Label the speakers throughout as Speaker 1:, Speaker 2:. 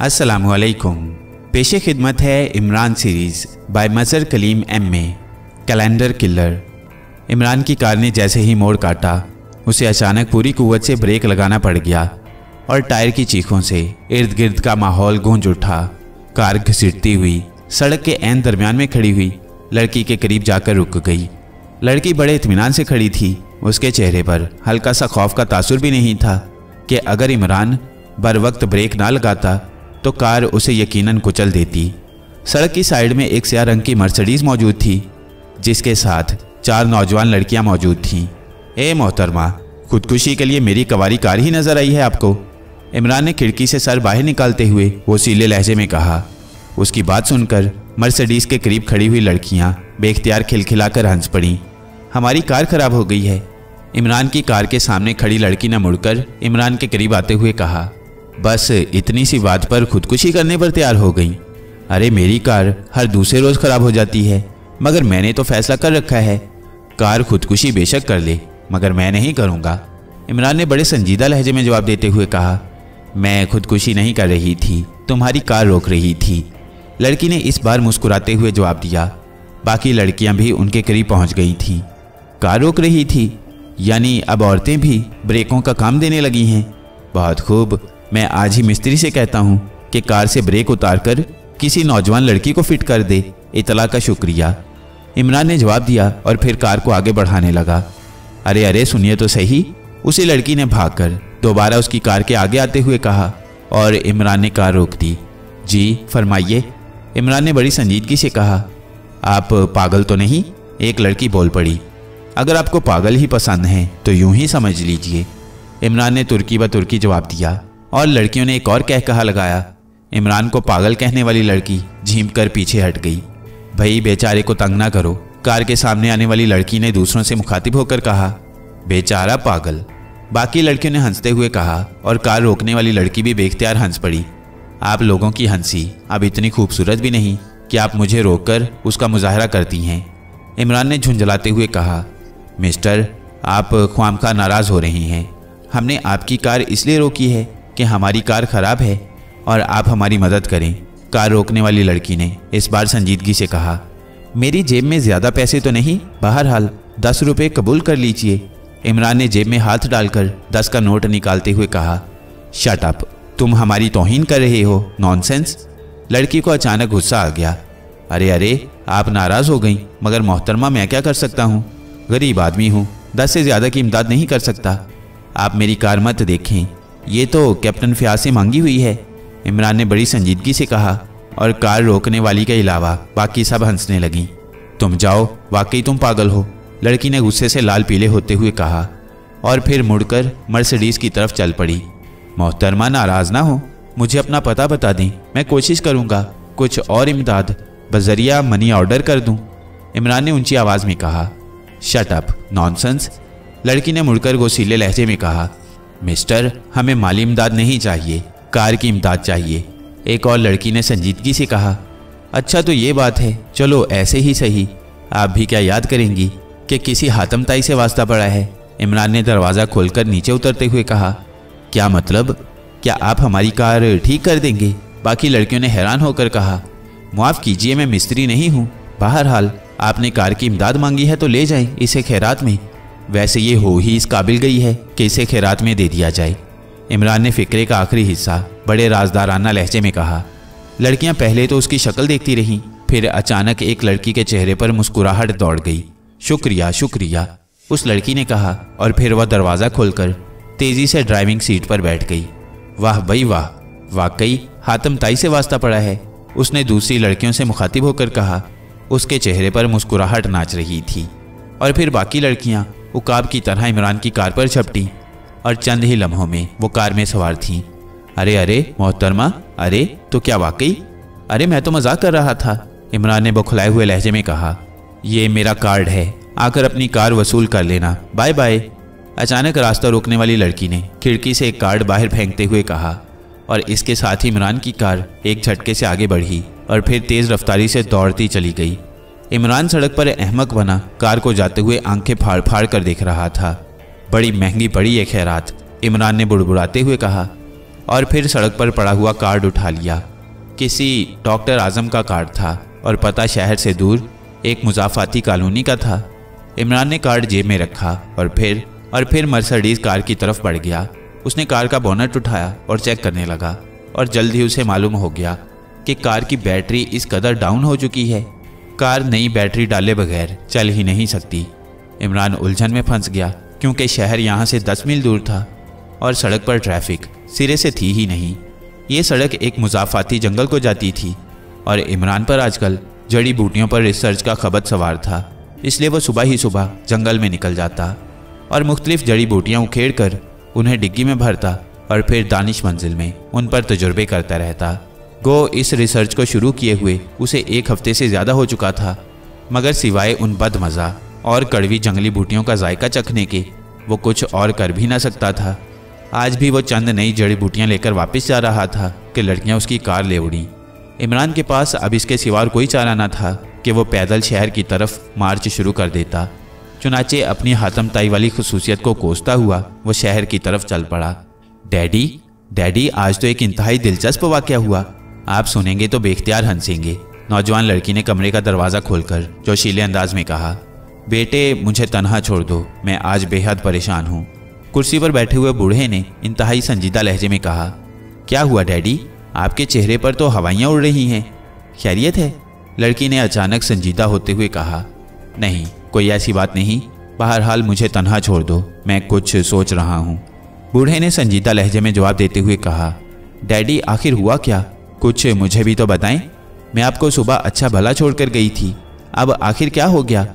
Speaker 1: असलकुम पेशे खिदमत है Imran series by Mazhar Kaleem M A calendar killer Imran की कार ने जैसे ही मोड़ काटा, उसे अचानक पूरी कुवत से ब्रेक लगाना पड़ गया और टायर की चीखों से इर्द गिर्द का माहौल गूंज उठा। कार घसीटती हुई, सड़क के एन दरमियान में खड़ी हुई, लड़की के करीब जाकर रुक गई। लड़की बड़े इतमान से खड़ी थी, उसके चेहरे पर हल्का सा खौफ का तासुर भी नहीं था कि अगर इमरान बर वक्त ब्रेक ना लगाता तो कार उसे यकीनन कुचल देती। सड़क की साइड में एक स्या रंग की मर्सिडीज़ मौजूद थी, जिसके साथ चार नौजवान लड़कियाँ मौजूद थीं। ए मोहतरमा, खुदकुशी के लिए मेरी कवारी कार ही नज़र आई है आपको? इमरान ने खिड़की से सर बाहर निकालते हुए वो सीले लहजे में कहा। उसकी बात सुनकर मर्सिडीज़ के करीब खड़ी हुई लड़कियाँ बेख्तियार खिलखिलाकर हंस पड़ी। हमारी कार खराब हो गई है। इमरान की कार के सामने खड़ी लड़की ने मुड़कर इमरान के करीब आते हुए कहा बस इतनी सी बात पर खुदकुशी करने पर तैयार हो गई। अरे, मेरी कार हर दूसरे रोज़ खराब हो जाती है, मगर मैंने तो फैसला कर रखा है। कार खुदकुशी बेशक कर ले, मगर मैं नहीं करूँगा। इमरान ने बड़े संजीदा लहजे में जवाब देते हुए कहा, मैं खुदकुशी नहीं कर रही थी, तुम्हारी कार रोक रही थी। लड़की ने इस बार मुस्कुराते हुए जवाब दिया, बाकी लड़कियाँ भी उनके करीब पहुँच गई थीं। कार रोक रही थी, यानी अब औरतें भी ब्रेकों का काम देने लगी हैं। बहुत खूब मैं आज ही मिस्त्री से कहता हूँ कि कार से ब्रेक उतार कर किसी नौजवान लड़की को फिट कर दे। इतला का शुक्रिया। इमरान ने जवाब दिया और फिर कार को आगे बढ़ाने लगा। अरे अरे, सुनिए तो सही। उसी लड़की ने भागकर दोबारा उसकी कार के आगे आते हुए कहा और इमरान ने कार रोक दी। जी, फरमाइए। इमरान ने बड़ी संजीदगी से कहा, आप पागल तो नहीं? एक लड़की बोल पड़ी। अगर आपको पागल ही पसंद है तो यूँ ही समझ लीजिए। इमरान ने तुर्की ब तुर्की जवाब दिया। और लड़कियों ने एक और कह कहा लगाया, इमरान को पागल कहने वाली लड़की झीम कर पीछे हट गई। भाई, बेचारे को तंग ना करो। कार के सामने आने वाली लड़की ने दूसरों से मुखातिब होकर कहा, बेचारा पागल। बाकी लड़कियों ने हँसते हुए कहा, और कार रोकने वाली लड़की भी बेख्तियार हंस पड़ी। आप लोगों की हँसी अब इतनी खूबसूरत भी नहीं कि आप मुझे रोककर उसका मुजाहरा करती हैं। इमरान ने झुंझलाते हुए कहा, मिस्टर, आप ख्वाम खा नाराज़ हो रही हैं। हमने आपकी कार इसलिए रोकी है कि हमारी कार ख़राब है और आप हमारी मदद करें। कार रोकने वाली लड़की ने इस बार संजीदगी से कहा, मेरी जेब में ज़्यादा पैसे तो नहीं? बहरहाल, दस रुपये कबूल कर लीजिए। इमरान ने जेब में हाथ डालकर दस का नोट निकालते हुए कहा, शट अप, तुम हमारी तोहिन कर रहे हो। नॉनसेंस। लड़की को अचानक गुस्सा आ गया, अरे अरे, आप नाराज़ हो गई, मगर मोहतरमा मैं क्या कर सकता हूँ? गरीब आदमी हूँ, दस से ज़्यादा की इमदाद नहीं कर सकता। आप मेरी कार मत देखें। ये तो कैप्टन फ्याज से मांगी हुई है। इमरान ने बड़ी संजीदगी से कहा और कार रोकने वाली के अलावा बाकी सब हंसने लगी। तुम जाओ, वाकई तुम पागल हो, लड़की ने गुस्से से लाल पीले होते हुए कहा और फिर मुड़कर मर्सिडीज की तरफ़ चल पड़ी। मोहतरमा नाराज़ ना हो, मुझे अपना पता बता दें, मैं कोशिश करूँगा, कुछ और इमदाद, बजरिया मनी ऑर्डर कर दूँ। इमरान ने ऊँची आवाज़ में कहा शट अप नॉनसेंस लड़की ने मुड़कर गोसीले लहजे में कहा मिस्टर, हमें माली इमदाद नहीं चाहिए, कार की इमदाद चाहिए। एक और लड़की ने संजीदगी से कहा अच्छा तो ये बात है, चलो ऐसे ही सही। आप भी क्या याद करेंगी कि किसी हातम ताई से वास्ता पड़ा है? इमरान ने दरवाज़ा खोलकर नीचे उतरते हुए कहा, क्या मतलब? क्या आप हमारी कार ठीक कर देंगे? बाकी लड़कियों ने हैरान होकर कहा, मुआफ़ कीजिए, मैं मिस्त्री नहीं हूँ। बहरहाल, आपने कार की इमदाद मांगी है तो ले जाएँ, इसे खैरात में। वैसे ये हो ही इस काबिल गई है कि इसे खैरात में दे दिया जाए। इमरान ने फिक्रे का आखिरी हिस्सा बड़े राजदाराना लहजे में कहा। लड़कियाँ पहले तो उसकी शक्ल देखती रहीं, फिर अचानक एक लड़की के चेहरे पर मुस्कुराहट दौड़ गई। शुक्रिया शुक्रिया, उस लड़की ने कहा, और फिर वह दरवाज़ा खोलकर तेज़ी से ड्राइविंग सीट पर बैठ गई। वाह भाई वाह, वाकई हातम ताई से वास्ता पड़ा है। उसने दूसरी लड़कियों से मुखातिब होकर कहा, उसके चेहरे पर मुस्कुराहट नाच रही थी। और फिर बाकी लड़कियाँ उकाब की तरह इमरान की कार पर झपटी और चंद ही लम्हों में वो कार में सवार थी। अरे अरे, मोहतरमा, अरे तो क्या वाकई? अरे, मैं तो मज़ाक कर रहा था। इमरान ने बौखलाए हुए लहजे में कहा, ये मेरा कार्ड है, आकर अपनी कार वसूल कर लेना। Bye bye. अचानक रास्ता रोकने वाली लड़की ने खिड़की से एक कार्ड बाहर फेंकते हुए कहा और इसके साथ ही इमरान की कार एक झटके से आगे बढ़ी और फिर तेज रफ्तारी से दौड़ती चली गई। इमरान सड़क पर अहमक बना, कार को जाते हुए आँखें फाड़ फाड़ कर देख रहा था। बड़ी महँगी पड़ी ये खैरात, इमरान ने बुड़बुड़ाते हुए कहा, और फिर सड़क पर पड़ा हुआ कार्ड उठा लिया। किसी डॉक्टर आज़म का कार्ड था, और पता शहर से दूर एक मुजाफाती कॉलोनी का था। इमरान ने कार्ड जेब में रखा, और फिर और फिर मर्सडीज कार की तरफ़ बढ़ गया। उसने कार का बोनट उठाया और चेक करने लगा, और जल्द ही उसे मालूम हो गया कि कार की बैटरी इस कदर डाउन हो चुकी है। कार नई बैटरी डाले बगैर चल ही नहीं सकती। इमरान उलझन में फंस गया, क्योंकि शहर यहाँ से दस मील दूर था और सड़क पर ट्रैफ़िक सिरे से थी ही नहीं। ये सड़क एक मुजाफाती जंगल को जाती थी और इमरान पर आजकल जड़ी बूटियों पर रिसर्च का खबत सवार था। इसलिए वो सुबह ही सुबह जंगल में निकल जाता और मुख्तलिफ़ जड़ी बूटियाँ उखेड़ कर उन्हें डिग्गी में भरता और फिर दानिश मंजिल में उन पर तजुर्बे करता रहता। गो इस रिसर्च को शुरू किए हुए, उसे एक हफ़्ते से ज़्यादा हो चुका था। मगर सिवाय उन बदमज़ा और कड़वी जंगली बूटियों का जायका चखने के, वो कुछ और कर भी ना सकता था। आज भी वो चंद नई जड़ी बूटियाँ लेकर वापस जा रहा था कि लड़कियाँ उसकी कार ले उड़ी। इमरान के पास अब इसके सिवा कोई चारा ना था कि वो पैदल शहर की तरफ़ मार्च शुरू कर देता। चुनाचे अपनी हाथम ताई वाली खसूसियत को कोसता हुआ, वो शहर की तरफ़ चल पड़ा। डैडी डैडी, आज तो एक इंतहाई दिलचस्प वाक्य हुआ। आप सुनेंगे तो बेख्तियार हंसेंगे। नौजवान लड़की ने कमरे का दरवाज़ा खोलकर जोशीले अंदाज में कहा, बेटे, मुझे तनहा छोड़ दो, मैं आज बेहद परेशान हूँ। कुर्सी पर बैठे हुए बूढ़े ने इंतहाई संजीदा लहजे में कहा, क्या हुआ, डैडी? आपके चेहरे पर तो हवाइयाँ उड़ रही हैं। खैरियत है? लड़की ने अचानक संजीदा होते हुए कहा, नहीं, कोई ऐसी बात नहीं। बहरहाल, मुझे तनहा छोड़ दो, मैं कुछ सोच रहा हूँ। बूढ़े ने संजीदा लहजे में जवाब देते हुए कहा, डैडी, आखिर हुआ क्या? कुछ मुझे भी तो बताएँ। मैं आपको सुबह अच्छा भला छोड़कर गई थी। अब आखिर क्या हो गया?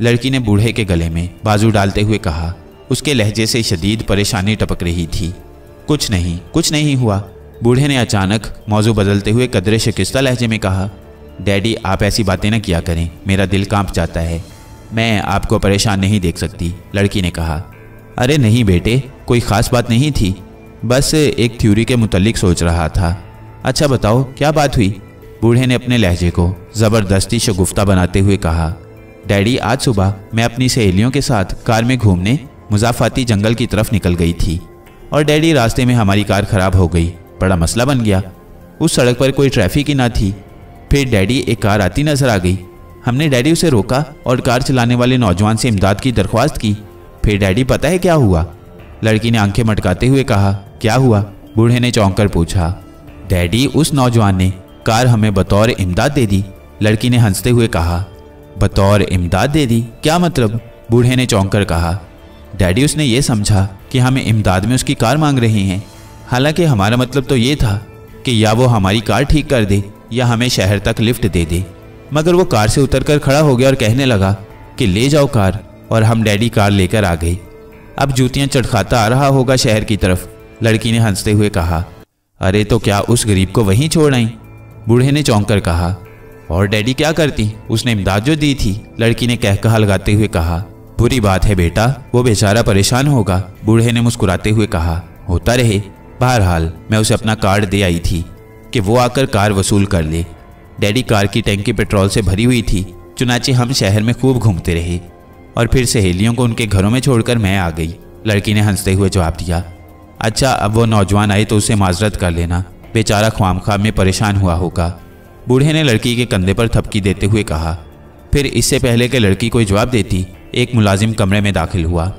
Speaker 1: लड़की ने बूढ़े के गले में बाजू डालते हुए कहा, उसके लहजे से शदीद परेशानी टपक रही थी। कुछ नहीं कुछ नहीं हुआ। बूढ़े ने अचानक मौजू बदलते हुए कदरे शिकस्ता लहजे में कहा, डैडी, आप ऐसी बातें न किया करें। मेरा दिल काँप जाता है। मैं आपको परेशान नहीं देख सकती, लड़की ने कहा। अरे नहीं बेटे, कोई ख़ास बात नहीं थी। बस एक थ्योरी के मुतलिक सोच रहा था। अच्छा बताओ, क्या बात हुई? बूढ़े ने अपने लहजे को ज़बरदस्ती शगुफ्ता बनाते हुए कहा, डैडी, आज सुबह मैं अपनी सहेलियों के साथ कार में घूमने मुजाफाती जंगल की तरफ़ निकल गई थी और डैडी रास्ते में हमारी कार खराब हो गई, बड़ा मसला बन गया। उस सड़क पर कोई ट्रैफ़िक ही ना थी। फिर डैडी एक कार आती नज़र आ गई। हमने डैडी उसे रोका और कार चलाने वाले नौजवान से इमदाद की दरख्वास्त की। फिर डैडी, पता है क्या हुआ? लड़की ने आँखें मटकाते हुए कहा, क्या हुआ? बूढ़े ने चौंक कर पूछा डैडी उस नौजवान ने कार हमें बतौर इमदाद दे दी। लड़की ने हँसते हुए कहा, बतौर इमदाद दे दी? क्या मतलब? बूढ़े ने चौंक कर कहा, डैडी, उसने ये समझा कि हमें इमदाद में उसकी कार मांग रहे हैं। हालाँकि हमारा मतलब तो ये था कि या वो हमारी कार ठीक कर दे या हमें शहर तक लिफ्ट दे दे। मगर वो कार से उतरकर खड़ा हो गया और कहने लगा कि, ले जाओ कार। और हम डैडी कार लेकर आ गए। अब जूतियाँ चटखाता आ रहा होगा शहर की तरफ़। लड़की ने हँसते हुए कहा अरे तो क्या उस गरीब को वहीं छोड़ आई? बूढ़े ने चौंक कर कहा, और डैडी क्या करती? उसने इमदाद जो दी थी, लड़की ने कह कहा लगाते हुए कहा, बुरी बात है बेटा, वो बेचारा परेशान होगा। बूढ़े ने मुस्कुराते हुए कहा, होता रहे। बहरहाल, मैं उसे अपना कार्ड दे आई थी कि वो आकर कार वसूल कर ले। डैडी कार की टैंकी पेट्रोल से भरी हुई थी, चुनाचे हम शहर में खूब घूमते रहे। और फिर सहेलियों को उनके घरों में छोड़कर मैं आ गई। लड़की ने हँसते हुए जवाब दिया अच्छा अब वो नौजवान आए तो उसे माजरत कर लेना। बेचारा ख्वाम ख्वाम में परेशान हुआ होगा। बूढ़े ने लड़की के कंधे पर थपकी देते हुए कहा, फिर इससे पहले कि लड़की कोई जवाब देती, एक मुलाजिम कमरे में दाखिल हुआ।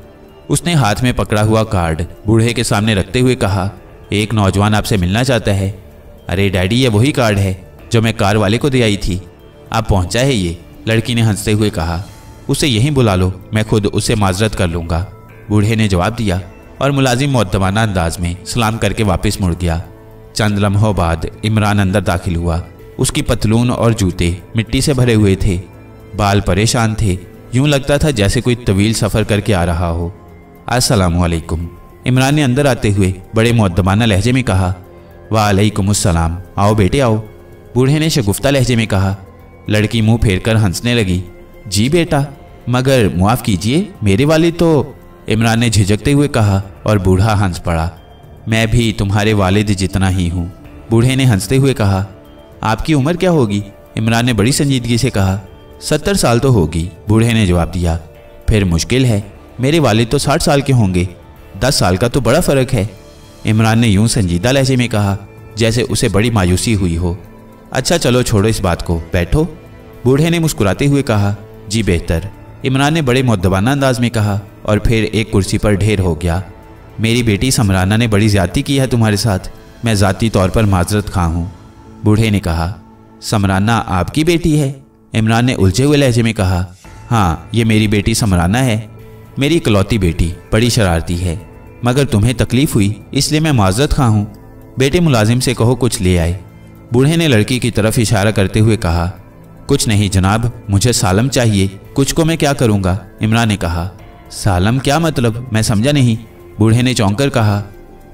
Speaker 1: उसने हाथ में पकड़ा हुआ कार्ड बूढ़े के सामने रखते हुए कहा, एक नौजवान आपसे मिलना चाहता है। अरे डैडी, ये वही कार्ड है जो मैं कार वाले को दे आई थी। आप पहुँचा है ये? लड़की ने हँसते हुए कहा, उसे यहीं बुला लो, मैं खुद उसे माजरत कर लूँगा। बूढ़े ने जवाब दिया और मुलाजिम मुद्दमाना अंदाज में सलाम करके वापस मुड़ गया। चंद लम्हों बाद इमरान अंदर दाखिल हुआ। उसकी पतलून और जूते मिट्टी से भरे हुए थे। बाल परेशान थे। यूँ लगता था जैसे कोई तवील सफ़र करके आ रहा हो। असलकुम इमरान ने अंदर आते हुए बड़े मुद्दमाना लहजे में कहा, वालेकुमुस्सलाम। आओ बेटे, आओ। बूढ़े ने शगुफ्ता लहजे में कहा। लड़की मुँह फेर कर हंसने लगी, जी बेटा, मगर मुआफ़ कीजिए, मेरे वालिद तो इमरान ने झिझकते हुए कहा, और बूढ़ा हंस पड़ा। मैं भी तुम्हारे वालिद जितना ही हूँ। बूढ़े ने हँसते हुए कहा, आपकी उम्र क्या होगी? इमरान ने बड़ी संजीदगी से कहा, सत्तर साल तो होगी। बूढ़े ने जवाब दिया, फिर मुश्किल है। मेरे वालिद तो साठ साल के होंगे। दस साल का तो बड़ा फ़र्क है। इमरान ने यूँ संजीदा लहजे में कहा, जैसे उसे बड़ी मायूसी हुई हो। अच्छा चलो छोड़ो इस बात को। बैठो। बूढ़े ने मुस्कुराते हुए कहा, जी बेहतर। इमरान ने बड़े मुद्दबाना अंदाज में कहा और फिर एक कुर्सी पर ढेर हो गया। मेरी बेटी समराना ने बड़ी ज्यादती की है तुम्हारे साथ। मैं ज़ाती तौर पर माजरत खा हूँ। बूढ़े ने कहा, समराना आपकी बेटी है? इमरान ने उलझे हुए लहजे में कहा हाँ ये मेरी बेटी समराना है। मेरी इकलौती बेटी बड़ी शरारती है। मगर तुम्हें तकलीफ़ हुई, इसलिए मैं माजरत खा हूँ। बेटे मुलाजिम से कहो कुछ ले आए। बूढ़े ने लड़की की तरफ़ इशारा करते हुए कहा कुछ नहीं जनाब, मुझे सालम चाहिए। कुछ को मैं क्या करूँगा? इमरान ने कहा, सालम क्या मतलब? मैं समझा नहीं। बूढ़े ने चौंक कर कहा,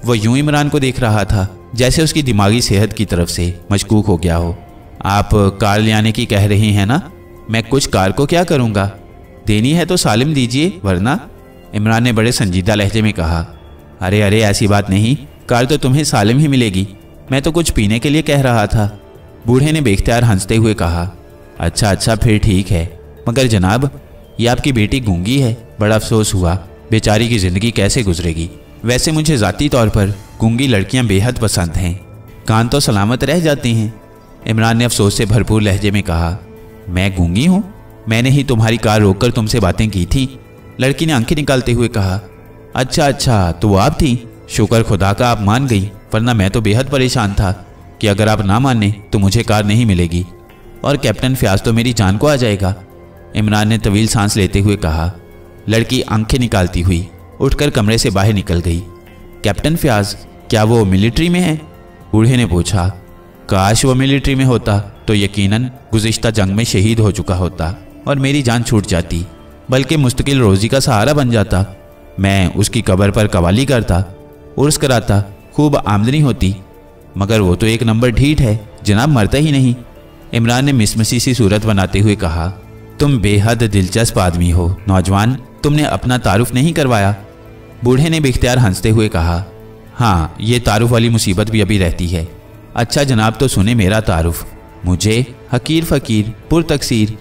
Speaker 1: वो यूँ इमरान को देख रहा था, जैसे उसकी दिमागी सेहत की तरफ़ से मशकूक हो गया हो। आप कार ले आने की कह रही हैं ना? मैं कुछ कार को क्या करूँगा? देनी है तो सालिम दीजिए, वरना? इमरान ने बड़े संजीदा लहजे में कहा, अरे अरे, ऐसी बात नहीं। कार तो तुम्हें सालिम ही मिलेगी। मैं तो कुछ पीने के लिए कह रहा था। बूढ़े ने बेख्तियार हँसते हुए कहा अच्छा अच्छा फिर ठीक है। मगर जनाब, ये आपकी बेटी गूँगी है। बड़ा अफसोस हुआ, बेचारी की ज़िंदगी कैसे गुजरेगी? वैसे मुझे ज़ाती तौर पर गूँगी लड़कियाँ बेहद पसंद हैं। कान तो सलामत रह जाती हैं। इमरान ने अफसोस से भरपूर लहजे में कहा, मैं गूँगी हूँ? मैंने ही तुम्हारी कार रोककर तुमसे बातें की थी। लड़की ने आँखें निकालते हुए कहा अच्छा अच्छा तो आप थी? शुक्र खुदा का आप मान गई, वरना मैं तो बेहद परेशान था कि अगर आप ना माने तो मुझे कार नहीं मिलेगी। और कैप्टन फ्याज तो मेरी जान को आ जाएगा। इमरान ने तवील सांस लेते हुए कहा। लड़की आँखें निकालती हुई उठकर कमरे से बाहर निकल गई। कैप्टन फ्याज, क्या वो मिलिट्री में है? बूढ़े ने पूछा। काश वो मिलिट्री में होता तो यकीनन गुज्त जंग में शहीद हो चुका होता और मेरी जान छूट जाती, बल्कि मुस्तकिल रोज़ी का सहारा बन जाता। मैं उसकी कबर पर कवाली करता, उर्स कराता, खूब आमदनी होती, मगर वो तो एक नंबर ढीठ है, जनाब मरता ही नहीं। इमरान ने मिसमसी सी सूरत बनाते हुए कहा, तुम बेहद दिलचस्प आदमी हो, नौजवान। तुमने अपना तारुफ नहीं करवाया। बूढ़े ने बेख्तियार हँसते हुए कहा हाँ ये तारुफ वाली मुसीबत भी अभी रहती है। अच्छा जनाब तो सुने मेरा तारुफ। मुझे हकीर फ़कीर, पुरतकसीर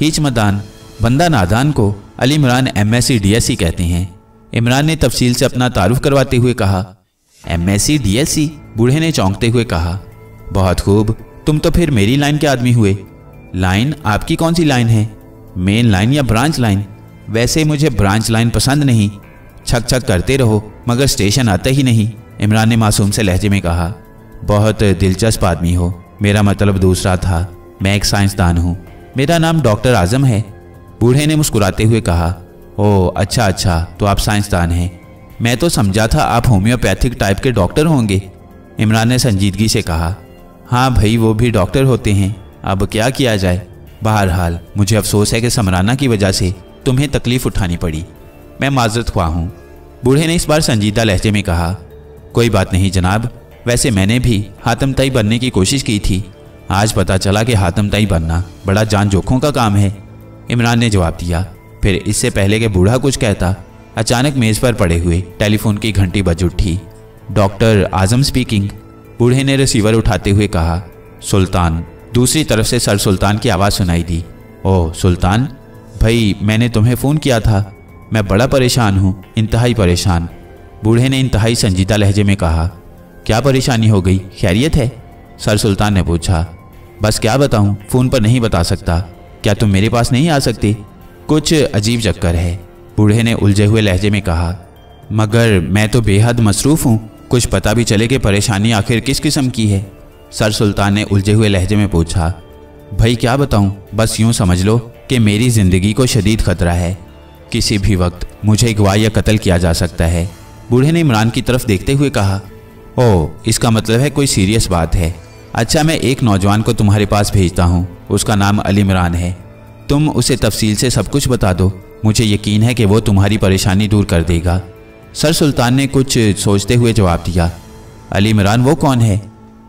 Speaker 1: हिचमदान बंदा नादान को Ali Imran M S C D S C कहते हैं। इमरान ने तफसील से अपना तारुफ करवाते हुए कहा M S C D S C बूढ़े ने चौंकते हुए कहा, बहुत खूब। तुम तो फिर मेरी लाइन के आदमी हुए। लाइन आपकी कौन सी लाइन है? मेन लाइन या ब्रांच लाइन वैसे मुझे ब्रांच लाइन पसंद नहीं। छक छक करते रहो, मगर स्टेशन आता ही नहीं, इमरान ने मासूम से लहजे में कहा। बहुत दिलचस्प आदमी हो। मेरा मतलब दूसरा था। मैं एक साइंसदान हूँ। मेरा नाम डॉक्टर आज़म है। बूढ़े ने मुस्कुराते हुए कहा, ओ अच्छा अच्छा तो आप साइंसदान हैं। मैं तो समझा था आप होम्योपैथिक टाइप के डॉक्टर होंगे। इमरान ने संजीदगी से कहा हाँ भाई, वो भी डॉक्टर होते हैं। अब क्या किया जाए? बहरहाल, मुझे अफसोस है कि समराना की वजह से तुम्हें तकलीफ़ उठानी पड़ी। मैं माजरत ख्वाह हूँ। बूढ़े ने इस बार संजीदा लहजे में कहा, कोई बात नहीं जनाब, वैसे मैंने भी हातम तई बनने की कोशिश की थी। आज पता चला कि हातम तई बनना बड़ा जान जोखों का काम है। इमरान ने जवाब दिया। फिर इससे पहले कि बूढ़ा कुछ कहता, अचानक मेज़ पर पड़े हुए टेलीफोन की घंटी बज उठी। डॉक्टर आज़म स्पीकिंग बूढ़े ने रिसीवर उठाते हुए कहा, सुल्तान, दूसरी तरफ़ से सर सुल्तान की आवाज़ सुनाई दी। ओह सुल्तान, भाई, मैंने तुम्हें फ़ोन किया था। मैं बड़ा परेशान हूँ, इंतहाई परेशान। बूढ़े ने इंतहाई संजीदा लहजे में कहा, क्या परेशानी हो गई? खैरियत है? सर सुल्तान ने पूछा, बस क्या बताऊँ, फ़ोन पर नहीं बता सकता। क्या तुम मेरे पास नहीं आ सकते? कुछ अजीब चक्कर है। बूढ़े ने उलझे हुए लहजे में कहा, मगर मैं तो बेहद मसरूफ़ हूँ। कुछ पता भी चले कि परेशानी आखिर किस किस्म की है। सर सुल्तान ने उलझे हुए लहजे में पूछा, भाई क्या बताऊँ? बस यूँ समझ लो कि मेरी ज़िंदगी को शदीद खतरा है। किसी भी वक्त मुझे अगवा या कत्ल किया जा सकता है। बूढ़े ने इमरान की तरफ़ देखते हुए कहा, ओ, इसका मतलब है कोई सीरियस बात है। अच्छा मैं एक नौजवान को तुम्हारे पास भेजता हूँ। उसका नाम अली इमरान है। तुम उसे तफसील से सब कुछ बता दो। मुझे यकीन है कि वो तुम्हारी परेशानी दूर कर देगा। सर सुल्तान ने कुछ सोचते हुए जवाब दिया, अली इमरान वो कौन है?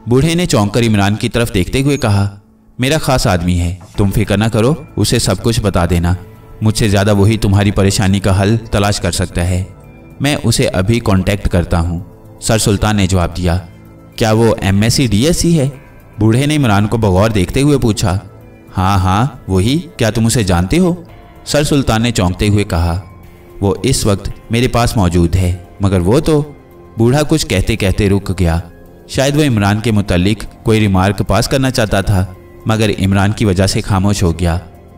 Speaker 1: बूढ़े ने चौंक कर इमरान की तरफ़ देखते हुए कहा, मेरा खास आदमी है, तुम फ़िक्र ना करो, उसे सब कुछ बता देना। मुझसे ज़्यादा वही तुम्हारी परेशानी का हल तलाश कर सकता है। मैं उसे अभी कांटेक्ट करता हूँ। सर सुल्तान ने जवाब दिया, क्या वो एम एस सी है? बूढ़े ने इमरान को बगौर देखते हुए पूछा हाँ हाँ वही, क्या तुम उसे जानते हो? सर सुल्तान ने चौंकते हुए कहा वो इस वक्त मेरे पास मौजूद है। मगर वो तो बूढ़ा कुछ कहते कहते रुक गया। शायद वो इमरान के मुतलिक कोई रिमार्क पास करना चाहता था, मगर इमरान की वजह से खामोश हो गया।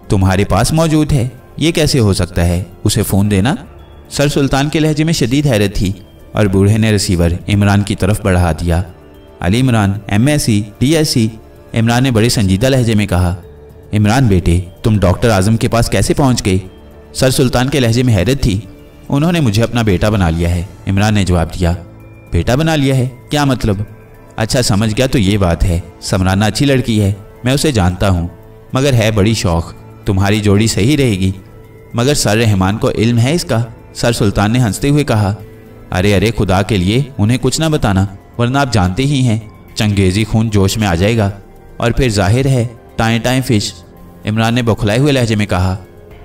Speaker 1: तुम्हारे पास मौजूद है, ये कैसे हो सकता है? उसे फ़ोन देना? सर सुल्तान के लहजे में शदीद हैरत थी, और बूढ़े ने रिसीवर इमरान की तरफ़ बढ़ा दिया। Ali Imran, M S C, D S C, Imran ने बड़े संजीदा लहजे में कहा, इमरान बेटे, तुम डॉक्टर आज़म के पास कैसे पहुँच गए? सर सुल्तान के लहजे में हैरत थी। उन्होंने मुझे अपना बेटा बना लिया है। इमरान ने जवाब दिया, बेटा बना लिया है? क्या मतलब? अच्छा समझ गया तो ये बात है। समराना अच्छी लड़की है, मैं उसे जानता हूँ। मगर है बड़ी शौक, तुम्हारी जोड़ी सही रहेगी। मगर सर रहमान को इल्म है इसका? सर सुल्तान ने हँसते हुए कहा, अरे अरे, खुदा के लिए उन्हें कुछ ना बताना, वरना आप जानते ही हैं, चंगेजी खून जोश में आ जाएगा। और फिर ज़ाहिर है टाएँ टाएँ फ़िश। इमरान ने बौखलाए हुए लहजे में कहा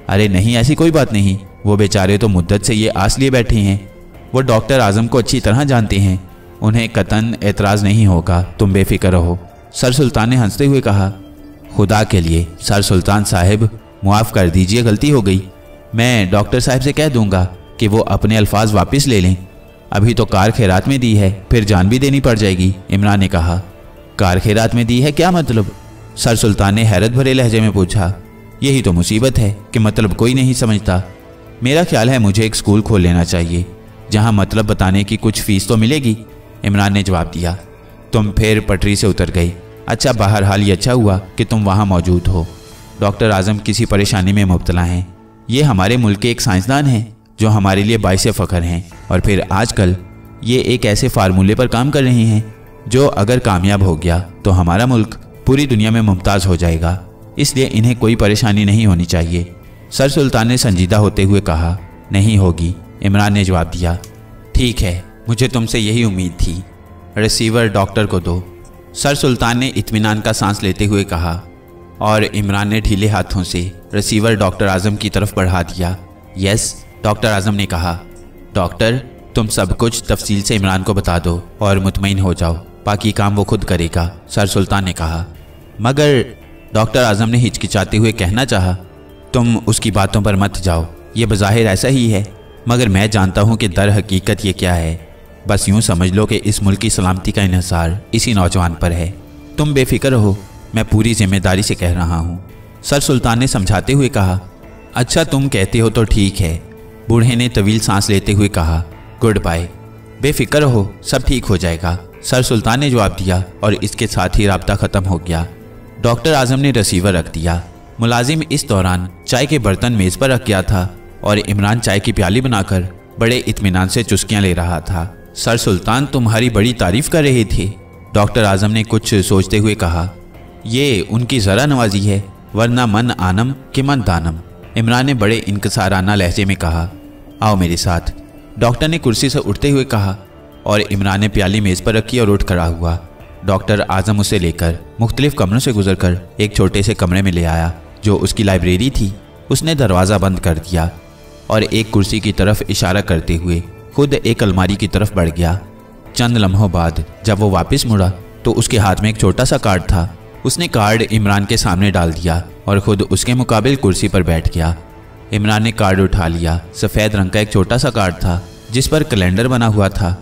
Speaker 1: अरे नहीं, ऐसी कोई बात नहीं। वो बेचारे तो मुद्दत से ये आस लिए बैठे हैं। वो डॉक्टर आज़म को अच्छी तरह जानते हैं। उन्हें कतन एतराज़ नहीं होगा। तुम बेफिक्र रहो। सर सुल्तान ने हँसते हुए कहा, खुदा के लिए, सर सुल्तान साहब, मुआफ़ कर दीजिए, गलती हो गई। मैं डॉक्टर साहब से कह दूँगा कि वो अपने अल्फाज वापस ले लें। अभी तो कार खैरात में दी है, फिर जान भी देनी पड़ जाएगी, इमरान ने कहा। कार खैरात में दी है क्या मतलब? सर सुल्तान ने हैरत भरे लहजे में पूछा यही तो मुसीबत है कि मतलब कोई नहीं समझता। मेरा ख्याल है मुझे एक स्कूल खोल लेना चाहिए, जहाँ मतलब बताने की कुछ फ़ीस तो मिलेगी। इमरान ने जवाब दिया, तुम फिर पटरी से उतर गई। अच्छा बाहर हाल ये अच्छा हुआ कि तुम वहाँ मौजूद हो। डॉक्टर आज़म किसी परेशानी में मुबतला हैं। ये हमारे मुल्क के एक साइंसदान हैं, जो हमारे लिए बाइस फ़ख्र हैं। और फिर आजकल ये एक ऐसे फार्मूले पर काम कर रहे हैं, जो अगर कामयाब हो गया तो हमारा मुल्क पूरी दुनिया में मुमताज़ हो जाएगा। इसलिए इन्हें कोई परेशानी नहीं होनी चाहिए। सर सुल्तान ने संजीदा होते हुए कहा, नहीं होगी। इमरान ने जवाब दिया, ठीक है, मुझे तुमसे यही उम्मीद थी। रिसीवर डॉक्टर को दो। सर सुल्तान ने इत्मीनान का सांस लेते हुए कहा, और इमरान ने ढीले हाथों से रिसीवर डॉक्टर आज़म की तरफ़ बढ़ा दिया। यस, डॉक्टर आज़म ने कहा, डॉक्टर, तुम सब कुछ तफसील से इमरान को बता दो और मुतमिन हो जाओ। बाकी काम वो खुद करेगा, सर सुल्तान ने कहा। मगर डॉक्टर आज़म ने हिचकिचाते हुए कहना चाहा, तुम उसकी बातों पर मत जाओ, ये बज़ाहिर ऐसा ही है। मगर मैं जानता हूँ कि दर हकीकत ये क्या है। बस यूँ समझ लो कि इस मुल्क की सलामती का इन्हसार इसी नौजवान पर है। तुम बेफिक्र हो मैं पूरी ज़िम्मेदारी से कह रहा हूँ। सर सुल्तान ने समझाते हुए कहा अच्छा तुम कहते हो तो ठीक है। बूढ़े ने तवील सांस लेते हुए कहा, गुड बाय। बेफिक्र हो सब ठीक हो जाएगा। सर सुल्तान ने जवाब दिया और इसके साथ ही रबता ख़त्म हो गया। डॉक्टर आज़म ने रसीवर रख दिया। मुलाजिम इस दौरान चाय के बर्तन मेज़ पर रख गया था और इमरान चाय की प्याली बनाकर बड़े इतमान से चुस्कियाँ ले रहा था। सर सुल्तान तुम्हारी बड़ी तारीफ़ कर रहे थे। डॉक्टर आज़म ने कुछ सोचते हुए कहा, ये उनकी ज़रा नवाजी है, वरना मन आनम कि मन दानम। इमरान ने बड़े इनकसाराना लहजे में कहा, आओ मेरे साथ। डॉक्टर ने कुर्सी से उठते हुए कहा और इमरान ने प्याली मेज़ पर रखी और उठ खड़ा हुआ। डॉक्टर आज़म उसे लेकर मुख्तलिफ़ कमरों से गुजरकर एक छोटे से कमरे में ले आया, जो उसकी लाइब्रेरी थी। उसने दरवाज़ा बंद कर दिया और एक कुर्सी की तरफ़ इशारा करते हुए खुद एक अलमारी की तरफ़ बढ़ गया। चंद लम्हों बाद जब वो वापस मुड़ा तो उसके हाथ में एक छोटा सा कार्ड था। उसने कार्ड इमरान के सामने डाल दिया और खुद उसके मुकाबिल कुर्सी पर बैठ गया। इमरान ने कार्ड उठा लिया। सफ़ेद रंग का एक छोटा सा कार्ड था, जिस पर कैलेंडर बना हुआ था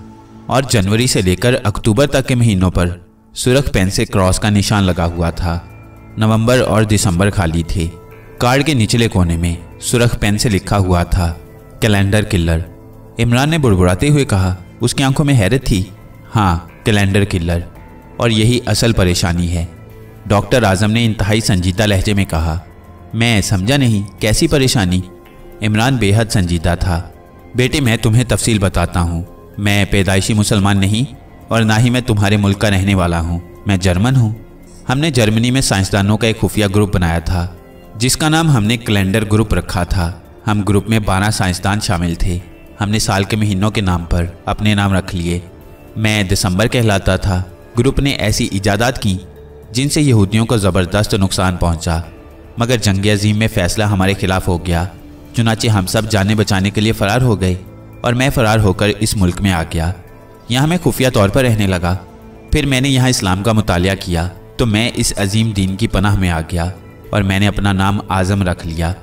Speaker 1: और जनवरी से लेकर अक्टूबर तक के महीनों पर सुरख पेन से क्रॉस का निशान लगा हुआ था। नवंबर और दिसंबर खाली थे। कार्ड के निचले कोने में सुरख पेन से लिखा हुआ था, कैलेंडर किलर। इमरान ने बुड़बुड़ाते हुए कहा, उसकी आँखों में हैरत थी? हाँ कैलेंडर किलर। और यही असल परेशानी है। डॉक्टर आज़म ने इंतहाई संजीदा लहजे में कहा, मैं समझा नहीं, कैसी परेशानी? इमरान बेहद संजीदा था। बेटे, मैं तुम्हें तफसील बताता हूँ। मैं पैदाइशी मुसलमान नहीं और ना ही मैं तुम्हारे मुल्क का रहने वाला हूँ। मैं जर्मन हूँ। हमने जर्मनी में साइंसदानों का एक खुफिया ग्रुप बनाया था, जिसका नाम हमने कैलेंडर ग्रुप रखा था। हम ग्रुप में बारह साइंसदान शामिल थे। हमने साल के महीनों के नाम पर अपने नाम रख लिए। मैं दिसंबर कहलाता था। ग्रुप ने ऐसी इजादात की, जिनसे यहूदियों को ज़बरदस्त नुकसान पहुँचा। मगर जंग अजीम में फ़ैसला हमारे खिलाफ हो गया। चुनाचे हम सब जाने बचाने के लिए फ़रार हो गए, और मैं फ़रार होकर इस मुल्क में आ गया। यहाँ मैं खुफिया तौर पर रहने लगा। फिर मैंने यहाँ इस्लाम का मुताल किया तो मैं इस अजीम दीन की पनाह में आ गया और मैंने अपना नाम आज़म रख लिया।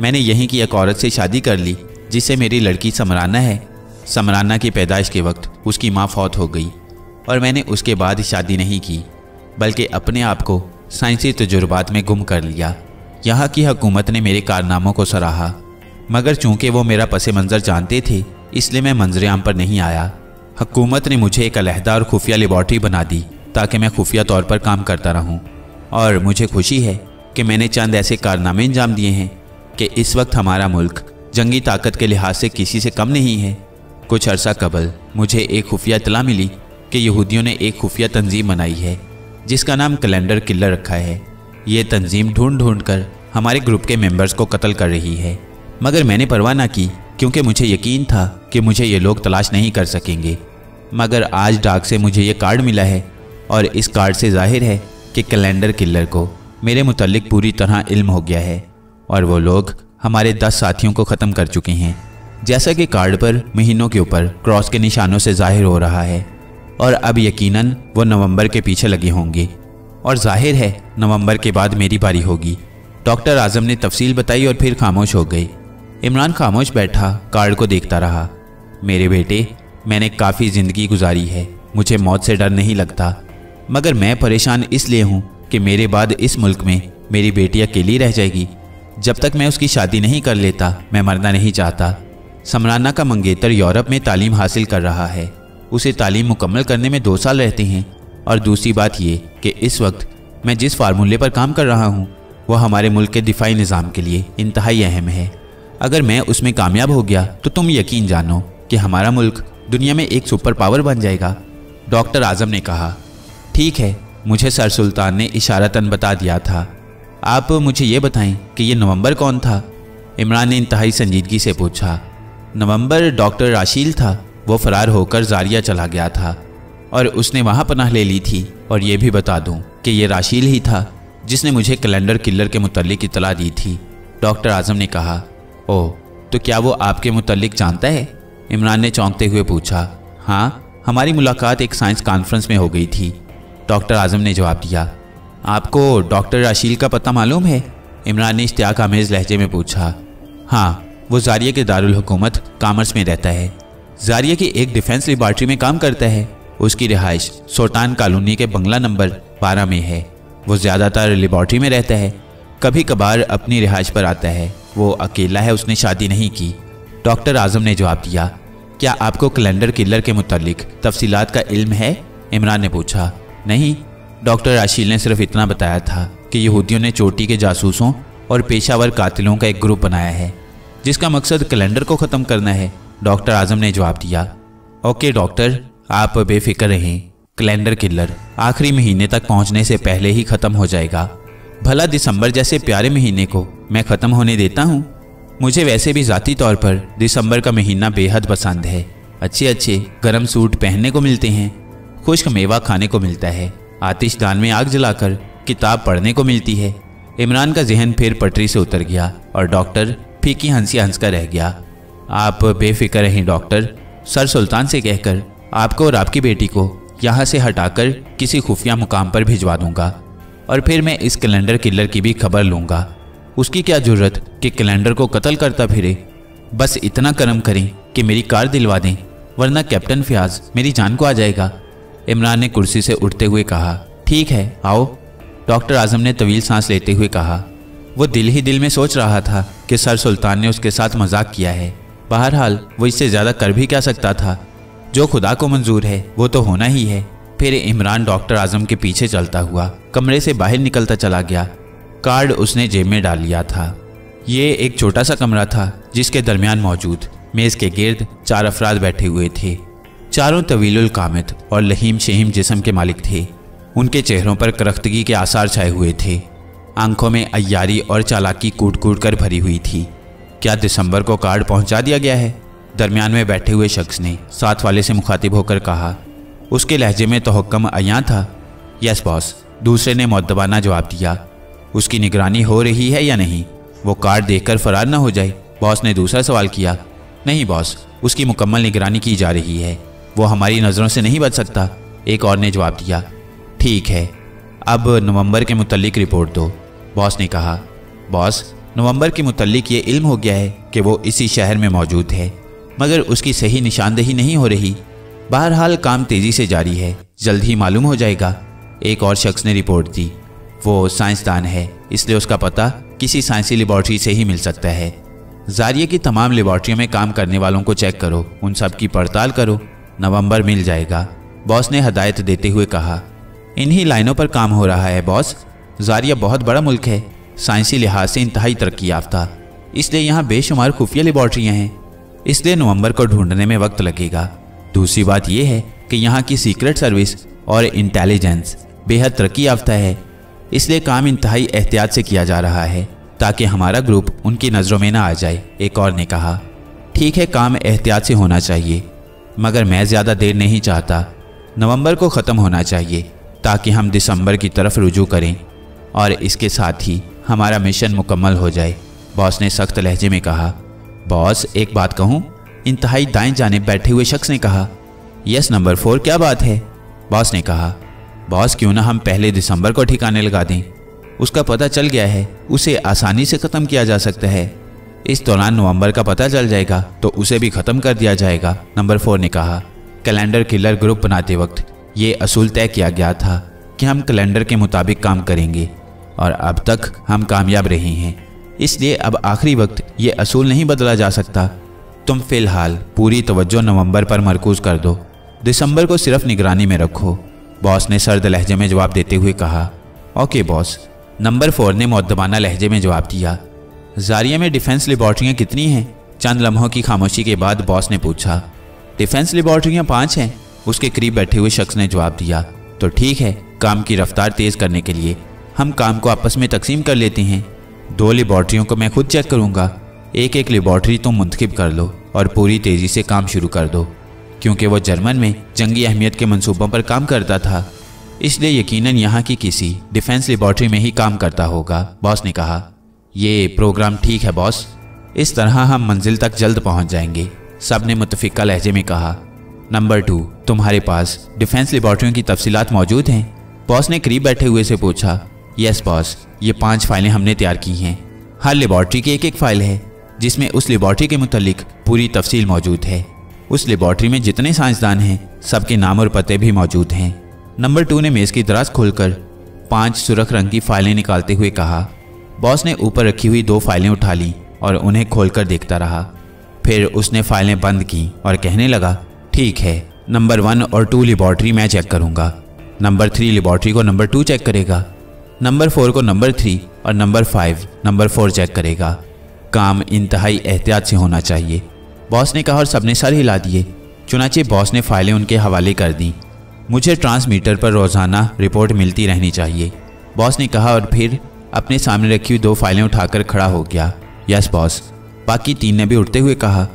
Speaker 1: मैंने यहीं की एक औरत से शादी कर ली, जिससे मेरी लड़की समराना है। समराना की पैदाइश के वक्त उसकी माँ फौत हो गई और मैंने उसके बाद शादी नहीं की, बल्कि अपने आप को साइंसी तजुर्बात में गुम कर लिया। यहाँ की हकूमत ने मेरे कारनामों को सराहा, मगर चूँकि वो मेरा पस मंज़र जानते थे, इसलिए मैं मंजर आम पर नहीं आया। हुकूमत ने मुझे एक अलहदा और खुफिया लेबॉर्ट्री बना दी, ताकि मैं खुफिया तौर पर काम करता रहूँ। और मुझे खुशी है कि मैंने चंद ऐसे कारनामे अंजाम दिए हैं कि इस वक्त हमारा मुल्क जंगी ताकत के लिहाज से किसी से कम नहीं है। कुछ अरसा कबल मुझे एक खुफिया इतला मिली कि यहूदियों ने एक खुफिया तंजीम बनाई है, जिसका नाम कैलेंडर किलर रखा है। ये तंजीम ढूंढ ढूंढ कर हमारे ग्रुप के मेंबर्स को कत्ल कर रही है। मगर मैंने परवाह ना की क्योंकि मुझे यकीन था कि मुझे ये लोग तलाश नहीं कर सकेंगे। मगर आज डाक से मुझे ये कार्ड मिला है और इस कार्ड से ज़ाहिर है कि कैलेंडर किलर को मेरे मुतलिक पूरी तरह इल्म हो गया है और वो लोग हमारे दस साथियों को ख़त्म कर चुके हैं। जैसा कि कार्ड पर महीनों के ऊपर क्रॉस के निशानों से ज़ाहिर हो रहा है और अब यकीनन वो नवंबर के पीछे लगे होंगे और ज़ाहिर है नवंबर के बाद मेरी बारी होगी। डॉक्टर आज़म ने तफसील बताई और फिर खामोश हो गई इमरान खामोश बैठा, कार्ड को देखता रहा। मेरे बेटे, मैंने काफ़ी ज़िंदगी गुजारी है, मुझे मौत से डर नहीं लगता। मगर मैं परेशान इसलिए हूँ कि मेरे बाद इस मुल्क में मेरी बेटी अकेली रह जाएगी। जब तक मैं उसकी शादी नहीं कर लेता, मैं मरना नहीं चाहता। समराना का मंगेतर यूरोप में तालीम हासिल कर रहा है। उसे तालीम मुकम्मल करने में दो साल रहते हैं। और दूसरी बात ये कि इस वक्त मैं जिस फार्मूले पर काम कर रहा हूँ, वह हमारे मुल्क के दिफाई निज़ाम के लिए इंतहाई अहम है। अगर मैं उसमें कामयाब हो गया तो तुम यकीन जानो कि हमारा मुल्क दुनिया में एक सुपर पावर बन जाएगा। डॉक्टर आज़म ने कहा, ठीक है, मुझे सर सुल्तान ने इशारतन बता दिया था। आप मुझे ये बताएँ कि ये नवंबर कौन था? इमरान ने इंतहाई संजीदगी से पूछा, नवंबर डॉक्टर राशील था, वो फरार होकर जारिया चला गया था और उसने वहाँ पनाह ले ली थी। और ये भी बता दूँ कि ये राशील ही था जिसने मुझे कैलेंडर किलर के मुतलिक इतला दी थी। डॉक्टर आज़म ने कहा ओ तो क्या वो आपके मुतलिक जानता है? इमरान ने चौंकते हुए पूछा हाँ हमारी मुलाकात एक साइंस कॉन्फ्रेंस में हो गई थी। डॉक्टर आज़म ने जवाब दिया, आपको डॉक्टर राशील का पता मालूम है? इमरान ने इश्तियाक आमेज लहजे में पूछा हाँ वो जारिया के दारुल हुकूमत कामर्स में रहता है। जारिया की एक डिफेंस लेबार्ट्री में काम करता है। उसकी रिहाइश सोटान कॉलोनी के बंगला नंबर बारह में है। वो ज़्यादातर लेबॉर्ट्री में रहता है, कभी कभार अपनी रिहाइश पर आता है। वो अकेला है, उसने शादी नहीं की। डॉक्टर आज़म ने जवाब दिया, क्या आपको कैलेंडर किलर के मुतलिक तफसीलात का इल्म है? इमरान ने पूछा, नहीं। डॉक्टर आशील ने सिर्फ़ इतना बताया था कि यहूदियों ने चोटी के जासूसों और पेशावर कातिलों का एक ग्रुप बनाया है, जिसका मकसद कैलेंडर को ख़त्म करना है। डॉक्टर आज़म ने जवाब दिया, ओके डॉक्टर, आप बेफिक्र रहें। कैलेंडर किलर आखिरी महीने तक पहुँचने से पहले ही ख़त्म हो जाएगा। भला दिसंबर जैसे प्यारे महीने को मैं ख़त्म होने देता हूँ। मुझे वैसे भी ज़ाती तौर पर दिसंबर का महीना बेहद पसंद है। अच्छे अच्छे गर्म सूट पहनने को मिलते हैं, खुश्क मेवा खाने को मिलता है आतिशदान में आग जलाकर किताब पढ़ने को मिलती है। इमरान का जहन फिर पटरी से उतर गया और डॉक्टर फीकी हँसी हंस कर रह गया। आप बेफिक्र रहें डॉक्टर, सर सुल्तान से कहकर, आपको और आपकी बेटी को यहाँ से हटाकर किसी खुफिया मुकाम पर भिजवा दूँगा। और फिर मैं इस कैलेंडर किलर की भी खबर लूँगा। उसकी क्या ज़रूरत कि कैलेंडर को कत्ल करता फिरे? बस इतना कर्म करें कि मेरी कार दिलवा दें, वरना कैप्टन फ्याज मेरी जान को आ जाएगा। इमरान ने कुर्सी से उठते हुए कहा, ठीक है, आओ। डॉक्टर आज़म ने तवील सांस लेते हुए कहा, वो दिल ही दिल में सोच रहा था कि सर सुल्तान ने उसके साथ मज़ाक किया है। बहरहाल, वो इससे ज़्यादा कर भी क्या सकता था? जो खुदा को मंजूर है, वो तो होना ही है। फिर इमरान डॉक्टर आज़म के पीछे चलता हुआ कमरे से बाहर निकलता चला गया। कार्ड उसने जेब में डाल लिया था। ये एक छोटा सा कमरा था, जिसके दरमियान मौजूद मेज़ के गिर्द चार अफराद बैठे हुए थे। चारों तवीलुल कामित और लहीम शहीम जिसम के मालिक थे। उनके चेहरों पर करख्तगी के आसार छाए हुए थे। आँखों में अयारी और चालाकी कूट कूट कर भरी हुई थी। क्या दिसंबर को कार्ड पहुँचा दिया गया है? दरमियान में बैठे हुए शख्स ने साथ वाले से मुखातिब होकर कहा उसके लहजे में तो हुक्म अया था। यस, बॉस, दूसरे ने मुद्दबाना जवाब दिया। उसकी निगरानी हो रही है या नहीं, वो कार्ड देखकर फरार ना हो जाए। बॉस ने दूसरा सवाल किया, नहीं, बॉस, उसकी मुकम्मल निगरानी की जा रही है। वो हमारी नज़रों से नहीं बच सकता। एक और ने जवाब दिया, ठीक है, अब नवंबर के मुतलिक रिपोर्ट दो। बॉस ने कहा, बॉस, नवंबर के मुतलिक ये इल्म हो गया है कि वो इसी शहर में मौजूद है, मगर उसकी सही निशानदेही नहीं हो रही। बहरहाल काम तेज़ी से जारी है। जल्द ही मालूम हो जाएगा। एक और शख्स ने रिपोर्ट दी। वो साइंसदान है, इसलिए उसका पता किसी साइंसी लेबॉर्ट्री से ही मिल सकता है। जारिया की तमाम लेबॉर्ट्रियों में काम करने वालों को चेक करो, उन सब की पड़ताल करो, नवंबर मिल जाएगा, बॉस ने हदायत देते हुए कहा। इन्हीं लाइनों पर काम हो रहा है, बॉस। जारिया बहुत बड़ा मुल्क है, साइंसी लिहाज से इंतहाई तरक्की याफ्ता। इसलिए यहाँ बेशुमार खुफिया लेबॉर्ट्रियाँ हैं। इसलिए नवंबर को ढूँढने में वक्त लगेगा। दूसरी बात यह है कि यहाँ की सीक्रेट सर्विस और इंटेलिजेंस बेहद तरक्की याफ्ता है। इसलिए काम इंतहाई एहतियात से किया जा रहा है, ताकि हमारा ग्रुप उनकी नज़रों में ना आ जाए, एक और ने कहा। ठीक है, काम एहतियात से होना चाहिए, मगर मैं ज़्यादा देर नहीं चाहता। नवंबर को ख़त्म होना चाहिए, ताकि हम दिसंबर की तरफ़ रुजू करें, और इसके साथ ही हमारा मिशन मुकम्मल हो जाए, बॉस ने सख्त लहजे में कहा। बॉस, एक बात कहूँ? इंतहाई दाएँ जाने बैठे हुए शख्स ने कहा, यस, नंबर फोर, क्या बात है? बॉस ने कहा, बॉस, क्यों ना हम पहले दिसंबर को ठिकाने लगा दें। उसका पता चल गया है, उसे आसानी से ख़त्म किया जा सकता है। इस दौरान नवंबर का पता चल जाएगा तो उसे भी ख़त्म कर दिया जाएगा, नंबर फोर ने कहा। कैलेंडर किलर ग्रुप बनाते वक्त ये असूल तय किया गया था कि हम कैलेंडर के मुताबिक काम करेंगे, और अब तक हम कामयाब रहे हैं। इसलिए अब आखिरी वक्त ये असूल नहीं बदला जा सकता। तुम फ़िलहाल पूरी तवज्जो नवंबर पर मरकूज कर दो। दिसंबर को सिर्फ़ निगरानी में रखो। बॉस ने सर्द लहजे में जवाब देते हुए कहा, ओके बॉस। नंबर फोर ने मुद्दबाना लहजे में जवाब दिया, जारिया में डिफेंस लेबॉर्ट्रियाँ कितनी हैं? चंद लम्हों की खामोशी के बाद बॉस ने पूछा, डिफेंस लेबॉर्ट्रियाँ पाँच हैं? उसके करीब बैठे हुए शख्स ने जवाब दिया तो ठीक है, काम की रफ्तार तेज़ करने के लिए। हम काम को आपस में तकसीम कर लेते हैं। दो लेबॉर्ट्रियों को मैं खुद चेक करूँगा। एक एक लेबॉर्ट्री तुम मुंतखब कर लो और पूरी तेज़ी से काम शुरू कर दो। क्योंकि वह जर्मन में जंगी अहमियत के मंसूबों पर काम करता था। इसलिए यकीनन यहाँ की किसी डिफेंस लेबॉर्ट्री में ही काम करता होगा। बॉस ने कहा, ये प्रोग्राम ठीक है, बॉस। इस तरह हम मंजिल तक जल्द पहुँच जाएँगे। सबने मुतफ़ा लहजे में कहा, नंबर टू, तुम्हारे पास डिफेंस लेबॉर्ट्रियों की तफसीत मौजूद हैं? बॉस ने करीब बैठे हुए से पूछा, यस, बॉस, ये पाँच फाइलें हमने तैयार की हैं। हर लेबॉर्ट्री की एक एक फ़ाइल है। जिसमें उस लेबॉर्ट्री के मुतलिक पूरी तफसील मौजूद है। उस लेबॉर्ट्री में जितने साइंसदान हैं, सबके नाम और पते भी मौजूद हैं। नंबर टू ने मेज़ की दराज खोलकर पाँच सुरख रंग की फाइलें निकालते हुए कहा। बॉस ने ऊपर रखी हुई दो फाइलें उठा ली और उन्हें खोलकर देखता रहा। फिर उसने फाइलें बंद की और कहने लगा, ठीक है, नंबर वन और टू लेबॉर्ट्री मैं चेक करूँगा। नंबर थ्री लेबॉर्ट्री को नंबर टू चेक करेगा। नंबर फोर को नंबर थ्री और number five, number four check करेगा। काम इंतहाई एहतियात से होना चाहिए। बॉस ने कहा और सबने सर हिला दिए। चुनाचे बॉस ने फाइलें उनके हवाले कर दी। मुझे ट्रांसमीटर पर रोज़ाना रिपोर्ट मिलती रहनी चाहिए। बॉस ने कहा और फिर अपने सामने रखी हुई दो फाइलें उठाकर खड़ा हो गया। Yes boss. बाकी तीन ने भी उठते हुए कहा।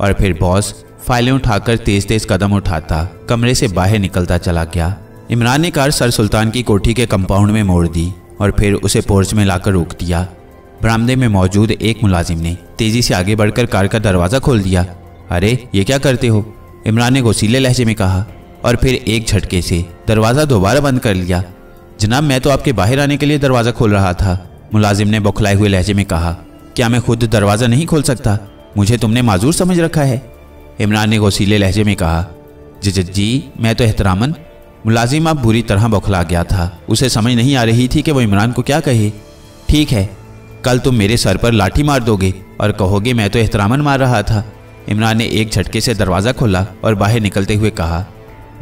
Speaker 1: और फिर बॉस फाइलें उठाकर तेज तेज कदम उठाता। कमरे से बाहर निकलता चला गया। इमरान ने कार सर सुल्तान की कोठी के कंपाउंड में मोड़ दी और फिर उसे पोर्च में लाकर रोक दिया। बरामदे में मौजूद एक मुलाजिम ने तेज़ी से आगे बढ़कर कार का दरवाज़ा खोल दिया। अरे, ये क्या करते हो? इमरान ने गोसीले लहजे में कहा और फिर एक झटके से दरवाज़ा दोबारा बंद कर लिया। जनाब, मैं तो आपके बाहर आने के लिए दरवाज़ा खोल रहा था, मुलाजिम ने बौखलाए हुए लहजे में कहा। क्या मैं खुद दरवाज़ा नहीं खोल सकता? मुझे तुमने माजूर समझ रखा है। इमरान ने गौसीले लहजे में कहा। जी जी मैं तो एहतरामन। मुलाजिम अब बुरी तरह बौखला गया था। उसे समझ नहीं आ रही थी कि वो इमरान को क्या कहे। ठीक है कल तुम मेरे सर पर लाठी मार दोगे और कहोगे मैं तो एहतरामन मार रहा था। इमरान ने एक झटके से दरवाज़ा खोला और बाहर निकलते हुए कहा,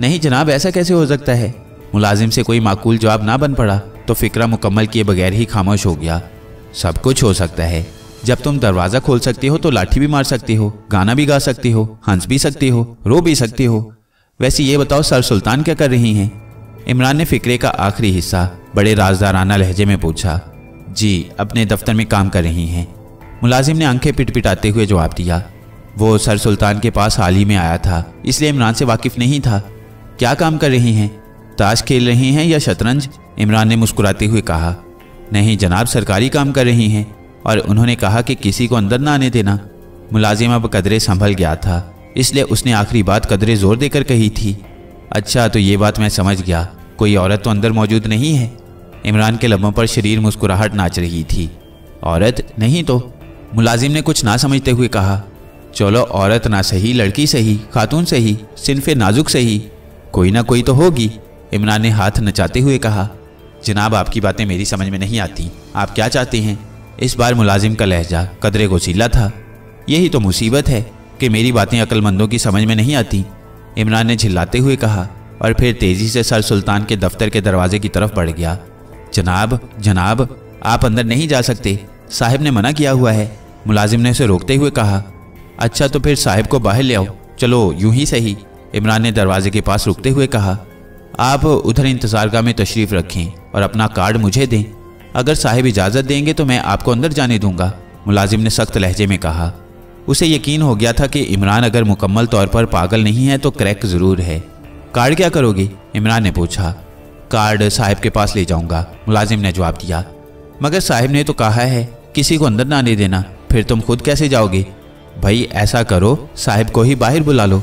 Speaker 1: नहीं जनाब, ऐसा कैसे हो सकता है? मुलाजिम से कोई माकूल जवाब ना बन पड़ा तो फिक्रा मुकम्मल किए बगैर ही खामोश हो गया। सब कुछ हो सकता है। जब तुम दरवाज़ा खोल सकती हो तो लाठी भी मार सकती हो, गाना भी गा सकती हो, हंस भी सकती हो, रो भी सकती हो। वैसे ये बताओ, सर सुल्तान क्या कर रही हैं? इमरान ने फिक्रे का आखिरी हिस्सा बड़े राजदाराना लहजे में पूछा। जी, अपने दफ्तर में काम कर रही हैं। मुलाजिम ने आँखें पिटपिटाते हुए जवाब दिया, वो सर सुल्तान के पास हाल ही में आया था, इसलिए इमरान से वाकिफ नहीं था। क्या काम कर रही हैं? ताश खेल रही हैं या शतरंज? इमरान ने मुस्कुराते हुए कहा, नहीं जनाब, सरकारी काम कर रही हैं, और उन्होंने कहा कि किसी को अंदर ना आने देना। मुलाजिम अब कदरे संभल गया था, इसलिए उसने आखिरी बात कदरे ज़ोर देकर कही थी। अच्छा तो ये बात मैं समझ गया, कोई औरत तो अंदर मौजूद नहीं है। इमरान के लबों पर शरीर मुस्कुराहट नाच रही थी। औरत, नहीं तो। मुलाजिम ने कुछ ना समझते हुए कहा, चलो, औरत ना सही, लड़की सही, खातून सही, सिनफे नाजुक सही, कोई ना कोई तो होगी। इमरान ने हाथ नचाते हुए कहा, जनाब, आपकी बातें मेरी समझ में नहीं आती। आप क्या चाहते हैं? इस बार मुलाजिम का लहजा कदरे को सीला था। यही तो मुसीबत है कि मेरी बातें अक्लमंदों की समझ में नहीं आती, इमरान ने झिल्लाते हुए कहा, और फिर तेज़ी से सर सुल्तान के दफ्तर के दरवाजे की तरफ़ बढ़ गया। जनाब जनाब, आप अंदर नहीं जा सकते। साहिब ने मना किया हुआ है। मुलाजिम ने उसे रोकते हुए कहा अच्छा तो फिर साहिब को बाहर ले आओ। चलो, यूँ ही सही। इमरान ने दरवाजे के पास रुकते हुए कहा, आप उधर इंतजारगाह में तशरीफ़ रखें और अपना कार्ड मुझे दें। अगर साहिब इजाज़त देंगे तो मैं आपको अंदर जाने दूँगा। मुलाजिम ने सख्त लहजे में कहा, उसे यकीन हो गया था कि इमरान अगर मुकम्मल तौर पर पागल नहीं है तो क्रैक ज़रूर है। कार्ड क्या करोगे? इमरान ने पूछा कार्ड साहिब के पास ले जाऊँगा। मुलाजिम ने जवाब दिया, मगर साहिब ने तो कहा है, किसी को अंदर ना आने देना, फिर तुम खुद कैसे जाओगे? भाई, ऐसा करो, साहिब को ही बाहर बुला लो।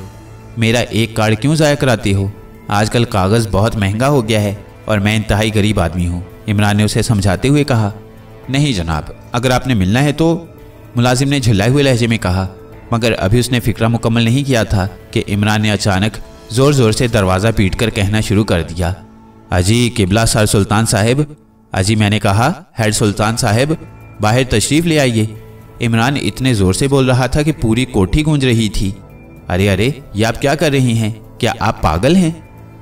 Speaker 1: मेरा एक कार्ड क्यों ज़ाया कराती हो? आजकल कागज़ बहुत महँगा हो गया है और मैं इंतहाई गरीब आदमी हूँ, इमरान ने उसे समझाते हुए कहा। नहीं जनाब, अगर आपने मिलना है तो मुलाजिम ने झुल्लाए हुए लहजे में कहा। मगर अभी उसने फिक्रा मुकम्मल नहीं किया था कि इमरान ने अचानक ज़ोर ज़ोर से दरवाज़ा पीट कर कहना शुरू कर दिया। अजी किबला सर सुल्तान साहिब। अजी मैंने कहा, हेड सुल्तान साहिब, बाहर तशरीफ़ ले आइए। इमरान इतने ज़ोर से बोल रहा था कि पूरी कोठी गूंज रही थी। अरे अरे, ये आप क्या कर रही हैं? क्या आप पागल हैं?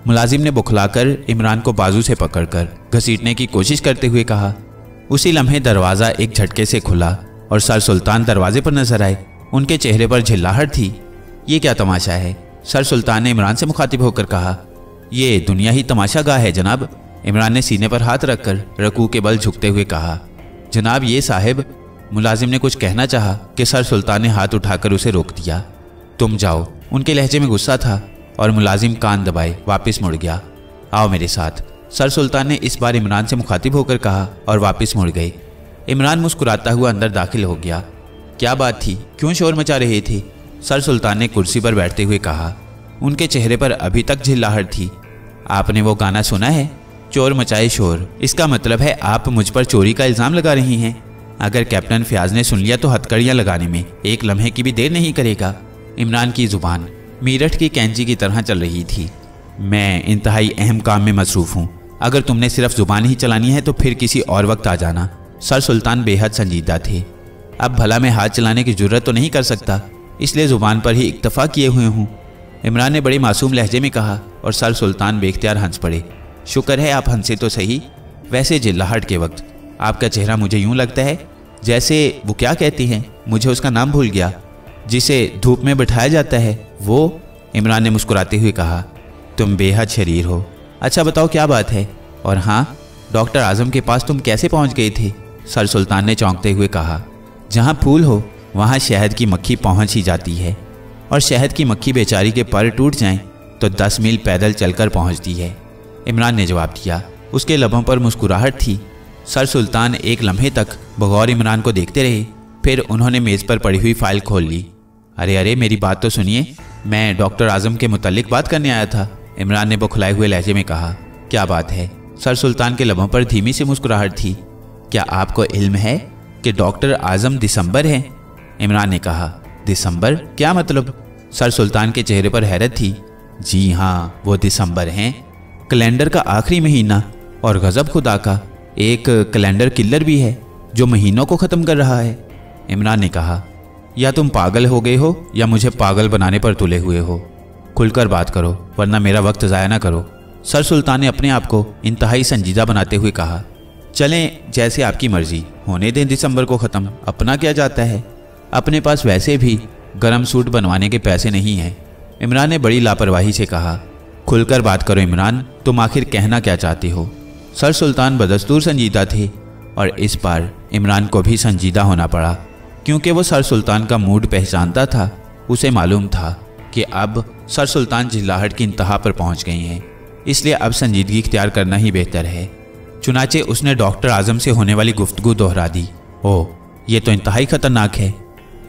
Speaker 1: मुलाजिम ने बुखलाकर इमरान को बाजू से पकड़कर घसीटने की कोशिश करते हुए कहा। उसी लम्हे दरवाज़ा एक झटके से खुला और सर सुल्तान दरवाजे पर नज़र आए। उनके चेहरे पर झिल्लाहट थी। ये क्या तमाशा है? सर सुल्तान ने इमरान से मुखातिब होकर कहा। ये दुनिया ही तमाशा गाह है, जनाब। इमरान ने सीने पर हाथ रखकर रकू के बल झुकते हुए कहा, जनाब, ये साहिब, मुलाजिम ने कुछ कहना चाहा कि सर सुल्तान ने हाथ उठाकर उसे रोक दिया। तुम जाओ। उनके लहजे में गुस्सा था और मुलाजिम कान दबाए, वापस मुड़ गया। आओ मेरे साथ। सर सुल्तान ने इस बार इमरान से मुखातिब होकर कहा और वापस मुड़ गए इमरान मुस्कुराता हुआ अंदर दाखिल हो गया। क्या बात थी? क्यों शोर मचा रहे थे? सर सुल्तान ने कुर्सी पर बैठते हुए कहा उनके चेहरे पर अभी तक झिल्लाहट थी। आपने वो गाना सुना है? चोर मचाए शोर। इसका मतलब है आप मुझ पर चोरी का इल्ज़ाम लगा रही हैं। अगर कैप्टन फ्याज ने सुन लिया तो हथकड़ियाँ लगाने में एक लम्हे की भी देर नहीं करेगा। इमरान की ज़ुबान मीरठ की कैंची की तरह चल रही थी। मैं इंतहाई अहम काम में मसरूफ़ हूँ। अगर तुमने सिर्फ़ ज़ुबान ही चलानी है तो फिर किसी और वक्त आ जाना। सर सुल्तान बेहद संजीदा थे। अब भला मैं हाथ चलाने की ज़रूरत तो नहीं कर सकता, इसलिए ज़ुबान पर ही इक्तफ़ा किए हुए हूँ। इमरान ने बड़े मासूम लहजे में कहा और सर सुल्तान बेख्तियार हंस पड़े। शुक्र है आप हंसे तो सही। वैसे जिल्लाहट के वक्त आपका चेहरा मुझे यूँ लगता है जैसे वो क्या कहती हैं, मुझे उसका नाम भूल गया। जिसे धूप में बिठाया जाता है, वो, इमरान ने मुस्कुराते हुए कहा, तुम बेहद शरीर हो। अच्छा बताओ क्या बात है? और हाँ डॉक्टर आज़म के पास तुम कैसे पहुँच गए थे? सर सुल्तान ने चौंकते हुए कहा, जहाँ फूल हो, वहाँ शहद की मक्खी पहुँच ही जाती है। और शहद की मक्खी बेचारी के पर टूट जाएँ तो दस मील पैदल चलकर पहुँचती है। इमरान ने जवाब दिया, उसके लबों पर मुस्कुराहट थी। सर सुल्तान एक लम्हे तक बगौर इमरान को देखते रहे, फिर उन्होंने मेज़ पर पड़ी हुई फ़ाइल खोल ली। अरे अरे, मेरी बात तो सुनिए, मैं डॉक्टर आज़म के मुतलिक बात करने आया था, इमरान ने बुखलाए हुए लहजे में कहा। क्या बात है? सर सुल्तान के लबों पर धीमी सी मुस्कुराहट थी। क्या आपको इल्म है कि डॉक्टर आज़म दिसंबर हैं? इमरान ने कहा दिसंबर? क्या मतलब? सर सुल्तान के चेहरे पर हैरत थी। जी हाँ वो दिसंबर हैं। कैलेंडर का आखिरी महीना, और गज़ब खुदा का। एक कैलेंडर किलर भी है, जो महीनों को ख़त्म कर रहा है। इमरान ने कहा, या तुम पागल हो गए हो, या मुझे पागल बनाने पर तुले हुए हो। खुलकर बात करो, वरना मेरा वक्त ज़ाया ना करो। सर सुल्तान ने अपने आप को इंतहाई संजीदा बनाते हुए कहा, चलें, जैसे आपकी मर्ज़ी। होने दें दिसंबर को ख़त्म। अपना क्या जाता है? अपने पास वैसे भी गर्म सूट बनवाने के पैसे नहीं हैं। इमरान ने बड़ी लापरवाही से कहा, खुलकर बात करो इमरान, तुम आखिर कहना क्या चाहते हो? सर सुल्तान बदस्तूर संजीदा थे और इस बार इमरान को भी संजीदा होना पड़ा, क्योंकि वो सर सुल्तान का मूड पहचानता था। उसे मालूम था कि अब सर सुल्तान जिलाहट की इंतहा पर पहुँच गई हैं, इसलिए अब संजीदगी इख्तियार करना ही बेहतर है। चुनाचे उसने डॉक्टर आज़म से होने वाली गुफ्तगु दोहरा दी। ओह, ये तो इंतहाई खतरनाक है।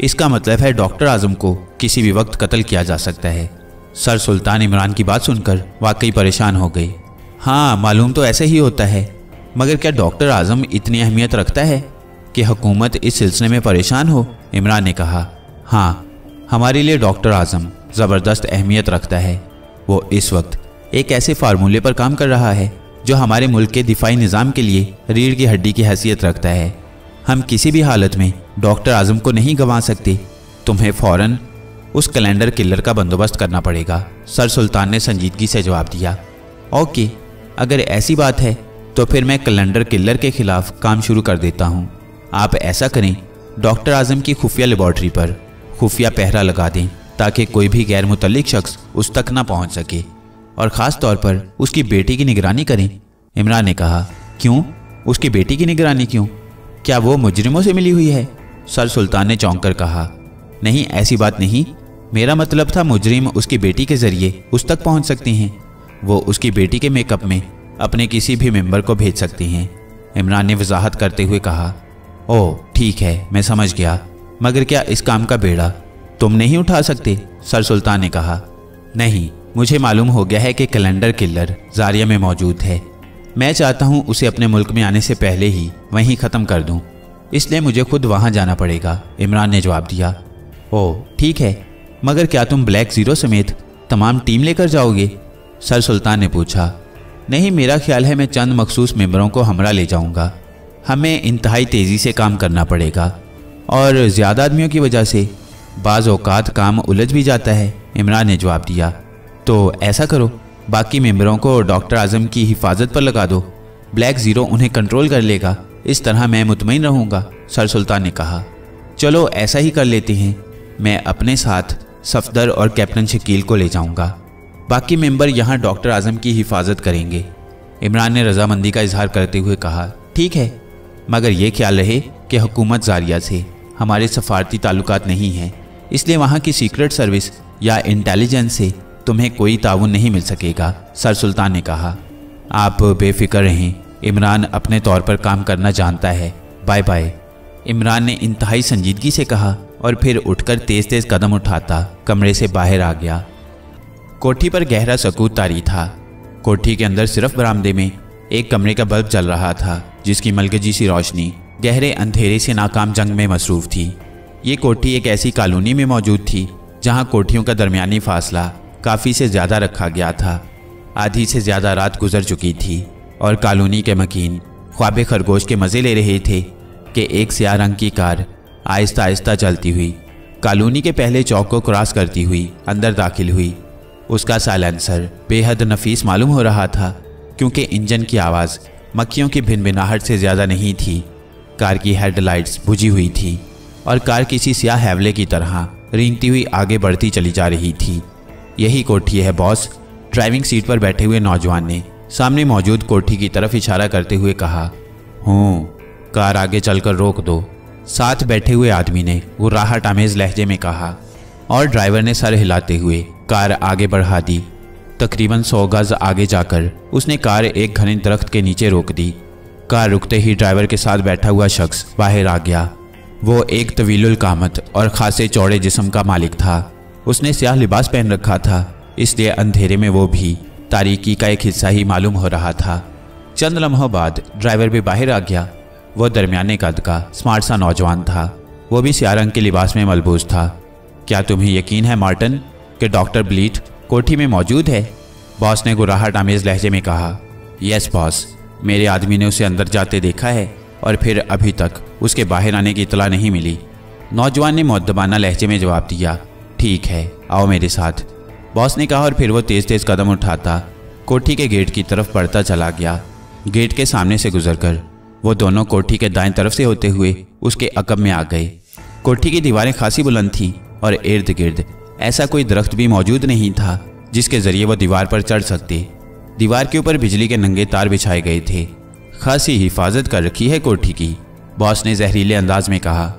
Speaker 1: इसका मतलब है डॉक्टर आज़म को किसी भी वक्त कत्ल किया जा सकता है। सर सुल्तान इमरान की बात सुनकर वाकई परेशान हो गई। हाँ मालूम तो ऐसे ही होता है। मगर क्या डॉक्टर आज़म इतनी अहमियत रखता है कि हुकूमत इस सिलसिले में परेशान हो? इमरान ने कहा हाँ हमारे लिए डॉक्टर आज़म ज़बरदस्त अहमियत रखता है। वो इस वक्त एक ऐसे फार्मूले पर काम कर रहा है जो हमारे मुल्क के दिफाई निज़ाम के लिए रीढ़ की हड्डी की हैसियत रखता है। हम किसी भी हालत में डॉक्टर आज़म को नहीं गंवा सकते। तुम्हें फ़ौरन उस कैलेंडर किलर का बंदोबस्त करना पड़ेगा। सर सुल्तान ने संजीदगी से जवाब दिया। ओके, अगर ऐसी बात है तो फिर मैं कैलेंडर किलर के खिलाफ काम शुरू कर देता हूँ। आप ऐसा करें, डॉक्टर आज़म की खुफिया लेबॉर्ट्री पर खुफिया पहरा लगा दें, ताकि कोई भी गैर मुतलिक शख्स उस तक ना पहुँच सके। और ख़ास तौर पर उसकी बेटी की निगरानी करें। इमरान ने कहा, क्यों? उसकी बेटी की निगरानी क्यों? क्या वो मुजरिमों से मिली हुई है? सर सुल्तान ने चौंक कर कहा, नहीं, ऐसी बात नहीं। मेरा मतलब था मुजरिम उसकी बेटी के ज़रिए उस तक पहुँच सकती हैं। वो उसकी बेटी के मेकअप में अपने किसी भी मेंबर को भेज सकती हैं। इमरान ने वजाहत करते हुए कहा ओह ठीक है, मैं समझ गया। मगर क्या इस काम का बेड़ा तुम नहीं उठा सकते? सर सुल्तान ने कहा, नहीं, मुझे मालूम हो गया है कि कैलेंडर किलर जारिया में मौजूद है। मैं चाहता हूँ उसे अपने मुल्क में आने से पहले ही वहीं ख़त्म कर दूँ। इसलिए मुझे खुद वहाँ जाना पड़ेगा, इमरान ने जवाब दिया। ओह, ठीक है, मगर क्या तुम ब्लैक ज़ीरो समेत तमाम टीम लेकर जाओगे? सर सुल्तान ने पूछा। नहीं, मेरा ख्याल है मैं चंद मखसूस मेंबरों को हमरा ले जाऊँगा। हमें इंतहाई तेज़ी से काम करना पड़ेगा। और ज़्यादा आदमियों की वजह से बाज़ काम उलझ भी जाता है, इमरान ने जवाब दिया। तो ऐसा करो बाकी मेंबरों को डॉक्टर आज़म की हिफाजत पर लगा दो। ब्लैक ज़ीरो उन्हें कंट्रोल कर लेगा। इस तरह मैं मुतमिन रहूँगा, सर सुल्तान ने कहा। चलो, ऐसा ही कर लेते हैं। मैं अपने साथ सफदर और कैप्टन शकील को ले जाऊँगा। बाकी मेंबर यहाँ डॉक्टर आज़म की हिफाजत करेंगे। इमरान ने रजामंदी का इजहार करते हुए कहा, ठीक है, मगर यह ख्याल रहे कि हुकूमत जारिया से हमारे सफारती ताल्लुकात नहीं हैं। इसलिए वहाँ की सीक्रेट सर्विस या इंटेलिजेंस से तुम्हें कोई ताउन नहीं मिल सकेगा, सर सुल्तान ने कहा। आप बेफिक्र रहें, इमरान अपने तौर पर काम करना जानता है। Bye bye. इमरान ने इंतहाई संजीदगी से कहा और फिर उठकर तेज तेज कदम उठाता, कमरे से बाहर आ गया। कोठी पर गहरा सकूत तारी था। कोठी के अंदर सिर्फ़ बरामदे में एक कमरे का बल्ब चल रहा था, जिसकी मलगजी सी रोशनी गहरे अंधेरे से नाकाम जंग में मसरूफ थी। ये कोठी एक ऐसी कॉलोनी में मौजूद थी, जहाँ कोठियों का दरमियानी फासला काफ़ी से ज़्यादा रखा गया था। आधी से ज़्यादा रात गुजर चुकी थी और कॉलोनी के मकीन ख्वाब खरगोश के मज़े ले रहे थे कि एक स्या रंग की कार आहिस्ता आहिस्ता चलती हुई, कॉलोनी के पहले चौक को क्रॉस करती हुई अंदर दाखिल हुई। उसका साइलेंसर बेहद नफीस मालूम हो रहा था, क्योंकि इंजन की आवाज़ मक्खियों की भिन भिनाहट से ज़्यादा नहीं थी। कार की हेडलाइट्स बुझी हुई थी और कार किसी स्याह हैवले की तरह रेंगती हुई आगे बढ़ती चली जा रही थी। यही कोठी है बॉस ड्राइविंग सीट पर बैठे हुए नौजवान ने सामने मौजूद कोठी की तरफ़ इशारा करते हुए कहा, हूँ, कार आगे चलकर रोक दो। साथ बैठे हुए आदमी ने राहत आमेज लहजे में कहा, और ड्राइवर ने सर हिलाते हुए कार आगे बढ़ा दी। तकरीबन सौ गज आगे जाकर उसने कार एक घने दरख्त के नीचे रोक दी। कार रुकते ही ड्राइवर के साथ बैठा हुआ शख्स बाहर आ गया। वो एक तवीलुल कामत और खासे चौड़े जिस्म का मालिक था। उसने स्याह लिबास पहन रखा था, इसलिए अंधेरे में वो भी तारीकी का एक हिस्सा ही मालूम हो रहा था। चंद लम्हों बाद ड्राइवर भी बाहर आ गया। वो दरमियाने कद का स्मार्ट सा नौजवान था। वो भी स्या रंग के लिबास में मलबूज था। क्या तुम्हें यकीन है मार्टन, कि डॉक्टर ब्लीट कोठी में मौजूद है? बॉस ने गुराहट आमेज लहजे में कहा, यस, बॉस। मेरे आदमी ने उसे अंदर जाते देखा है, और फिर अभी तक उसके बाहर आने की इतला नहीं मिली। नौजवान ने मुद्दबाना लहजे में जवाब दिया ठीक है, आओ मेरे साथ। बॉस ने कहा और फिर वो तेज़ तेज़ कदम उठाता। कोठी के गेट की तरफ़ बढ़ता चला गया। गेट के सामने से गुजरकर, वो दोनों कोठी के दाएँ तरफ़ से होते हुए उसके अकब में आ गए। कोठी की दीवारें खासी बुलंद थीं और इर्द गिर्द ऐसा कोई दरख्त भी मौजूद नहीं था, जिसके ज़रिए वह दीवार पर चढ़ सकते। दीवार के ऊपर बिजली के नंगे तार बिछाए गए थे। खासी हिफाजत कर रखी है कोठी की। बॉस ने जहरीले अंदाज में कहा,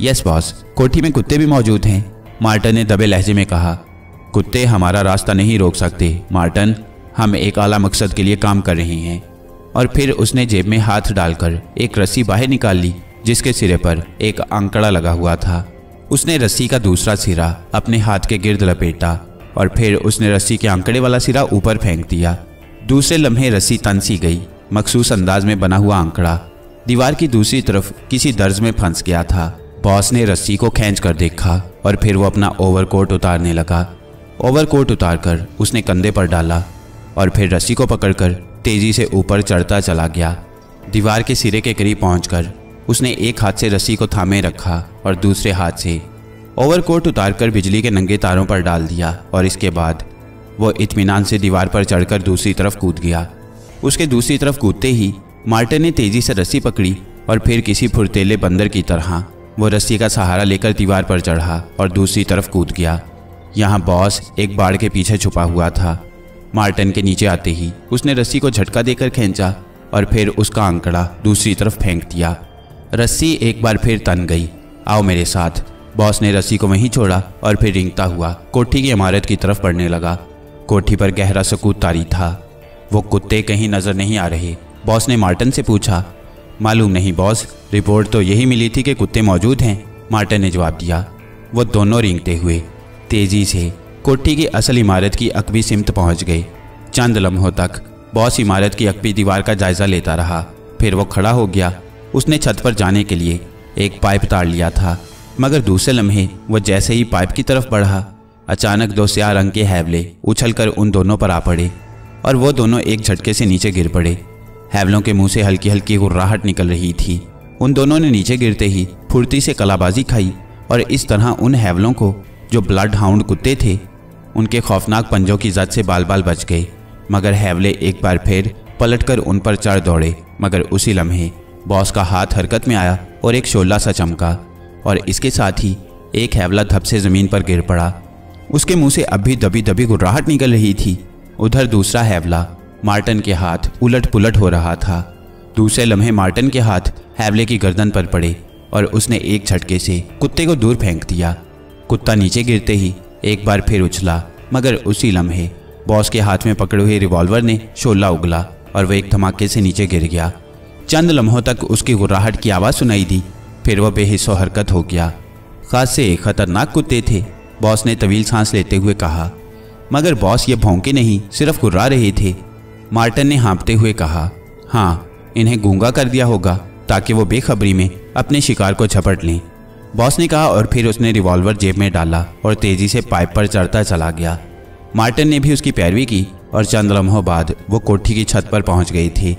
Speaker 1: यस बॉस, कोठी में कुत्ते भी मौजूद हैं। मार्टन ने दबे लहजे में कहा, कुत्ते हमारा रास्ता नहीं रोक सकते। मार्टन, हम एक आला मकसद के लिए काम कर रहे हैं। और फिर उसने जेब में हाथ डालकर एक रस्सी बाहर निकाल ली, जिसके सिरे पर एक आंकड़ा लगा हुआ था। उसने रस्सी का दूसरा सिरा अपने हाथ के गिर्द लपेटा और फिर उसने रस्सी के आंकड़े वाला सिरा ऊपर फेंक दिया। दूसरे लम्हे रस्सी तनसी गई, मखसूस अंदाज में बना हुआ आंकड़ा। दीवार की दूसरी तरफ़ किसी दर्ज में फंस गया था। बॉस ने रस्सी को खींच कर देखा और फिर वो अपना ओवरकोट उतारने लगा। ओवरकोट उतारकर उसने कंधे पर डाला और फिर रस्सी को पकड़कर तेज़ी से ऊपर चढ़ता चला गया। दीवार के सिरे के करीब पहुंचकर उसने एक हाथ से रस्सी को थामे रखा और दूसरे हाथ से ओवरकोट उतारकर बिजली के नंगे तारों पर डाल दिया और इसके बाद वो इत्मीनान से दीवार पर चढ़कर दूसरी तरफ़ कूद गया। उसके दूसरी तरफ़ कूदते ही मार्टिन ने तेज़ी से रस्सी पकड़ी और फिर किसी फुर्तेले बंदर की तरह वो रस्सी का सहारा लेकर दीवार पर चढ़ा और दूसरी तरफ़ कूद गया। यहाँ बॉस एक बाढ़ के पीछे छुपा हुआ था। मार्टिन के नीचे आते ही उसने रस्सी को झटका देकर खींचा और फिर उसका आंकड़ा दूसरी तरफ़ फेंक दिया। रस्सी एक बार फिर तन गई। आओ मेरे साथ। बॉस ने रस्सी को वहीं छोड़ा और फिर रिंगता हुआ कोठी की इमारत की तरफ़ बढ़ने लगा। कोठी पर गहरा सकूत तारी था। वो कुत्ते कहीं नज़र नहीं आ रहे। बॉस ने मार्टन से पूछा मालूम नहीं बॉस, रिपोर्ट तो यही मिली थी कि कुत्ते मौजूद हैं। मार्टन ने जवाब दिया, वो दोनों रिंगते हुए, तेज़ी से, कोठी की असल इमारत की अकबी सिमत पहुँच गए। चंद लम्हों तक, बॉस इमारत की अकबी दीवार का जायजा लेता रहा, फिर वो खड़ा हो गया। उसने छत पर जाने के लिए एक पाइप ताड़ लिया था, मगर दूसरे लम्हे वह जैसे ही पाइप की तरफ़ बढ़ा, अचानक दो स्याह रंग के हैवले उछलकर उन दोनों पर आ पड़े, और वो दोनों एक झटके से नीचे गिर पड़े। हैवलों के मुँह से हल्की हल्की गुर्राहट निकल रही थी। उन दोनों ने नीचे गिरते ही फुर्ती से कलाबाजी खाई और इस तरह उन हैवलों को, जो ब्लड हाउंड कुत्ते थे, उनके खौफनाक पंजों की जद से बाल बाल बच गए। मगर हैवले एक बार फिर पलटकर उन पर चढ़ दौड़े, मगर उसी लम्हे बॉस का हाथ हरकत में आया और एक शोला सा चमका और इसके साथ ही एक हैवला धप से ज़मीन पर गिर पड़ा। उसके मुँह से अब भी दबी दबी गुर्राहट निकल रही थी। उधर दूसरा हैवला मार्टन के हाथ उलट पुलट हो रहा था। दूसरे लम्हे मार्टन के हाथ हैवले की गर्दन पर पड़े और उसने एक झटके से कुत्ते को दूर फेंक दिया। कुत्ता नीचे गिरते ही एक बार फिर उछला, मगर उसी लम्हे बॉस के हाथ में पकड़े हुए रिवॉल्वर ने शोला उगला और वह एक धमाके से नीचे गिर गया। चंद लम्हों तक उसकी गुर्राहट की आवाज़ सुनाई दी, फिर वह बेहिस्सो हरकत हो गया। खास खतरनाक कुत्ते थे, बॉस ने तवील सांस लेते हुए कहा, मगर बॉस ये भौंके नहीं, सिर्फ़ गुर्रा रहे थे। मार्टन ने हाँपते हुए कहा हाँ इन्हें गूँगा कर दिया होगा, ताकि वो बेखबरी में अपने शिकार को झपट लें। बॉस ने कहा और फिर उसने रिवॉल्वर जेब में डाला और तेज़ी से पाइप पर चढ़ता चला गया। मार्टन ने भी उसकी पैरवी की और चंद लम्हों बाद वो कोठी की छत पर पहुँच गई थी।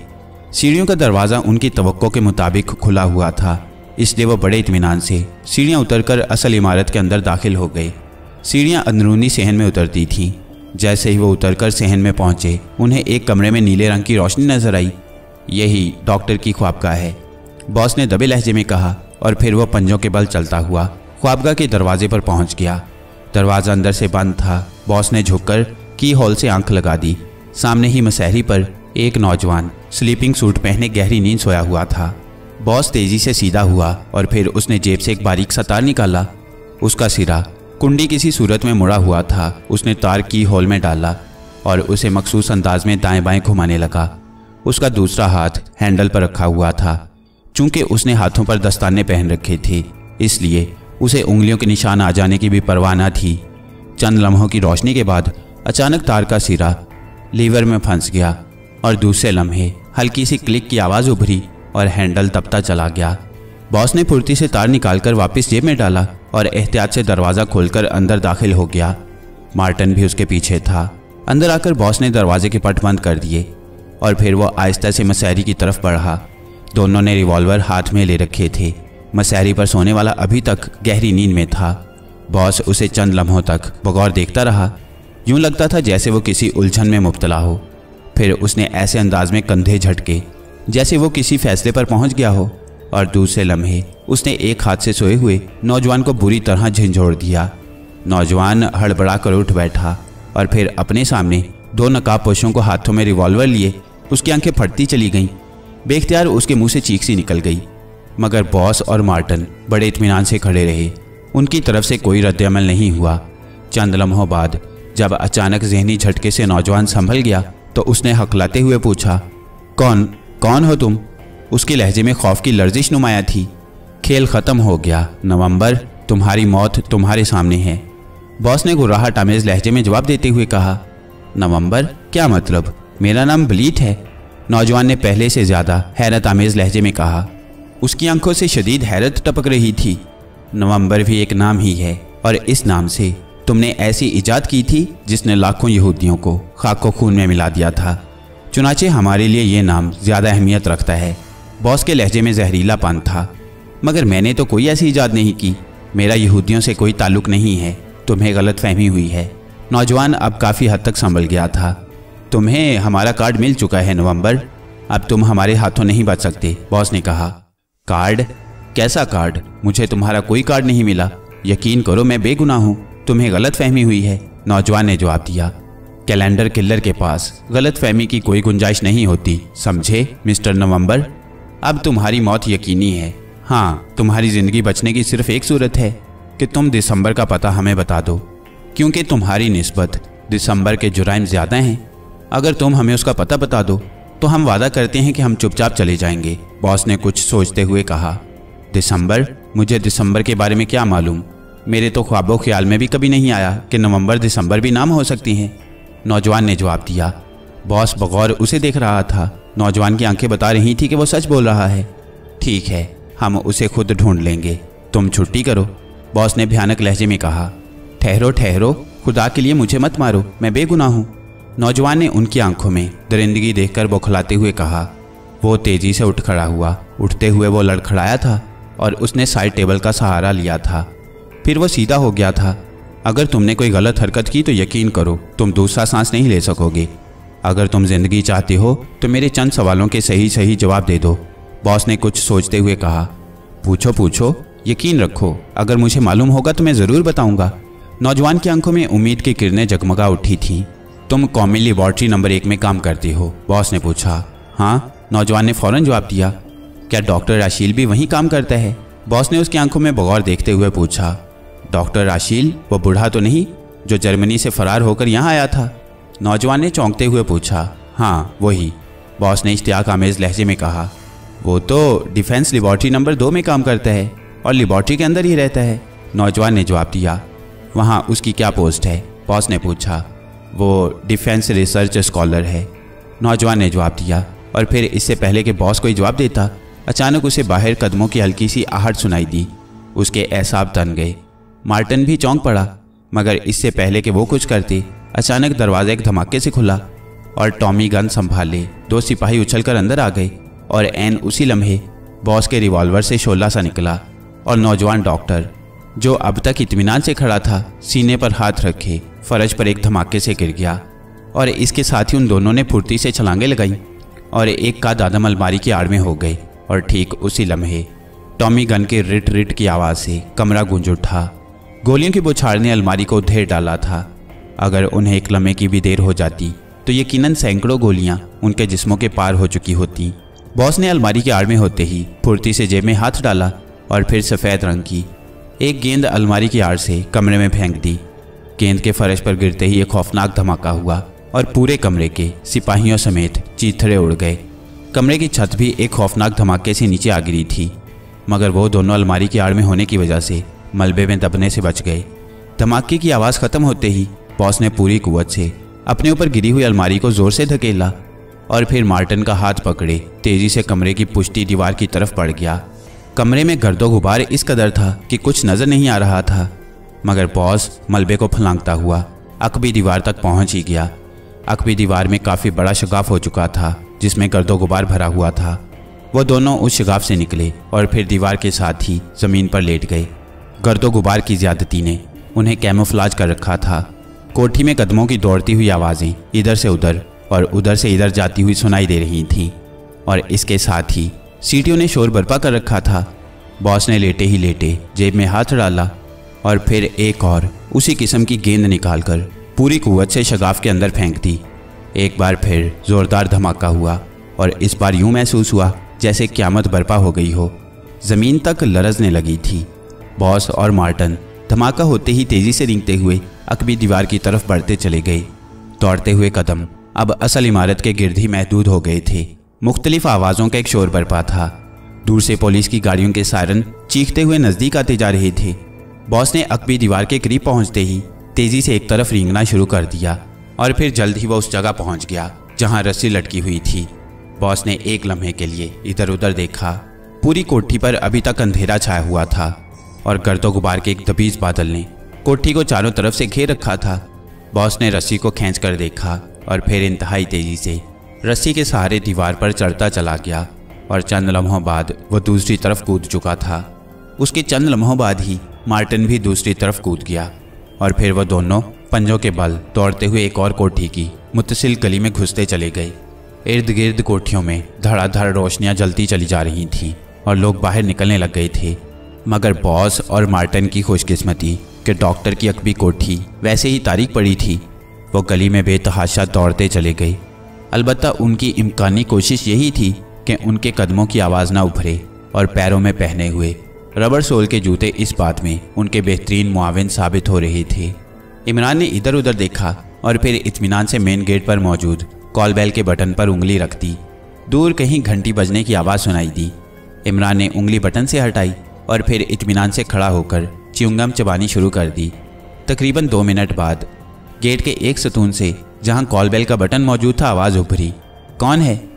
Speaker 1: सीढ़ियों का दरवाज़ा उनकी तवक्को के मुताबिक खुला हुआ था, इसलिए वो बड़े इतमान से सीढ़ियाँ उतरकर असल इमारत के अंदर दाखिल हो गए सीढ़ियाँ अंदरूनी सहन में उतरती थीं। जैसे ही वो उतरकर सहन में पहुँचे, उन्हें एक कमरे में नीले रंग की रोशनी नज़र आई। यही डॉक्टर की ख्वाबगाह है। बॉस ने दबे लहजे में कहा और फिर वह पंजों के बल चलता हुआ ख्वाबगाह के दरवाजे पर पहुँच गया। दरवाज़ा अंदर से बंद था। बॉस ने झुककर की हॉल से आँख लगा दी। सामने ही मसहरी पर एक नौजवान स्लीपिंग सूट पहने गहरी नींद सोया हुआ था। बॉस तेज़ी से सीधा हुआ और फिर उसने जेब से एक बारीक सा तार निकाला। उसका सिरा कुंडी किसी सूरत में मुड़ा हुआ था। उसने तार की होल में डाला और उसे मखसूस अंदाज में दाएँ बाएँ घुमाने लगा। उसका दूसरा हाथ हैंडल पर रखा हुआ था। चूँकि उसने हाथों पर दस्ताने पहन रखे थे, इसलिए उसे उंगलियों के निशान आ जाने की भी परवाह न थी। चंद लम्हों की रोशनी के बाद अचानक तार का सिरा लीवर में फंस गया और दूसरे लम्हे हल्की सी क्लिक की आवाज़ उभरी और हैंडल दबता चला गया। बॉस ने फुर्ती से तार निकालकर वापस जेब में डाला और एहतियात से दरवाज़ा खोलकर अंदर दाखिल हो गया। मार्टन भी उसके पीछे था। अंदर आकर बॉस ने दरवाजे के पट बंद कर दिए और फिर वह आहिस्ता से मसहरी की तरफ़ बढ़ा। दोनों ने रिवॉल्वर हाथ में ले रखे थे। मसहरी पर सोने वाला अभी तक गहरी नींद में था। बॉस उसे चंद लम्हों तक बगौर देखता रहा। यूँ लगता था जैसे वो किसी उलझन में मुबतला हो। फिर उसने ऐसे अंदाज में कंधे झटके, जैसे वो किसी फैसले पर पहुँच गया हो। और दूसरे लम्हे, उसने एक हाथ से सोए हुए नौजवान को बुरी तरह झंझोड़ दिया। नौजवान हड़बड़ा कर उठ बैठा और फिर अपने सामने दो नकाब पोशों को हाथों में रिवॉल्वर लिए उसकी आँखें फटती चली गईं। बेख्तियार उसके मुँह से चीख सी निकल गई। मगर बॉस और मार्टन बड़े इतमान से खड़े रहे। उनकी तरफ़ से कोई रद्दमल नहीं हुआ। चंद लम्हों बाद जब अचानक जहनी झटके से नौजवान संभल गया तो उसने हकलाते हुए पूछा, कौन कौन हो तुम? उसके लहजे में खौफ की लर्जिश नुमाया थी। खेल ख़त्म हो गया। नवंबर, तुम्हारी मौत तुम्हारे सामने है। बॉस ने गुर्राहट आमेज लहजे में जवाब देते हुए कहा, नवंबर, क्या मतलब? मेरा नाम बलीट है? नौजवान ने पहले से ज़्यादा हैरत आमेज लहजे में कहा। उसकी आँखों से शदीद हैरत टपक रही थी। नवंबर भी एक नाम ही है, और इस नाम से तुमने ऐसी इजाद की थी जिसने लाखों यहूदियों को खाको खून में मिला दिया था। चुनाचे हमारे लिए ये नाम ज़्यादा अहमियत रखता है। बॉस के लहजे में जहरीलापन था। मगर मैंने तो कोई ऐसी ईजाद नहीं की। मेरा यहूदियों से कोई ताल्लुक नहीं है। तुम्हें गलत फहमी हुई है। नौजवान अब काफ़ी हद तक संभल गया था। तुम्हें हमारा कार्ड मिल चुका है नवंबर। अब तुम हमारे हाथों नहीं बच सकते, बॉस ने कहा। कार्ड? कैसा कार्ड? मुझे तुम्हारा कोई कार्ड नहीं मिला। यकीन करो मैं बेगुनाह हूँ। तुम्हें गलत फहमी हुई है। नौजवान ने जवाब दिया। कैलेंडर किलर के पास गलत फहमी की कोई गुंजाइश नहीं होती। समझे, मिस्टर नवंबर? अब तुम्हारी मौत यकीनी है। हाँ तुम्हारी ज़िंदगी बचने की सिर्फ़ एक सूरत है कि तुम दिसंबर का पता हमें बता दो। क्योंकि तुम्हारी नस्बत दिसंबर के जुराइम ज़्यादा हैं। अगर तुम हमें उसका पता बता दो तो हम वादा करते हैं कि हम चुपचाप चले जाएँगे, बॉस ने कुछ सोचते हुए कहा। दिसंबर? मुझे दिसंबर के बारे में क्या मालूम? मेरे तो ख्वाबों ख्याल में भी कभी नहीं आया कि नवंबर, दिसंबर भी नाम हो सकती हैं। नौजवान ने जवाब दिया। बॉस बगौर उसे देख रहा था। नौजवान की आँखें बता रही थी कि वो सच बोल रहा है। ठीक है, हम उसे खुद ढूंढ लेंगे। तुम छुट्टी करो। बॉस ने भयानक लहजे में कहा, ठहरो ठहरो। खुदा के लिए मुझे मत मारो। मैं बेगुनाह हूँ। नौजवान ने उनकी आँखों में दरिंदगी देखकर बौखलाते हुए कहा, वो तेज़ी से उठ खड़ा हुआ। उठते हुए वो लड़खड़ाया था और उसने साइड टेबल का सहारा लिया था। फिर वो सीधा हो गया था। अगर तुमने कोई गलत हरकत की तो यकीन करो, तुम दूसरा सांस नहीं ले सकोगे। अगर तुम ज़िंदगी चाहते हो तो मेरे चंद सवालों के सही सही जवाब दे दो। बॉस ने कुछ सोचते हुए कहा, पूछो पूछो, यकीन रखो, अगर मुझे मालूम होगा तो मैं ज़रूर बताऊँगा। नौजवान की आँखों में उम्मीद की किरणें जगमगा उठी थीं। तुम कॉमी लेबॉर्ट्री नंबर एक में काम करती हो, बॉस ने पूछा। हाँ नौजवान ने फ़ौरन जवाब दिया। क्या डॉक्टर राशील भी वहीं काम करता है? बॉस ने उसकी आँखों में बगौर देखते हुए पूछा। डॉक्टर राशील वो बूढ़ा तो नहीं, जो जर्मनी से फरार होकर यहाँ आया था? नौजवान ने चौंकते हुए पूछा हाँ वही। बॉस ने इश्तियाक आमेज लहजे में कहा, वो तो डिफेंस लेबॉर्ट्री नंबर दो में काम करता है और लेबॉर्ट्री के अंदर ही रहता है। नौजवान ने जवाब दिया, वहाँ उसकी क्या पोस्ट है? बॉस ने पूछा, वो डिफेंस रिसर्च स्कॉलर है। नौजवान ने जवाब दिया, और फिर इससे पहले कि बॉस कोई जवाब देता, अचानक उसे बाहर कदमों की हल्की सी आहट सुनाई दी। उसके एहसाब तन गए। मार्टन भी चौंक पड़ा, मगर इससे पहले कि वो कुछ करती अचानक दरवाज़ा एक धमाके से खुला और टॉमी गन संभाल। संभाले दो सिपाही उछलकर अंदर आ गए और एन उसी लम्हे बॉस के रिवॉल्वर से शोला सा निकला और नौजवान डॉक्टर, जो अब तक इतमान से खड़ा था, सीने पर हाथ रखे, फ़र्ज़ पर एक धमाके से गिर गया और इसके साथ ही उन दोनों ने फुर्ती से छलांगे लगाई और एक का दादम अलमारी की आड़ में हो गए और ठीक उसी लम्हे टॉमी गन के रिट रिट की आवाज़ से कमरा गूंज उठा। गोलियों की बुछाड़ ने अलमारी को ढेर डाला था। अगर उन्हें एक लम्हे की भी देर हो जाती तो यकीनन सैकड़ों गोलियाँ उनके जिस्मों के पार हो चुकी होती। बॉस ने अलमारी के आड़ में होते ही फुर्ती से जेब में हाथ डाला और फिर सफ़ेद रंग की एक गेंद अलमारी की आड़ से कमरे में फेंक दी। गेंद के फर्श पर गिरते ही एक खौफनाक धमाका हुआ और पूरे कमरे के सिपाहियों समेत चीथड़े उड़ गए। कमरे की छत भी एक खौफनाक धमाके से नीचे आ गिरी थी, मगर वो दोनों अलमारी की आड़ में होने की वजह से मलबे में दबने से बच गए। धमाके की आवाज़ ख़त्म होते ही बॉस ने पूरी कुवत से अपने ऊपर गिरी हुई अलमारी को ज़ोर से धकेला और फिर मार्टन का हाथ पकड़े। तेज़ी से कमरे की पुष्टि दीवार की तरफ़ पड़ गया। कमरे में गर्दो गुबार इस कदर था कि कुछ नज़र नहीं आ रहा था, मगर बॉस मलबे को फलांगता हुआ अकबी दीवार तक पहुँच ही गया। अकबी दीवार में काफ़ी बड़ा शगाफ हो चुका था, जिसमें गर्दो गुबार भरा हुआ था। वो दोनों उस शगाफ से निकले और फिर दीवार के साथ ही ज़मीन पर लेट गए। गर्दो गुबार की ज्यादती ने उन्हें कैमोफ्लाज कर रखा था। कोठी में कदमों की दौड़ती हुई आवाज़ें इधर से उधर और उधर से इधर जाती हुई सुनाई दे रही थीं। और इसके साथ ही सीटियों ने शोर बर्पा कर रखा था। बॉस ने लेटे ही लेटे जेब में हाथ डाला और फिर एक और उसी किस्म की गेंद निकालकर पूरी कुवत से शगाफ के अंदर फेंक दी। एक बार फिर ज़ोरदार धमाका हुआ और इस बार यूँ महसूस हुआ जैसे क्यामत बर्पा हो गई हो। ज़मीन तक लरजने लगी थी। बॉस और मार्टन धमाका होते ही तेज़ी से रिंगते हुए अकबी दीवार की तरफ़ बढ़ते चले गए दौड़ते हुए कदम। अब असल इमारत के गिर्द ही महदूद हो गए थे। मुख्तलिफ़ आवाज़ों का एक शोर बरपा था। दूर से पुलिस की गाड़ियों के सायरन चीखते हुए नज़दीक आते जा रहे थे। बॉस ने अकबी दीवार के करीब पहुँचते ही तेज़ी से एक तरफ़ रींगना शुरू कर दिया और फिर जल्द ही वह उस जगह पहुँच गया, जहाँ रस्सी लटकी हुई थी। बॉस ने एक लम्हे के लिए इधर उधर देखा। पूरी कोठी पर अभी तक अंधेरा छाया हुआ था और गर्दो गुबार के एक दबीज बादल ने कोठी को चारों तरफ़ से घेर रखा था। बॉस ने रस्सी को खींच कर देखा और फिर इंतहाई तेज़ी से रस्सी के सहारे दीवार पर चढ़ता चला गया और चंद लम्हों बाद वो दूसरी तरफ़ कूद चुका था। उसके चंद लम्हों बाद ही मार्टिन भी दूसरी तरफ़ कूद गया और फिर वह दोनों पंजों के बल दौड़ते हुए एक और कोठी की मुतसिल गली में घुसते चले गए। इर्द गिर्द कोठियों में धड़ाधड़ रोशनियाँ जलती चली जा रही थीं और लोग बाहर निकलने लग गए थे। मगर बॉस और मार्टिन की खुशकिस्मती कि डॉक्टर की अकबी कोठी, वैसे ही तारीख पड़ी थी। वो गली में बेतहाशा दौड़ते चले गए। अलबत्ता उनकी इम्कानी कोशिश यही थी कि उनके कदमों की आवाज़ ना उभरे और पैरों में पहने हुए। रबर सोल के जूते इस बात में उनके बेहतरीन मुआवन साबित हो रहे थे। इमरान ने इधर उधर देखा और फिर इत्मीनान से मेन गेट पर मौजूद कॉल बेल के बटन पर उंगली रख दी। दूर कहीं घंटी बजने की आवाज़ सुनाई दी। इमरान ने उंगली बटन से हटाई और फिर इत्मीनान से खड़ा होकर च्युंगम चबानी शुरू कर दी। तकरीबन दो मिनट बाद, गेट के एक सतून से, जहाँ कॉल बेल का बटन मौजूद था, आवाज़ उभरी। कौन है?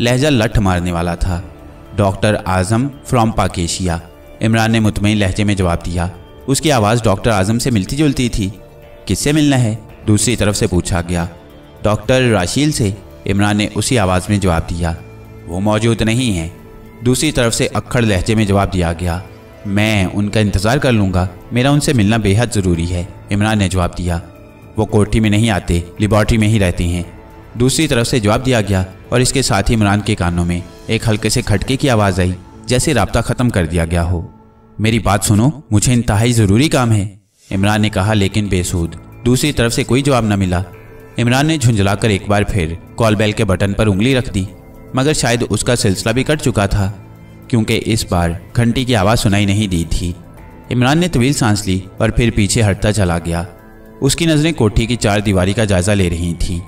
Speaker 1: लहजा लठ मारने वाला था। Doctor Azam from Pakeshia. Imran ने मुतमिन लहजे में जवाब दिया। उसकी आवाज़ डॉक्टर आज़म से मिलती जुलती थी। किससे मिलना है? दूसरी तरफ़ से पूछा गया। डॉक्टर राशील से, इमरान ने उसी आवाज़ में जवाब दिया। वो मौजूद नहीं है। दूसरी तरफ़ से अक्खड़ लहजे में जवाब दिया गया। मैं उनका इंतज़ार कर लूँगा। मेरा उनसे मिलना बेहद ज़रूरी है, इमरान ने जवाब दिया। वो कोठी में नहीं आते लेबॉर्ट्री में ही रहते हैं। दूसरी तरफ़ से जवाब दिया गया, और इसके साथ ही इमरान के कानों में एक हल्के से खटके की आवाज़ आई, जैसे रबता ख़त्म कर दिया गया हो। मेरी बात सुनो, मुझे इंतहाई ज़रूरी काम है, इमरान ने कहा, लेकिन बेसूद दूसरी तरफ़ से कोई जवाब न मिला। इमरान ने झुंझलाकर एक बार फिर कॉल बेल के बटन पर उंगली रख दी, मगर शायद उसका सिलसिला भी कट चुका था। क्योंकि इस बार घंटी की आवाज़ सुनाई नहीं दी थी। इमरान ने तवील सांस ली और फिर पीछे हटता चला गया। उसकी नज़रें कोठी की चार दीवारी का जायजा ले रही थीं।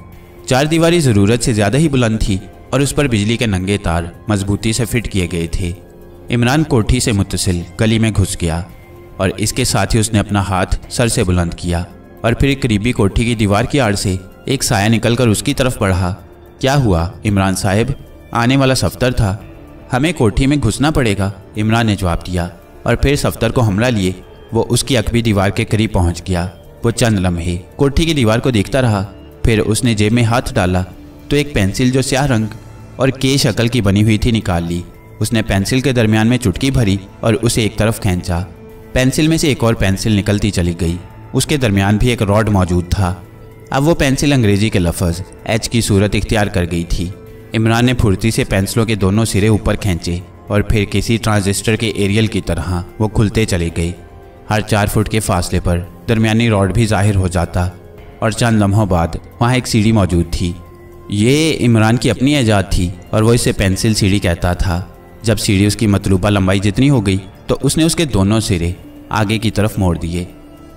Speaker 1: चार दीवारी ज़रूरत से ज़्यादा ही बुलंद थी और उस पर बिजली के नंगे तार मजबूती से फिट किए गए थे। इमरान कोठी से मुतसिल गली में घुस गया और इसके साथ ही उसने अपना हाथ सर से बुलंद किया और फिर करीबी कोठी की दीवार की आड़ से एक साया निकलकर उसकी तरफ़ बढ़ा। क्या हुआ, इमरान साहब? आने वाला सफ्तर था। हमें कोठी में घुसना पड़ेगा, इमरान ने जवाब दिया, और फिर सफ्तर को हमला लिए, वो उसकी अकबी दीवार के करीब पहुँच गया, वो चंद लम्हे। कोठी की दीवार को देखता रहा, फिर उसने जेब में हाथ डाला तो एक पेंसिल जो स्याह रंग और के शक्ल की बनी हुई थी निकाल ली। उसने पेंसिल के दरमियान में चुटकी भरी और उसे एक तरफ़ खींचा। पेंसिल में से एक और पेंसिल निकलती चली गई। उसके दरमियान भी एक रॉड मौजूद था। अब वो पेंसिल अंग्रेज़ी के लफज, एच की सूरत इख्तियार कर गई थी। इमरान ने फुर्ती से पेंसिलों के दोनों सिरे ऊपर खींचे और फिर किसी ट्रांजिस्टर के एरियल की तरह वो खुलते चले गए। हर चार फुट के फासले पर दरमियानी रॉड भी ज़ाहिर हो जाता और चंद लम्हों बाद वहाँ एक सीढ़ी मौजूद थी। ये इमरान की अपनी ईजाद थी और वो इसे पेंसिल सीढ़ी कहता था। जब सीढ़ी उसकी मतलूबा लंबाई जितनी हो गई तो उसने उसके दोनों सिरे आगे की तरफ़ मोड़ दिए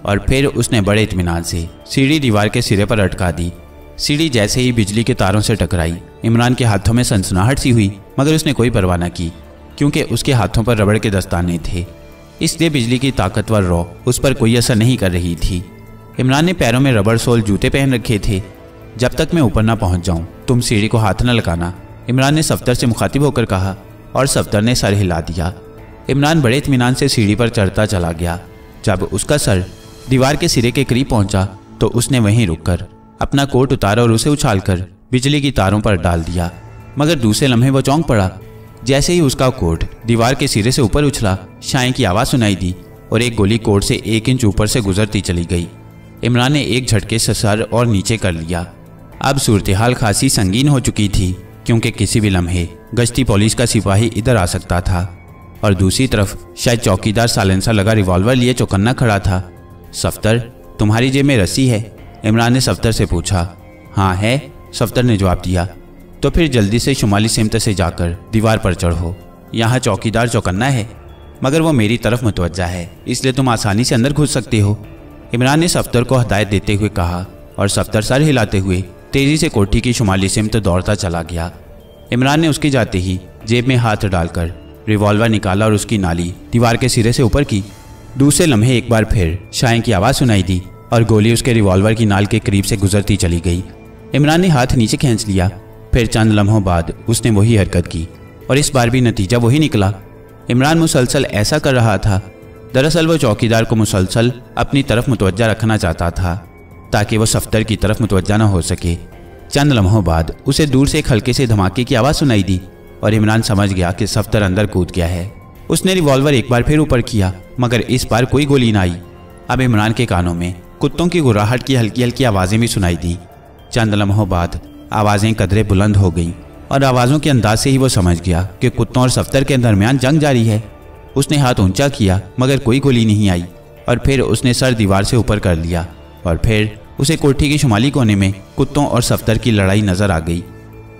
Speaker 1: और फिर उसने बड़े इतमान से सीढ़ी दीवार के सिरे पर अटका दी। सीढ़ी जैसे ही बिजली के तारों से टकराई, इमरान के हाथों में सनसनाहट सी हुई, मगर उसने कोई परवाह न की, क्योंकि उसके हाथों पर रबड़ के दस्ताने थे। इसलिए बिजली की ताकतवर रॉ उस पर कोई असर नहीं कर रही थी। इमरान ने पैरों में रबड़ सोल जूते पहन रखे थे। जब तक मैं ऊपर ना पहुँच जाऊँ, तुम सीढ़ी को हाथ न लगाना, इमरान ने सफ्तर से मुखातिब होकर कहा, और सफ्तर ने सर हिला दिया। इमरान बड़े इतमान से सीढ़ी पर चढ़ता चला गया। जब उसका सर दीवार के सिरे के करीब पहुँचा तो उसने वहीं रुककर अपना कोट उतारा और उसे उछालकर बिजली की तारों पर डाल दिया। मगर दूसरे लम्हे वो चौंक पड़ा। जैसे ही उसका कोट दीवार के सिरे से ऊपर उछला, शाय की आवाज़ सुनाई दी और एक गोली कोट से एक इंच ऊपर से गुजरती चली गई। इमरान ने एक झटके से सर और नीचे कर लिया। अब सूरत हाल खासी संगीन हो चुकी थी, क्योंकि किसी भी लम्हे गश्ती पुलिस का सिपाही इधर आ सकता था। और दूसरी तरफ़ शायद चौकीदार सालेंसर लगा रिवॉल्वर लिए चौकन्ना खड़ा था। सफ्तर तुम्हारी जेब में रस्सी है। इमरान ने सफ्तर से पूछा हाँ है? सफ्तर ने जवाब दिया तो फिर जल्दी से शुमाली सिमत से जाकर दीवार पर चढ़ो। यहाँ चौकीदार चौकन्ना है, मगर वो मेरी तरफ़ मुतवजा है, इसलिए तुम आसानी से अंदर घुस सकते हो। इमरान ने सफ्तर को हदायत देते हुए कहा और सफ्तर सर हिलाते हुए तेज़ी से कोठी की शुमाली सिमत दौड़ता चला गया। इमरान ने उसके जाते ही जेब में हाथ डालकर रिवॉल्वर निकाला और उसकी नाली दीवार के सिरे से ऊपर की। दूसरे लम्हे एक बार फिर शाय की आवाज़ सुनाई दी। और गोली उसके रिवॉल्वर की नाल के करीब से गुजरती चली गई। इमरान ने हाथ नीचे खींच लिया। फिर चंद लम्हों बाद उसने वही हरकत की और इस बार भी नतीजा वही निकला। इमरान मुसलसल ऐसा कर रहा था। दरअसल वो चौकीदार को मुसलसल अपनी तरफ़ मुतवजा रखना चाहता था, ताकि वह सफ्तर की तरफ़ मुतवजा न हो सके। चंद लम्हों बाद उसे दूर से एक हल्के से धमाके की आवाज़ सुनाई दी और इमरान समझ गया कि सफ्तर अंदर कूद गया है। उसने रिवॉल्वर एक बार फिर ऊपर किया, मगर इस बार कोई गोली ना आई। अब इमरान के कानों में कुत्तों की गुराहट की हल्की हल्की आवाज़ें भी सुनाई दी। चंद लम्हों बाद आवाज़ें कदरे बुलंद हो गईं और आवाज़ों के अंदाज से ही वो समझ गया कि कुत्तों और सफ्तर के दरमियान जंग जारी है। उसने हाथ ऊँचा किया, मगर कोई गोली नहीं आई और फिर उसने सर दीवार से ऊपर कर लिया और फिर उसे कोठी के शुमाली कोने में कुत्तों और सफ्तर की लड़ाई नज़र आ गई।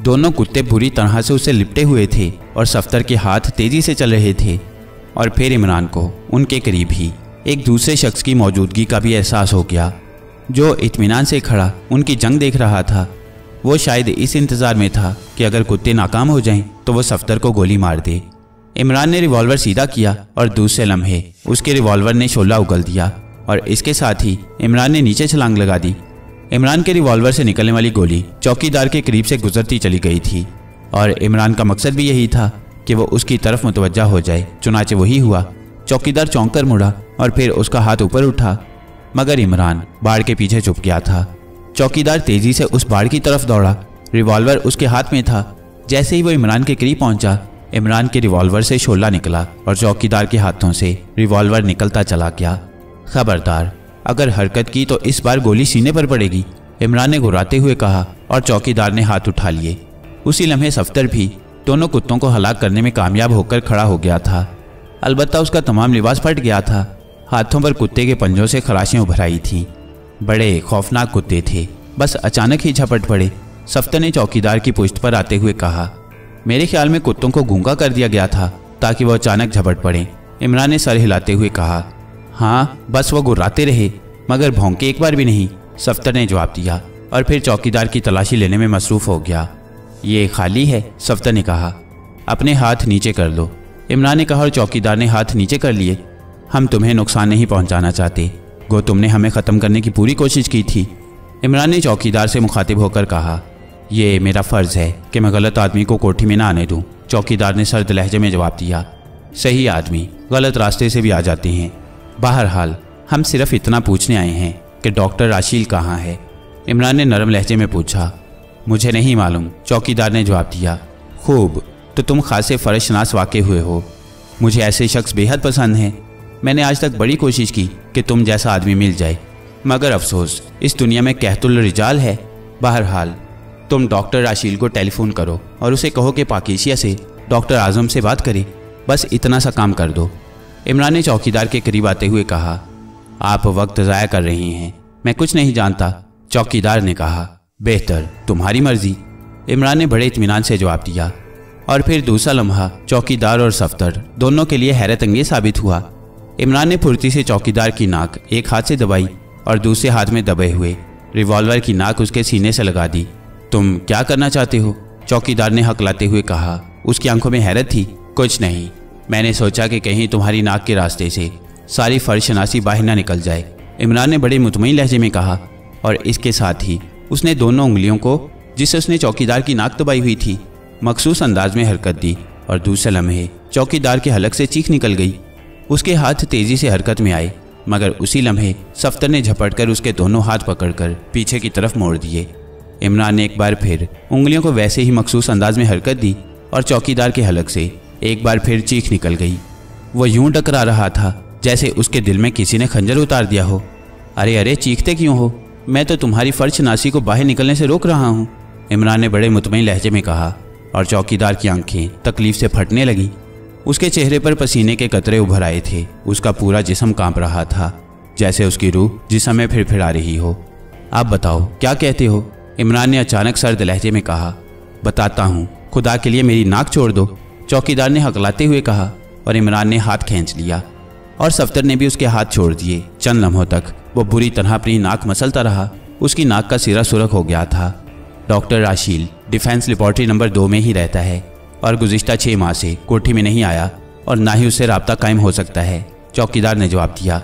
Speaker 1: दोनों कुत्ते बुरी तरह से उसे लिपटे हुए थे और सफ्तर के हाथ तेज़ी से चल रहे थे और फिर इमरान को उनके करीब ही एक दूसरे शख्स की मौजूदगी का भी एहसास हो गया। जो इतमान से खड़ा, उनकी जंग देख रहा था। वो शायद इस इंतज़ार में था कि अगर कुत्ते नाकाम हो जाएँ तो वो सफ्तर को गोली मार दे। इमरान ने रिवॉल्वर सीधा किया और दूसरे लम्हे, उसके रिवॉल्वर ने शोला उगल दिया और इसके साथ ही इमरान ने नीचे छलांग लगा दी। इमरान के रिवॉल्वर से निकलने वाली गोली चौकीदार के करीब से गुजरती चली गई थी और इमरान का मकसद भी यही था कि वो उसकी तरफ़ मुतवजा हो जाए, चुनाचे वही हुआ। चौकीदार चौंक कर मुड़ा और फिर उसका हाथ ऊपर उठा। मगर इमरान बाढ़ के पीछे चुप गया था। चौकीदार तेज़ी से उस बाढ़ की तरफ़ दौड़ा। रिवॉल्वर उसके हाथ में था। जैसे ही वो इमरान के करीब पहुँचा, इमरान के रिवॉल्वर से शोला निकला और चौकीदार के हाथों से रिवॉल्वर निकलता चला गया। खबरदार, अगर हरकत की तो इस बार गोली सीने पर पड़ेगी, इमरान ने घुराते हुए कहा और चौकीदार ने हाथ उठा लिए। उसी लम्हे सफ्तर भी दोनों कुत्तों को हलाक करने में कामयाब होकर खड़ा हो गया था। अलबत्ता उसका तमाम लिबास फट गया था। हाथों पर कुत्ते के पंजों से खराशें उभर आई थीं। बड़े खौफनाक कुत्ते थे। बस अचानक ही झपट पड़े। सफ्तर ने चौकीदार की पुष्ट पर आते हुए कहा, मेरे ख्याल में कुत्तों को गूँगा कर दिया गया था, ताकि वह अचानक झपट पड़े। इमरान ने सर हिलाते हुए कहा हाँ बस वो गुर्राते रहे, मगर भौंके एक बार भी नहीं, सफ्तर ने जवाब दिया, और फिर चौकीदार की तलाशी लेने में मसरूफ हो गया। ये खाली है, सफ्तर ने कहा, अपने हाथ नीचे कर लो इमरान ने कहा, और चौकीदार ने हाथ नीचे कर लिए। हम तुम्हें नुकसान नहीं पहुंचाना चाहते। गो तुमने हमें ख़त्म करने की पूरी कोशिश की थी। इमरान ने चौकीदार से मुखातिब होकर कहा यह मेरा फ़र्ज़ है कि मैं गलत आदमी को कोठी में ना आने दूँ। चौकीदार ने सर्द लहजे में जवाब दिया, सही आदमी, गलत रास्ते से भी आ जाते हैं। बहरहाल, हम सिर्फ़ इतना पूछने आए हैं कि डॉक्टर राशील कहाँ है? इमरान ने नरम लहजे में पूछा, मुझे नहीं मालूम। चौकीदार ने जवाब दिया, खूब तो तुम खासे फर्शनास वाक़ हुए हो। मुझे ऐसे शख्स बेहद पसंद हैं। मैंने आज तक बड़ी कोशिश की कि तुम जैसा आदमी मिल जाए। मगर अफसोस, इस दुनिया में कहतुल रिजाल है। बहरहाल, तुम डॉक्टर राशील को टेलीफोन करो और उसे कहो कि पाकिशिया से डॉक्टर आज़म से बात करे। बस इतना सा काम कर दो। इमरान ने चौकीदार के करीब आते हुए कहा, आप वक्त ज़ाया कर रही हैं। मैं कुछ नहीं जानता, चौकीदार ने कहा। बेहतर, तुम्हारी मर्ज़ी। इमरान ने बड़े इतमान से जवाब दिया। और फिर दूसरा लम्हा, चौकीदार और सफ्तर दोनों के लिए हैरत अंगेज साबित हुआ। इमरान ने फुर्ती से चौकीदार की नाक, एक हाथ से दबाई और दूसरे हाथ में दबे हुए रिवॉल्वर की नाक उसके सीने से लगा दी। तुम क्या करना चाहते हो? चौकीदार ने हकलाते हुए कहा, उसकी आँखों में हैरत थी, कुछ नहीं। मैंने सोचा कि कहीं तुम्हारी नाक के रास्ते से सारी फर्शनासी बाहर ना निकल जाए। इमरान ने बड़े मुतमिन लहजे में कहा, और इसके साथ ही उसने दोनों उंगलियों को, जिससे उसने चौकीदार की नाक दबाई हुई थी, मखसूस अंदाज में हरकत दी और दूसरे लम्हे चौकीदार के हलक से चीख निकल गई। उसके हाथ तेज़ी से हरकत में आए, मगर उसी लम्हे सफ्तर ने झपट कर उसके दोनों हाथ पकड़कर पीछे की तरफ़ मोड़ दिए। इमरान ने एक बार फिर उंगलियों को वैसे ही मखसूस अंदाज में हरकत दी और चौकीदार के हलक से एक बार फिर चीख निकल गई। वह यूँ टकरा रहा था जैसे उसके दिल में किसी ने खंजर उतार दिया हो। अरे अरे, चीखते क्यों हो? मैं तो तुम्हारी फर्श नासी को बाहर निकलने से रोक रहा हूँ, इमरान ने बड़े मुतमिन लहजे में कहा और चौकीदार की आँखें तकलीफ़ से फटने लगी। उसके चेहरे पर पसीने के कतरे उभर आए थे। उसका पूरा जिसम काँप रहा था। जैसे उसकी रूह जिसम में फिर फिर आ रही हो। आप बताओ, क्या कहते हो? इमरान ने अचानक सर्द लहजे में कहा, बताता हूँ, खुदा के लिए मेरी नाक छोड़ दो। चौकीदार ने हकलाते हुए कहा और इमरान ने हाथ खींच लिया और सफ्तर ने भी उसके हाथ छोड़ दिए। चंद लम्हों तक वो बुरी तरह अपनी नाक मसलता रहा। उसकी नाक का सिरा सुरख हो गया था। Doctor Rasheel, defence laboratory number दो में ही रहता है। और गुज्त छः माह से कोठी में नहीं आया और ना ही उससे रबता कायम हो सकता है, चौकीदार ने जवाब दिया।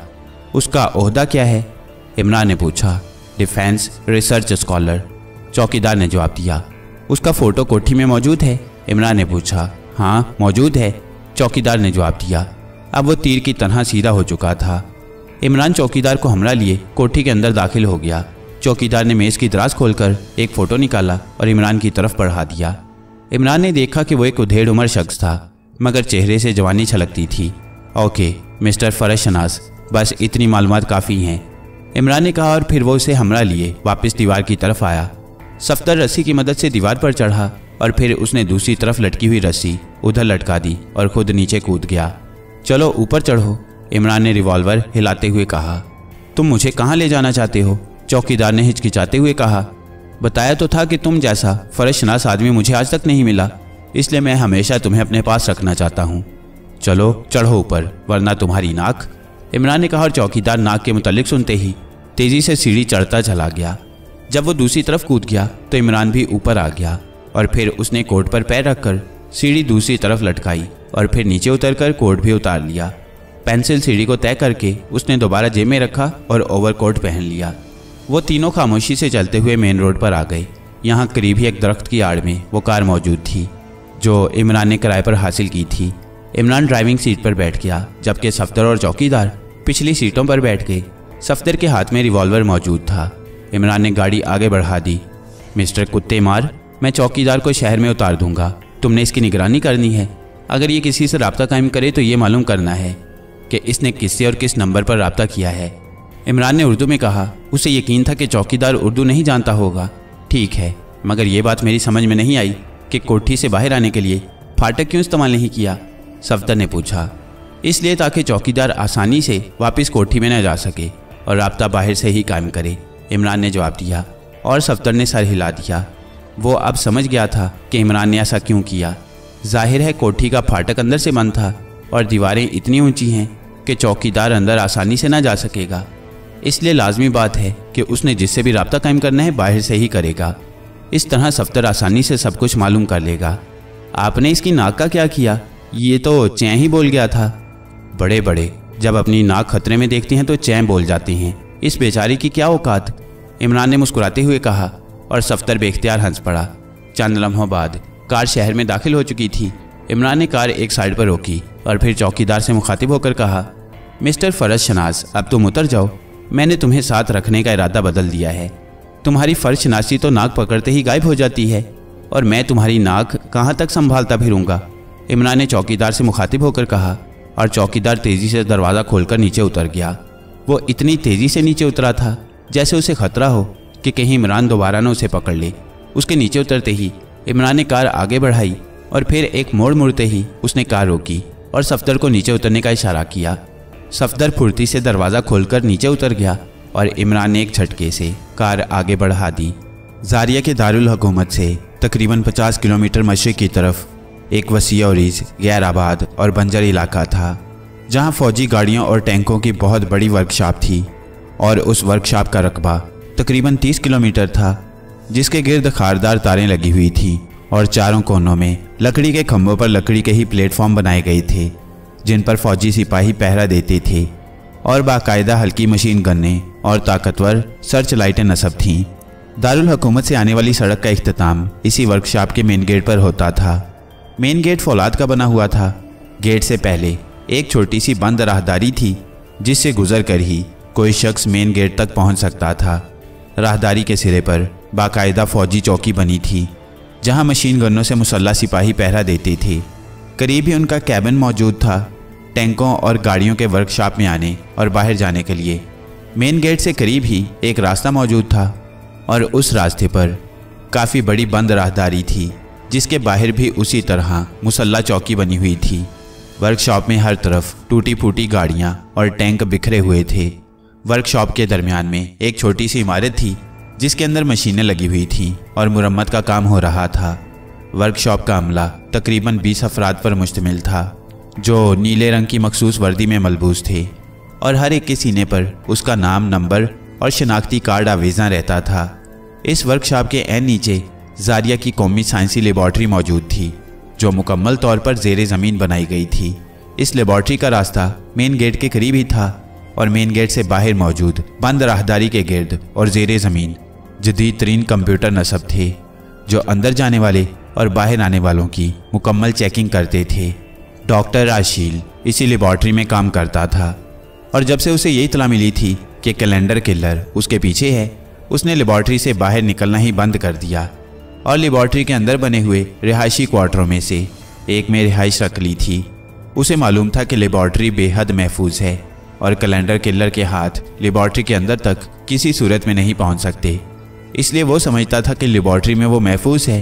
Speaker 1: उसका अहदा क्या है? इमरान ने पूछा। Defence research scholar. चौकीदार ने जवाब दिया। उसका फ़ोटो कोठी में मौजूद है? इमरान ने पूछा। हाँ मौजूद है। चौकीदार ने जवाब दिया। अब वो तीर की तरह सीधा हो चुका था। इमरान चौकीदार को हमला लिए कोठी के अंदर दाखिल हो गया। चौकीदार ने मेज़ की दराज खोलकर एक फ़ोटो निकाला और इमरान की तरफ़ बढ़ा दिया। इमरान ने देखा कि वो एक उधेड़ उम्र शख्स था, मगर चेहरे से जवानी छलकती थी। ओके, मिस्टर फरज शनाज बस इतनी मालूम काफ़ी हैं। इमरान ने कहा और फिर वो उसे हमला लिए, वापस दीवार की तरफ़ आया। सफ्तर रस्सी की मदद से दीवार पर चढ़ा और फिर उसने दूसरी तरफ़ लटकी हुई रस्सी उधर लटका दी और खुद नीचे कूद गया। चलो, ऊपर चढ़ो, इमरान ने रिवॉल्वर हिलाते हुए कहा। तुम मुझे कहाँ ले जाना चाहते हो? चौकीदार ने हिचकिचाते हुए कहा। बताया तो था कि तुम जैसा फरशनास आदमी मुझे आज तक नहीं मिला, इसलिए मैं हमेशा तुम्हें अपने पास रखना चाहता हूँ। चलो, चढ़ो ऊपर, वरना तुम्हारी नाक। इमरान ने कहा और चौकीदार नाक के मुतलिक सुनते ही तेज़ी से सीढ़ी चढ़ता चला गया। जब वो दूसरी तरफ़ कूद गया तो इमरान भी ऊपर आ गया और फिर उसने कोट पर पैर रखकर सीढ़ी दूसरी तरफ़ लटकाई और फिर नीचे उतरकर कोट भी उतार लिया। पेंसिल सीढ़ी को तय करके उसने दोबारा जेब में रखा और ओवरकोट पहन लिया। वो तीनों खामोशी से चलते हुए मेन रोड पर आ गए यहाँ करीब ही एक दरख्त की आड़ में वो कार मौजूद थी, जो इमरान ने किराए पर हासिल की थी। इमरान ड्राइविंग सीट पर बैठ गया, जबकि सफ्तर और चौकीदार पिछली सीटों पर बैठ गए। सफ्तर के हाथ में रिवॉल्वर मौजूद था। इमरान ने गाड़ी आगे बढ़ा दी। मिस्टर कुत्ते मार मैं चौकीदार को शहर में उतार दूँगा। तुमने इसकी निगरानी करनी है। अगर ये किसी से रबता कायम करे तो ये मालूम करना है कि इसने किससे और किस नंबर पर रबता किया है। इमरान ने उर्दू में कहा, उसे यकीन था कि चौकीदार उर्दू नहीं जानता होगा। ठीक है, मगर ये बात मेरी समझ में नहीं आई कि कोठी से बाहर आने के लिए फाटक क्यों इस्तेमाल नहीं किया? सफ्तर ने पूछा। इसलिए ताकि चौकीदार आसानी से वापस कोठी में न जा सके और रबता बाहर से ही कायम करे, इमरान ने जवाब दिया। और सफ्तर ने सर हिला दिया। वो अब समझ गया था कि इमरान ने ऐसा क्यों किया। ज़ाहिर है कोठी का फाटक अंदर से बंद था और दीवारें इतनी ऊँची हैं कि चौकीदार अंदर आसानी से ना जा सकेगा। इसलिए लाजमी बात है कि उसने जिससे भी रबता कायम करना है बाहर से ही करेगा। इस तरह सफ्तर आसानी से सब कुछ मालूम कर लेगा। आपने इसकी नाक का क्या किया? ये तो चैं ही बोल गया था। बड़े बड़े जब अपनी नाक खतरे में देखती हैं तो चैं बोल जाती हैं। इस बेचारी की क्या औकात? इमरान ने मुस्कुराते हुए कहा और सफ्तर बेख्तियार हंस पड़ा। चंद लम्हों बाद कार शहर में दाखिल हो चुकी थी। इमरान ने कार एक साइड पर रोकी और फिर चौकीदार से मुखातिब होकर कहा, मिस्टर फरज शनाज अब तुम उतर जाओ। मैंने तुम्हें साथ रखने का इरादा बदल दिया है। तुम्हारी फर्श शनासी तो नाक पकड़ते ही गायब हो जाती है, और मैं तुम्हारी नाक कहाँ तक संभालता फिरूँगा? इमरान ने चौकीदार से मुखातिब होकर कहा, और चौकीदार तेज़ी से दरवाज़ा खोलकर नीचे उतर गया। वो इतनी तेज़ी से नीचे उतरा था, जैसे उसे खतरा हो, कि कहीं इमरान दोबारा न उसे पकड़ ले। उसके नीचे उतरते ही इमरान ने कार आगे बढ़ाई, और फिर एक मोड़ मुड़ते ही उसने कार रोकी, और सफ्तर को नीचे उतरने का इशारा किया। सफदर फुर्ती से दरवाज़ा खोलकर नीचे उतर गया और इमरान ने एक झटके से कार आगे बढ़ा दी। जारिया के दारुल हुकूमत से तकरीबन 50 किलोमीटर मशरक की तरफ़ एक वसी और गैर आबाद और बंजर इलाका था, जहाँ फौजी गाड़ियों और टैंकों की बहुत बड़ी वर्कशॉप थी और उस वर्कशॉप का रकबा तकरीबन 30 किलोमीटर था, जिसके गिर्द खारदार तारें लगी हुई थी और चारों कोनों में लकड़ी के खंभों पर लकड़ी के ही प्लेटफॉर्म बनाए गए थे। जिन पर फौजी सिपाही पहरा देते थे और बाकायदा हल्की मशीन गन्ने और ताकतवर सर्च लाइटें नसब थीं। दारुल हुकूमत से आने वाली सड़क का अख्ताम इसी वर्कशॉप के मेन गेट पर होता था। मेन गेट फौलाद का बना हुआ था। गेट से पहले एक छोटी सी बंद राहदारी थी, जिससे गुजर कर ही कोई शख्स मेन गेट तक पहुँच सकता था। राहदारी के सिरे पर बाकायदा फौजी चौकी बनी थी, जहाँ मशीन गनों से मुसल्ला सिपाही पहरा देते थे। करीब ही उनका कैबिन मौजूद था, टैंकों और गाड़ियों के वर्कशॉप में आने और बाहर जाने के लिए। मेन गेट से करीब ही एक रास्ता मौजूद था और उस रास्ते पर काफ़ी बड़ी बंद राहदारी थी, जिसके बाहर भी उसी तरह मुसल्ला चौकी बनी हुई थी। वर्कशॉप में हर तरफ़ टूटी फूटी गाड़ियाँ और टैंक बिखरे हुए थे। वर्कशॉप के दरमियान में एक छोटी सी इमारत थी, जिसके अंदर मशीनें लगी हुई थीं और मुरम्मत का काम हो रहा था। वर्कशॉप का अमला तकरीबन 20 अफराद पर मुश्तमिल था, जो नीले रंग की मखसूस वर्दी में मलबूस थे, और हर एक के सीने पर उसका नाम, नंबर और शनाख्ती कार्ड आवेजा रहता था। इस वर्कशॉप के एन नीचे जारिया की कौमी साइंसी लेबॉर्ट्री मौजूद थी, जो मुकम्मल तौर पर जेर ज़मीन बनाई गई थी। इस लेबॉर्ट्री का रास्ता मेन गेट के करीब ही था और मेन गेट से बाहर मौजूद बंद राहदारी के गिर्द और जेर ज़मीन, जदीद तरीन कंप्यूटर नस्ब थे, जो अंदर जाने वाले और बाहर आने वालों की मुकम्मल चेकिंग करते थे। डॉक्टर आशील इसी लेबॉर्ट्री में काम करता था और जब से उसे यही इतला मिली थी कि कैलेंडर किलर उसके पीछे है, उसने लेबॉर्ट्री से बाहर निकलना ही बंद कर दिया और लेबॉर्ट्री के अंदर बने हुए रिहायशी क्वार्टरों में से एक में रिहाइश रख ली थी। उसे मालूम था कि लेबॉर्ट्री बेहद महफूज है और कैलेंडर किलर के हाथ लेबॉर्ट्री के अंदर तक किसी सूरत में नहीं पहुँच सकते। इसलिए वो समझता था कि लेबॉर्ट्री में वो महफूज है।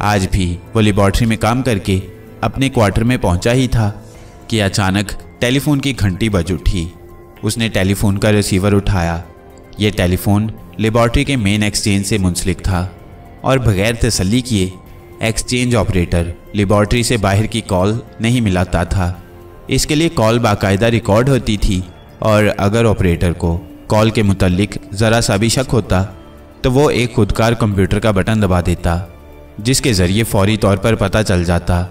Speaker 1: आज भी वो लेबॉर्ट्री में काम करके अपने क्वार्टर में पहुँचा ही था कि अचानक टेलीफोन की घंटी बज उठी। उसने टेलीफोन का रिसीवर उठाया। ये टेलीफोन लेबॉर्ट्री के मेन एक्सचेंज से मुंसलिक था और बगैर तसल्ली किए एक्सचेंज ऑपरेटर लेबॉर्ट्री से बाहर की कॉल नहीं मिलाता था। इसके लिए कॉल बाकायदा रिकॉर्ड होती थी और अगर ऑपरेटर को कॉल के मुतलिक ज़रा सा भी शक होता तो वो एक खुदकार कंप्यूटर का बटन दबा देता। जिसके ज़रिए फौरी तौर पर पता चल जाता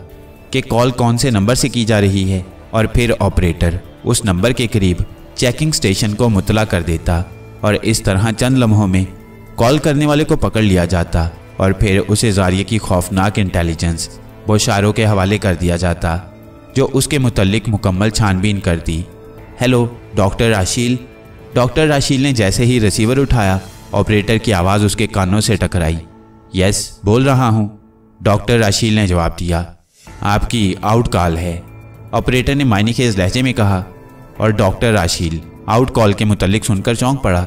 Speaker 1: कि कॉल कौन से नंबर से की जा रही है और फिर ऑपरेटर उस नंबर के करीब चेकिंग स्टेशन को मुतला कर देता और इस तरह चंद लम्हों में कॉल करने वाले को पकड़ लिया जाता और फिर उसे जारिए की खौफनाक इंटेलिजेंस बोशारों के हवाले कर दिया जाता, जो उसके मुतलिक मुकम्मल छानबीन कर दी। Hello, doctor Rasheel. Doctor Rasheel ने जैसे ही रिसीवर उठाया, ऑपरेटर की आवाज़ उसके कानों से टकराई। यस बोल रहा हूँ। डॉक्टर राशील ने जवाब दिया, आपकी आउट कॉल है। ऑपरेटर ने मायनी खेज लहजे में कहा, और डॉक्टर राशील आउट कॉल के मुतलिक सुनकर चौंक पड़ा,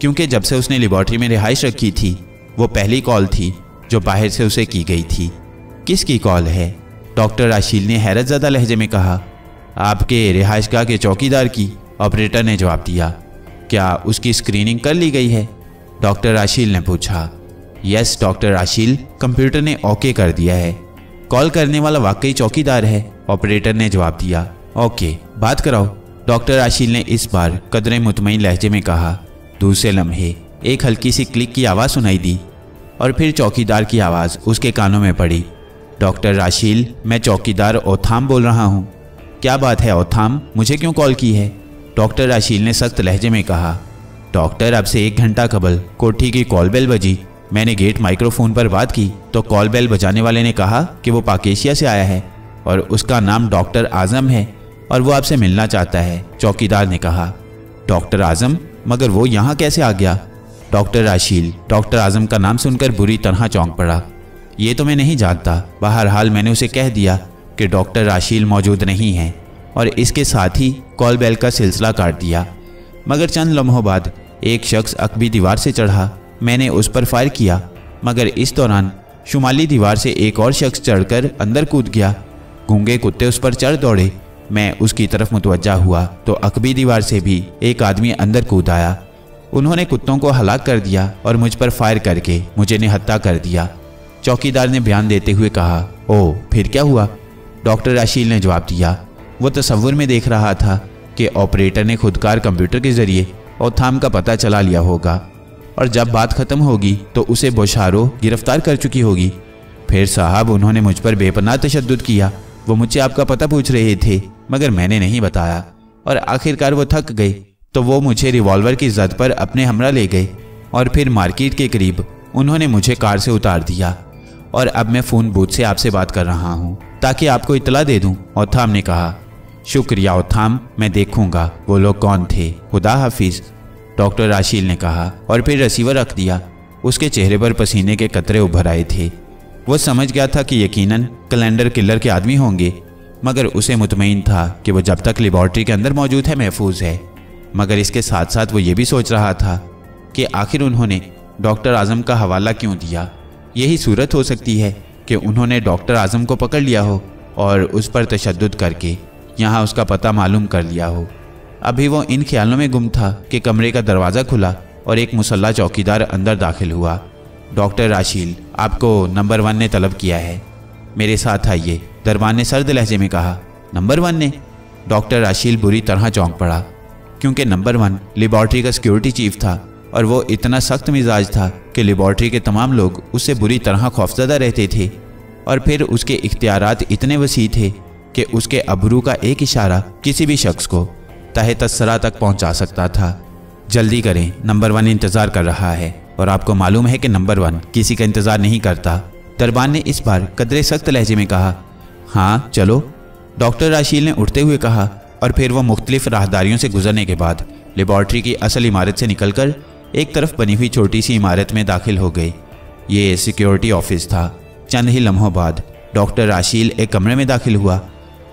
Speaker 1: क्योंकि जब से उसने लेबॉर्ट्री में रिहाइश रखी थी, वो पहली कॉल थी जो बाहर से उसे की गई थी। किसकी कॉल है? डॉक्टर राशील ने हैरत ज़्यादा लहजे में कहा, आपके रिहाइशगाह के चौकीदार की। ऑपरेटर ने जवाब दिया, क्या उसकी स्क्रीनिंग कर ली गई है? डॉक्टर राशील ने पूछा यस डॉक्टर आशील कंप्यूटर ने ओके कर दिया है। कॉल करने वाला वाकई चौकीदार है। ऑपरेटर ने जवाब दिया ओके बात कराओ। डॉक्टर आशील ने इस बार कदरे मुतमिन लहजे में कहा, दूसरे लम्हे, एक हल्की सी क्लिक की आवाज़ सुनाई दी और फिर चौकीदार की आवाज़ उसके कानों में पड़ी। डॉक्टर राशील मैं चौकीदार ओथाम बोल रहा हूँ। क्या बात है ओथाम? मुझे क्यों कॉल की है? डॉक्टर राशील ने सख्त लहजे में कहा डॉक्टर अब से एक घंटा कबल कोठी की कॉल बेल बजी। मैंने गेट माइक्रोफोन पर बात की तो कॉल बेल बजाने वाले ने कहा कि वो पाकेशिया से आया है और उसका नाम डॉक्टर आज़म है और वो आपसे मिलना चाहता है, चौकीदार ने कहा। डॉक्टर आज़म, मगर वो यहाँ कैसे आ गया? डॉक्टर राशील डॉक्टर आज़म का नाम सुनकर बुरी तरह चौंक पड़ा। ये तो मैं नहीं जानता, बहरहाल मैंने उसे कह दिया कि डॉक्टर राशील मौजूद नहीं है और इसके साथ ही कॉल बेल का सिलसिला काट दिया। मगर चंद लम्हों बाद एक शख्स अकबी दीवार से चढ़ा। मैंने उस पर फायर किया, मगर इस दौरान शुमाली दीवार से एक और शख्स चढ़कर अंदर कूद गया। गूँगे कुत्ते उस पर चढ़ दौड़े। मैं उसकी तरफ़ मुतवजा हुआ तो अकबी दीवार से भी एक आदमी अंदर कूद आया। उन्होंने कुत्तों को हलाक कर दिया और मुझ पर फायर करके मुझे निहत्ता कर दिया। चौकीदार ने बयान देते हुए कहा, ओ, फिर क्या हुआ? डॉक्टर राशील ने जवाब दिया, वो तस्वुर में देख रहा था कि ऑपरेटर ने खुदकार कंप्यूटर के ज़रिए थाम का पता चला लिया होगा। और जब बात ख़त्म होगी तो उसे बोशारो गिरफ़्तार कर चुकी होगी। फिर साहब उन्होंने मुझ पर बेपनाह तशद किया। वो मुझसे आपका पता पूछ रहे थे, मगर मैंने नहीं बताया। और आखिरकार वो थक गए तो वो मुझे रिवॉल्वर की जद पर अपने हमरा ले गए। और फिर मार्केट के करीब उन्होंने मुझे कार से उतार दिया। और अब मैं फ़ोन बूथ से आपसे बात कर रहा हूँ, ताकि आपको इतला दे दूँ। ओथाम ने कहा, शुक्रिया ओथाम मैं देखूँगा, वो लोग कौन थे? खुदा हाफिज। डॉक्टर राशील ने कहा और फिर रिसीवर रख दिया। उसके चेहरे पर पसीने के कतरे उभर आए थे। वो समझ गया था कि यकीनन कैलेंडर किलर के आदमी होंगे, मगर उसे मुतमिन था कि वह जब तक लेबॉर्ट्री के अंदर मौजूद है, महफूज है। मगर इसके साथ साथ वो ये भी सोच रहा था कि आखिर उन्होंने डॉक्टर आज़म का हवाला क्यों दिया? यही सूरत हो सकती है कि उन्होंने डॉक्टर आज़म को पकड़ लिया हो और उस पर तशद करके यहाँ उसका पता मालूम कर लिया हो। अभी वो इन ख्यालों में गुम था कि कमरे का दरवाज़ा खुला और एक मुसल्ला चौकीदार अंदर दाखिल हुआ। डॉक्टर राशील, आपको नंबर वन ने तलब किया है। मेरे साथ आइए दरबान ने सर्द लहजे में कहा। नंबर वन ने? डॉक्टर राशील बुरी तरह चौंक पड़ा, क्योंकि नंबर वन लेबॉर्ट्री का सिक्योरिटी चीफ था और वो इतना सख्त मिजाज था कि लेबॉर्ट्री के तमाम लोग उससे बुरी तरह खौफजदा रहते थे। और फिर उसके इख्तियार इतने वसी थे कि उसके अबरू का एक इशारा किसी भी शख्स को तह तसरा तक पहुँचा सकता था। जल्दी करें, नंबर वन इंतज़ार कर रहा है। और आपको मालूम है कि नंबर वन किसी का इंतज़ार नहीं करता। दरबान ने इस बार कदरे सख्त लहजे में कहा हाँ चलो। डॉक्टर राशील ने उठते हुए कहा, और फिर वह मुख्तलिफ़ राहदारियों से गुजरने के बाद लेबॉर्ट्री की असल इमारत से निकलकर एक तरफ़ बनी हुई छोटी सी इमारत में दाखिल हो गई। ये सिक्योरिटी ऑफ़िस था। चंद ही लम्हों बाद डॉक्टर राशील एक कमरे में दाखिल हुआ।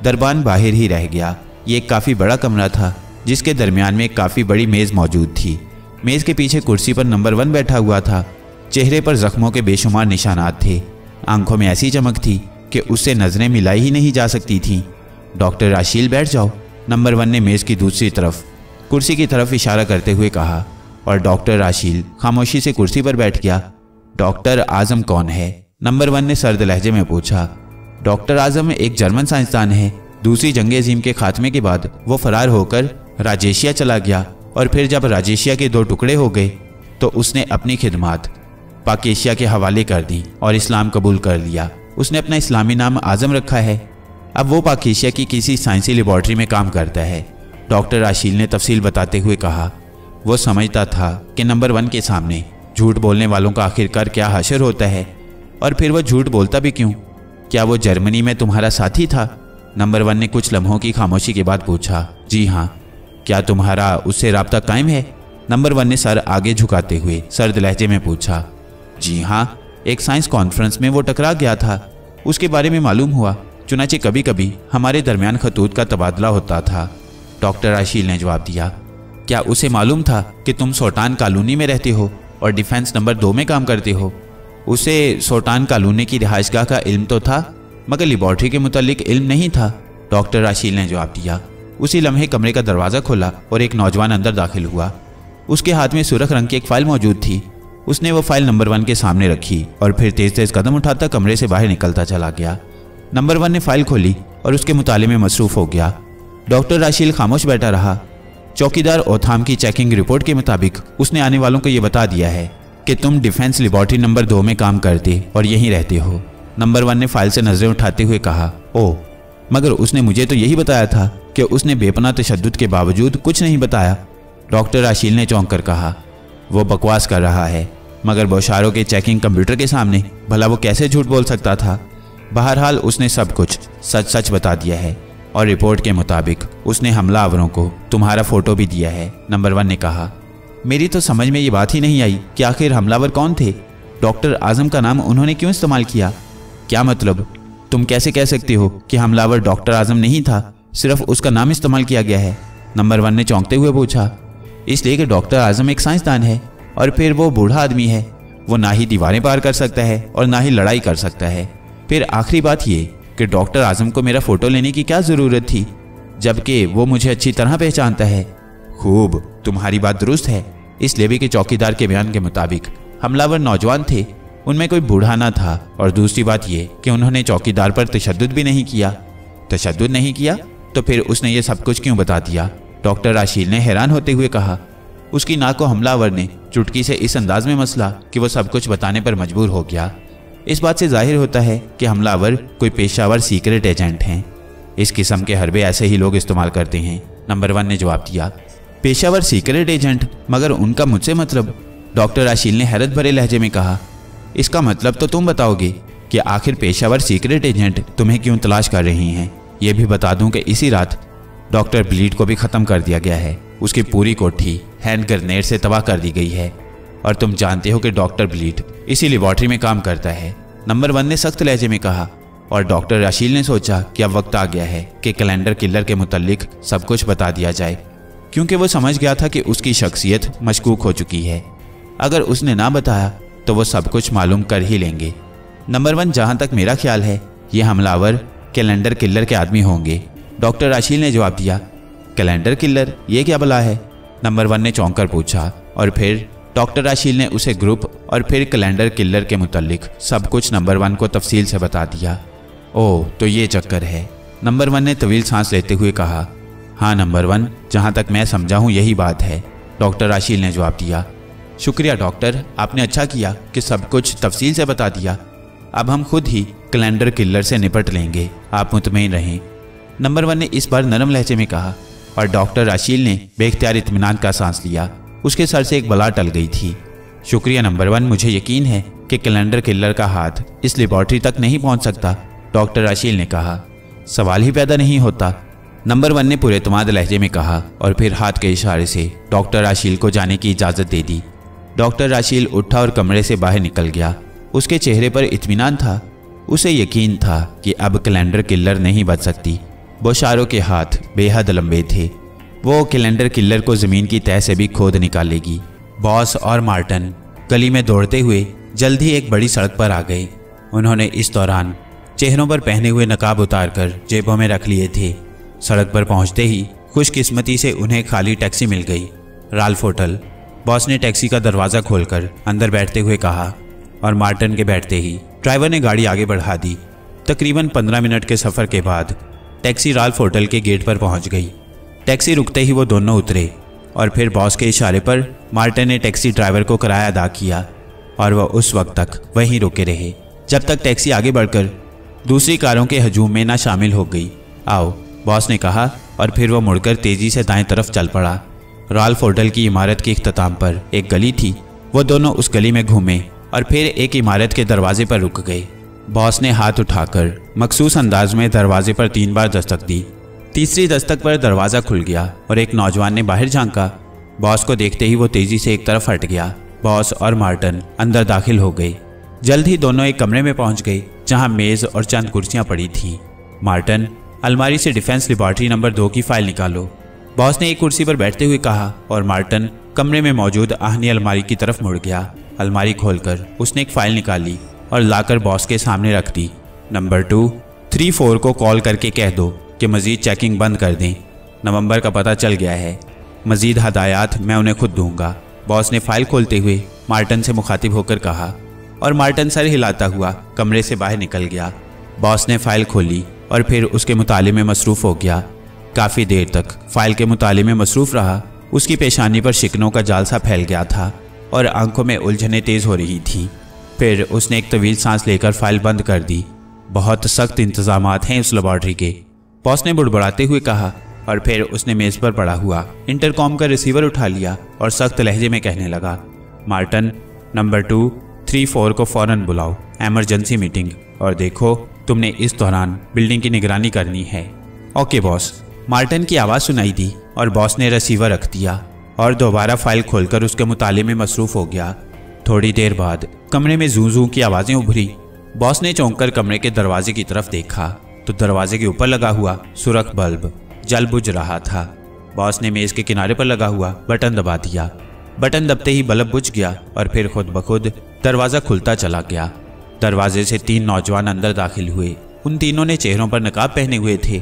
Speaker 1: दरबान बाहर ही रह गया। ये एक काफ़ी बड़ा कमरा था, जिसके दरमियान में एक काफ़ी बड़ी मेज़ मौजूद थी। मेज़ के पीछे कुर्सी पर नंबर वन बैठा हुआ था। चेहरे पर जख्मों के बेशुमार निशानात थे। आँखों में ऐसी चमक थी कि उससे नज़रें मिलाई ही नहीं जा सकती थीं। डॉक्टर राशील बैठ जाओ, नंबर वन ने मेज़ की दूसरी तरफ़, कुर्सी की तरफ़ इशारा करते हुए कहा, और डॉक्टर राशील खामोशी से कुर्सी पर बैठ गया। डॉक्टर आज़म कौन है? नंबर वन ने सर्द लहजे में पूछा। डॉक्टर आज़म एक जर्मन साइंसदान है। दूसरी जंग अजीम के खात्मे के बाद वो फरार होकर राजेशिया चला गया और फिर जब राजेशिया के दो टुकड़े हो गए तो उसने अपनी खिदमात पाक एशिया के हवाले कर दी और इस्लाम कबूल कर लिया। उसने अपना इस्लामी नाम आज़म रखा है। अब वो पाक एशिया की किसी साइंसी लेबॉर्ट्री में काम करता है। डॉक्टर आशील ने तफसील बताते हुए कहा, वो समझता था कि नंबर वन के सामने झूठ बोलने वालों का आखिरकार क्या हशर होता है और फिर वह झूठ बोलता भी क्यों? क्या वो जर्मनी में तुम्हारा साथी था? नंबर वन ने कुछ लम्हों की खामोशी के बाद पूछा, जी हाँ क्या तुम्हारा उससे रबता कायम है? नंबर वन ने सर आगे झुकाते हुए सर्द लहजे में पूछा, जी हाँ एक साइंस कॉन्फ्रेंस में वो टकरा गया था। उसके बारे में मालूम हुआ, चुनाचे कभी कभी हमारे दरमियान खतूत का तबादला होता था। डॉक्टर आशील ने जवाब दिया, क्या उसे मालूम था कि तुम सोटान कॉलोनी में रहते हो और डिफेंस नंबर दो में काम करते हो? उसे सोटान कॉलोनी की रिहाइशगाह का इल्म तो था मगर लेबॉर्ट्री के मुतालिक इल्म नहीं था। डॉक्टर राशील ने जवाब दिया। उसी लम्हे कमरे का दरवाज़ा खोला और एक नौजवान अंदर दाखिल हुआ। उसके हाथ में सुरख रंग की एक फ़ाइल मौजूद थी। उसने वो फ़ाइल नंबर वन के सामने रखी और फिर तेज तेज कदम उठाता कमरे से बाहर निकलता चला गया। नंबर वन ने फ़ाइल खोली और उसके मुताले में मसरूफ हो गया। डॉक्टर राशील खामोश बैठा रहा। चौकीदार ओथाम की चेकिंग रिपोर्ट के मुताबिक उसने आने वालों को यह बता दिया है कि तुम डिफेंस लेबॉर्ट्री नंबर दो में काम करते और यहीं रहते हो। नंबर वन ने फ़ाइल से नज़रें उठाते हुए कहा ओ मगर उसने मुझे तो यही बताया था कि उसने बेपना तशद के बावजूद कुछ नहीं बताया। डॉक्टर आशील ने चौंक कर कहा, वो बकवास कर रहा है, मगर बौशारों के चेकिंग कंप्यूटर के सामने भला वो कैसे झूठ बोल सकता था? बहरहाल उसने सब कुछ सच सच बता दिया है और रिपोर्ट के मुताबिक उसने हमलावरों को तुम्हारा फ़ोटो भी दिया है, नंबर वन ने कहा। मेरी तो समझ में ये बात ही नहीं आई कि आखिर हमलावर कौन थे? डॉक्टर आज़म का नाम उन्होंने क्यों इस्तेमाल किया? क्या मतलब? तुम कैसे कह सकते हो कि हमलावर डॉक्टर आज़म नहीं था? सिर्फ़ उसका नाम इस्तेमाल किया गया है। नंबर वन ने चौंकते हुए पूछा, इसलिए कि डॉक्टर आज़म एक साइंसदान है और फिर वो बूढ़ा आदमी है। वो ना ही दीवारें पार कर सकता है और ना ही लड़ाई कर सकता है। फिर आखिरी बात ये कि डॉक्टर आज़म को मेरा फ़ोटो लेने की क्या ज़रूरत थी, जबकि वो मुझे अच्छी तरह पहचानता है। खूब, तुम्हारी बात दुरुस्त है इस भी के चौकीदार के बयान के मुताबिक हमलावर नौजवान थे उनमें कोई बूढ़ा ना था और दूसरी बात यह कि उन्होंने चौकीदार पर तशद भी नहीं किया। तशद नहीं किया? तो फिर उसने ये सब कुछ क्यों बता दिया? डॉक्टर राशील ने हैरान होते हुए कहा, उसकी नाक को हमलावर ने चुटकी से इस अंदाज में मसला कि वह सब कुछ बताने पर मजबूर हो गया। इस बात से ज़ाहिर होता है कि हमलावर कोई पेशावर सीक्रेट एजेंट हैं। इस किस्म के हरबे ऐसे ही लोग इस्तेमाल करते हैं। नंबर वन ने जवाब दिया, पेशावर सीक्रेट एजेंट, मगर उनका मुझसे मतलब? डॉक्टर आशील ने हैरत भरे लहजे में कहा इसका मतलब तो तुम बताओगे कि आखिर पेशावर सीक्रेट एजेंट तुम्हें क्यों तलाश कर रही हैं? यह भी बता दूँ कि इसी रात डॉक्टर ब्लीड को भी ख़त्म कर दिया गया है। उसकी पूरी कोठी हैंड ग्रनेड से तबाह कर दी गई है। और तुम जानते हो कि डॉक्टर ब्लीड इसी लेबॉर्ट्री में काम करता है। नंबर वन ने सख्त लहजे में कहा, और डॉक्टर राशील ने सोचा कि अब वक्त आ गया है कि कैलेंडर किलर के मुतलिक सब कुछ बता दिया जाए, क्योंकि वो समझ गया था कि उसकी शख्सियत मशकूक हो चुकी है। अगर उसने ना बताया तो वो सब कुछ मालूम कर ही लेंगे। नंबर वन जहाँ तक मेरा ख्याल है, ये हमलावर कैलेंडर किलर के आदमी होंगे। डॉक्टर राशील ने जवाब दिया, कैलेंडर किलर, ये क्या बला है? नंबर वन ने चौंक कर पूछा, और फिर डॉक्टर राशील ने उसे ग्रुप और फिर कैलेंडर किलर के मुतलिक सब कुछ नंबर वन को तफसील से बता दिया। ओह तो ये चक्कर है। नंबर वन ने तवील सांस लेते हुए कहा हाँ नंबर वन जहाँ तक मैं समझा हूँ, यही बात है। डॉक्टर राशील ने जवाब दिया शुक्रिया डॉक्टर, आपने अच्छा किया कि सब कुछ तफसील से बता दिया। अब हम खुद ही कैलेंडर किलर से निपट लेंगे। आप मुतमिन रहें। नंबर वन ने इस बार नरम लहजे में कहा और डॉक्टर राशील ने बेख्तियार इतमान का सांस लिया। उसके सर से एक बला टल गई थी। शुक्रिया नंबर वन, मुझे यकीन है कि कैलेंडर किलर का हाथ इस लेबॉर्ट्री तक नहीं पहुँच सकता, डॉक्टर राशील ने कहा। सवाल ही पैदा नहीं होता। नंबर वन ने पूरे तुमाद लहजे में कहा और फिर हाथ के इशारे से डॉक्टर राशील को जाने की इजाज़त दे दी। डॉक्टर राशील उठा और कमरे से बाहर निकल गया। उसके चेहरे पर इत्मीनान था। उसे यकीन था कि अब कैलेंडर किल्लर नहीं बच सकती। बोशारों के हाथ बेहद लंबे थे। वो कैलेंडर किल्लर को ज़मीन की तह से भी खोद निकालेगी। बॉस और मार्टन गली में दौड़ते हुए जल्द ही एक बड़ी सड़क पर आ गए। उन्होंने इस दौरान चेहरों पर पहने हुए नकाब उतारकर जेबों में रख लिए थे। सड़क पर पहुँचते ही खुशकिस्मती से उन्हें खाली टैक्सी मिल गई। राल्फ होटल बॉस ने टैक्सी का दरवाज़ा खोलकर अंदर बैठते हुए कहा और मार्टन के बैठते ही ड्राइवर ने गाड़ी आगे बढ़ा दी। तकरीबन पंद्रह मिनट के सफ़र के बाद टैक्सी राल्फ होटल के गेट पर पहुँच गई। टैक्सी रुकते ही वो दोनों उतरे और फिर बॉस के इशारे पर मार्टन ने टैक्सी ड्राइवर को किराया अदा किया और वह उस वक्त तक वहीं रुके रहे। जब तक टैक्सी आगे बढ़कर दूसरी कारों के हजूम में ना शामिल हो गई, आओ, बॉस ने कहा और फिर वह मुड़कर तेज़ी से दाएँ तरफ़ चल पड़ा। राल्फ होटल की इमारत के अख्ताम पर एक गली थी। वो दोनों उस गली में घूमे और फिर एक इमारत के दरवाजे पर रुक गए। बॉस ने हाथ उठाकर मखसूस अंदाज में दरवाजे पर तीन बार दस्तक दी। तीसरी दस्तक पर दरवाज़ा खुल गया और एक नौजवान ने बाहर झांका। बॉस को देखते ही वो तेज़ी से एक तरफ़ हट गया। बॉस और मार्टन अंदर दाखिल हो गए। जल्द ही दोनों एक कमरे में पहुँच गए, जहाँ मेज और चंद कुर्सियाँ पड़ी थीं। मार्टन, अलमारी से डिफेंस लेबॉर्ट्री नंबर दो की फ़ाइल निकालो। बॉस ने एक कुर्सी पर बैठते हुए कहा और मार्टन कमरे में मौजूद आहनी अलमारी की तरफ़ मुड़ गया। अलमारी खोलकर उसने एक फ़ाइल निकाली और लाकर बॉस के सामने रख दी। नंबर टू, थ्री फोर को कॉल करके कह दो कि मज़ीद चेकिंग बंद कर दें। नवंबर का पता चल गया है। मज़ीद हदायत मैं उन्हें खुद दूँगा। बॉस ने फ़ाइल खोलते हुए मार्टन से मुखातिब होकर कहा और मार्टन सर हिलाता हुआ कमरे से बाहर निकल गया। बॉस ने फ़ाइल खोली और फिर उसके मुताले में मसरूफ़ हो गया। काफ़ी देर तक। फ़ाइल के मुताले में मसरूफ़ रहा। उसकी पेशानी पर शिकनों का जालसा फैल गया था और आँखों में उलझने तेज़ हो रही थी। फिर उसने एक तवील सांस लेकर फ़ाइल बंद कर दी। बहुत सख्त इंतज़ाम हैं उस लेबॉर्ट्री के। बॉस ने बुड़बड़ाते हुए कहा और फिर उसने मेज़ पर पड़ा हुआ इंटरकॉम का रिसीवर उठा लिया और सख्त लहजे में कहने लगा, Marten, number two, three, four को फ़ौरन बुलाओ। एमरजेंसी मीटिंग और देखो, तुमने इस दौरान बिल्डिंग की निगरानी करनी है। Okay, boss. मार्टन की आवाज़ सुनाई दी और बॉस ने रिसीवर रख दिया और दोबारा फ़ाइल खोलकर उसके मुताले में मसरूफ़ हो गया। थोड़ी देर बाद कमरे में जू जू की आवाज़ें उभरी। बॉस ने चौंक कर कमरे के दरवाजे की तरफ़ देखा तो दरवाजे के ऊपर लगा हुआ सुरख बल्ब जल बुझ रहा था। बॉस ने मेज़ के किनारे पर लगा हुआ बटन दबा दिया। बटन दबते ही बल्ब बुझ गया और फिर खुद ब खुद दरवाज़ा खुलता चला गया। दरवाजे से तीन नौजवान अंदर दाखिल हुए। उन तीनों ने चेहरों पर नकाब पहने हुए थे।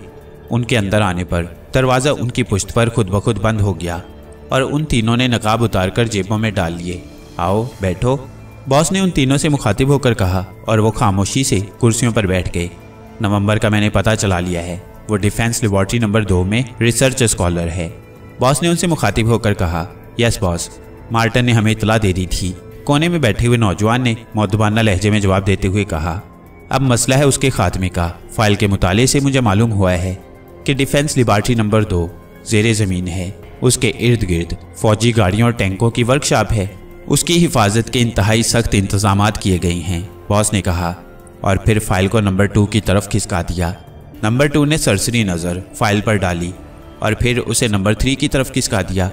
Speaker 1: उनके अंदर आने पर दरवाज़ा उनकी पुश्त पर खुद ब खुद बंद हो गया और उन तीनों ने नकाब उतारकर जेबों में डाल लिए। आओ, बैठो। बॉस ने उन तीनों से मुखातिब होकर कहा और वो खामोशी से कुर्सियों पर बैठ गए। नवंबर का मैंने पता चला लिया है, वो डिफेंस लेबॉर्ट्री नंबर दो में रिसर्च स्कॉलर है। बॉस ने उनसे मुखातिब होकर कहा, यस, बॉस, मार्टन ने हमें इतला दे दी थी। कोने में बैठे हुए नौजवान ने मौदबाना लहजे में जवाब देते हुए कहा, अब मसला है उसके खात्मे का। फ़ाइल के मुताले से मुझे मालूम हुआ है। कि डिफेंस लिबार्ट्री नंबर दो, जेर ज़मीन है। उसके इर्द गिर्द फौजी गाड़ियों और टैंकों की वर्कशॉप है। उसकी हिफाजत के इंतहाई सख्त इंतज़ाम किए गए हैं, बॉस ने कहा, और फिर फ़ाइल को नंबर टू की तरफ़ खिसका दिया। नंबर टू ने सरसरी नज़र फ़ाइल पर डाली, और फिर उसे नंबर थ्री की तरफ़ खिसका दिया।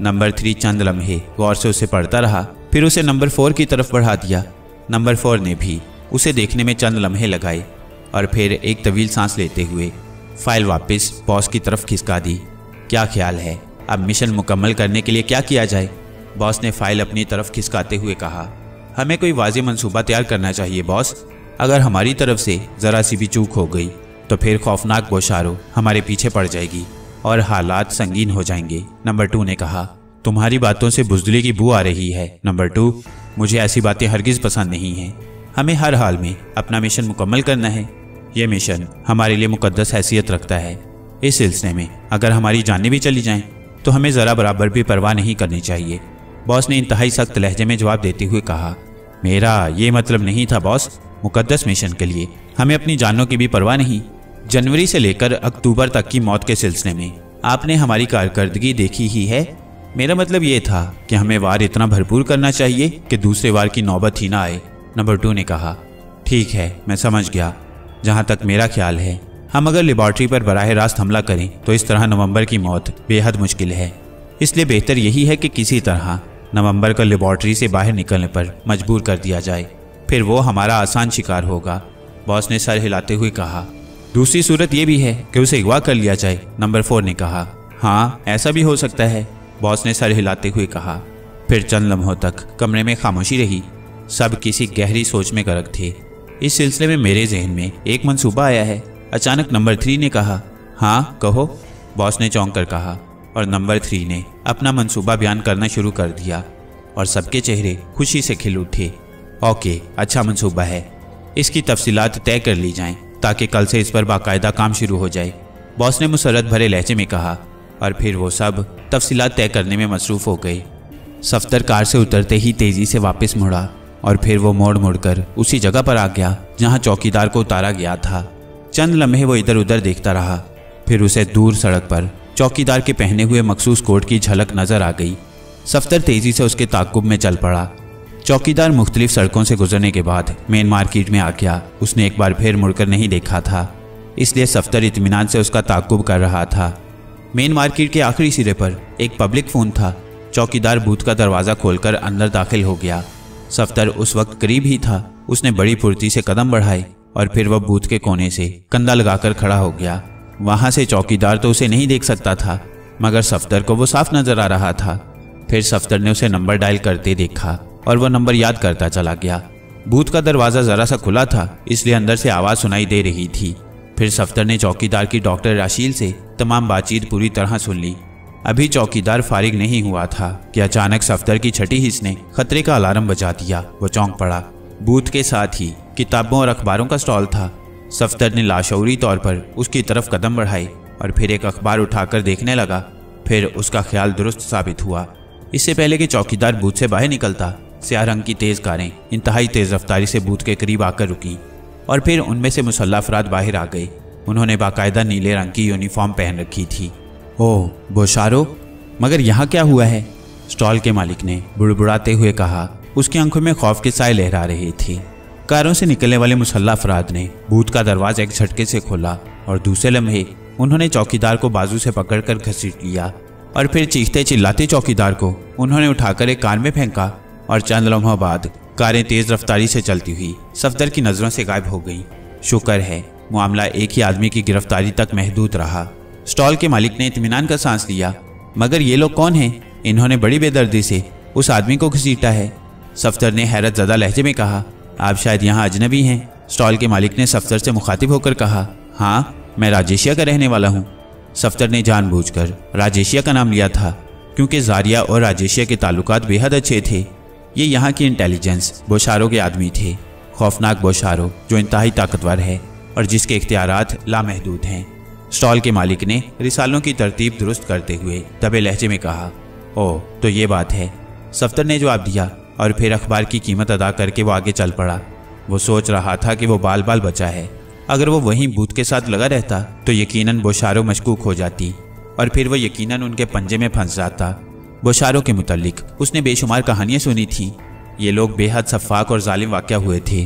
Speaker 1: नंबर थ्री चंद लम्हे गौर से उसे पढ़ता रहा, फिर उसे नंबर फोर की तरफ़ बढ़ा दिया। नंबर फोर ने भी उसे देखने में चंद लम्हे लगाए, और फिर एक तवील सांस लेते हुए फ़ाइल वापस बॉस की तरफ़ खिसका दी। क्या ख्याल है? अब मिशन मुकम्मल करने के लिए क्या किया जाए? बॉस ने फ़ाइल अपनी तरफ़ खिसकाते हुए कहा, हमें कोई वाज मनसूबा तैयार करना चाहिए, बॉस। अगर हमारी तरफ़ से ज़रा सी भी चूक हो गई तो फिर खौफनाक बोशारो हमारे पीछे पड़ जाएगी और हालात संगीन हो जाएँगे। नंबर टू ने कहा, तुम्हारी बातों से बुजदली की बू आ रही है। नंबर टू, मुझे ऐसी बातें हरगिज़ पसंद नहीं हैं। हमें हर हाल में अपना मिशन मुकम्मल करना है। ये मिशन हमारे लिए मुकदस हैसियत रखता है। इस सिलसिले में अगर हमारी जानें भी चली जाएँ तो हमें ज़रा बराबर भी परवाह नहीं करनी चाहिए। बॉस ने इंतहाई सख्त लहजे में जवाब देते हुए कहा, मेरा ये मतलब नहीं था बॉस मुकदस मिशन के लिए। हमें अपनी जानों की भी परवाह नहीं। जनवरी से लेकर अक्टूबर तक की मौत के सिलसिले में आपने हमारी कारकर्दगी देखी ही है। मेरा मतलब ये था कि हमें वार इतना भरपूर करना चाहिए कि दूसरे वार की नौबत ही ना आए। नंबर टू ने कहा, ठीक है, मैं समझ गया। जहाँ तक मेरा ख्याल है, हम अगर लेबॉर्ट्री पर बराह रास्त हमला करें तो इस तरह नवंबर की मौत बेहद मुश्किल है। इसलिए बेहतर यही है कि किसी तरह नवंबर को लेबॉर्ट्री से बाहर निकलने पर मजबूर कर दिया जाए। फिर वो हमारा आसान शिकार होगा, बॉस ने सर हिलाते हुए कहा। दूसरी सूरत यह भी है कि उसे अगवा कर लिया जाए, नंबर फोर ने कहा। हाँ ऐसा भी हो सकता है, बॉस ने सर हिलाते हुए कहा। फिर चंद लम्हों तक कमरे में खामोशी रही। सब किसी गहरी सोच में गर्क थे। इस सिलसिले में मेरे जहन में एक मनसूबा आया है। अचानक नंबर थ्री ने कहा हाँ कहो। बॉस ने चौंक कर कहा, और नंबर थ्री ने अपना मनसूबा बयान करना शुरू कर दिया, और सबके चेहरे खुशी से खिल उठे। ओके अच्छा मनसूबा है। इसकी तफसीलात तय कर ली जाएँ, ताकि कल से इस पर बाकायदा काम शुरू हो जाए। बॉस ने मुसरत भरे लहजे में कहा, और फिर वो सब तफसीलात तय करने में मसरूफ हो गए। सफ्तर कार से उतरते ही तेज़ी से वापस मुड़ा। और फिर वो मोड़ मुड़कर उसी जगह पर आ गया, जहाँ चौकीदार को उतारा गया था। चंद लम्हे वो इधर उधर देखता रहा। फिर उसे दूर सड़क पर चौकीदार के पहने हुए मखसूस कोट की झलक नज़र आ गई। सफ्तर तेज़ी से उसके ताकुब में चल पड़ा। चौकीदार मुख्तलिफ़ सड़कों से गुजरने के बाद मेन मार्केट में आ गया। उसने एक बार फिर मुड़कर नहीं देखा था, इसलिए सफ्तर इतमान से उसका ताकुब कर रहा था। मेन मार्केट के आखिरी सिरे पर एक पब्लिक फ़ोन था। चौकीदार बूथ का दरवाज़ा खोलकर अंदर दाखिल हो गया। सफ्तर उस वक्त करीब ही था। उसने बड़ी फुर्ती से कदम बढ़ाए और फिर वह बूथ के कोने से कंधा लगाकर खड़ा हो गया। वहाँ से चौकीदार तो उसे नहीं देख सकता था, मगर सफ्तर को वो साफ़ नज़र आ रहा था। फिर सफ्तर ने उसे नंबर डायल करते देखा और वह नंबर याद करता चला गया। बूथ का दरवाज़ा ज़रा सा खुला था, इसलिए अंदर से आवाज़ सुनाई दे रही थी। फिर सफ्तर ने चौकीदार की डॉक्टर राशील से तमाम बातचीत पूरी तरह सुन ली। अभी चौकीदार फारिग नहीं हुआ था कि अचानक सफ्तर की छठी हिस्स खतरे का अलार्म बजा दिया। वो चौंक पड़ा। बूथ के साथ ही किताबों और अखबारों का स्टॉल था। सफ्तर ने लाशौरी तौर पर उसकी तरफ़ कदम बढ़ाई और फिर एक अखबार उठाकर देखने लगा। फिर उसका ख्याल दुरुस्त साबित हुआ। इससे पहले कि चौकीदार बूथ से बाहर निकलता, स्याह रंग की तेज कारें इंतहाई तेज रफ्तारी से बूथ के करीब आकर रुकी और फिर उनमें से मुसल्ला अफराद बाहर आ गए। उन्होंने बाकायदा नीले रंग की यूनिफॉर्म पहन रखी थी। ओह, बोशारो, मगर यहाँ क्या हुआ है? स्टॉल के मालिक ने बुड़बुड़ाते हुए कहा, उसकी आँखों में खौफ के साय लहरा रही थी। कारों से निकलने वाले मुसल्ला अफराद ने बूथ का दरवाज़ा एक झटके से खोला और दूसरे लम्हे उन्होंने चौकीदार को बाजू से पकड़कर घसीट लिया और फिर चीखते चिल्लाते चौकीदार को उन्होंने उठाकर एक कार में फेंका और चंद लम्हों बाद कारें तेज रफ्तारी से चलती हुई सफदर की नज़रों से गायब हो गई। शुक्र है, मामला एक ही आदमी की गिरफ्तारी तक महदूद रहा। स्टॉल के मालिक ने इतमान का सांस लिया। मगर ये लोग कौन हैं? इन्होंने बड़ी बेदर्दी से उस आदमी को घसीटा है। सफ्तर ने हैरत ज़्यादा लहजे में कहा, आप शायद यहाँ अजनबी हैं। स्टॉल के मालिक ने सफ्तर से मुखातिब होकर कहा हाँ मैं राजेशिया का रहने वाला हूँ। सफ्तर ने जानबूझकर राजेशिया का नाम लिया था, क्योंकि जारिया और राजेशिया के ताल्लुकात बेहद अच्छे थे। ये यहाँ की इंटेलिजेंस बोशारों के आदमी थे। खौफनाक बोशारो, जो इंतहाई ताकतवर है और जिसके इख्तियार लामहदूद हैं। स्टॉल के मालिक ने रिसालों की तरतीब दुरुस्त करते हुए दबे लहजे में कहा, ओ तो ये बात है। सफ्तर ने जवाब दिया और फिर अखबार की कीमत अदा करके वो आगे चल पड़ा। वो सोच रहा था कि वो बाल बाल बचा है। अगर वो वहीं बूथ के साथ लगा रहता तो यकीनन बोशारो मशकूक हो जाती और फिर वो यकीनन उनके पंजे में फंस जाता। बोशारों के मुतलिक उसने बेशुमार कहानियाँ सुनी थी। ये लोग बेहद शफाक और जालिम वाक़ हुए थे।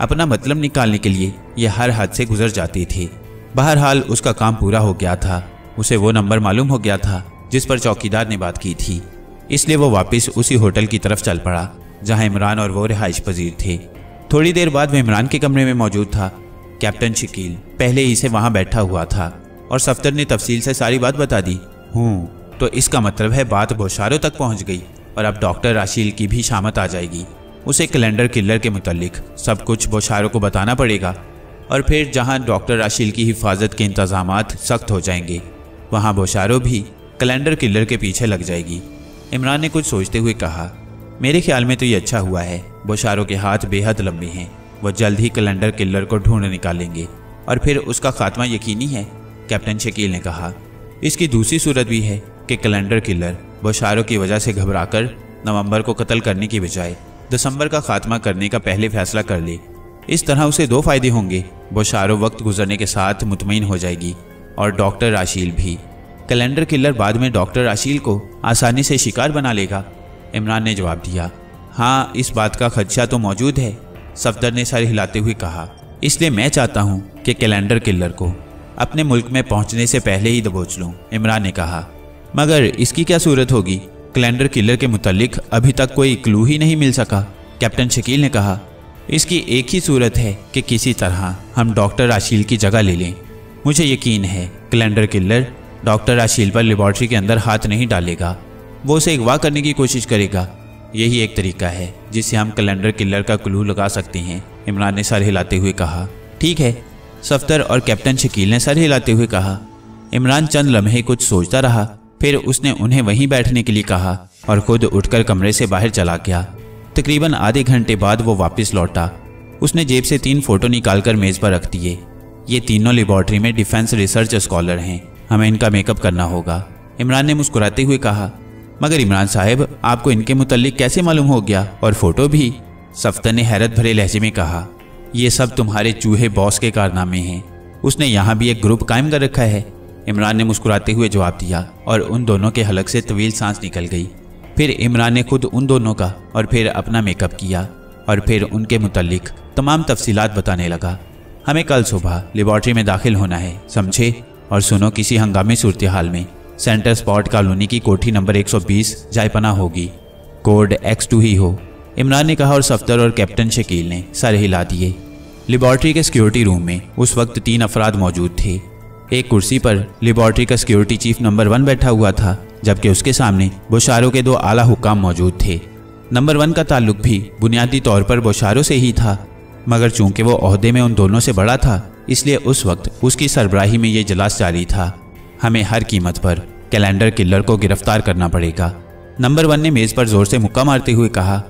Speaker 1: अपना मतलब निकालने के लिए ये हर हद से गुजर जाते थे। बहरहाल उसका काम पूरा हो गया था। उसे वो नंबर मालूम हो गया था, जिस पर चौकीदार ने बात की थी। इसलिए वो वापस उसी होटल की तरफ़ चल पड़ा, जहाँ इमरान और वो रिहाइश पजीर थे। थोड़ी देर बाद वह इमरान के कमरे में मौजूद था। कैप्टन शकील पहले ही से वहाँ बैठा हुआ था और सफ्तर ने तफसील से सारी बात बता दी। हूँ तो इसका मतलब है बात बोशारों तक पहुँच गई और अब डॉक्टर राशील की भी शामत आ जाएगी। उसे कैलेंडर किलर के मुतलिक सब कुछ बोशारों को बताना पड़ेगा। और फिर जहाँ डॉक्टर राशिल की हिफाजत के इंतज़ाम सख्त हो जाएँगे, वहाँ बोशारो भी कैलेंडर किलर के पीछे लग जाएगी। इमरान ने कुछ सोचते हुए कहा, मेरे ख्याल में तो ये अच्छा हुआ है। बोशारो के हाथ बेहद लंबे हैं। वह जल्द ही कैलेंडर किलर को ढूंढ निकालेंगे। और फिर उसका खात्मा यकीनी है? कैप्टन शकील ने कहा, इसकी दूसरी सूरत भी है कि कैलेंडर किलर बोशारो की वजह से घबराकर नवंबर को कत्ल करने की बजाय दिसंबर का खात्मा करने का पहले फैसला कर ले इस तरह उसे दो फ़ायदे होंगे। बोशारो वक्त गुजरने के साथ मुतमिन हो जाएगी और डॉक्टर राशील भी। कैलेंडर किलर बाद में डॉक्टर राशील को आसानी से शिकार बना लेगा। इमरान ने जवाब दिया हाँ इस बात का खदशा तो मौजूद है, सफदर ने सर हिलाते हुए कहा। इसलिए मैं चाहता हूँ कि कैलेंडर किलर को अपने मुल्क में पहुँचने से पहले ही दबोच लूँ, इमरान ने कहा। मगर इसकी क्या सूरत होगी? कैलेंडर किलर के मुतालिक अभी तक कोई क्लू ही नहीं मिल सका, कैप्टन शकील ने कहा। इसकी एक ही सूरत है कि किसी तरह हम डॉक्टर आशील की जगह ले लें। मुझे यकीन है कैलेंडर किलर डॉक्टर आशील पर लेबॉर्ट्री के अंदर हाथ नहीं डालेगा। वो उसे अगवा करने की कोशिश करेगा। यही एक तरीका है जिससे हम कैलेंडर किलर का क्लू लगा सकते हैं, इमरान ने सर हिलाते हुए कहा। ठीक है सफ्तर और कैप्टन शकील ने सर हिलाते हुए कहा। इमरान चंद लम्हे कुछ सोचता रहा, फिर उसने उन्हें वहीं बैठने के लिए कहा और खुद उठकर कमरे से बाहर चला गया। तकरीबन आधे घंटे बाद वो वापस लौटा। उसने जेब से तीन फ़ोटो निकालकर मेज पर रख दिए। ये तीनों लेबॉर्ट्री में डिफेंस रिसर्च स्कॉलर हैं। हमें इनका मेकअप करना होगा। इमरान ने मुस्कुराते हुए कहा, मगर इमरान साहब, आपको इनके मुतलिक कैसे मालूम हो गया? और फ़ोटो भी? सफ्तर ने हैरत भरे लहजे में कहा, ये सब तुम्हारे चूहे बॉस के कारनामे हैं। उसने यहाँ भी एक ग्रुप कायम कर रखा है। इमरान ने मुस्कुराते हुए जवाब दिया और उन दोनों के हलक से तवील सांस निकल गई। फिर इमरान ने खुद उन दोनों का और फिर अपना मेकअप किया और फिर उनके मुतलिक तमाम तफसीलात बताने लगा। हमें कल सुबह लेबॉर्ट्री में दाखिल होना है, समझे? और सुनो, किसी हंगामी सूरत हाल में सेंटर स्पॉट कॉलोनी की कोठी नंबर 120 जायपना होगी। कोड एक्स टू ही हो। इमरान ने कहा और सफ्तर और कैप्टन शकील ने सर हिला दिए। लेबॉर्ट्री के सिक्योरिटी रूम में उस वक्त तीन अफराद मौजूद थे। एक कुर्सी पर लेबॉर्ट्री का सिक्योरिटी चीफ नंबर वन बैठा हुआ था। जबकि उसके सामने बोशारों के दो आला हुक्काम मौजूद थे। नंबर वन का ताल्लुक भी बुनियादी तौर पर बोशारों से ही था, मगर चूँकि वो अहदे में उन दोनों से बड़ा था, इसलिए उस वक्त उसकी सरबराही में ये जलास जारी था। हमें हर कीमत पर कैलेंडर किलर को गिरफ़्तार करना पड़ेगा। नंबर वन ने मेज पर ज़ोर से मुक्का मारते हुए कहा,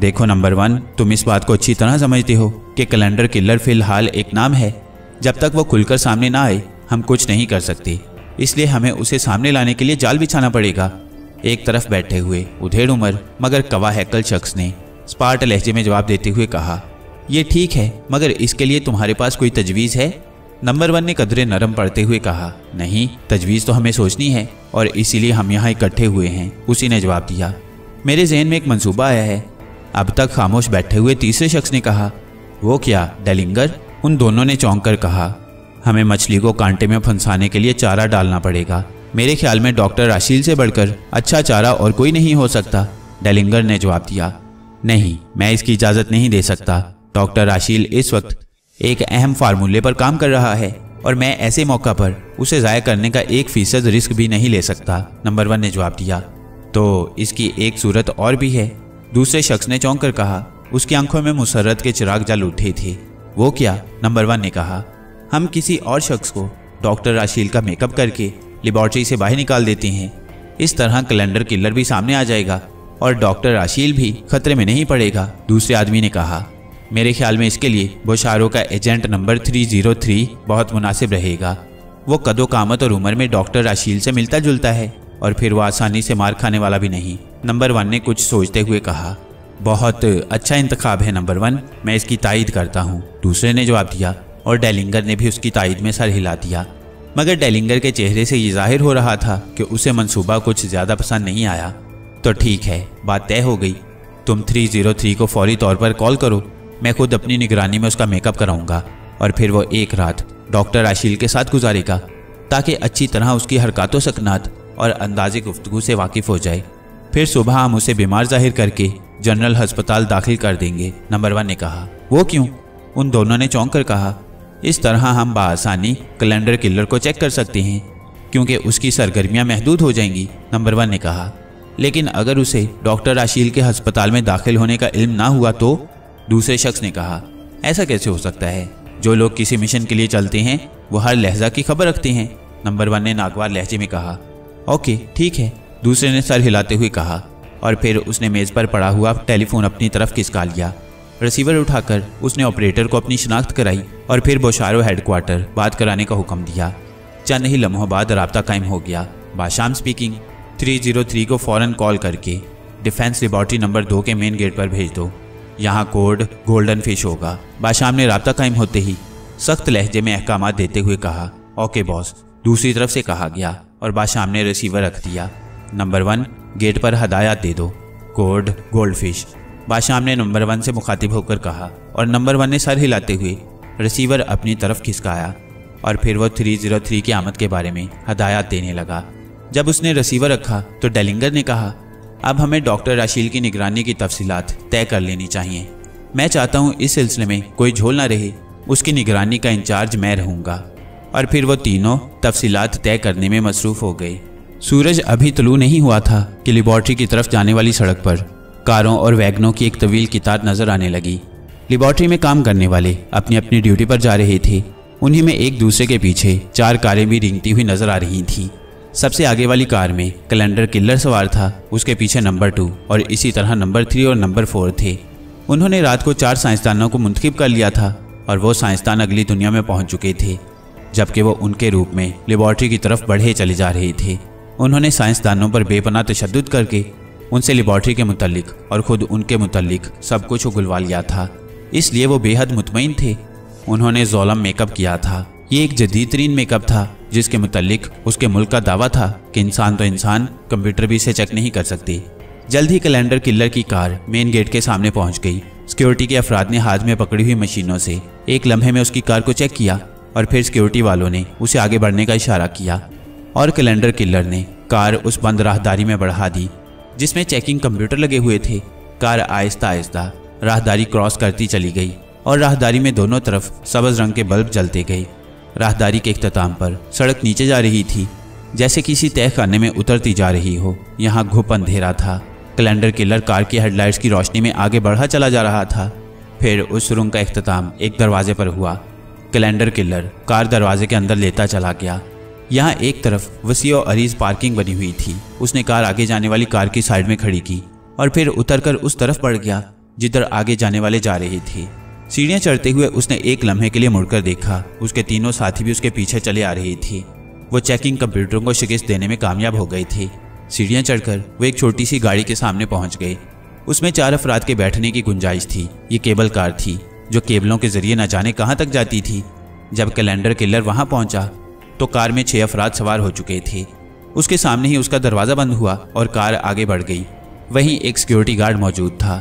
Speaker 1: देखो नंबर वन, तुम इस बात को अच्छी तरह समझते हो कि कैलेंडर किलर फ़िलहाल एक नाम है। जब तक वो खुलकर सामने ना आए, हम कुछ नहीं कर सकते। इसलिए हमें उसे सामने लाने के लिए जाल बिछाना पड़ेगा। एक तरफ़ बैठे हुए उधेड़ उमर, मगर कवा हैकल शख्स ने स्पार्ट लहजे में जवाब देते हुए कहा यह ठीक है, मगर इसके लिए तुम्हारे पास कोई तजवीज़ है? नंबर वन ने कदरे नरम पड़ते हुए कहा, नहीं, तजवीज़ तो हमें सोचनी है, और इसीलिए हम यहाँ इकट्ठे हुए हैं, उसी ने जवाब दिया। मेरे जहन में एक मंसूबा आया है। अब तक खामोश बैठे हुए तीसरे शख्स ने कहा, वो क्या, डेलिंगर? उन दोनों ने चौंक कर कहा हमें मछली को कांटे में फंसाने के लिए चारा डालना पड़ेगा। मेरे ख्याल में डॉक्टर राशील से बढ़कर अच्छा चारा और कोई नहीं हो सकता, डेलिंगर ने जवाब दिया। नहीं, मैं इसकी इजाज़त नहीं दे सकता। डॉक्टर राशील इस वक्त एक अहम फार्मूले पर काम कर रहा है और मैं ऐसे मौका पर उसे ज़ाय करने का एक फ़ीसद रिस्क भी नहीं ले सकता, नंबर वन ने जवाब दिया। तो इसकी एक सूरत और भी है। दूसरे शख्स ने चौंक कर कहा, उसकी आँखों में मुसरत के चिराग जल उठे थे। वो क्या? नंबर वन ने कहा हम किसी और शख्स को डॉक्टर राशील का मेकअप करके लेबॉर्ट्री से बाहर निकाल देते हैं। इस तरह कैलेंडर किलर भी सामने आ जाएगा और डॉक्टर राशील भी खतरे में नहीं पड़ेगा, दूसरे आदमी ने कहा। मेरे ख्याल में इसके लिए बोशारो का एजेंट नंबर 303 बहुत मुनासिब रहेगा। वो कदो कामत और उम्र में डॉक्टर राशील से मिलता जुलता है और फिर वो आसानी से मार खाने वाला भी नहीं। नंबर वन ने कुछ सोचते हुए कहा, बहुत अच्छा इंतखाब है नंबर वन मैं इसकी तायद करता हूँ। दूसरे ने जवाब दिया और डेलिंगर ने भी उसकी तायद में सर हिला दिया। मगर डेलिंगर के चेहरे से ये ज़ाहिर हो रहा था कि उसे मंसूबा कुछ ज़्यादा पसंद नहीं आया। तो ठीक है, बात तय हो गई। तुम 303 को फौरी तौर पर कॉल करो। मैं खुद अपनी निगरानी में उसका मेकअप कराऊँगा और फिर वो एक रात डॉक्टर आशील के साथ गुजारेगा, ताकि अच्छी तरह उसकी हरकतों सकनात और अंदाजे गुफ्तु से वाकिफ हो जाए। फिर सुबह हम उसे बीमार ज़ाहिर करके जनरल अस्पताल दाखिल कर देंगे, नंबर वन ने कहा। वो क्यों? उन दोनों ने चौंक कर कहा। इस तरह हम बसानी कैलेंडर किलर को चेक कर सकते हैं, क्योंकि उसकी सरगर्मियाँ महदूद हो जाएँगी नंबर वन ने कहा। लेकिन अगर उसे डॉक्टर आशील के अस्पताल में दाखिल होने का इल्म ना हुआ तो दूसरे शख्स ने कहा, ऐसा कैसे हो सकता है? जो लोग किसी मिशन के लिए चलते हैं, वो हर लहजा की खबर रखते हैं। नंबर वन ने नागवार लहजे में कहा, ओके, ठीक है। दूसरे ने सर हिलाते हुए कहा, और फिर उसने मेज़ पर पड़ा हुआ टेलीफोन अपनी तरफ़ खिसका लिया। रिसीवर उठाकर उसने ऑपरेटर को अपनी शिनाख्त कराई और फिर बोशारो हेडक्वार्टर बात कराने का हुक्म दिया। चंद ही लम्हों बाद रबता कायम हो गया। बाशाम स्पीकिंग 303 को फ़ौरन कॉल करके डिफेंस लेबॉर्ट्री नंबर दो के मेन गेट पर भेज दो। यहाँ कोड गोल्डन फ़िश होगा। बाशाम ने रबता कायम होते ही सख्त लहजे में अहकाम देते हुए कहा, ओके बॉस। दूसरी तरफ़ से कहा गया और बाशाम ने रिसीवर रख दिया। नंबर वन गेट पर हदायत दे दो। कोड गोल्ड फ़िश बादशाह ने नंबर वन से मुखातिब होकर कहा और नंबर वन ने सर हिलाते हुए रिसीवर अपनी तरफ़ खिसकाया और फिर वो 303 की आमद के बारे में हदायत देने लगा। जब उसने रिसीवर रखा तो डेलिंगर ने कहा, अब हमें डॉक्टर राशील की निगरानी की तफसीलात तय कर लेनी चाहिए। मैं चाहता हूँ इस सिलसिले में कोई झोल ना रहे, उसकी निगरानी का इंचार्ज मैं रहूँगा। और फिर वो तीनों तफसीलात तय करने में मसरूफ़ हो गए। सूरज अभी तलू नहीं हुआ था कि लेबॉर्ट्री की तरफ़ जाने वाली सड़क पर कारों और वैगनों की एक तवील कितार नज़र आने लगी। लेबॉर्ट्री में काम करने वाले अपनी अपनी ड्यूटी पर जा रहे थे। उन्हीं में एक दूसरे के पीछे चार कारें भी रिंगती हुई नज़र आ रही थीं। सबसे आगे वाली कार में कैलेंडर किलर सवार था, उसके पीछे नंबर टू और इसी तरह नंबर थ्री और नंबर फोर थे। उन्होंने रात को चार साइंसदानों को मुंतखब कर लिया था और वो साइंसदान अगली दुनिया में पहुँच चुके थे, जबकि वो उनके रूप में लेबॉर्ट्री की तरफ़ बढ़े चले जा रहे थे। उन्होंने साइंसदानों पर बेपना तशद करके उनसे लेबॉर्ट्री के मुतलिक और ख़ुद उनके मुतलिक सब कुछ उगलवा लिया था। इसलिए वो बेहद मुतमिन थे। उन्होंने जोलम मेकअप किया था। ये एक जदीद तरीन मेकअप था, जिसके मुतलिक उसके मुल्क का दावा था कि इंसान तो इंसान कंप्यूटर भी इसे चेक नहीं कर सकते। जल्द ही कैलेंडर किलर की कार मेन गेट के सामने पहुँच गई। सिक्योरिटी के अफराद ने हाथ में पकड़ी हुई मशीनों से एक लम्हे में उसकी कार को चेक किया और फिर सिक्योरिटी वालों ने उसे आगे बढ़ने का इशारा किया। और कैलेंडर किलर ने कार उस बंद राहदारी में बढ़ा दी। जिसमें चेकिंग कंप्यूटर लगे हुए थे। कार आहिस्ता आहिस्ता राहदारी क्रॉस करती चली गई और राहदारी में दोनों तरफ़ सबज रंग के बल्ब जलते गए। राहदारी के अख्ताम पर सड़क नीचे जा रही थी, जैसे किसी तय खाने में उतरती जा रही हो। यहाँ घुप अंधेरा था। कैलेंडर किलर कार की हेडलाइट्स की रोशनी में आगे बढ़ा चला जा रहा था। फिर उस सुरंग का अख्ताम एक दरवाजे पर हुआ। कैलेंडर किलर कार दरवाजे के अंदर लेता चला गया। यहाँ एक तरफ़ वसी और अरीज पार्किंग बनी हुई थी। उसने कार आगे जाने वाली कार की साइड में खड़ी की और फिर उतरकर उस तरफ़ बढ़ गया, जिधर आगे जाने वाले जा रहे थे। सीढ़ियाँ चढ़ते हुए उसने एक लम्हे के लिए मुड़कर देखा। उसके तीनों साथी भी उसके पीछे चले आ रहे थे। वो चेकिंग कंप्यूटरों को शिकस्त देने में कामयाब हो गए थे। सीढ़ियाँ चढ़कर वो एक छोटी सी गाड़ी के सामने पहुँच गए। उसमें चार अफराद के बैठने की गुंजाइश थी। ये केबल कार थी, जो केबलों के ज़रिए न जाने कहाँ तक जाती थी। जब कैलेंडर किलर वहाँ पहुँचा तो कार में छह अफराद सवार हो चुके थे। उसके सामने ही उसका दरवाज़ा बंद हुआ और कार आगे बढ़ गई। वहीं एक सिक्योरिटी गार्ड मौजूद था।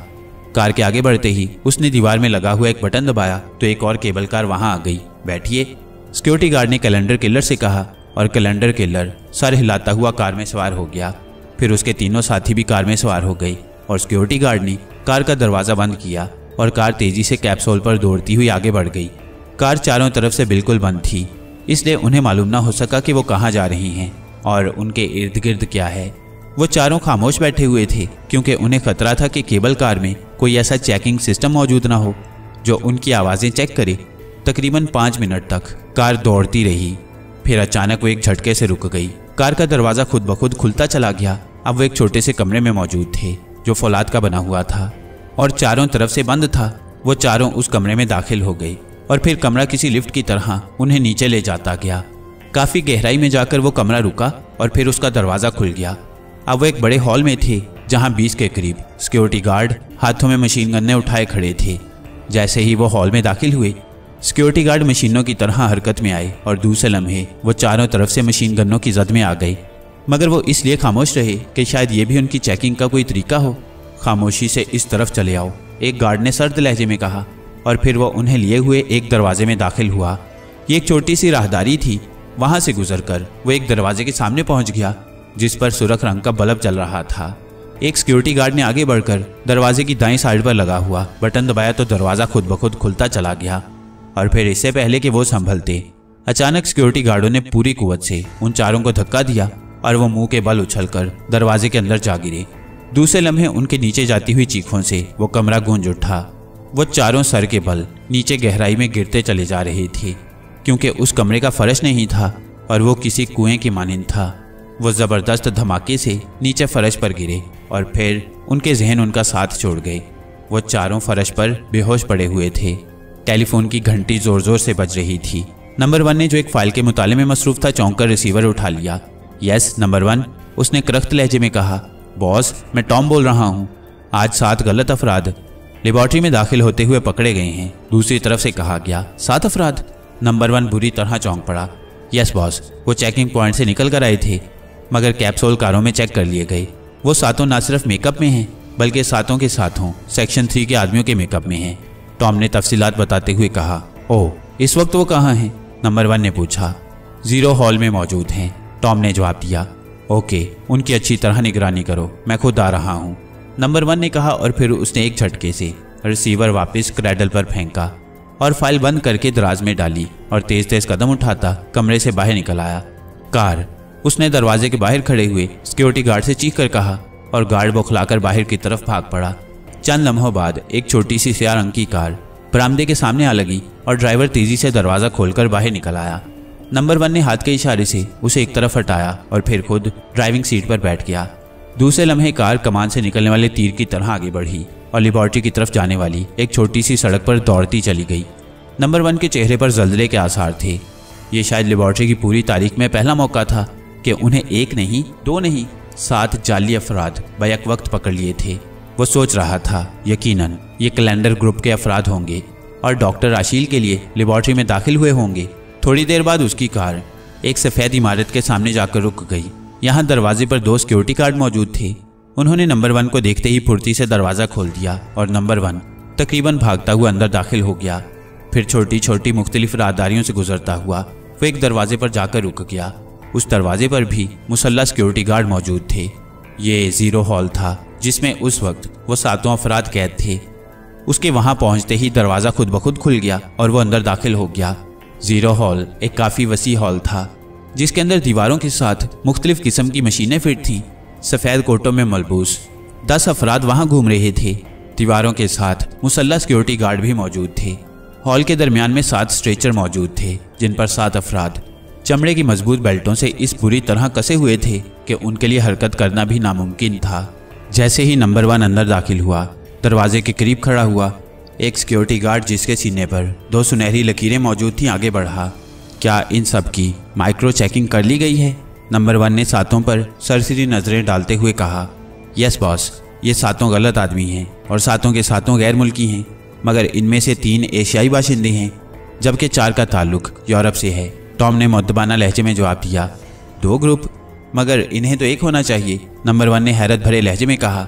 Speaker 1: कार के आगे बढ़ते ही उसने दीवार में लगा हुआ एक बटन दबाया तो एक और केबल कार वहाँ आ गई। बैठिए। सिक्योरिटी गार्ड ने कैलेंडर किलर से कहा और कैलेंडर किलर सर हिलाता हुआ कार में सवार हो गया। फिर उसके तीनों साथी भी कार में सवार हो गई और सिक्योरिटी गार्ड ने कार का दरवाज़ा बंद किया और कार तेज़ी से कैप्सूल पर दौड़ती हुई आगे बढ़ गई। कार चारों तरफ़ से बिल्कुल बंद थी। इसलिए उन्हें मालूम ना हो सका कि वो कहाँ जा रही हैं और उनके इर्द गिर्द क्या है। वो चारों खामोश बैठे हुए थे, क्योंकि उन्हें खतरा था कि केबल कार में कोई ऐसा चेकिंग सिस्टम मौजूद ना हो, जो उनकी आवाज़ें चेक करे। तकरीबन पाँच मिनट तक कार दौड़ती रही, फिर अचानक वो एक झटके से रुक गई। कार का दरवाज़ा खुद ब खुद खुलता चला गया। अब वो एक छोटे से कमरे में मौजूद थे, जो फौलाद का बना हुआ था, और चारों तरफ़ से बंद था। वो चारों उस कमरे में दाखिल हो गए और फिर कमरा किसी लिफ्ट की तरह उन्हें नीचे ले जाता गया। काफ़ी गहराई में जाकर वो कमरा रुका और फिर उसका दरवाज़ा खुल गया। अब वो एक बड़े हॉल में थे, जहाँ 20 के करीब सिक्योरिटी गार्ड हाथों में मशीन गन्ने उठाए खड़े थे। जैसे ही वो हॉल में दाखिल हुए, सिक्योरिटी गार्ड मशीनों की तरह हरकत में आए और दूसरे लम्हे वो चारों तरफ़ से मशीन गन्नों की जद में आ गई मगर वो इसलिए खामोश रहे कि शायद ये भी उनकी चेकिंग का कोई तरीका हो। खामोशी से इस तरफ़ चले आओ। एक गार्ड ने सर्द लहजे में कहा और फिर वो उन्हें लिए हुए एक दरवाजे में दाखिल हुआ। ये एक छोटी सी राहदारी थी। वहाँ से गुजरकर वो एक दरवाजे के सामने पहुँच गया, जिस पर सुरख रंग का बल्ब चल रहा था। एक सिक्योरिटी गार्ड ने आगे बढ़कर दरवाजे की दाएँ साइड पर लगा हुआ बटन दबाया तो दरवाज़ा खुद ब खुद खुलता चला गया और फिर इससे पहले कि वो संभलते, अचानक सिक्योरिटी गार्डों ने पूरी कुवत से उन चारों को धक्का दिया और वो मुँह के बल उछलकर दरवाजे के अंदर जा गिरे। दूसरे लम्हे उनके नीचे जाती हुई चीखों से वो कमरा गूंज उठा। वो चारों सर के बल नीचे गहराई में गिरते चले जा रहे थे, क्योंकि उस कमरे का फर्श नहीं था और वो किसी कुएँ की मानिंद था। वो ज़बरदस्त धमाके से नीचे फर्श पर गिरे और फिर उनके जहन उनका साथ छोड़ गए। वो चारों फर्श पर बेहोश पड़े हुए थे। टेलीफोन की घंटी ज़ोर ज़ोर से बज रही थी। नंबर वन ने जो एक फ़ाइल के मुताले में मसरूफ था चौंक कर रिसीवर उठा लिया। यस, नंबर वन, उसने करख्त लहजे में कहा, बॉस, मैं टॉम बोल रहा हूँ। आज सात गलत अफराद लेबॉर्ट्री में दाखिल होते हुए पकड़े गए हैं। दूसरी तरफ़ से कहा गया, सात अफराद नंबर वन बुरी तरह चौंक पड़ा। यस बॉस वो चेकिंग पॉइंट से निकल कर आए थे, मगर कैप्सूल कारों में चेक कर लिए गए। वो सातों ना सिर्फ़ मेकअप में हैं, बल्कि सातों के साथों सेक्शन थ्री के आदमियों के मेकअप में हैं। टॉम ने तफसीलात बताते हुए कहा, ओह, इस वक्त वो कहाँ हैं? नंबर वन ने पूछा ज़ीरो हॉल में मौजूद हैं। टॉम ने जवाब दिया ओके उनकी अच्छी तरह निगरानी करो, मैं खुद आ रहा हूँ। नंबर वन ने कहा और फिर उसने एक झटके से रिसीवर वापस क्रैडल पर फेंका और फ़ाइल बंद करके दराज में डाली और तेज तेज कदम उठाता कमरे से बाहर निकल आया। कार उसने दरवाजे के बाहर खड़े हुए सिक्योरिटी गार्ड से चीख कर कहा और गार्ड बौखलाकर बाहर की तरफ़ भाग पड़ा। चंद लम्हों बाद एक छोटी सी सियाह रंग की कार बरामदे के सामने आ लगी और ड्राइवर तेज़ी से दरवाज़ा खोलकर बाहर निकल आया। नंबर वन ने हाथ के इशारे से उसे एक तरफ़ हटाया और फिर खुद ड्राइविंग सीट पर बैठ गया। दूसरे लम्हे कार कमान से निकलने वाले तीर की तरह आगे बढ़ी और लेबॉर्ट्री की तरफ़ जाने वाली एक छोटी सी सड़क पर दौड़ती चली गई। नंबर वन के चेहरे पर जल्जले के आसार थे। ये शायद लेबॉर्ट्री की पूरी तारीख में पहला मौका था कि उन्हें एक नहीं, दो नहीं, सात जाली अफराद बैक वक्त पकड़ लिए थे। वो सोच रहा था, यकीनन, ये कैलेंडर ग्रुप के अफराद होंगे और डॉक्टर आशील के लिए लेबॉर्ट्री में दाखिल हुए होंगे। थोड़ी देर बाद उसकी कार एक सफ़ेद इमारत के सामने जाकर रुक गई। यहाँ दरवाजे पर दो सिक्योरिटी गार्ड मौजूद थे। उन्होंने नंबर वन को देखते ही फुर्ती से दरवाज़ा खोल दिया और नंबर वन तकरीबन भागता हुआ अंदर दाखिल हो गया। फिर छोटी छोटी मुख्तलिफ़ राहदारियों से गुजरता हुआ, वो एक दरवाजे पर जाकर रुक गया। उस दरवाजे पर भी मुसल्ला सिक्योरिटी गार्ड मौजूद थे। ये ज़ीरो हॉल था, जिसमें उस वक्त वो सातों अफराद कैद थे। उसके वहाँ पहुँचते ही दरवाज़ा खुद ब खुद खुल गया और वो अंदर दाखिल हो गया। ज़ीरो हॉल एक काफ़ी वसी हॉल था। जिसके अंदर दीवारों के साथ मुख्तलिफ़ किस्म की मशीनें फिट थीं। सफ़ेद कोटों में मलबूस। दस अफराद वहाँ घूम रहे थे। दीवारों के साथ मुसल्ला सिक्योरिटी गार्ड भी मौजूद थे। हॉल के दरमियान में सात स्ट्रेचर मौजूद थे, जिन पर सात अफराद चमड़े की मज़बूत बेल्टों से इस बुरी तरह कसे हुए थे कि उनके लिए हरकत करना भी नामुमकिन था। जैसे ही नंबर वन अंदर दाखिल हुआ, दरवाजे के करीब खड़ा हुआ, एक सिक्योरिटी गार्ड जिसके सीने पर दो सुनहरी लकीरें मौजूद थीं, आगे बढ़ा। क्या इन सब की माइक्रो चेकिंग कर ली गई है? नंबर वन ने सातों पर सरसरी नज़रें डालते हुए कहा यस बॉस ये सातों गलत आदमी हैं और सातों के सातों गैर मुल्की हैं, मगर इनमें से तीन एशियाई बाशिंदे हैं, जबकि चार का ताल्लुक यूरोप से है। टॉम ने मुद्दबाना लहजे में जवाब दिया, दो ग्रुप, मगर इन्हें तो एक होना चाहिए। नंबर वन ने हैरत भरे लहजे में कहा,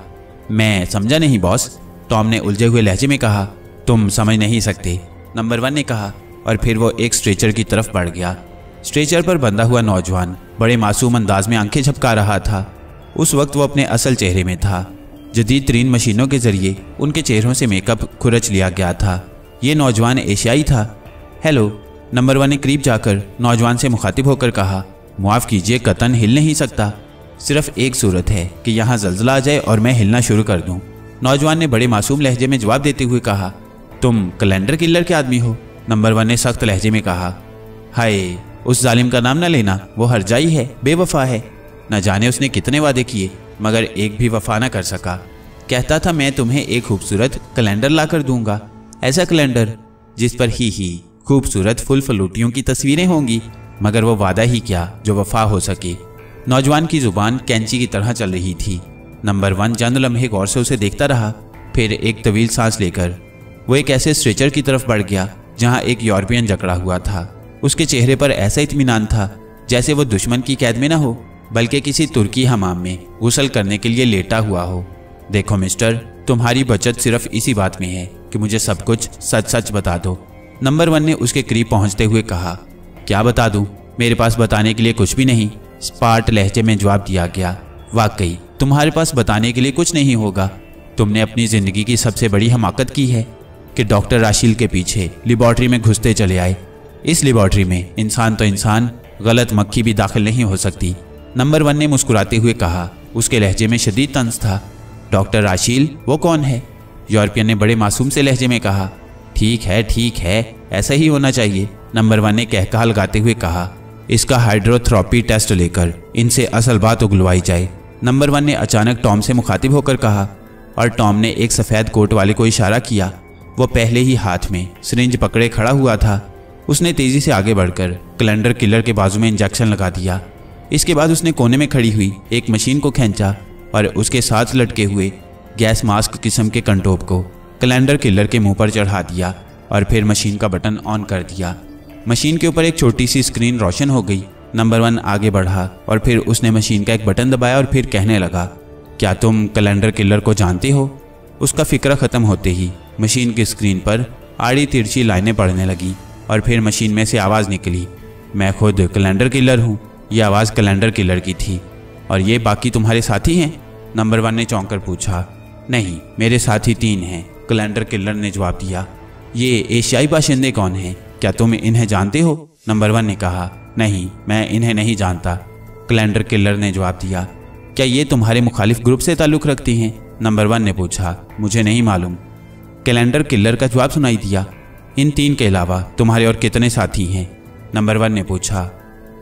Speaker 1: मैं समझा नहीं बॉस टॉम ने उलझे हुए लहजे में कहा, तुम समझ नहीं सकते। नंबर वन ने कहा और फिर वो एक स्ट्रेचर की तरफ़ बढ़ गया। स्ट्रेचर पर बंधा हुआ नौजवान बड़े मासूम अंदाज में आँखें झपका रहा था। उस वक्त वो अपने असल चेहरे में था। जदीद तरीन मशीनों के ज़रिए उनके चेहरों से मेकअप खुरच लिया गया था। ये नौजवान एशियाई था। हेलो, नंबर वन ने करीब जाकर नौजवान से मुखातिब होकर कहा, मुआफ़ कीजिए, कतन हिल नहीं सकता। सिर्फ़ एक सूरत है कि यहाँ जल्जला आ जाए और मैं हिलना शुरू कर दूँ। नौजवान ने बड़े मासूम लहजे में जवाब देते हुए कहा, तुम कैलेंडर किलर के आदमी हो। नंबर वन ने सख्त लहजे में कहा, हाय, उस जालिम का नाम न लेना, वो हरजाई है, बेवफा है। न जाने उसने कितने वादे किए, मगर एक भी वफा ना कर सका। कहता था, मैं तुम्हें एक खूबसूरत कैलेंडर ला कर दूँगा। ऐसा कैलेंडर, जिस पर ही ही खूबसूरत फुल फलूटियों की तस्वीरें होंगी, मगर वो वादा ही क्या, जो वफा हो सके? नौजवान की ज़ुबान कैंची की तरह चल रही थी। नंबर वन चंद लम्हे गौर से उसे देखता रहा, फिर एक तवील सांस लेकर, वो एक ऐसे स्ट्रेचर की तरफ़ बढ़ गया जहाँ एक यूरोपियन जकड़ा हुआ था। उसके चेहरे पर ऐसा इतमान था, जैसे वो दुश्मन की कैद में ना हो, बल्कि किसी तुर्की हमाम में गुसल करने के लिए लेटा हुआ हो। देखो मिस्टर, तुम्हारी बचत सिर्फ़ इसी बात में है कि मुझे सब कुछ सच सच बता दो। नंबर वन ने उसके करीब पहुँचते हुए कहा, क्या बता दूँ? मेरे पास बताने के लिए कुछ भी नहीं। स्पार्ट लहजे में जवाब दिया गया, वाकई, तुम्हारे पास बताने के लिए कुछ नहीं होगा। तुमने अपनी ज़िंदगी की सबसे बड़ी हमाकत की है। कि डॉक्टर राशिल के पीछे लेबॉर्ट्री में घुसते चले आए। इस लेबॉर्ट्री में इंसान तो इंसान, गलत मक्खी भी दाखिल नहीं हो सकती। नंबर वन ने मुस्कुराते हुए कहा, उसके लहजे में शदीद तंज था। डॉक्टर राशील, वो कौन है? यूरोपियन ने बड़े मासूम से लहजे में कहा, ठीक है ठीक है, ऐसा ही होना चाहिए। नंबर वन ने कहका लगाते हुए कहा, इसका हाइड्रोथ्रोपी टेस्ट लेकर इनसे असल बात उगलवाई जाए। नंबर वन ने अचानक टॉम से मुखातिब होकर कहा, और टॉम ने एक सफ़ेद कोट वाले को इशारा किया वो पहले ही हाथ में सिरिंज पकड़े खड़ा हुआ था। उसने तेज़ी से आगे बढ़कर कैलेंडर किलर के बाजू में इंजेक्शन लगा दिया। इसके बाद उसने कोने में खड़ी हुई एक मशीन को खींचा और उसके साथ लटके हुए गैस मास्क किस्म के कंटोप को कैलेंडर किलर के मुँह पर चढ़ा दिया और फिर मशीन का बटन ऑन कर दिया। मशीन के ऊपर एक छोटी सी स्क्रीन रोशन हो गई। नंबर वन आगे बढ़ा और फिर उसने मशीन का एक बटन दबाया और फिर कहने लगा, क्या तुम कैलेंडर किलर को जानते हो? उसका फ़िक्र ख़त्म होते ही मशीन की स्क्रीन पर आड़ी तिरछी लाइनें पड़ने लगी और फिर मशीन में से आवाज़ निकली। मैं खुद कैलेंडर किलर हूँ। ये आवाज़ कैलेंडर किलर की थी। और ये बाकी तुम्हारे साथी हैं? नंबर वन ने चौंक कर पूछा। नहीं, मेरे साथी तीन हैं। कैलेंडर किलर ने जवाब दिया। ये एशियाई बाशिंदे कौन हैं? क्या तुम इन्हें जानते हो? नंबर वन ने कहा। नहीं, मैं इन्हें नहीं जानता। कैलेंडर किलर ने जवाब दिया। क्या ये तुम्हारे मुखालिफ ग्रुप से ताल्लुक़ रखती हैं? नंबर वन ने पूछा। मुझे नहीं मालूम। कैलेंडर किलर का जवाब सुनाई दिया। इन तीन के अलावा तुम्हारे और कितने साथी हैं? नंबर वन ने पूछा,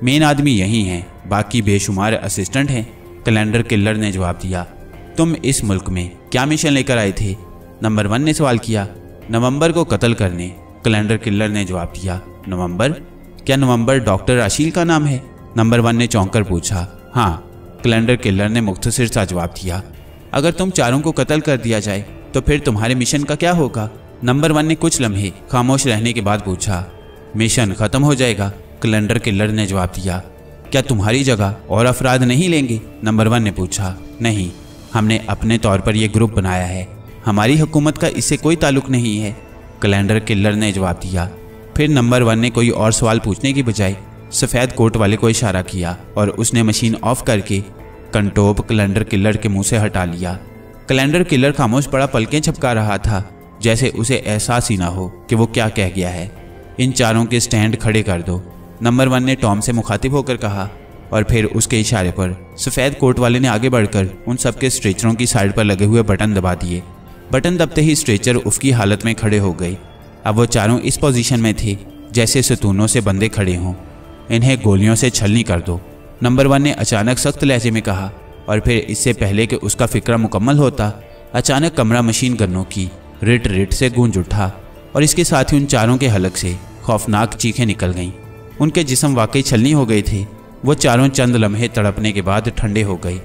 Speaker 1: मेन आदमी यही हैं, बाकी बेशुमार असिस्टेंट हैं। कैलेंडर किलर ने जवाब दिया, तुम इस मुल्क में क्या मिशन लेकर आए थे? नंबर वन ने सवाल किया, नवंबर को कत्ल करने। कैलेंडर किलर ने जवाब दिया, नवंबर? क्या नवंबर डॉक्टर राशील का नाम है? नंबर वन ने चौंक कर पूछा हाँ। कैलेंडर किलर ने मुख्तसर सा जवाब दिया, अगर तुम चारों को कत्ल कर दिया जाए तो फिर तुम्हारे मिशन का क्या होगा? नंबर वन ने कुछ लम्हे, खामोश रहने के बाद पूछा मिशन खत्म हो जाएगा? कैलेंडर किलर ने जवाब दिया, क्या तुम्हारी जगह और अफराद नहीं लेंगे? नंबर वन ने पूछा, नहीं, हमने अपने तौर पर यह ग्रुप बनाया है। हमारी हुकूमत का इससे कोई ताल्लुक नहीं है। कैलेंडर किलर ने जवाब दिया, फिर नंबर वन ने कोई और सवाल पूछने की बजाय सफ़ेद कोट वाले को इशारा किया और उसने मशीन ऑफ़ करके कंटोप कैलेंडर किलर के मुँह से हटा लिया। कैलेंडर किलर खामोश पड़ा पलकें छपका रहा था, जैसे उसे एहसास ही ना हो कि वो क्या कह गया है। इन चारों के स्टैंड खड़े कर दो। नंबर वन ने टॉम से मुखातिब होकर कहा, और फिर उसके इशारे पर, सफ़ेद कोट वाले ने आगे बढ़कर उन सबके स्ट्रेचरों की साइड पर लगे हुए बटन दबा दिए। बटन दबते ही स्ट्रेचर उसकी हालत में खड़े हो गए अब वो चारों इस पोजीशन में थे, जैसे सतूनों से बंदे खड़े हों। इन्हें गोलियों से छलनी कर दो। नंबर वन ने अचानक सख्त लहजे में कहा और फिर इससे पहले कि उसका फिक्रा मुकम्मल होता, अचानक कमरा मशीन गनों की रिट रिट से गूंज उठा और इसके साथ ही उन चारों के हलक से खौफनाक चीखें निकल गईं। उनके जिसम वाकई छलनी हो गए थे। वो चारों चंद लम्हे तड़पने के बाद ठंडे हो गए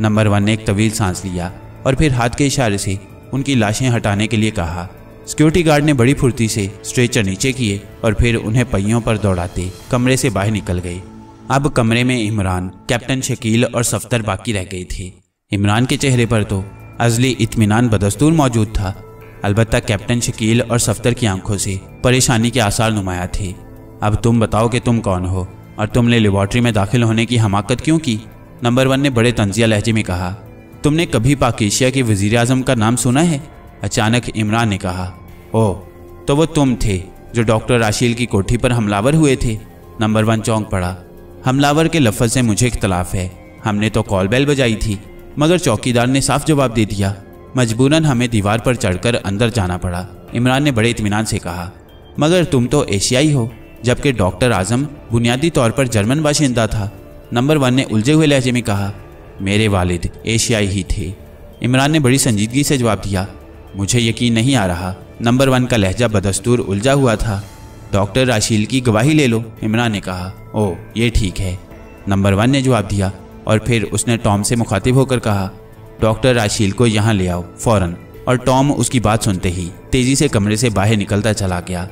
Speaker 1: नंबर वन ने एक तवील सांस लिया और फिर हाथ के इशारे से उनकी लाशें हटाने के लिए कहा। सिक्योरिटी गार्ड ने बड़ी फुर्ती से स्ट्रेचर नीचे किए और फिर उन्हें पहियों पर दौड़ाते कमरे से बाहर निकल गए। अब कमरे में इमरान, कैप्टन शकील और सफ्तर बाकी रह गई थी। इमरान के चेहरे पर तो अजली इत्मीनान बदस्तूर मौजूद था। अलबत् कैप्टन शकील और सफ्तर की आँखों से परेशानी के आसार नुमाया थे। अब तुम बताओ कि तुम कौन हो और तुमने लेबॉर्ट्री में दाखिल होने की हमाकत क्यों की? नंबर वन ने बड़े तंजिया लहजे में कहा, तुमने कभी पाकिशिया के वज़ीर अजम का नाम सुना है? अचानक इमरान ने कहा ओह तो वो तुम थे जो डॉक्टर राशील की कोठी पर हमलावर हुए थे। नंबर वन चौंक पड़ा। हमलावर के लफज से मुझे इख्तलाफ है। हमने तो कॉल बेल बजाई थी, मगर चौकीदार ने साफ़ जवाब दे दिया। मजबूरन हमें दीवार पर चढ़कर अंदर जाना पड़ा। इमरान ने बड़े इतमान से कहा, मगर तुम तो एशियाई हो, जबकि डॉक्टर आज़म बुनियादी तौर पर जर्मन बाशिंदा था। नंबर वन ने उलझे हुए लहजे में कहा, मेरे वालिद एशियाई ही थे। इमरान ने बड़ी संजीदगी से जवाब दिया, मुझे यकीन नहीं आ रहा, नंबर वन का लहजा बदस्तूर उलझा हुआ था। डॉक्टर राशील की गवाही ले लो। इमरान ने कहा, ओ, ये ठीक है। नंबर वन ने जवाब दिया और फिर उसने टॉम से मुखातिब होकर कहा, डॉक्टर राशील को यहाँ ले आओ, फ़ौरन। और टॉम उसकी बात सुनते ही तेज़ी से कमरे से बाहर निकलता चला गया।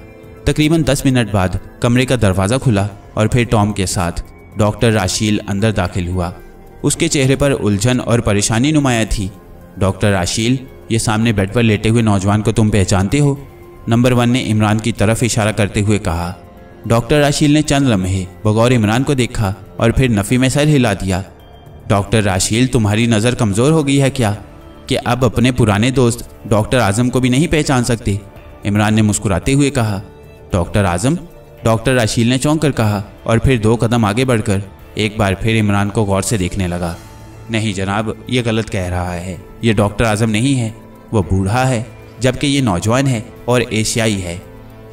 Speaker 1: तकरीबन दस मिनट बाद कमरे का दरवाज़ा खुला और फिर टॉम के साथ डॉक्टर राशील अंदर दाखिल हुआ। उसके चेहरे पर उलझन और परेशानी नुमाया थी। डॉक्टर राशील, ये सामने बेड पर लेटे हुए नौजवान को तुम पहचानते हो? नंबर वन ने इमरान की तरफ़ इशारा करते हुए कहा, डॉक्टर राशील ने चंद लम्हे बगौर इमरान को देखा और फिर नफ़ी में सर हिला दिया। डॉक्टर राशील, तुम्हारी नज़र कमज़ोर हो गई है क्या? कि अब अपने पुराने दोस्त डॉक्टर आज़म को भी नहीं पहचान सकते? इमरान ने मुस्कुराते हुए कहा, डॉक्टर आज़म? डॉक्टर राशील ने चौंक कर कहा और फिर दो कदम आगे बढ़कर एक बार फिर इमरान को गौर से देखने लगा। नहीं जनाब, ये गलत कह रहा है। ये डॉक्टर आज़म नहीं है, वो बूढ़ा है। जबकि ये नौजवान है और एशियाई है,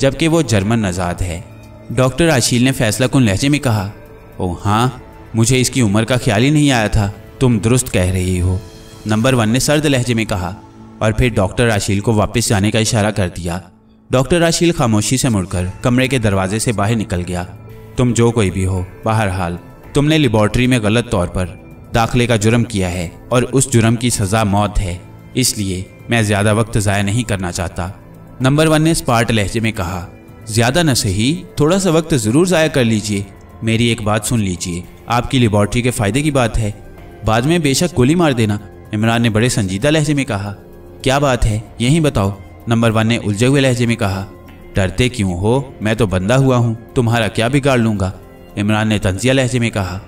Speaker 1: जबकि वो जर्मन नजाद है। डॉक्टर आशील ने फैसला कन लहजे में कहा, ओ हाँ मुझे इसकी उम्र का ख्याल ही नहीं आया था। तुम दुरुस्त कह रही हो। नंबर वन ने सर्द लहजे में कहा, और फिर डॉक्टर राशील को वापस जाने का इशारा कर दिया। डॉक्टर राशील खामोशी से मुड़कर कमरे के दरवाजे से बाहर निकल गया। तुम जो कोई भी हो बाहर हाल तुमने लेबॉर्ट्री में गलत तौर पर दाखिले का जुर्म किया है और उस जुर्म की सज़ा मौत है, इसलिए मैं ज़्यादा वक्त ज़ाया नहीं करना चाहता। नंबर वन ने स्पार्ट लहजे में कहा, ज़्यादा न सही, थोड़ा सा वक्त ज़रूर ज़ाया कर लीजिए। मेरी एक बात सुन लीजिए, आपकी लेबॉर्ट्री के फ़ायदे की बात है। बाद में बेशक गोली मार देना, इमरान ने बड़े संजीदा लहजे में कहा। क्या बात है, यही बताओ। नंबर वन ने उलझे हुए लहजे में कहा, डरते क्यों हो? मैं तो बंदा हुआ हूँ, तुम्हारा क्या बिगाड़ लूँगा? इमरान ने तंजिया लहजे में कहा,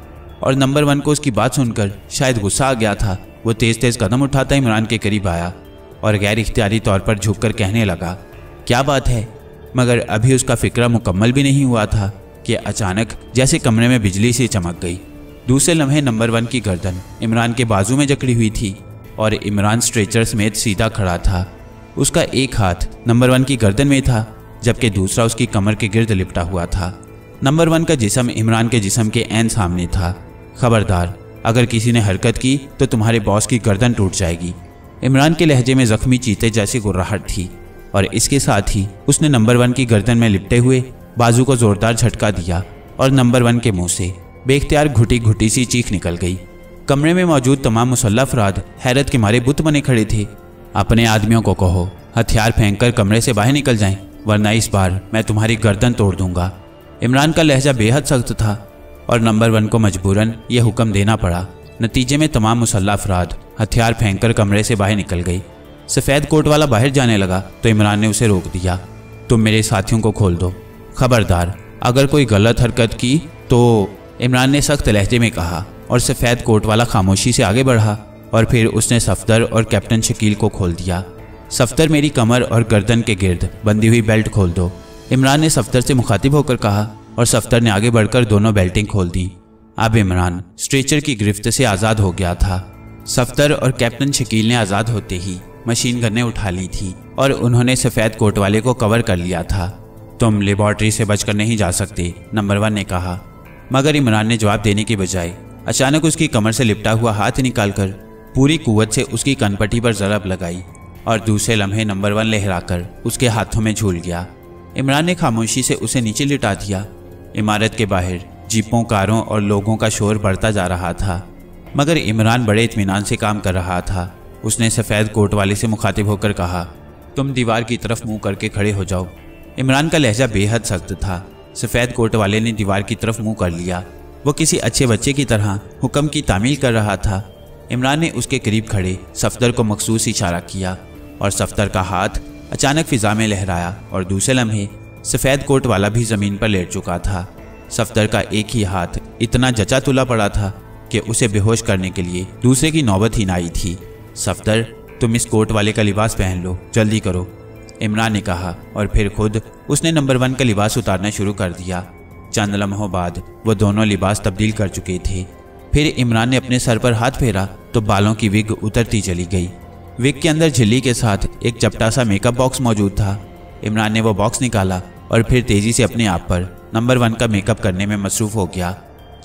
Speaker 1: और नंबर वन को उसकी बात सुनकर शायद गुस्सा आ गया था। वो तेज तेज कदम उठाता इमरान के करीब आया। और गैर इख्तियारी तौर पर झुककर कहने लगा, क्या बात है? मगर अभी उसका फिक्रा मुकम्मल भी नहीं हुआ था कि अचानक जैसे कमरे में बिजली से चमक गई। दूसरे लम्हे नंबर वन की गर्दन इमरान के बाजू में जकड़ी हुई थी और इमरान स्ट्रेचर समेत सीधा खड़ा था। उसका एक हाथ नंबर वन की गर्दन में था, जबकि दूसरा उसकी कमर के गिर्द लिपटा हुआ था। नंबर वन का जिसम इमरान के जिसम के एन सामने था। खबरदार, अगर किसी ने हरकत की तो तुम्हारे बॉस की गर्दन टूट जाएगी। इमरान के लहजे में जख्मी चीते जैसी गुर्राहट थी और इसके साथ ही उसने नंबर वन की गर्दन में लिपटे हुए बाजू को जोरदार झटका दिया और नंबर वन के मुँह से बेख्तियार घुटी घुटी सी चीख निकल गई। कमरे में मौजूद तमाम मुसल्ला अफराद हैरत के मारे बुत बने खड़े थे। अपने आदमियों को कहो, हथियार फेंक कर कमरे से बाहर निकल जाएँ, वरना इस बार मैं तुम्हारी गर्दन तोड़ दूँगा। इमरान का लहजा बेहद सख्त था और नंबर वन को मजबूरन यह हुक्म देना पड़ा। नतीजे में तमाम मुसल्ला अफराद हथियार फेंक कर कमरे से बाहर निकल गई। सफ़ेद कोट वाला बाहर जाने लगा तो इमरान ने उसे रोक दिया। तुम मेरे साथियों को खोल दो। खबरदार, अगर कोई गलत हरकत की तो इमरान ने सख्त लहजे में कहा और सफ़ेद कोट वाला खामोशी से आगे बढ़ा और फिर उसने सफदर और कैप्टन शकील को खोल दिया। सफदर मेरी कमर और गर्दन के गिर्द बंधी हुई बेल्ट खोल दो। इमरान ने सफ्तर से मुखातिब होकर कहा और सफ्तर ने आगे बढ़कर दोनों बेल्टिंग खोल दी। अब इमरान, स्ट्रेचर की गिरफ्त से आज़ाद हो गया था। सफ्तर और कैप्टन शकील ने आज़ाद होते ही मशीन गन्ने उठा ली थी और उन्होंने सफ़ेद कोट वाले को कवर कर लिया था। तुम लेबॉर्ट्री से बचकर नहीं जा सकते, नंबर वन ने कहा। मगर इमरान ने जवाब देने के बजाय अचानक उसकी कमर से लिपटा हुआ हाथ निकालकर पूरी कुवत से उसकी कनपट्टी पर जरब लगाई और दूसरे लम्हे नंबर वन लहराकर उसके हाथों में झूल गया। इमरान ने खामोशी से उसे नीचे लिटा दिया। इमारत के बाहर जीपों, कारों और लोगों का शोर बढ़ता जा रहा था। मगर इमरान बड़े इतमान से काम कर रहा था। उसने सफ़ेद कोट वाले से मुखातिब होकर कहा, तुम दीवार की तरफ़ मुँह करके खड़े हो जाओ। इमरान का लहजा बेहद सख्त था। सफ़ेद कोट वाले ने दीवार की तरफ़ मुँह कर लिया। वो किसी अच्छे बच्चे की तरह हुक्म की तामील कर रहा था। इमरान ने उसके करीब खड़े सफदर को मखसूस इशारा किया और सफदर का हाथ अचानक फिजा में लहराया और दूसरे लम्हे सफ़ेद कोट वाला भी ज़मीन पर लेट चुका था। सफदर का एक ही हाथ इतना जचा तुला पड़ा था कि उसे बेहोश करने के लिए दूसरे की नौबत ही ना आई थी। सफदर, तुम इस कोट वाले का लिबास पहन लो, जल्दी करो। इमरान ने कहा, और फिर खुद उसने नंबर वन का लिबास उतारना शुरू कर दिया। चंद लम्हों बाद वो दोनों लिबास तब्दील कर चुके थे। फिर इमरान ने अपने सर पर हाथ फेरा तो बालों की विग उतरती चली गई। विग के अंदर झिल्ली के साथ एक चपटा सा मेकअप बॉक्स मौजूद था। इमरान ने वो बॉक्स निकाला, और फिर तेज़ी से अपने आप पर नंबर वन का मेकअप करने में मसरूफ हो गया।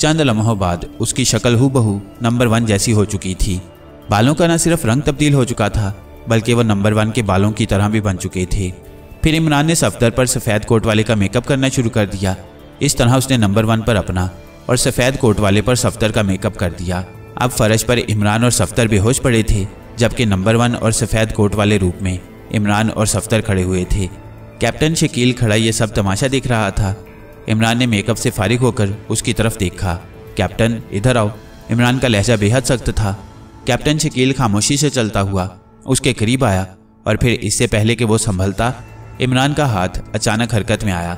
Speaker 1: चंद लम्हों बाद उसकी शक्ल हु बहू नंबर वन जैसी हो चुकी थी। बालों का न सिर्फ़ रंग तब्दील हो चुका था, बल्कि वह नंबर वन के बालों की तरह भी बन चुके थे। फिर इमरान ने सफदर पर सफ़ेद कोट वाले का मेकअप करना शुरू कर दिया। इस तरह उसने नंबर वन पर अपना और सफ़ेद कोट वाले पर सफदर का मेकअप कर दिया। अब फर्श पर इमरान और सफदर बेहोश पड़े थे, जबकि नंबर वन और सफ़ेद कोट वाले रूप में इमरान और सफ्तर खड़े हुए थे। कैप्टन शकील खड़ा ये सब तमाशा देख रहा था। इमरान ने मेकअप से फारिग होकर उसकी तरफ़ देखा। कैप्टन, इधर आओ। इमरान का लहजा बेहद सख्त था। कैप्टन शकील खामोशी से चलता हुआ उसके करीब आया और फिर इससे पहले कि वो संभलता, इमरान का हाथ अचानक हरकत में आया।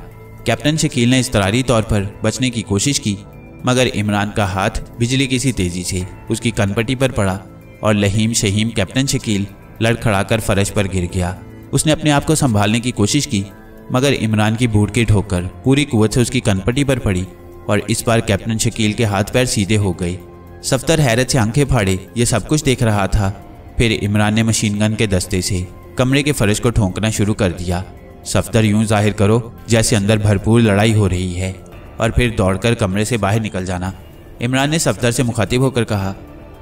Speaker 1: कैप्टन शकील ने इसतरारी तौर पर बचने की कोशिश की, मगर इमरान का हाथ बिजली की सी तेज़ी से उसकी कनपट्टी पर पड़ा और लहीम शहीम कैप्टन शकील लड़खड़ाकर फर्श पर गिर गया। उसने अपने आप को संभालने की कोशिश की मगर इमरान की बूट की ठोकर, पूरी कुवत से उसकी कनपटी पर पड़ी और इस बार कैप्टन शकील के हाथ पैर सीधे हो गए। सफ्तर हैरत से आँखें फाड़े, ये सब कुछ देख रहा था। फिर इमरान ने मशीन गन के दस्ते से कमरे के फर्श को ठोंकना शुरू कर दिया। सफ्तर यूँ ज़ाहिर करो, जैसे अंदर भरपूर लड़ाई हो रही है। और फिर दौड़कर कमरे से बाहर निकल जाना। इमरान ने सफ्तर से मुखातिब होकर कहा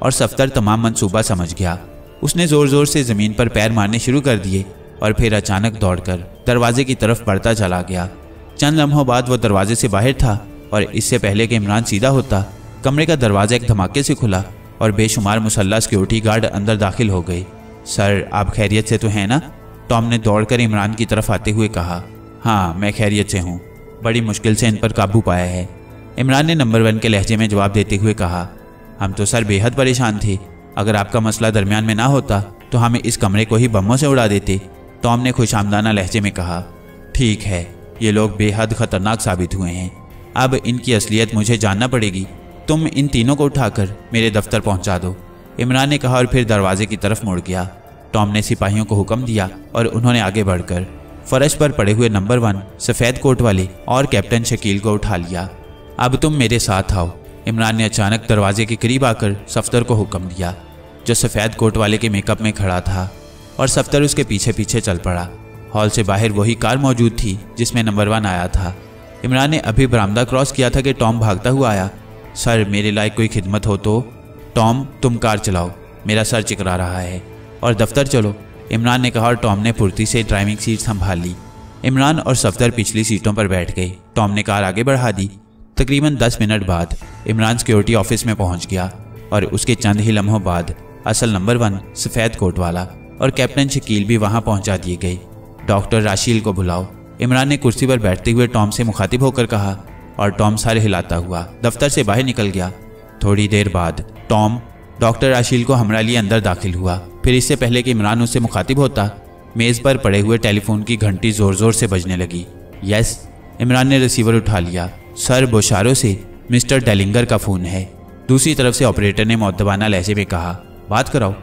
Speaker 1: और सफ्तर तमाम मंसूबा समझ गया। उसने ज़ोर ज़ोर से ज़मीन पर पैर मारने शुरू कर दिए। और फिर अचानक दौड़कर दरवाजे की तरफ़ बढ़ता चला गया। चंद लम्हों बाद वो दरवाजे से बाहर था और इससे पहले कि इमरान सीधा होता, कमरे का दरवाज़ा एक धमाके से खुला और बेशुमार मुसल्ला सिक्योरिटी गार्ड अंदर दाखिल हो गए सर, आप खैरियत से तो हैं ना? टॉम ने दौड़कर इमरान की तरफ़ आते हुए कहा। हाँ मैं खैरियत से हूँ। बड़ी मुश्किल से इन पर काबू पाया है। इमरान ने नंबर वन के लहजे में जवाब देते हुए कहा। हम तो सर बेहद परेशान थे। अगर आपका मसला दरमियान में ना होता तो हमें इस कमरे को ही बमों से उड़ा देते। टॉम ने खुश आमदाना लहजे में कहा, ठीक है, ये लोग बेहद खतरनाक साबित हुए हैं। अब इनकी असलियत मुझे जानना पड़ेगी। तुम इन तीनों को उठाकर मेरे दफ्तर पहुँचा दो। इमरान ने कहा और फिर दरवाजे की तरफ़ मुड़ गया। टॉम ने सिपाहियों को हुक्म दिया और उन्होंने आगे बढ़कर फर्श पर पड़े हुए नंबर वन, सफ़ेद कोट वाले और कैप्टन शकील को उठा लिया। अब तुम मेरे साथ आओ, इमरान ने अचानक दरवाजे के करीब आकर सफ्तर को हुक्म दिया, जो सफ़ेद कोट वाले के मेकअप में खड़ा था। और सफ्तर उसके पीछे पीछे चल पड़ा। हॉल से बाहर वही कार मौजूद थी, जिसमें नंबर वन आया था। इमरान ने अभी बरामदा क्रॉस किया था कि टॉम भागता हुआ आया। सर, मेरे लायक कोई खिदमत हो तो? टॉम, तुम कार चलाओ। मेरा सर चिकरा रहा है। और दफ्तर चलो। इमरान ने कहा और टॉम ने फुर्ती से ड्राइविंग सीट संभाल ली। इमरान और सफदर पिछली सीटों पर बैठ गए। टॉम ने कार आगे बढ़ा दी। तकरीबन दस मिनट बाद इमरान सिक्योरिटी ऑफ़िस में पहुँच गया। और उसके चंद ही लम्हों बाद असल नंबर वन सफ़ेद कोट वाला। और कैप्टन शकील भी वहाँ पहुँचा दिए गए। डॉक्टर राशील को बुलाओ। इमरान ने कुर्सी पर बैठते हुए टॉम से मुखातिब होकर कहा, और टॉम सारे हिलाता हुआ दफ्तर से बाहर निकल गया। थोड़ी देर बाद टॉम, डॉक्टर राशील को हमारा लिए अंदर दाखिल हुआ। फिर इससे पहले कि इमरान उससे मुखातिब होता, मेज़ पर पड़े हुए टेलीफोन की घंटी ज़ोर ज़ोर से बजने लगी। यस, इमरान ने रिसीवर उठा लिया। सर बोशारों से मिस्टर डेलिंगर का फ़ोन है। दूसरी तरफ़ से ऑपरेटर ने मौतबाना लहजे में कहा, बात कराओ।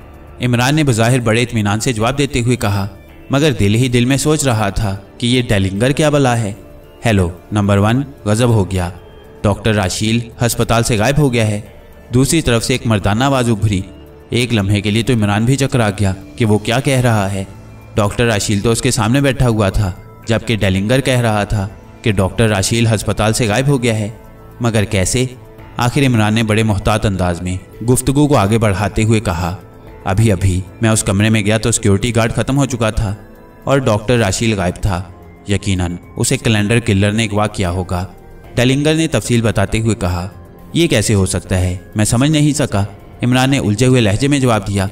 Speaker 1: इमरान ने बज़ाहिर बड़े इतमान से जवाब देते हुए कहा, मगर दिल ही दिल में सोच रहा था कि ये डेलिंगर क्या बला है। हेलो नंबर वन गजब हो गया। डॉक्टर राशील अस्पताल से गायब हो गया है। दूसरी तरफ़ से एक मर्दाना आवाज़ उभरी। एक लम्हे के लिए तो इमरान भी चकरा गया कि वो क्या कह रहा है। डॉक्टर राशील तो उसके सामने बैठा हुआ था, जबकि डेलिंगर कह रहा था कि डॉक्टर राशील अस्पताल से गायब हो गया है। मगर कैसे? आखिर इमरान ने बड़े मोहतात अंदाज में गुफ्तगु को आगे बढ़ाते हुए कहा अभी अभी मैं उस कमरे में गया तो सिक्योरिटी गार्ड खत्म हो चुका था और डॉक्टर राशील गायब था। यकीनन, उसे कैलेंडर किलर ने अगवा किया होगा। टेलिंगर ने तफसील बताते हुए कहा यह कैसे हो सकता है? मैं समझ नहीं सका। इमरान ने उलझे हुए लहजे में जवाब दिया,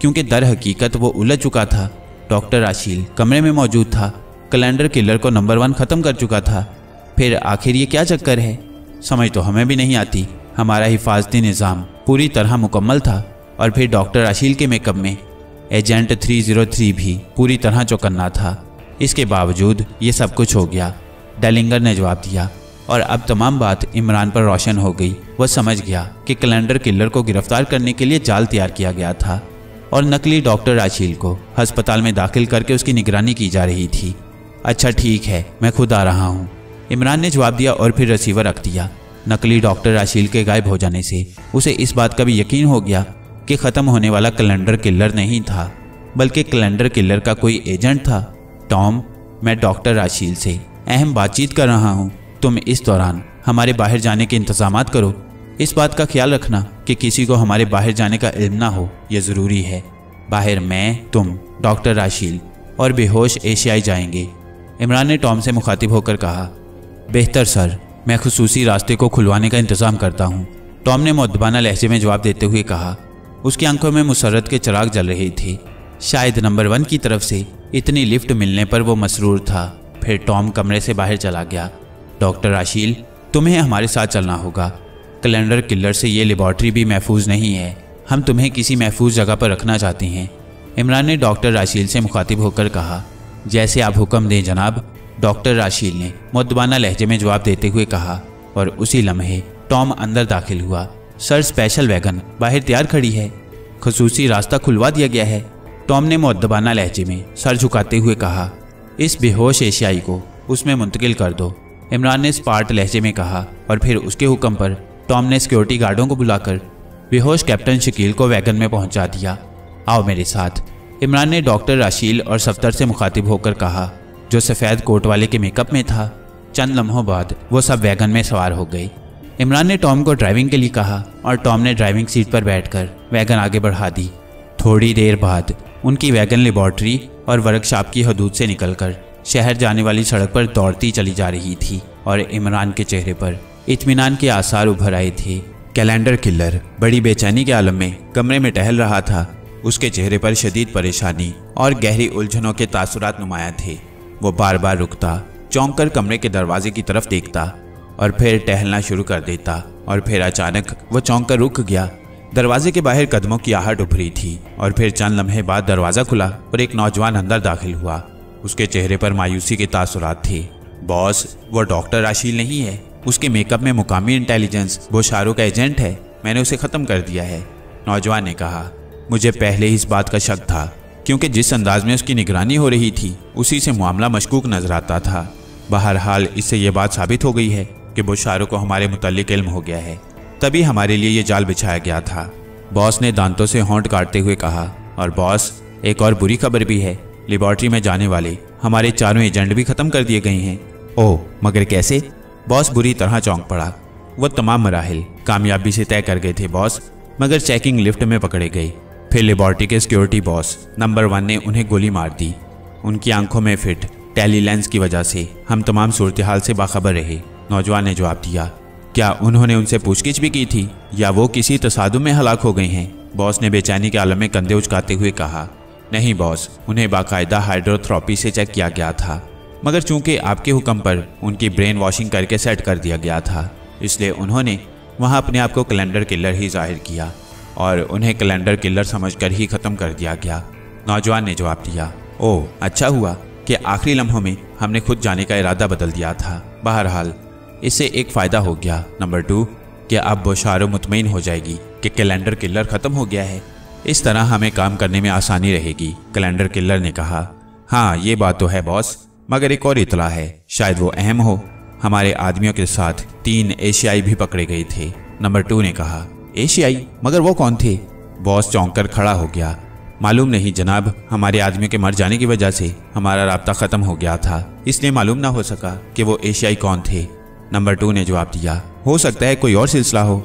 Speaker 1: क्योंकि दर हकीकत वो उलझ चुका था। डॉक्टर राशील कमरे में मौजूद था। कैलेंडर किलर को नंबर वन ख़त्म कर चुका था। फिर आखिर ये क्या चक्कर है? समझ तो हमें भी नहीं आती। हमारा हिफाजती निज़ाम पूरी तरह मुकम्मल था। और फिर डॉक्टर अशील के मेकअप में एजेंट 303 भी पूरी तरह चौकन्ना था। इसके बावजूद ये सब कुछ हो गया। डेलिंगर ने जवाब दिया और अब तमाम बात इमरान पर रोशन हो गई। वह समझ गया कि कैलेंडर किलर को गिरफ़्तार करने के लिए जाल तैयार किया गया था और नकली डॉक्टर राशील को अस्पताल में दाखिल करके उसकी निगरानी की जा रही थी। अच्छा ठीक है, मैं खुद आ रहा हूँ। इमरान ने जवाब दिया और फिर रिसीवर रख दिया। नकली डॉक्टर राशील के गायब हो जाने से उसे इस बात का भी यकीन हो गया कि ख़त्म होने वाला कैलेंडर किलर नहीं था, बल्कि कैलेंडर किलर का कोई एजेंट था। टॉम, मैं डॉक्टर राशील से अहम बातचीत कर रहा हूँ। तुम इस दौरान हमारे बाहर जाने के इंतज़ाम करो। इस बात का ख्याल रखना कि किसी को हमारे बाहर जाने का इल्म ना हो, यह ज़रूरी है। बाहर मैं, तुम, डॉक्टर राशील और बेहोश एशियाई जाएँगे। इमरान ने टॉम से मुखातिब होकर कहा, बेहतर, सर, मैं खसूसी रास्ते को खुलवाने का इंतज़ाम करता हूँ। टॉम ने मुद्दबाना लहजे में जवाब देते हुए कहा उसकी आँखों में मुसरत के चिराग जल रहे थे। शायद नंबर वन की तरफ़ से इतनी लिफ्ट मिलने पर वो मसरूर था। फिर टॉम कमरे से बाहर चला गया। डॉक्टर आशील तुम्हें हमारे साथ चलना होगा। कैलेंडर किलर से ये लेबॉर्ट्री भी महफूज नहीं है। हम तुम्हें किसी महफूज जगह पर रखना चाहते हैं। इमरान ने डॉक्टर राशील से मुखातिब होकर कहा, जैसे आप हुक्म दें जनाब, डॉक्टर राशील ने मुद्दबाना लहजे में जवाब देते हुए कहा, और उसी लम्हे टॉम अंदर दाखिल हुआ। सर स्पेशल वैगन बाहर तैयार खड़ी है। खसूसी रास्ता खुलवा दिया गया है। टॉम ने मुद्दबाना लहजे में सर झुकाते हुए कहा, इस बेहोश एशियाई को उसमें मुंतकिल कर दो। इमरान ने स्पार्ट लहजे में कहा और फिर उसके हुक्म पर टॉम ने सिक्योरिटी गार्डों को बुलाकर बेहोश कैप्टन शकील को वैगन में पहुँचा दिया। आओ मेरे साथ, इमरान ने डॉक्टर राशील और सफ्तर से मुखातिब होकर कहा, जो सफ़ेद कोट वाले के मेकअप में था। चंद लम्हों बाद वो सब वैगन में सवार हो गए इमरान ने टॉम को ड्राइविंग के लिए कहा और टॉम ने ड्राइविंग सीट पर बैठकर वैगन आगे बढ़ा दी। थोड़ी देर बाद उनकी वैगन लेबॉर्ट्री और वर्कशॉप की हदूद से निकलकर शहर जाने वाली सड़क पर दौड़ती चली जा रही थी और इमरान के चेहरे पर इतमान के आसार उभर आए थे। कैलेंडर किलर बड़ी बेचैनी के आलम में कमरे में टहल रहा था। उसके चेहरे पर शदीद परेशानी और गहरी उलझनों के तासुरात नुमाया थे। वो बार बार रुकता चौंक कर कमरे के दरवाजे की तरफ़ देखता और फिर टहलना शुरू कर देता और फिर अचानक वो चौंक कर रुक गया। दरवाजे के बाहर कदमों की आहट उभरी थी और फिर चंद लम्हे बाद दरवाज़ा खुला और एक नौजवान अंदर दाखिल हुआ। उसके चेहरे पर मायूसी के तासुरात थे। बॉस, वो डॉक्टर राशील नहीं है। उसके मेकअप में मुकामी इंटेलिजेंस, वो शाहरुख का एजेंट है। मैंने उसे ख़त्म कर दिया है। नौजवान ने कहा, मुझे पहले ही इस बात का शक था, क्योंकि जिस अंदाज में उसकी निगरानी हो रही थी, उसी से मामला मशकूक नज़र आता था। बहरहाल, इससे यह बात साबित हो गई है कि शाहरुख को हमारे मुतलिक इल्म हो गया है। तभी हमारे लिए ये जाल बिछाया गया था। बॉस ने दांतों से होंठ काटते हुए कहा और बॉस एक और बुरी खबर भी है। लेबॉर्ट्री में जाने वाले हमारे चारों एजेंट भी खत्म कर दिए गए हैं। ओह मगर कैसे? बॉस बुरी तरह चौंक पड़ा। वह तमाम मराहल कामयाबी से तय कर गए थे बॉस मगर चेकिंग लिफ्ट में पकड़े गए। फिर लेबॉर्ट्री के सिक्योरिटी बॉस नंबर वन ने उन्हें गोली मार दी। उनकी आँखों में फिट टेली लेंस की वजह से हम तमाम सूरत हाल से बाखबर रहे। नौजवान ने जवाब दिया, क्या उन्होंने उनसे पूछगिछ भी की थी? या वो किसी तसादुम में हलाक हो गए हैं? बॉस ने बेचैनी के आलम में कंधे उचकाते हुए कहा, नहीं बॉस, उन्हें बाकायदा हाइड्रोथ्रोपी से चेक किया गया था, मगर चूँकि आपके हुक्म पर उनकी ब्रेन वॉशिंग करके सेट कर दिया गया था, इसलिए उन्होंने वहाँ अपने आप को कैलेंडर किलर ही ज़ाहिर किया और उन्हें कैलेंडर किलर समझकर ही ख़त्म कर दिया गया। नौजवान ने जवाब दिया, ओह अच्छा हुआ कि आखिरी लम्हों में हमने खुद जाने का इरादा बदल दिया था। बहरहाल इससे एक फ़ायदा हो गया। नंबर टू कि अब बुशारो मुतमिन हो जाएगी, कि कैलेंडर किलर ख़त्म हो गया है। इस तरह हमें काम करने में आसानी रहेगी कैलेंडर किलर ने कहा। हाँ ये बात तो है बॉस मगर एक और इतला है, शायद वो अहम हो। हमारे आदमियों के साथ तीन एशियाई भी पकड़े गए थे नंबर टू ने कहा। एशियाई मगर वो कौन थे? बॉस चौंक कर खड़ा हो गया। मालूम नहीं, जनाब, हमारे आदमियों के मर जाने की वजह से हमारा रबता ख़त्म हो गया था, इसलिए मालूम ना हो सका कि वो एशियाई कौन थे। नंबर टू ने जवाब दिया, हो सकता है कोई और सिलसिला हो।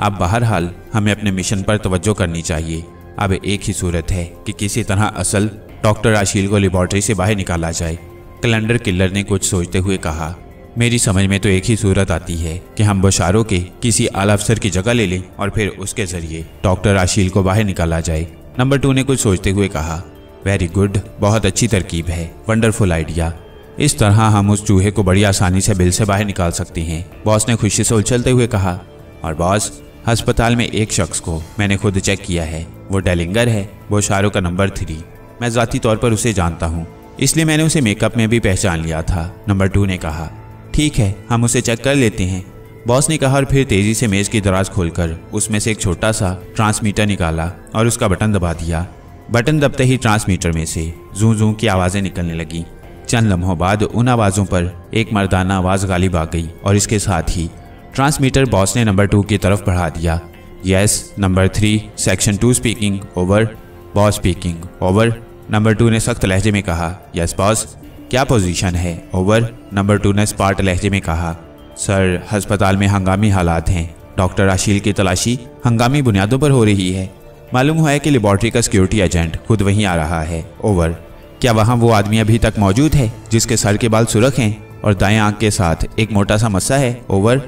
Speaker 1: अब बहरहाल, हमें अपने मिशन पर तवज्जो करनी चाहिए। अब एक ही सूरत है कि किसी तरह असल डॉक्टर आशील को लेबॉर्ट्री से बाहर निकाला जाए। कैलेंडर किलर ने कुछ सोचते हुए कहा, मेरी समझ में तो एक ही सूरत आती है कि हम बशारों के किसी आला अफसर की जगह ले लें और फिर उसके ज़रिए डॉक्टर आशील को बाहर निकाला जाए। नंबर टू ने कुछ सोचते हुए कहा वेरी गुड बहुत अच्छी तरकीब है। वंडरफुल आइडिया इस तरह हम उस चूहे को बड़ी आसानी से बिल से बाहर निकाल सकते हैं। बॉस ने खुशी से उछलते हुए कहा, और बॉस, अस्पताल में एक शख्स को मैंने खुद चेक किया है। वो डेलिंगर है, वो शाहरुख का नंबर थ्री। मैं ज़ाती तौर पर उसे जानता हूँ। इसलिए मैंने उसे मेकअप में भी पहचान लिया था। नंबर टू ने कहा, ठीक है, हम उसे चेक कर लेते हैं। बॉस ने कहा और फिर तेज़ी से मेज की दराज खोलकर उसमें से एक छोटा सा ट्रांसमीटर निकाला और उसका बटन दबा दिया। बटन दबते ही ट्रांसमीटर में से जू जू की आवाज़ें निकलने लगी। चंद लम्हों बाद उन आवाज़ों पर एक मर्दाना आवाज़ गालिब आ गई और इसके साथ ही ट्रांसमीटर बॉस ने नंबर टू की तरफ़ बढ़ा दिया। Yes, number three, section two speaking, over, boss speaking, over. Number two ने सख्त लहजे में कहा, यस, बॉस, क्या पोजीशन है? ओवर। नंबर टू ने स्पार्ट लहजे में कहा, सर, अस्पताल में हंगामी हालात हैं। डॉक्टर आशील की तलाशी हंगामी बुनियादों पर हो रही है। मालूम हुआ है कि लेबॉर्ट्री का सिक्योरिटी एजेंट खुद वहीं आ रहा है। ओवर। क्या वहाँ वो आदमी अभी तक मौजूद है, जिसके सर के बाल सुरख हैं और दाएँ आँख के साथ एक मोटा सा मस्सा है? ओवर?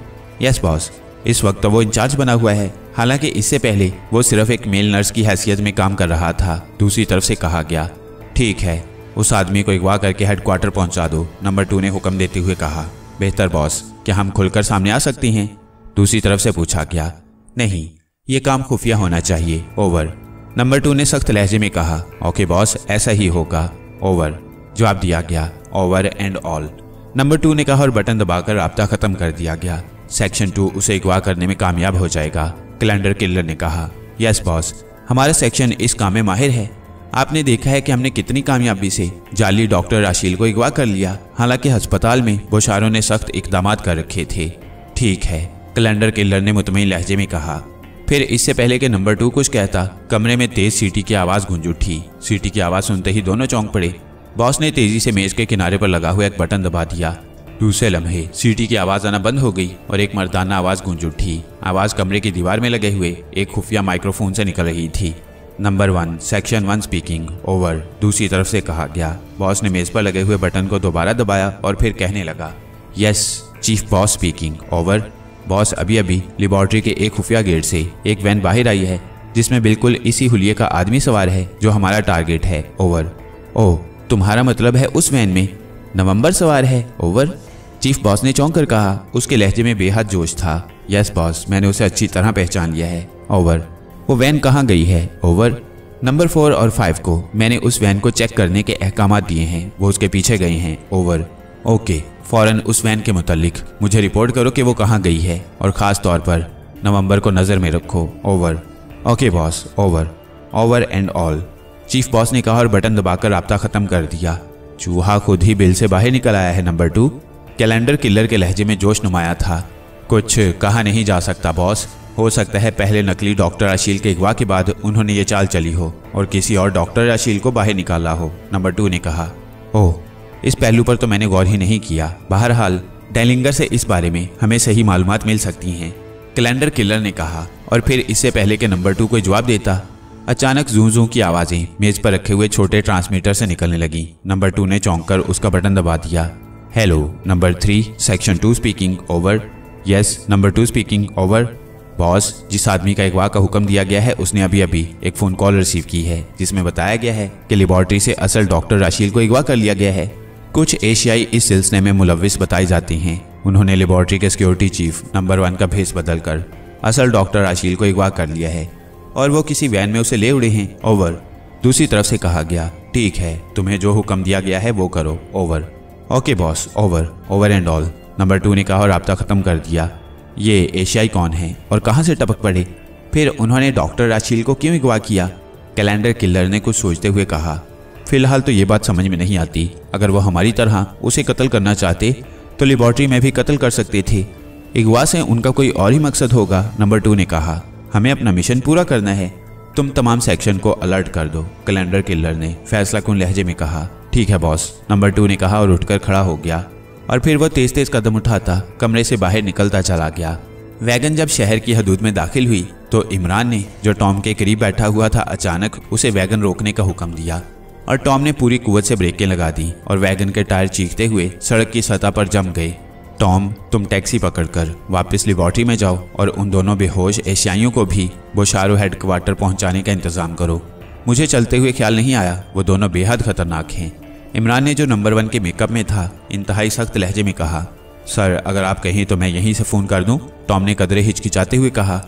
Speaker 1: यस बॉस इस वक्त वो इंचार्ज बना हुआ है। हालाँकि इससे पहले वो सिर्फ़ एक मेल नर्स की हैसियत में काम कर रहा था। दूसरी तरफ़ से कहा गया, ठीक है, उस आदमी को अगवा करके हेडक्वार्टर पहुँचा दो। नंबर टू ने हुक्म देते हुए कहा, बेहतर बॉस क्या हम खुलकर सामने आ सकती हैं? दूसरी तरफ़ से पूछा गया, नहीं, ये काम खुफिया होना चाहिए। ओवर नंबर टू ने सख्त लहजे में कहा, ओके बॉस ऐसा ही होगा। ओवर जवाब दिया गया, over and all. Number two ने कहा, और बटन दबाकर रबता खत्म कर दिया गया। सेक्शन टू उसे अगवा करने में कामयाब हो जाएगा। कैलेंडर किलर ने कहा, यस, बॉस, हमारा सेक्शन इस काम में माहिर है। आपने देखा है कि हमने कितनी कामयाबी से जाली डॉक्टर राशील को अगवा कर लिया। हालाँकि अस्पताल में बोशारों ने सख्त इकदाम कर रखे थे। ठीक है, कैलेंडर किलर ने मुतमिन लहजे में कहा। फिर इससे पहले कि नंबर टू कुछ कहता, कमरे में तेज सीटी की आवाज़ गूंज उठी। सीटी की आवाज़ सुनते ही दोनों चौंक पड़े। बॉस ने तेज़ी से मेज के किनारे पर लगा हुआ एक बटन दबा दिया। दूसरे लम्हे, सीटी की आवाज़ आना बंद हो गई और एक मर्दाना आवाज़ गूंज उठी। आवाज़ कमरे की दीवार में लगे हुए, एक खुफिया माइक्रोफोन से निकल रही थी। Number one, section one speaking, over, दूसरी तरफ़ से कहा गया। बॉस ने मेज पर लगे हुए बटन को दोबारा दबाया और फिर कहने लगा, yes, chief boss speaking, over. Boss अभी अभी लेबॉर्ट्री के एक खुफिया गेट से एक वैन बाहर आई है, जिसमें बिल्कुल इसी हुलिये का आदमी सवार है, जो हमारा टारगेट है। ओवर ओह तुम्हारा मतलब है उस वैन में नवंबर सवार है। ओवर चीफ बॉस ने चौंक कर कहा, उसके लहजे में बेहद जोश था। यस बॉस मैंने उसे अच्छी तरह पहचान लिया है। ओवर वो वैन कहाँ गई है? ओवर नंबर फोर और फाइव को मैंने उस वैन को चेक करने के अहकाम दिए हैं। वो उसके पीछे गए हैं। ओवर ओके फ़ौरन उस वैन के मुतलिक मुझे रिपोर्ट करो कि वो कहाँ गई है, और ख़ास तौर पर नवंबर को नज़र में रखो, over. Okay, boss, over. Over and all. Chief boss ने कहा और बटन दबाकर रबता ख़त्म कर दिया। चूहा खुद ही बिल से बाहर निकल आया है, नंबर टू। कैलेंडर किलर के लहजे में जोश नुमाया था। कुछ कहा नहीं जा सकता, बॉस। हो सकता है पहले नकली डॉक्टर अशील के अगवा के बाद उन्होंने ये चाल चली हो, और किसी और डॉक्टर अशील को बाहर निकाला हो, नंबर टू ने कहा। ओह इस पहलू पर तो मैंने गौर ही नहीं किया। बहरहाल, डेलिंगर से इस बारे में हमें सही मालूम मिल सकती हैं, कैलेंडर किलर ने कहा, और फिर इससे पहले के नंबर टू को जवाब देता। अचानक जू जू की आवाज़ें मेज पर रखे हुए छोटे ट्रांसमीटर से निकलने लगी। नंबर टू ने चौंक कर उसका बटन दबा दिया। Hello, number three, section two speaking over. Yes, number two speaking over. Boss, जिस आदमी का अगवा का हुक्म दिया गया है, उसने अभी अभी एक फ़ोन कॉल रिसीव की है, जिसमें बताया गया है कि लेबॉर्ट्री से असल डॉक्टर राशील को अगवा कर लिया गया है। कुछ एशियाई इस सिलसिले में मुलविस बताई जाती हैं। उन्होंने लेबॉर्ट्री के सिक्योरिटी चीफ नंबर वन का भेस बदल कर असल डॉक्टर राशील को अगवा कर लिया है और वो किसी वैन में उसे ले उड़े हैं। ओवर दूसरी तरफ़ से कहा गया, ठीक है, तुम्हें जो हुक्म दिया गया है वो करो। Over okay boss over over and all number two ने कहा और रबता ख़त्म कर दिया। ये एशियाई कौन है और कहाँ से टपक पड़े? फिर उन्होंने डॉक्टर राशील को क्यों अगवा किया? कैलेंडर किलर ने कुछ सोचते हुए कहा फ़िलहाल तो ये बात समझ में नहीं आती। अगर वो हमारी तरह उसे कत्ल करना चाहते तो लेबॉर्ट्री में भी कत्ल कर सकते थे। अगवा से उनका कोई और ही मकसद होगा, नंबर टू ने कहा। हमें अपना मिशन पूरा करना है। तुम तमाम सेक्शन को अलर्ट कर दो कैलेंडर किलर ने फैसला कन लहजे में कहा। ठीक है बॉस नंबर टू ने कहा और उठकर खड़ा हो गया। और फिर वह तेज तेज कदम उठाता, कमरे से बाहर निकलता चला गया। वैगन जब शहर की हदूद में दाखिल हुई तो इमरान ने, जो टॉम के करीब बैठा हुआ था, अचानक उसे वैगन रोकने का हुक्म दिया। और टॉम ने पूरी कुवत से ब्रेकें लगा दी और वैगन के टायर चीखते हुए सड़क की सतह पर जम गए। टॉम, तुम टैक्सी पकड़कर वापस लिबॉर्ट्री में जाओ और उन दोनों बेहोश एशियाइयों को भी बोशारो हेडक्वार्टर पहुँचाने का इंतज़ाम करो। मुझे चलते हुए ख्याल नहीं आया, वो दोनों बेहद खतरनाक हैं। इमरान ने जो नंबर वन के मेकअप में था, इंतहाई सख्त लहजे में कहा, सर, अगर आप कहें तो मैं यहीं से फ़ोन कर दूँ। टॉम ने कदरे हिचकिचाते हुए कहा,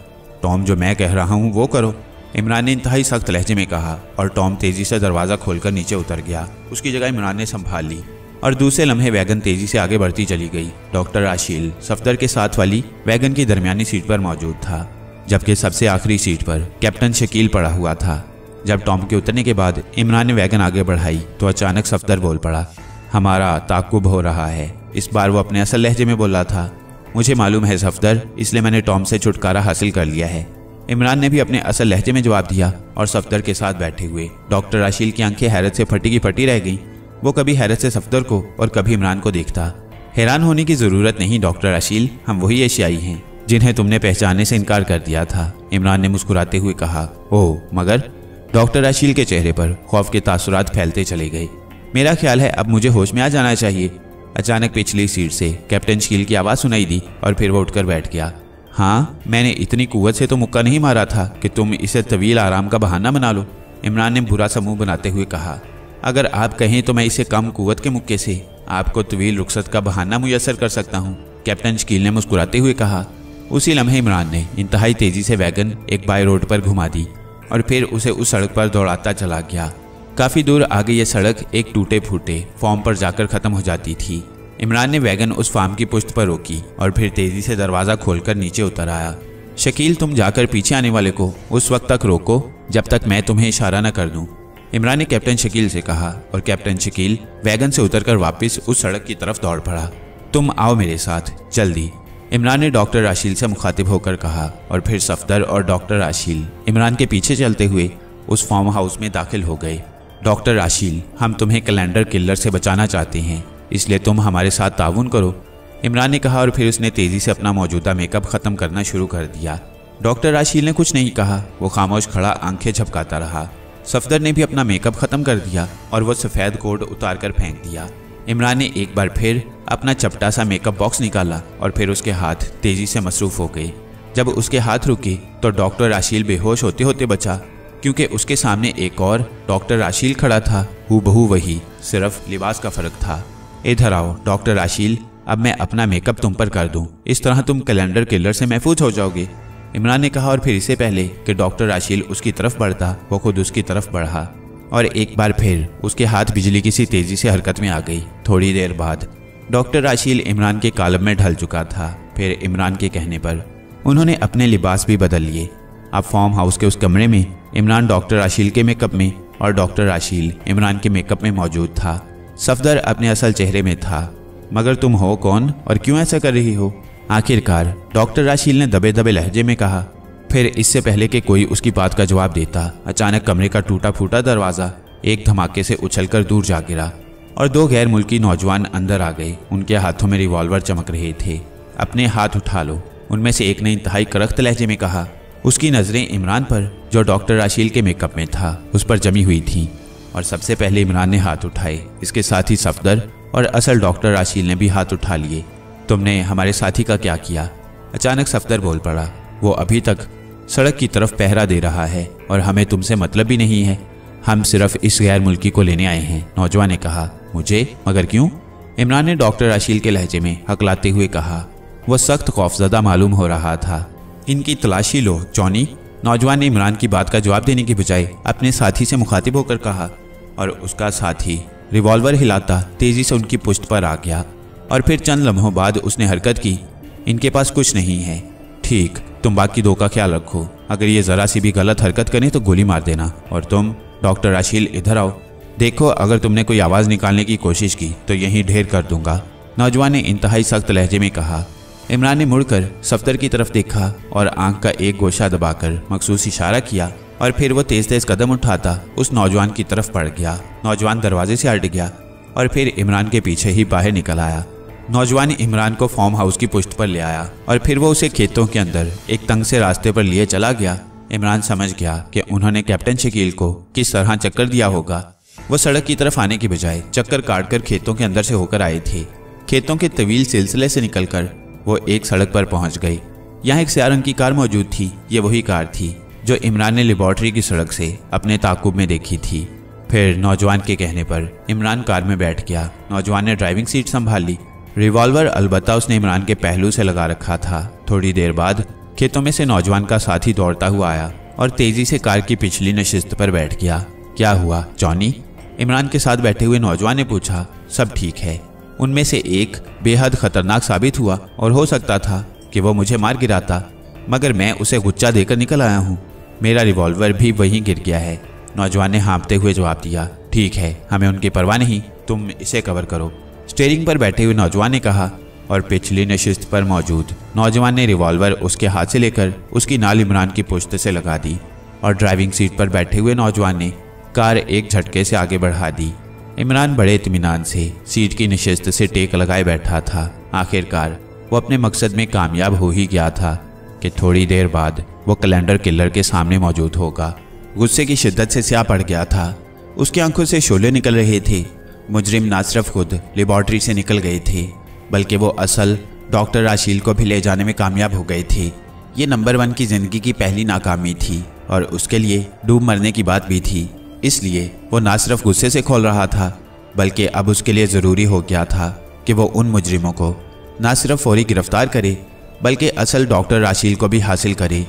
Speaker 1: टॉम, जो मैं कह रहा हूँ वो करो। इमरान ने इंतहाई सख्त लहजे में कहा और टॉम तेज़ी से दरवाज़ा खोलकर नीचे उतर गया। उसकी जगह इमरान ने संभाल ली और दूसरे लम्हे वैगन तेज़ी से आगे बढ़ती चली गई। डॉक्टर आशील सफदर के साथ वाली वैगन की दरमियानी सीट पर मौजूद था, जबकि सबसे आखिरी सीट पर कैप्टन शकील पड़ा हुआ था। जब टॉम के उतरने के बाद इमरान ने वैगन आगे बढ़ाई तो अचानक सफदर बोल पड़ा, हमारा ताकुब हो रहा है। इस बार वो अपने असल लहजे में बोला था, मुझे मालूम है सफदर, इसलिए मैंने टॉम से छुटकारा हासिल कर लिया है। इमरान ने भी अपने असल लहजे में जवाब दिया और सफदर के साथ बैठे हुए। डॉक्टर राशील की आँखें हैरत से फटी की फटी रह गईं। वो कभी हैरत से सफदर को और कभी इमरान को देखता। हैरान होने की ज़रूरत नहीं, डॉक्टर राशील हम वही एशियाई हैं, जिन्हें तुमने पहचानने से इनकार कर दिया था। इमरान ने मुस्कुराते हुए कहा, ओह, मगर? डॉक्टर अशील के चेहरे पर खौफ के तासुरात फैलते चले गए। मेरा ख्याल है, अब मुझे होश में आ जाना चाहिए। अचानक पिछली सीट से कैप्टन शील की आवाज़ सुनाई दी और फिर वो उठकर बैठ गया। हाँ मैंने इतनी कुत से तो मुक्का नहीं मारा था कि तुम इसे तवील आराम का बहाना बना लो, इमरान ने बुरा समूह बनाते हुए कहा। अगर आप कहें तो मैं इसे कम कुत के मुक्के से, आपको तवील रुखसत का बहाना मुयसर कर सकता हूँ, कैप्टन शकील ने मुस्कुराते हुए कहा। उसी लम्हे इमरान ने इंतहाई तेज़ी से वैगन एक बाय रोड पर घुमा दी और फिर उसे उस सड़क पर दौड़ाता चला गया। काफ़ी दूर आगे ये सड़क एक टूटे फूटे फॉर्म पर जाकर ख़त्म हो जाती थी। इमरान ने वैगन उस फार्म की पुश्त पर रोकी और फिर तेज़ी से दरवाज़ा खोलकर नीचे उतर आया। शकील, तुम जाकर पीछे आने वाले को उस वक्त तक रोको, जब तक मैं तुम्हें इशारा न कर दूँ। इमरान ने कैप्टन शकील से कहा और कैप्टन शकील वैगन से उतरकर वापस उस सड़क की तरफ़ दौड़ पड़ा। तुम आओ मेरे साथ, जल्दी। इमरान ने डॉक्टर राशील से मुखातिब होकर कहा और फिर सफदर और डॉक्टर राशील इमरान के पीछे चलते हुए उस फार्म हाउस में दाखिल हो गए। डॉक्टर राशील हम तुम्हें कैलेंडर किलर से बचाना चाहते हैं। इसलिए तुम हमारे साथ ताउन करो। इमरान ने कहा और फिर उसने तेज़ी से अपना मौजूदा मेकअप ख़त्म करना शुरू कर दिया। डॉक्टर राशील ने कुछ नहीं कहा। वो खामोश खड़ा आँखें झपकाता रहा। सफदर ने भी अपना मेकअप ख़त्म कर दिया और वह सफ़ेद कोट उतार कर फेंक दिया। इमरान ने एक बार फिर अपना चपटा सा मेकअप बॉक्स निकाला और फिर उसके हाथ तेज़ी से मसरूफ हो गए। जब उसके हाथ रुके तो डॉक्टर राशील बेहोश होते होते बचा, क्योंकि उसके सामने एक और डॉक्टर राशील खड़ा था। हु बहू वही, सिर्फ़ लिबास का फ़र्क था। इधर आओ, डॉक्टर राशील अब मैं अपना मेकअप तुम पर कर दूँ। इस तरह तुम कैलेंडर किलर से महफूज हो जाओगे। इमरान ने कहा और फिर इससे पहले कि डॉक्टर राशील उसकी तरफ़ बढ़ता, वो खुद उसकी तरफ़ बढ़ा। और एक बार फिर उसके हाथ बिजली की सी तेज़ी से हरकत में आ गई, थोड़ी देर बाद। डॉक्टर राशील इमरान के कालब में ढल चुका था। फिर इमरान के कहने पर, उन्होंने अपने लिबास भी बदल लिए। अब फार्म हाउस के उस कमरे में इमरान डॉक्टर राशील के मेकअप में और डॉक्टर राशील इमरान के मेकअप में मौजूद था। सफदर अपने असल चेहरे में था। मगर तुम हो कौन और क्यों ऐसा कर रही हो? आखिरकार, डॉक्टर राशील ने दबे दबे लहजे में कहा, फिर इससे पहले कि कोई उसकी बात का जवाब देता, अचानक कमरे का टूटा फूटा दरवाज़ा एक धमाके से उछलकर दूर जा गिरा और दो गैर मुल्की नौजवान अंदर आ गए। उनके हाथों में रिवॉल्वर चमक रहे थे। अपने हाथ उठा लो। उनमें से एक ने इंतहाई करख्त लहजे में कहा, उसकी नज़रें इमरान पर, जो डॉक्टर राशील के मेकअप में था, उस पर जमी हुई थी। और सबसे पहले इमरान ने हाथ उठाए। इसके साथ ही सफदर और असल डॉक्टर राशील ने भी हाथ उठा लिए। तुमने हमारे साथी का क्या किया? अचानक सफदर बोल पड़ा, वो अभी तक सड़क की तरफ़ पहरा दे रहा है और हमें तुमसे मतलब भी नहीं है। हम सिर्फ़ इस गैर मुल्की को लेने आए हैं। नौजवान ने कहा, मुझे? मगर क्यों? इमरान ने डॉक्टर राशील के लहजे में हकलाते हुए कहा वह सख्त खौफजदा मालूम हो रहा था। इनकी तलाशी लो, जॉनी। नौजवान ने इमरान की बात का जवाब देने की बजाय अपने साथी से मुखातिब होकर कहा और उसका साथी रिवॉल्वर हिलाता तेज़ी से उनकी पुश्त पर आ गया। और फिर चंद लम्हों बाद उसने हरकत की। इनके पास कुछ नहीं है। ठीक, तुम बाकी दो का ख्याल रखो। अगर ये जरा सी भी गलत हरकत करें तो गोली मार देना। और तुम, डॉक्टर राशील इधर आओ। देखो, अगर तुमने कोई आवाज़ निकालने की कोशिश की तो यहीं ढेर कर दूँगा। नौजवान ने इंतहाई सख्त लहजे में कहा। इमरान ने मुड़कर सफ्तर की तरफ़ देखा और आँख का एक गोशा दबाकर मखसूस इशारा किया। और फिर वो तेज तेज कदम उठाता, उस नौजवान की तरफ़ पड़ गया। नौजवान दरवाजे से अट गया और फिर इमरान के पीछे ही बाहर निकल आया। नौजवान इमरान को फार्म हाउस की पुष्ट पर ले आया और फिर वो उसे खेतों के अंदर एक तंग से रास्ते पर लिए चला गया। इमरान समझ गया कि उन्होंने कैप्टन शकील को किस तरह चक्कर दिया होगा। वो सड़क की तरफ़ आने की बजाय चक्कर काटकर खेतों के अंदर से होकर आए थे। खेतों के तवील सिलसिले से निकलकर वो एक सड़क पर पहुँच गई। यहाँ एक सियाह रंग की कार मौजूद थी, ये वही कार थी। जो इमरान ने लेबॉर्ट्री की सड़क से अपने ताकुब में देखी थी। फिर नौजवान के कहने पर इमरान कार में बैठ गया। नौजवान ने ड्राइविंग सीट संभाल। ली रिवॉल्वर अलबत्ता उसने इमरान के पहलू से लगा रखा था। थोड़ी देर बाद खेतों में से नौजवान का साथी दौड़ता हुआ आया और तेज़ी से कार की पिछली नशिस्त पर बैठ गया। क्या हुआ, जॉनी? इमरान के साथ बैठे हुए नौजवान ने पूछा, सब ठीक है? उनमें से एक बेहद खतरनाक साबित हुआ और हो सकता था कि वो मुझे मार गिराता, मगर मैं उसे गुच्चा देकर निकल आया हूँ। मेरा रिवॉल्वर भी वहीं गिर गया है। नौजवान ने हाँपते हुए जवाब दिया, ठीक है, हमें उनकी परवाह नहीं, तुम इसे कवर करो। स्टेयरिंग पर बैठे हुए नौजवान ने कहा, और पिछली नशिस्त पर मौजूद। नौजवान ने रिवॉल्वर उसके हाथ से लेकर उसकी नाल इमरान की पुश्त से लगा दी और ड्राइविंग सीट पर बैठे हुए नौजवान ने कार एक झटके से आगे बढ़ा दी। इमरान बड़े इतमान से सीट की निशस्त से टेक लगाए बैठा था। आखिरकार वो अपने मकसद में कामयाब हो ही गया था कि थोड़ी देर बाद वो कैलेंडर किलर के सामने मौजूद होगा। गुस्से की शिद्दत से स्या पड़ गया था। उसकी आँखों से शोले निकल रहे थे। मुजरिम ना सिर्फ़ खुद लेबॉर्ट्री से निकल गए थे, बल्कि वो असल डॉक्टर राशील को भी ले जाने में कामयाब हो गए थे। ये नंबर वन की ज़िंदगी की पहली नाकामी थी और उसके लिए डूब मरने की बात भी थी। इसलिए वो ना सिर्फ़ गुस्से से खोल रहा था, बल्कि अब उसके लिए ज़रूरी हो गया था कि वो उन मुजरिमों को ना सिर्फ़ फौरी गिरफ़्तार करे, बल्कि असल डॉक्टर राशील को भी हासिल करे।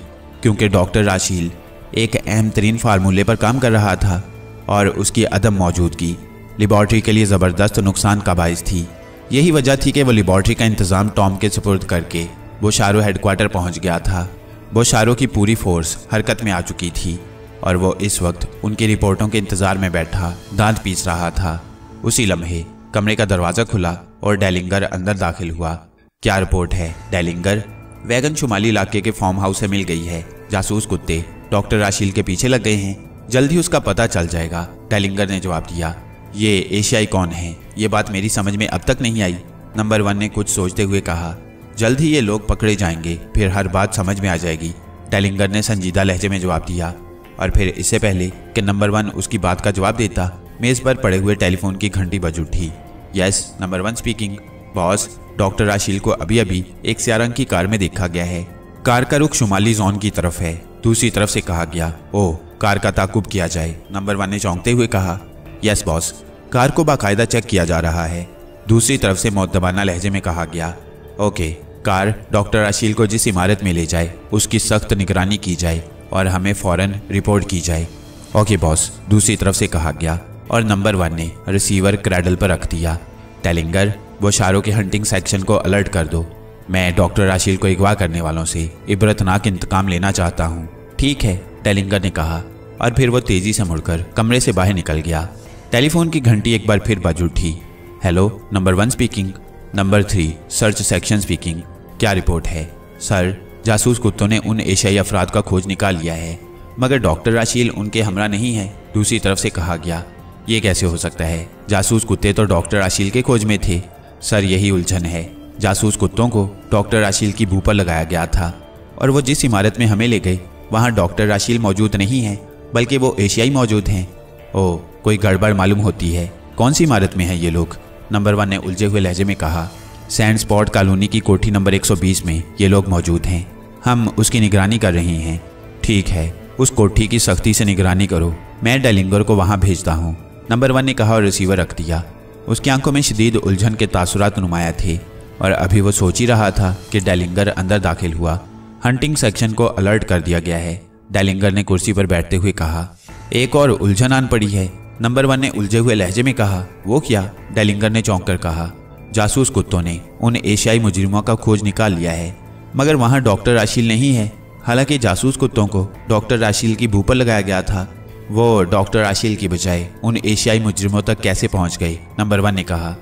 Speaker 1: क्योंकि डॉक्टर राशील एक अहम तरीन फार्मूले पर काम कर रहा था और उसकी अदम मौजूदगी, लेबॉर्ट्री के लिए ज़बरदस्त नुकसान का बायस थी। यही वजह थी कि वो लेबॉर्ट्री का इंतज़ाम टॉम के सपुर्द करके बोशारो हेडक्वार्टर पहुँच गया था। बोशारो की पूरी फोर्स हरकत में आ चुकी थी और वो इस वक्त उनकी रिपोर्टों के इंतज़ार में बैठा, दांत पीस रहा था। उसी लम्हे कमरे का दरवाज़ा खुला और डेलिंगर अंदर दाखिल हुआ। क्या रिपोर्ट है, डेलिंगर? वैगन शुमाली इलाके के फार्म हाउस से मिल गई है। जासूस कुत्ते डॉक्टर राशील के पीछे लग गए हैं। जल्द ही उसका पता चल जाएगा डेलिंगर ने जवाब दिया। ये एशियाई कौन है? ये बात मेरी समझ में अब तक नहीं आई। नंबर वन ने कुछ सोचते हुए कहा, जल्द ही ये लोग पकड़े जाएँगे, फिर हर बात समझ में आ जाएगी। टेलिंगर ने संजीदा लहजे में जवाब दिया, और फिर इससे पहले कि नंबर वन उसकी बात का जवाब देता, मेज़ पर पड़े हुए टेलीफोन की घंटी बज उठी। Yes number one speaking boss, doctor Rasheel को अभी अभी एक सियारंग की कार में देखा गया है। कार का रुख शुमाली जोन की तरफ़ है। दूसरी तरफ़ से कहा गया, ओ, कार का ताकुब किया जाए। नंबर वन ने चौंकते हुए कहा, यस, बॉस, कार को बाकायदा चेक किया जा रहा है। दूसरी तरफ़ से मौतबाना लहजे में कहा गया, ओके, कार डॉक्टर आशील को जिस इमारत में ले जाए, उसकी सख्त निगरानी की जाए और हमें फ़ौरन रिपोर्ट की जाए। ओके, बॉस, दूसरी तरफ़ से कहा गया और नंबर वन ने रिसीवर क्रैडल पर रख दिया। टेलिंगर वो शारों के हंटिंग सेक्शन को अलर्ट कर दो। मैं डॉक्टर आशील को अगवा करने वालों से इबरतनाक इंतकाम लेना चाहता हूँ। ठीक है टेलिंगर ने कहा, और फिर वो तेज़ी से मुड़कर कमरे से बाहर निकल गया। टेलीफोन की घंटी एक बार फिर बज उठी। Hello number one speaking number three search section speaking क्या रिपोर्ट है? सर जासूस कुत्तों ने उन एशियाई अफराद का खोज निकाल लिया है, मगर डॉक्टर राशील उनके हमरा नहीं है, दूसरी तरफ़ से कहा गया। ये कैसे हो सकता है? जासूस कुत्ते तो डॉक्टर आशील के खोज में थे। सर, यही उलझन है। जासूस कुत्तों को डॉक्टर राशील की भू पर लगाया गया था और वो जिस इमारत में हमें ले गए, वहाँ डॉक्टर राशील मौजूद नहीं है, बल्कि वो एशियाई मौजूद हैं। ओ, कोई गड़बड़ मालूम होती है। कौन सी इमारत में है ये लोग? नंबर वन ने उलझे हुए लहजे में कहा, सैंड स्पॉट कॉलोनी की कोठी नंबर 120 में ये लोग मौजूद हैं। हम उसकी निगरानी कर रहे हैं। ठीक है, उस कोठी की सख्ती से निगरानी करो। मैं डेलिंगर को वहाँ भेजता हूँ। नंबर वन ने कहा और रिसीवर रख दिया। उसकी आँखों में शदीद उलझन के तासुरात नुमाया थे और अभी वो सोच ही रहा था कि डेलिंगर अंदर दाखिल हुआ। हंटिंग सेक्शन को अलर्ट कर दिया गया है। डेलिंगर ने कुर्सी पर बैठते हुए कहा, एक और उलझन आन पड़ी है। नंबर वन ने उलझे हुए लहजे में कहा, वो क्या? डेलिंगर ने चौंक कर कहा, जासूस कुत्तों ने उन एशियाई मुजरिमों का खोज निकाल लिया है, मगर वहाँ डॉक्टर राशील नहीं है। हालाँकि जासूस कुत्तों को डॉक्टर राशील की भू पर लगाया गया था। वो डॉक्टर राशील की बजाय उन एशियाई मुजरिमों तक कैसे पहुँच गए नंबर वन ने कहा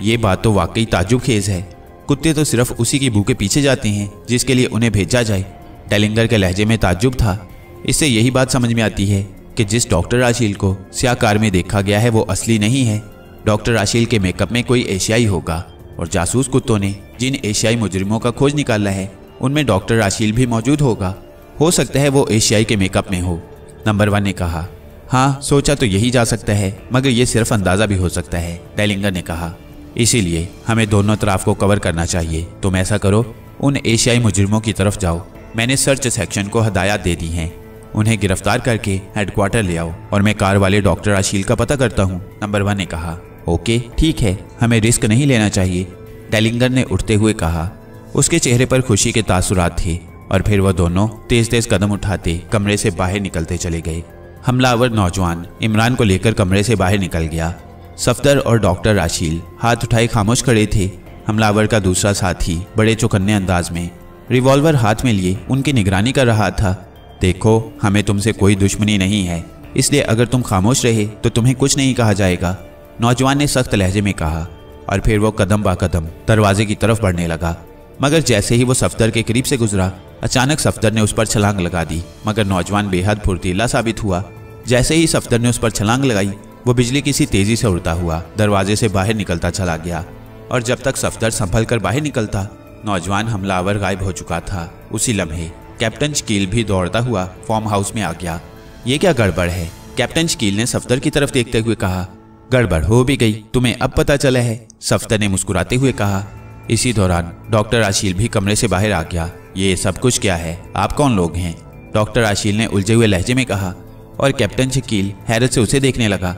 Speaker 1: यह बात तो वाकई ताजुब खेज है। कुत्ते तो सिर्फ़ उसी की भूखे पीछे जाते हैं, जिसके लिए उन्हें भेजा जाए। टेलिंगर के लहजे में ताजुब था। इससे यही बात समझ में आती है कि जिस डॉक्टर राशील को स्या कार में देखा गया है, वो असली नहीं है। डॉक्टर राशील के मेकअप में कोई एशियाई होगा और जासूस कुत्तों ने जिन एशियाई मुजरिमों का खोज निकाला है, उनमें डॉक्टर राशील भी मौजूद होगा। हो सकता है वो एशियाई के मेकअप में हो। नंबर वन ने कहा हाँ सोचा तो यही जा सकता है, मगर ये सिर्फ़ अंदाज़ा भी हो सकता है डेलिंगर ने कहा। इसीलिए हमें दोनों तरफ़ को कवर करना चाहिए, तुम ऐसा करो, उन एशियाई मुजरिमों की तरफ़ जाओ। मैंने सर्च सेक्शन को हदायत दे दी हैं। उन्हें गिरफ़्तार करके हेडक्वार्टर ले आओ, और मैं कार वाले डॉक्टर आशील का पता करता हूँ नंबर वन ने कहा। ओके, ठीक है, हमें रिस्क नहीं लेना चाहिए डेलिंगर ने उठते हुए कहा। उसके चेहरे पर खुशी के तासुरात थे। और फिर वह दोनों तेज तेज कदम उठाते कमरे से बाहर निकलते चले गए। हमलावर नौजवान इमरान को लेकर कमरे से बाहर निकल गया। सफदर और डॉक्टर राशील हाथ उठाए खामोश खड़े थे। हमलावर का दूसरा साथी बड़े चौकन्ने अंदाज में रिवॉल्वर हाथ में लिए उनकी निगरानी कर रहा था। देखो, हमें तुमसे कोई दुश्मनी नहीं है। इसलिए अगर तुम खामोश रहे तो तुम्हें कुछ नहीं कहा जाएगा। नौजवान ने सख्त लहजे में कहा और फिर वो कदम बा कदम दरवाजे की तरफ़ बढ़ने लगा। मगर जैसे ही वो सफदर के करीब से गुजरा अचानक सफदर ने उस पर छलांग लगा दी, मगर नौजवान बेहद फुर्तीला साबित हुआ। जैसे ही सफदर ने उस पर छलांग लगाई, वो बिजली किसी तेज़ी से उड़ता हुआ दरवाजे से बाहर निकलता चला गया, और जब तक सफदर संभल कर बाहर निकलता, नौजवान हमलावर गायब हो चुका था। उसी लम्हे, कैप्टन शकील भी दौड़ता हुआ फार्म हाउस में आ गया। ये क्या गड़बड़ है? कैप्टन शकील ने सफदर की तरफ़ देखते हुए कहा, गड़बड़ हो भी गई, तुम्हें अब पता चला है सफ्तर ने मुस्कुराते हुए कहा। इसी दौरान डॉक्टर आशील भी कमरे से बाहर आ गया। ये सब कुछ क्या है? आप कौन लोग हैं? डॉक्टर आशील ने उलझे हुए लहजे में कहा, और कैप्टन शकील हैरत से उसे देखने लगा,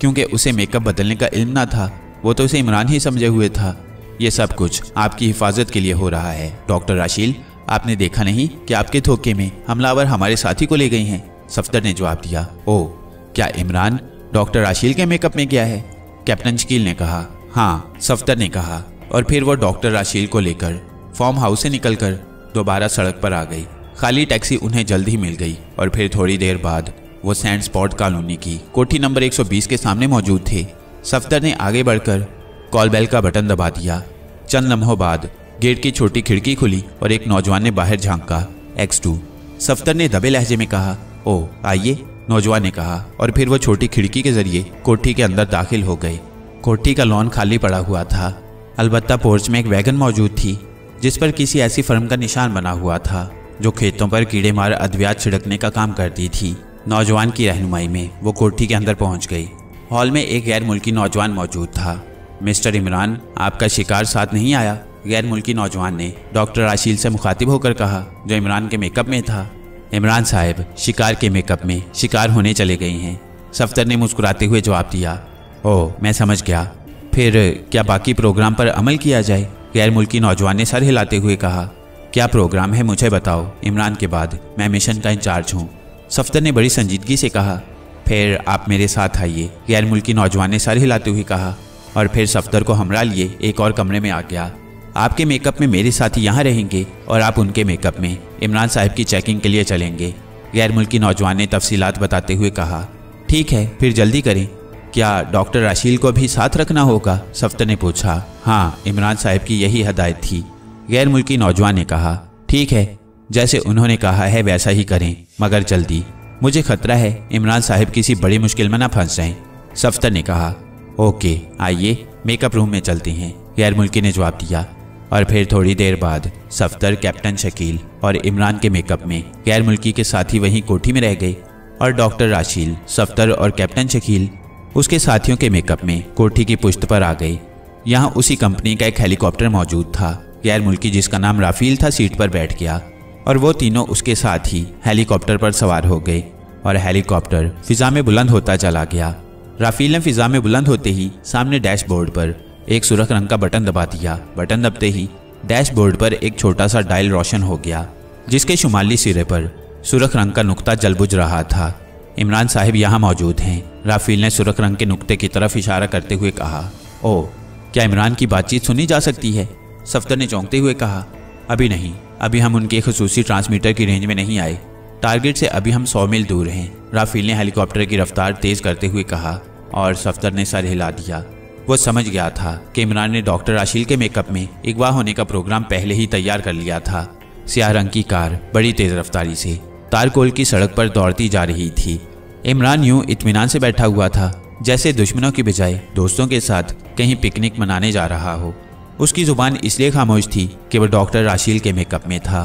Speaker 1: क्योंकि उसे मेकअप बदलने का इल्म ना था, वो तो उसे इमरान ही समझे हुए था। ये सब कुछ आपकी हिफाजत के लिए हो रहा है। डॉक्टर राशील आपने देखा नहीं कि आपके धोखे में हमलावर हमारे साथी को ले गई हैं? सफदर ने जवाब दिया, ओ, क्या इमरान डॉक्टर राशील के मेकअप में गया है? कैप्टन शकील ने कहा हाँ सफ्तर ने कहा, और फिर वो डॉक्टर राशील को लेकर फार्म हाउस से निकलकर दोबारा सड़क पर आ गई। खाली टैक्सी उन्हें जल्द ही मिल गई और फिर थोड़ी देर बाद वो सैंड स्पॉट कॉलोनी की कोठी नंबर 120 के सामने मौजूद थे। सफ्तर ने आगे बढ़कर कॉल बेल का बटन दबा दिया। चंद लम्हों बाद गेट की छोटी खिड़की खुली और एक नौजवान ने बाहर झांका। X to. सफ्तर ने दबे लहजे में कहा, ओ, आइए, नौजवान ने कहा और फिर वो छोटी खिड़की के ज़रिए कोठी के अंदर दाखिल हो गए। कोठी का लॉन खाली पड़ा हुआ था। अलबत्ता पोर्च में एक वैगन मौजूद थी। जिस पर किसी ऐसी फर्म का निशान बना हुआ था, जो खेतों पर कीड़े मार, अद्वियात छिड़कने का काम करती थी, नौजवान की रहनुमाई में वो कोठी के अंदर पहुँच गई। हॉल में एक गैर मुल्की नौजवान मौजूद था। मिस्टर इमरान, आपका शिकार साथ नहीं आया? गैर मुल्की नौजवान ने डॉक्टर आशील से मुखातिब होकर कहा, जो इमरान के मेकअप में था। इमरान साहब, शिकार के मेकअप में शिकार होने चले गए हैं। सफ्तर ने मुस्कुराते हुए जवाब दिया, ओह, मैं समझ गया। फिर क्या बाकी प्रोग्राम पर अमल किया जाए? गैर मुल्की नौजवान ने सर हिलाते हुए कहा, क्या प्रोग्राम है मुझे बताओ। इमरान के बाद, मैं मिशन का इंचार्ज हूँ। सफ्तर ने बड़ी संजीदगी से कहा, फिर आप मेरे साथ आइए। गैर मुल्की नौजवान ने सर हिलाते हुए कहा, और फिर सफ्तर को हमरा लिए, एक और कमरे में आ गया। आपके मेकअप में मेरे साथी यहाँ रहेंगे, और आप उनके मेकअप में। इमरान साहब की चेकिंग के लिए चलेंगे। गैर मुल्की नौजवान ने तफसीलात बताते हुए कहा, ठीक है, फिर जल्दी करें। क्या डॉक्टर राशील को भी साथ रखना होगा? सफ्तर ने पूछा। हाँ इमरान साहब की यही हदायत थी। गैर मुल्की नौजवान ने कहा, ठीक है, जैसे उन्होंने कहा है वैसा ही करें, मगर जल्दी। मुझे खतरा है, इमरान साहब किसी बड़ी मुश्किल में ना फंस जाएँ। सफ्तर ने कहा, ओके, आइए, मेकअप रूम में चलते हैं। गैर मुल्की ने जवाब दिया, और फिर थोड़ी देर बाद सफ्तर, कैप्टन शकील और इमरान के मेकअप में गैर मुल्की के साथी वहीं कोठी में रह गए, और डॉक्टर राशील सफ्तर और कैप्टन शकील उसके साथियों के मेकअप में कोठी की पुश्त पर आ गई। यहाँ उसी कंपनी का एक हेलीकॉप्टर मौजूद था, गैर मुल्की, जिसका नाम राफील था सीट पर बैठ गया। और वो तीनों उसके साथ ही हेलीकॉप्टर पर सवार हो गए और हेलीकॉप्टर फिजा में बुलंद होता चला गया। राफील ने फिजा में बुलंद होते ही सामने डैशबोर्ड पर एक सुरख रंग का बटन दबा दिया। बटन दबते ही डैशबोर्ड पर एक छोटा सा डायल रोशन हो गया, जिसके शुमाली सिरे पर सुरख रंग का नुकता जलबुझ रहा था। इमरान साहब यहाँ मौजूद हैं। राफील ने सुरख रंग के नुक्ते की तरफ़ इशारा करते हुए कहा, ओ, क्या इमरान की बातचीत सुनी जा सकती है? सफ्तर ने चौंकते हुए कहा, अभी नहीं, अभी हम उनके खसूसी ट्रांसमीटर की रेंज में नहीं आए। टारगेट से अभी हम सौ मील दूर हैं। राफील ने हेलीकॉप्टर की रफ्तार तेज करते हुए कहा, और सफ्तर ने सर हिला दिया। वो समझ गया था कि इमरान ने डॉक्टर आशील के मेकअप में अगवा होने का प्रोग्राम पहले ही तैयार कर लिया था। सियाह रंग की कार बड़ी तेज रफ्तारी से तारकोल की सड़क पर दौड़ती जा रही थी। इमरान यूँ इत्मीनान से बैठा हुआ था, जैसे दुश्मनों की बजाय दोस्तों के साथ कहीं पिकनिक मनाने जा रहा हो। उसकी ज़ुबान इसलिए खामोश थी कि वह डॉक्टर राशील के मेकअप में था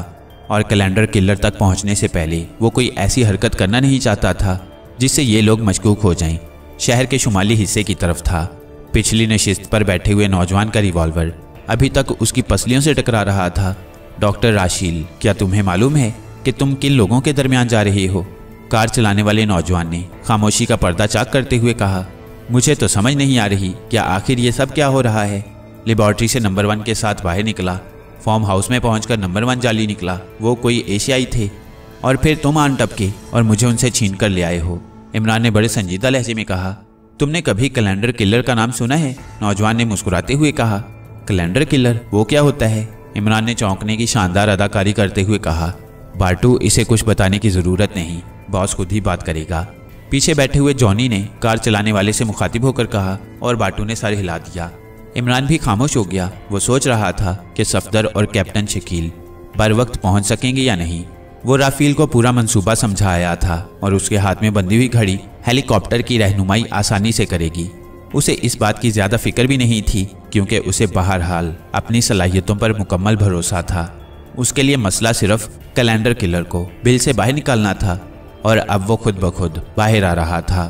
Speaker 1: और कैलेंडर किलर तक पहुँचने से पहले वो कोई ऐसी हरकत करना नहीं चाहता था, जिससे ये लोग मशकूक हो जाएँ। शहर के शुमाली हिस्से की तरफ़ था। पिछली नशिस्त पर बैठे हुए नौजवान का रिवॉल्वर अभी तक उसकी पसलियों से टकरा रहा था। डॉक्टर राशील, क्या तुम्हें मालूम है कि तुम किन लोगों के दरमियान जा रहे हो? कार चलाने वाले नौजवान ने खामोशी का पर्दा चाक करते हुए कहा, मुझे तो समझ नहीं आ रही, क्या आखिर ये सब क्या हो रहा है? लेबॉर्ट्री से नंबर वन के साथ बाहर निकला। फॉर्म हाउस में पहुंचकर नंबर वन जाली निकला। वो कोई एशियाई थे। और फिर तुम आन टपके और मुझे उनसे छीन कर ले आए हो, इमरान ने बड़े संजीदा लहजे में कहा। तुमने कभी कैलेंडर किलर का नाम सुना है? नौजवान ने मुस्कुराते हुए कहा। Calendar killer? वो क्या होता है? इमरान ने चौंकने की शानदार अदाकारी करते हुए कहा। बाटू, इसे कुछ बताने की ज़रूरत नहीं। बॉस खुद ही बात करेगा। पीछे बैठे हुए जॉनी ने कार चलाने वाले से मुखातिब होकर कहा और बाटू ने सर हिला दिया। इमरान भी खामोश हो गया। वो सोच रहा था कि सफदर और कैप्टन शकील बर वक्त पहुँच सकेंगे या नहीं। वो राफील को पूरा मंसूबा समझा आया था और उसके हाथ में बंधी हुई घड़ी हेलीकॉप्टर की रहनुमाई आसानी से करेगी। उसे इस बात की ज़्यादा फ़िक्र भी नहीं थी क्योंकि उसे बहरहाल अपनी सलाहियतों पर मुकम्मल भरोसा था। उसके लिए मसला सिर्फ़ कैलेंडर किलर को, बिल से बाहर निकालना था। और अब वो खुद ब खुद बाहर आ रहा था।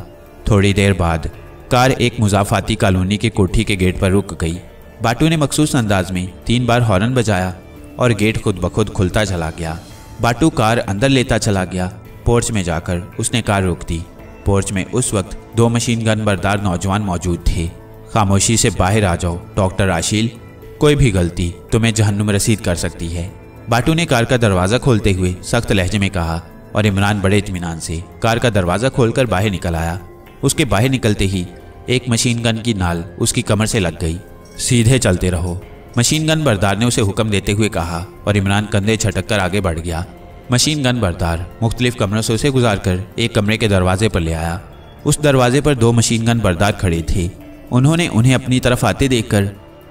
Speaker 1: थोड़ी देर बाद कार एक मुजाफाती कॉलोनी के कोठी के गेट पर रुक गई। बाटू ने मखसूस अंदाज में तीन बार हॉर्न बजाया और गेट खुद ब खुद खुलता चला गया। बाटू कार अंदर लेता चला गया। पोर्च में जाकर उसने कार रोक दी। पोर्च में उस वक्त दो मशीन गन बरदार नौजवान मौजूद थे। खामोशी से बाहर आ जाओ, डॉक्टर आशील। कोई भी गलती तुम्हें जहन्नुम रसीद कर सकती है। बाटू ने कार का दरवाज़ा खोलते हुए सख्त लहजे में कहा और इमरान बड़े इतमान से कार का दरवाज़ा खोलकर बाहर निकल आया। उसके बाहर निकलते ही एक मशीन गन की नाल उसकी कमर से लग गई। सीधे चलते रहो। मशीन गन बरदार ने उसे हुक्म देते हुए कहा और इमरान कंधे छटक कर आगे बढ़ गया। मशीन गन बरदार मुख्तलिफ़ कमरों से उसे गुजार कर एक कमरे के दरवाजे पर ले आया। उस दरवाजे पर दो मशीन गन बरदार खड़े थे। उन्होंने उन्हें अपनी तरफ़ आते देखकर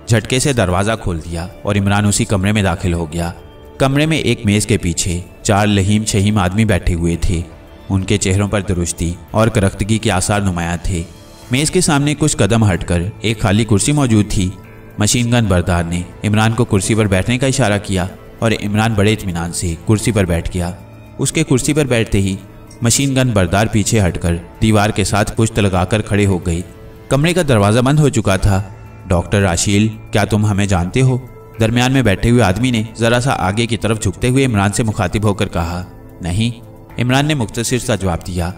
Speaker 1: झटके से दरवाज़ा खोल दिया और इमरान उसी कमरे में दाखिल हो गया। कमरे में एक मेज़ के पीछे चार लहीम शहीम आदमी बैठे हुए थे। उनके चेहरों पर दुरुस्ती और करख्तगी के आसार नुमाया थे। मेज़ के सामने कुछ कदम हटकर एक खाली कुर्सी मौजूद थी। मशीन गन बरदार ने इमरान को कुर्सी पर बैठने का इशारा किया और इमरान बड़े इतमान से कुर्सी पर बैठ गया। उसके कुर्सी पर बैठते ही मशीन गन बरदार पीछे हटकर दीवार के साथ पुश्त लगाकर खड़े हो गई। कमरे का दरवाज़ा बंद हो चुका था। डॉक्टर राशील, क्या तुम हमें जानते हो? दरमियान में बैठे हुए आदमी ने ज़रा सा आगे की तरफ़ झुकते हुए इमरान से मुखातिब होकर कहा, नहीं, इमरान ने मुख्तसर सा जवाब दिया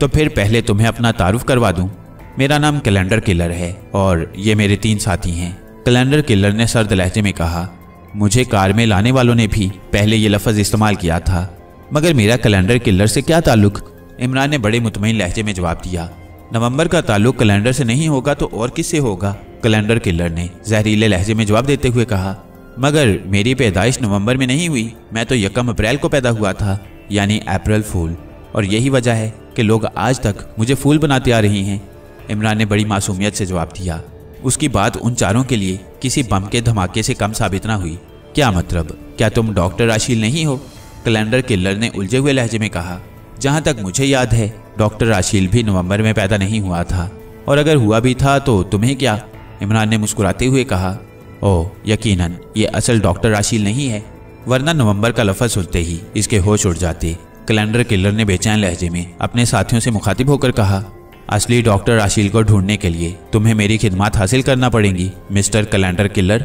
Speaker 1: तो फिर पहले तुम्हें अपना तारुफ करवा दूँ। मेरा नाम कैलेंडर किलर है और ये मेरे तीन साथी हैं। कैलेंडर किलर ने सर्द लहजे में कहा, मुझे कार में लाने वालों ने भी पहले ये लफज इस्तेमाल किया था, मगर मेरा कैलेंडर किलर से क्या ताल्लुक? इमरान ने बड़े मुतमिन लहजे में जवाब दिया, नवंबर का ताल्लुक कैलेंडर से नहीं होगा तो और किससे होगा? कैलेंडर किलर ने जहरीले लहजे में जवाब देते हुए कहा मगर मेरी पैदाइश नवंबर में नहीं हुई। मैं तो यकम अप्रैल को पैदा हुआ था, यानी अप्रैल फूल। और यही वजह है कि लोग आज तक मुझे फूल बनाते आ रही हैं। इमरान ने बड़ी मासूमियत से जवाब दिया। उसकी बात उन चारों के लिए किसी बम के धमाके से कम साबित ना हुई। क्या मतलब? क्या तुम डॉक्टर राशील नहीं हो? कैलेंडर किल्लर ने उलझे हुए लहजे में कहा, जहाँ तक मुझे याद है, डॉक्टर राशील भी नवंबर में पैदा नहीं हुआ था। और अगर हुआ भी था तो तुम्हें क्या? इमरान ने मुस्कुराते हुए कहा ओह यकीनन, ये असल डॉक्टर राशील नहीं है। वरना नवंबर का लफज सुनते ही इसके होश उड़ जाते। कैलेंडर किलर ने बेचैन लहजे में अपने साथियों से मुखातिब होकर कहा, असली डॉक्टर राशील को ढूँढने के लिए तुम्हें मेरी खिदमत हासिल करना पड़ेगी, मिस्टर कैलेंडर किलर।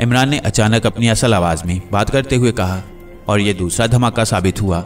Speaker 1: इमरान ने अचानक अपनी असल आवाज़ में बात करते हुए कहा, और ये दूसरा धमाका साबित हुआ।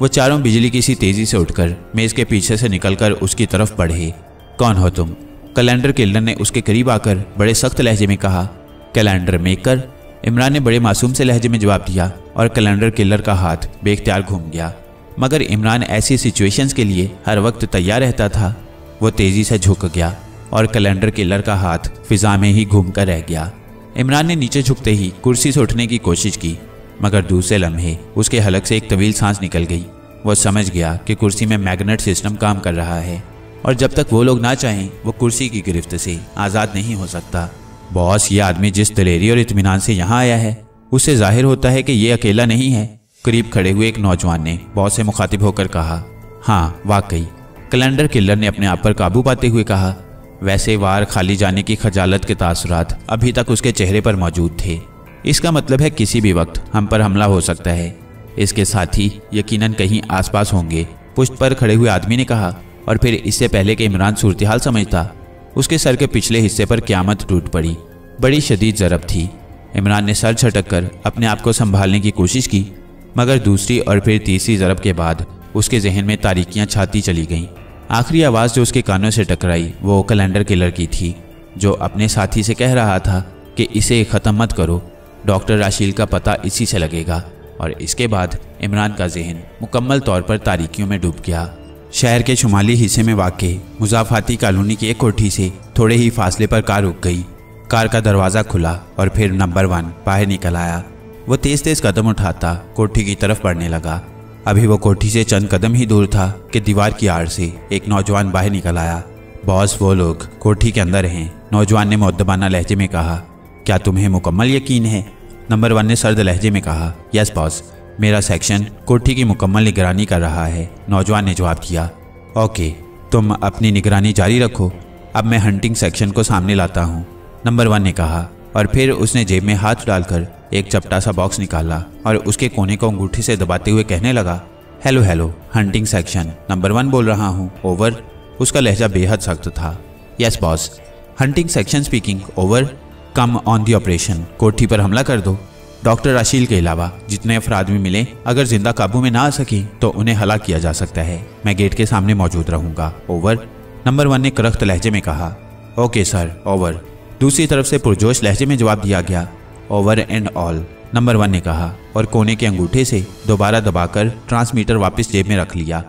Speaker 1: वो चारों बिजली की सी तेज़ी से उठकर मेज के पीछे से निकलकर उसकी तरफ़ बढ़े। कौन हो तुम? कैलेंडर किलर ने उसके करीब आकर बड़े सख्त लहजे में कहा कैलेंडर मेकर, इमरान ने बड़े मासूम से लहजे में जवाब दिया और कैलेंडर किलर का हाथ बेख्तियार घूम गया। मगर इमरान ऐसी सिचुएशंस के लिए हर वक्त तैयार रहता था, वो तेज़ी से झुक गया और कैलेंडर किलर का हाथ फिजा में ही घूम कर रह गया। इमरान ने नीचे झुकते ही कुर्सी से उठने की कोशिश की, मगर दूसरे लम्हे उसके हलक से एक तवील सांस निकल गई। वह समझ गया कि कुर्सी में मैग्नेट सिस्टम काम कर रहा है और जब तक वो लोग ना चाहें, वो कुर्सी की गिरफ्त से आज़ाद नहीं हो सकता। बॉस, ये आदमी जिस दलेरी और इतमान से यहाँ आया है उससे ज़ाहिर होता है कि ये अकेला नहीं है। करीब खड़े हुए एक नौजवान ने बॉस से मुखातिब होकर कहा हाँ वाकई। कैलेंडर किलर ने अपने आप पर काबू पाते हुए कहा, वैसे वार खाली जाने की खजालत के तासरात अभी तक उसके चेहरे पर मौजूद थे। इसका मतलब है किसी भी वक्त हम पर हमला हो सकता है। इसके साथ ही यकीनन कहीं आसपास होंगे। पुष्ट पर खड़े हुए आदमी ने कहा, और फिर इससे पहले कि इमरान सूरत हाल समझता उसके सर के पिछले हिस्से पर क्यामत टूट पड़ी। बड़ी शदीद जरब थी। इमरान ने सर छटक कर अपने आप को संभालने की कोशिश की, मगर दूसरी और फिर तीसरी जरब के बाद उसके जहन में तारीकियाँ छाती चली गईं। आखिरी आवाज़ जो उसके कानों से टकराई, वो कैलेंडर किलर की थी, जो अपने साथी से कह रहा था कि इसे ख़त्म मत करो, डॉक्टर राशील का पता इसी से लगेगा। और इसके बाद इमरान का जहन मुकम्मल तौर पर तारीकियों में डूब गया। शहर के शुमाली हिस्से में वाक़ मुजाफाती कॉलोनी की एक कोठी से थोड़े ही फासले पर कार रुक गई। कार का दरवाज़ा खुला और फिर नंबर वन बाहर निकल आया। वो तेज़ तेज़ कदम उठाता कोठी की तरफ़ बढ़ने लगा। अभी वो कोठी से चंद कदम ही दूर था कि दीवार की आड़ से एक नौजवान बाहर निकल आया। बॉस, वो लोग कोठी के अंदर हैं। नौजवान ने मुद्दबाना लहजे में कहा, क्या तुम्हें मुकम्मल यकीन है? नंबर वन ने सर्द लहजे में कहा, यस, बॉस। मेरा सेक्शन कोठी की मुकम्मल निगरानी कर रहा है। नौजवान ने जवाब दिया ओके, तुम अपनी निगरानी जारी रखो। अब मैं हंटिंग सेक्शन को सामने लाता हूँ। नंबर वन ने कहा, और फिर उसने जेब में हाथ डालकर एक चपटा सा बॉक्स निकाला और उसके कोने को अंगूठी से दबाते हुए कहने लगा hello hello hunting section number one बोल रहा हूँ ओवर उसका लहजा बेहद सख्त था। Yes boss hunting section speaking over come on the operation कोठी पर हमला कर दो। डॉक्टर राशील के अलावा जितने अफराद भी मिले, अगर ज़िंदा काबू में ना आ सके तो उन्हें हला किया जा सकता है। मैं गेट के सामने मौजूद रहूँगा। ओवर। नंबर वन ने करख्त लहजे में कहा, ओके, सर, ओवर। दूसरी तरफ़ से पुरजोश लहजे में जवाब दिया गया, over and all. Number one ने कहा, और कोने के अंगूठे से दोबारा दबाकर ट्रांसमीटर वापस जेब में रख लिया।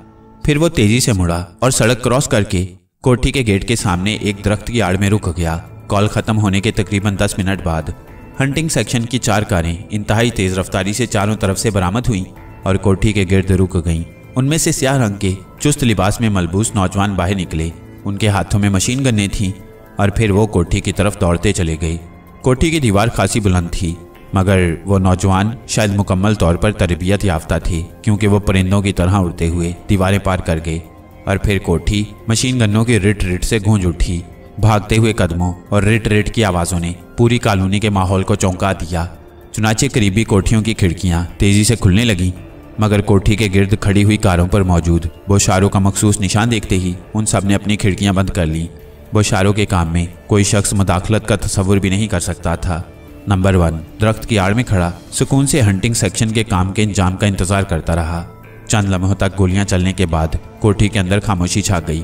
Speaker 1: फिर वो तेज़ी से मुड़ा और सड़क क्रॉस करके कोठी के गेट के सामने एक दरख्त की आड़ में रुक गया। कॉल खत्म होने के तकरीबन दस मिनट बाद हंटिंग सेक्शन की चार कारें इंतहाई तेज रफ्तारी से चारों तरफ़ से बरामद हुई और कोठी के गिर्द रुक गईं। उनमें से स्याह रंग के चुस्त लिबास में मलबूस नौजवान बाहर निकले। उनके हाथों में मशीन गन्ने थीं और फिर वो कोठी की तरफ़ दौड़ते चले गए। कोठी की दीवार खासी बुलंद थी, मगर वो नौजवान शायद मुकम्मल तौर पर तरबियत याफ्ता थे, क्योंकि वो परिंदों की तरह उड़ते हुए दीवारें पार कर गए और फिर कोठी मशीन गन्नों की रिट रिट से गूंज उठी। भागते हुए कदमों और रिट रिट की आवाज़ों ने पूरी कॉलोनी के माहौल को चौंका दिया। चुनाचे करीबी कोठियों की खिड़कियाँ तेज़ी से खुलने लगीं, मगर कोठी के गिर्द खड़ी हुई कारों पर मौजूद बोशारों का मखसूस निशान देखते ही उन सबने अपनी खिड़कियाँ बंद कर लीं। बोशारों के काम में कोई शख्स मुदाखलत का तस्वुर भी नहीं कर सकता था। नंबर वन, दरख्त की आड़ में खड़ा, सुकून से हंटिंग सेक्शन के काम के इंजाम का इंतज़ार करता रहा। चंद लम्हों तक गोलियाँ चलने के बाद कोठी के अंदर खामोशी छा गई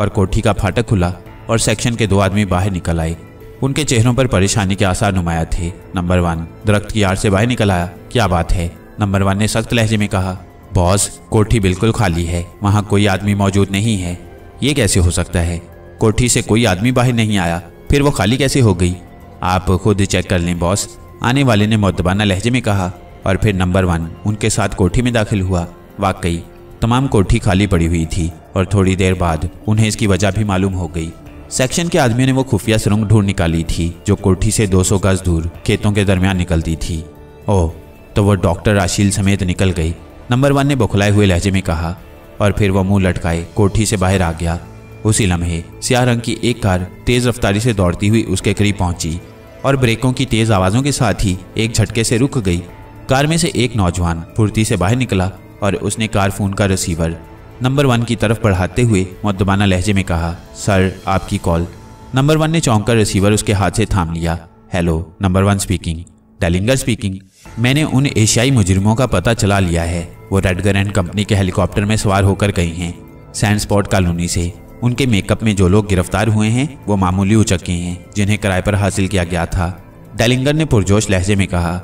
Speaker 1: और कोठी का फाटक खुला। और सेक्शन के दो आदमी बाहर निकल आए। उनके चेहरों पर परेशानी के आसार नुमाया थे। नंबर वन दरख्त की आड़ से बाहर निकल आया। क्या बात है? नंबर वन ने सख्त लहजे में कहा, बॉस, कोठी बिल्कुल खाली है। वहाँ कोई आदमी मौजूद नहीं है। ये कैसे हो सकता है? कोठी से कोई आदमी बाहर नहीं आया। फिर वो खाली कैसे हो गई? आप खुद चेक कर लें, बॉस। आने वाले ने मुद्दबाना लहजे में कहा, और फिर नंबर वन उनके साथ कोठी में दाखिल हुआ। वाकई, तमाम कोठी खाली पड़ी हुई थी, और थोड़ी देर बाद उन्हें इसकी वजह भी मालूम हो गई। सेक्शन के आदमियों ने वो खुफिया सुरंग ढूंढ निकाली थी, जो कोठी से 200 गज दूर खेतों के दरमियान निकलती थी। ओह तो वो डॉक्टर राशील समेत निकल गई। नंबर वन ने बौखलाए हुए लहजे में कहा, और फिर वह मुँह लटकाए, कोठी से बाहर आ गया। उसी लम्हे, सियाह रंग की एक कार तेज रफ्तारी से दौड़ती हुई उसके करीब पहुँची, और ब्रेकों की तेज आवाजों के साथ ही एक झटके से रुक गई। कार में से एक नौजवान फुर्ती से बाहर निकला, और उसने कार फ़ोन का रिसीवर नंबर वन की तरफ़ बढ़ाते हुए मुद्दबाना लहजे में कहा, सर, आपकी कॉल. नंबर वन ने चौंक रिसीवर उसके हाथ से थाम लिया। Hello, number one speaking. Dellinger speaking. मैंने उन एशियाई मुजरिमों का पता चला लिया है। वो रेडगर एंड कंपनी के हेलीकॉप्टर में सवार होकर गई हैं। सैंड स्पॉट कॉलोनी से। उनके मेकअप में जो लोग गिरफ़्तार हुए हैं, वो मामूली उचक्के हैं, जिन्हें किराए पर हासिल किया गया था। डेलिंगर ने पुरजोश लहजे में कहा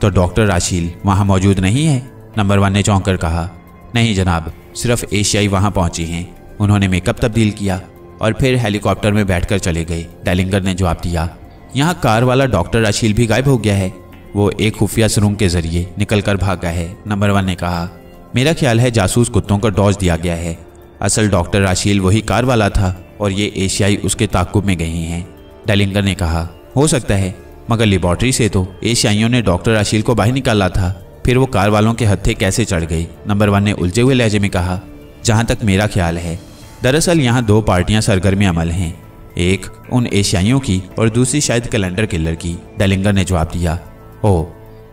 Speaker 1: तो डॉक्टर राशील वहाँ मौजूद नहीं है? नंबर वन ने चौंक कहा, नहीं जनाब सिर्फ़ एशियाई वहाँ पहुँची हैं। उन्होंने मेकअप तब्दील किया और फिर हेलीकॉप्टर में बैठकर चले गए। डेलिंगर ने जवाब दिया, यहाँ कार वाला डॉक्टर राशील भी गायब हो गया है। वो एक खुफिया सुरंग के ज़रिए निकल निकलकर भागा है। नंबर वन ने कहा, मेरा ख्याल है जासूस कुत्तों को डॉज दिया गया है। असल डॉक्टर राशील वही कार वाला था और ये एशियाई उसके ताकुब में गए हैं। डेलिंगर ने कहा, हो सकता है, मगर लेबॉर्ट्री से तो एशियाइयों ने डॉक्टर राशील को बाहर निकाला था। फिर वो कार वालों के हत्थे कैसे चढ़ गई? नंबर वन ने उलझे हुए लहजे में कहा, जहाँ तक मेरा ख्याल है, दरअसल यहाँ दो पार्टियाँ सरगर्मी अमल हैं। एक, उन एशियाइयों की और दूसरी शायद कैलेंडर किलर की। डेलिंगर ने जवाब दिया ओ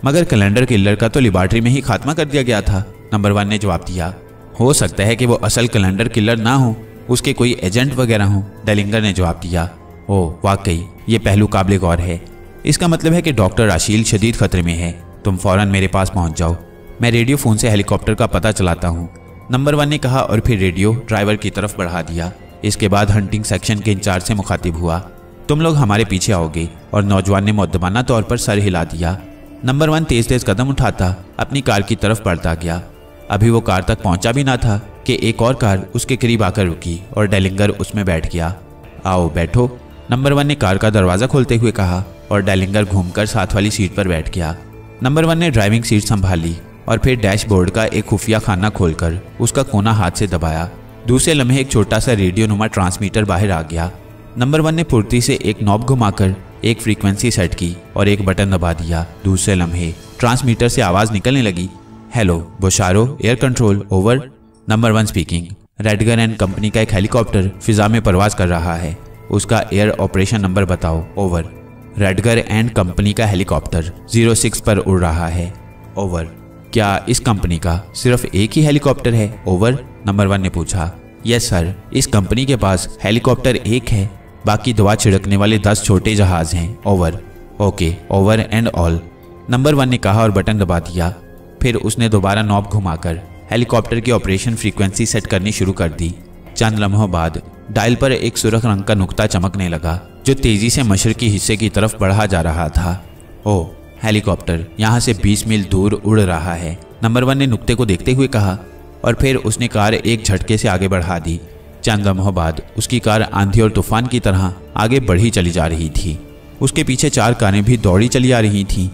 Speaker 1: मगर कैलेंडर किलर का तो लिबार्ट्री में ही खात्मा कर दिया गया था। नंबर वन ने जवाब दिया, हो सकता है कि वो असल कैलेंडर किलर ना हो, उसके कोई एजेंट वगैरह हो। डेलिंगर ने जवाब दिया ओ वाकई, ये पहलू काबिल गौर है। इसका मतलब है कि डॉक्टर राशील शदीद खतरे में है। तुम फ़ौरन मेरे पास पहुँच जाओ। मैं रेडियो फ़ोन से हेलीकॉप्टर का पता चलाता हूँ। नंबर वन ने कहा और फिर रेडियो ड्राइवर की तरफ़ बढ़ा दिया। इसके बाद हंटिंग सेक्शन के इंचार्ज से मुखातिब हुआ। तुम लोग हमारे पीछे आओगे और नौजवान ने मुद्दबाना तौर पर सर हिला दिया। नंबर वन तेज तेज कदम उठाता, अपनी कार की तरफ़ बढ़ता गया। अभी वो कार तक पहुँचा भी ना था कि एक और कार उसके करीब आकर रुकी और डेलिंगर उसमें बैठ गया। आओ, बैठो। नंबर वन ने कार का दरवाज़ा खोलते हुए कहा और डेलिंगर घूमकर साथ वाली सीट पर बैठ गया। नंबर वन ने ड्राइविंग सीट संभाली और फिर डैशबोर्ड का एक खुफिया खाना खोलकर उसका कोना हाथ से दबाया। दूसरे लम्हे एक छोटा सा रेडियो नुमा ट्रांसमीटर बाहर आ गया। नंबर वन ने फुर्ती से एक नॉब घुमाकर एक फ्रीक्वेंसी सेट की और एक बटन दबा दिया दूसरे लम्हे। ट्रांसमीटर से आवाज़ निकलने लगी। Hello Bosharo air control over number one speaking Redgar and company का एक हेलीकॉप्टर फिजा में परवाज कर रहा है। उसका एयर ऑपरेशन नंबर बताओ ओवर रेडगर एंड कंपनी का हेलीकॉप्टर ज़ीरो सिक्स पर उड़ रहा है। ओवर क्या इस कंपनी का सिर्फ़ एक ही हेलीकॉप्टर है? ओवर नंबर वन ने पूछा। यस सर इस कंपनी के पास हेलीकॉप्टर एक है। बाकी दवा छिड़कने वाले दस छोटे जहाज़ हैं। Over okay over and all number one ने कहा और बटन दबा दिया। फिर उसने दोबारा नॉब घुमाकर हेलीकॉप्टर की ऑपरेशन फ्रीक्वेंसी सेट करनी शुरू कर दी। चंद लम्हों बाद डायल पर एक सुरख रंग का नुकता चमकने लगा, जो तेज़ी से मशरकी हिस्से की तरफ़ बढ़ा जा रहा था। ओ, हेलीकॉप्टर, यहाँ से 20 मील दूर उड़ रहा है। नंबर वन ने नुक्ते को देखते हुए कहा, और फिर उसने कार एक झटके से आगे बढ़ा दी। चंद लम्हों बाद, उसकी कार आंधी और तूफ़ान की तरह आगे बढ़ी चली जा रही थी। उसके पीछे चार कारें भी दौड़ी चली आ रही थीं।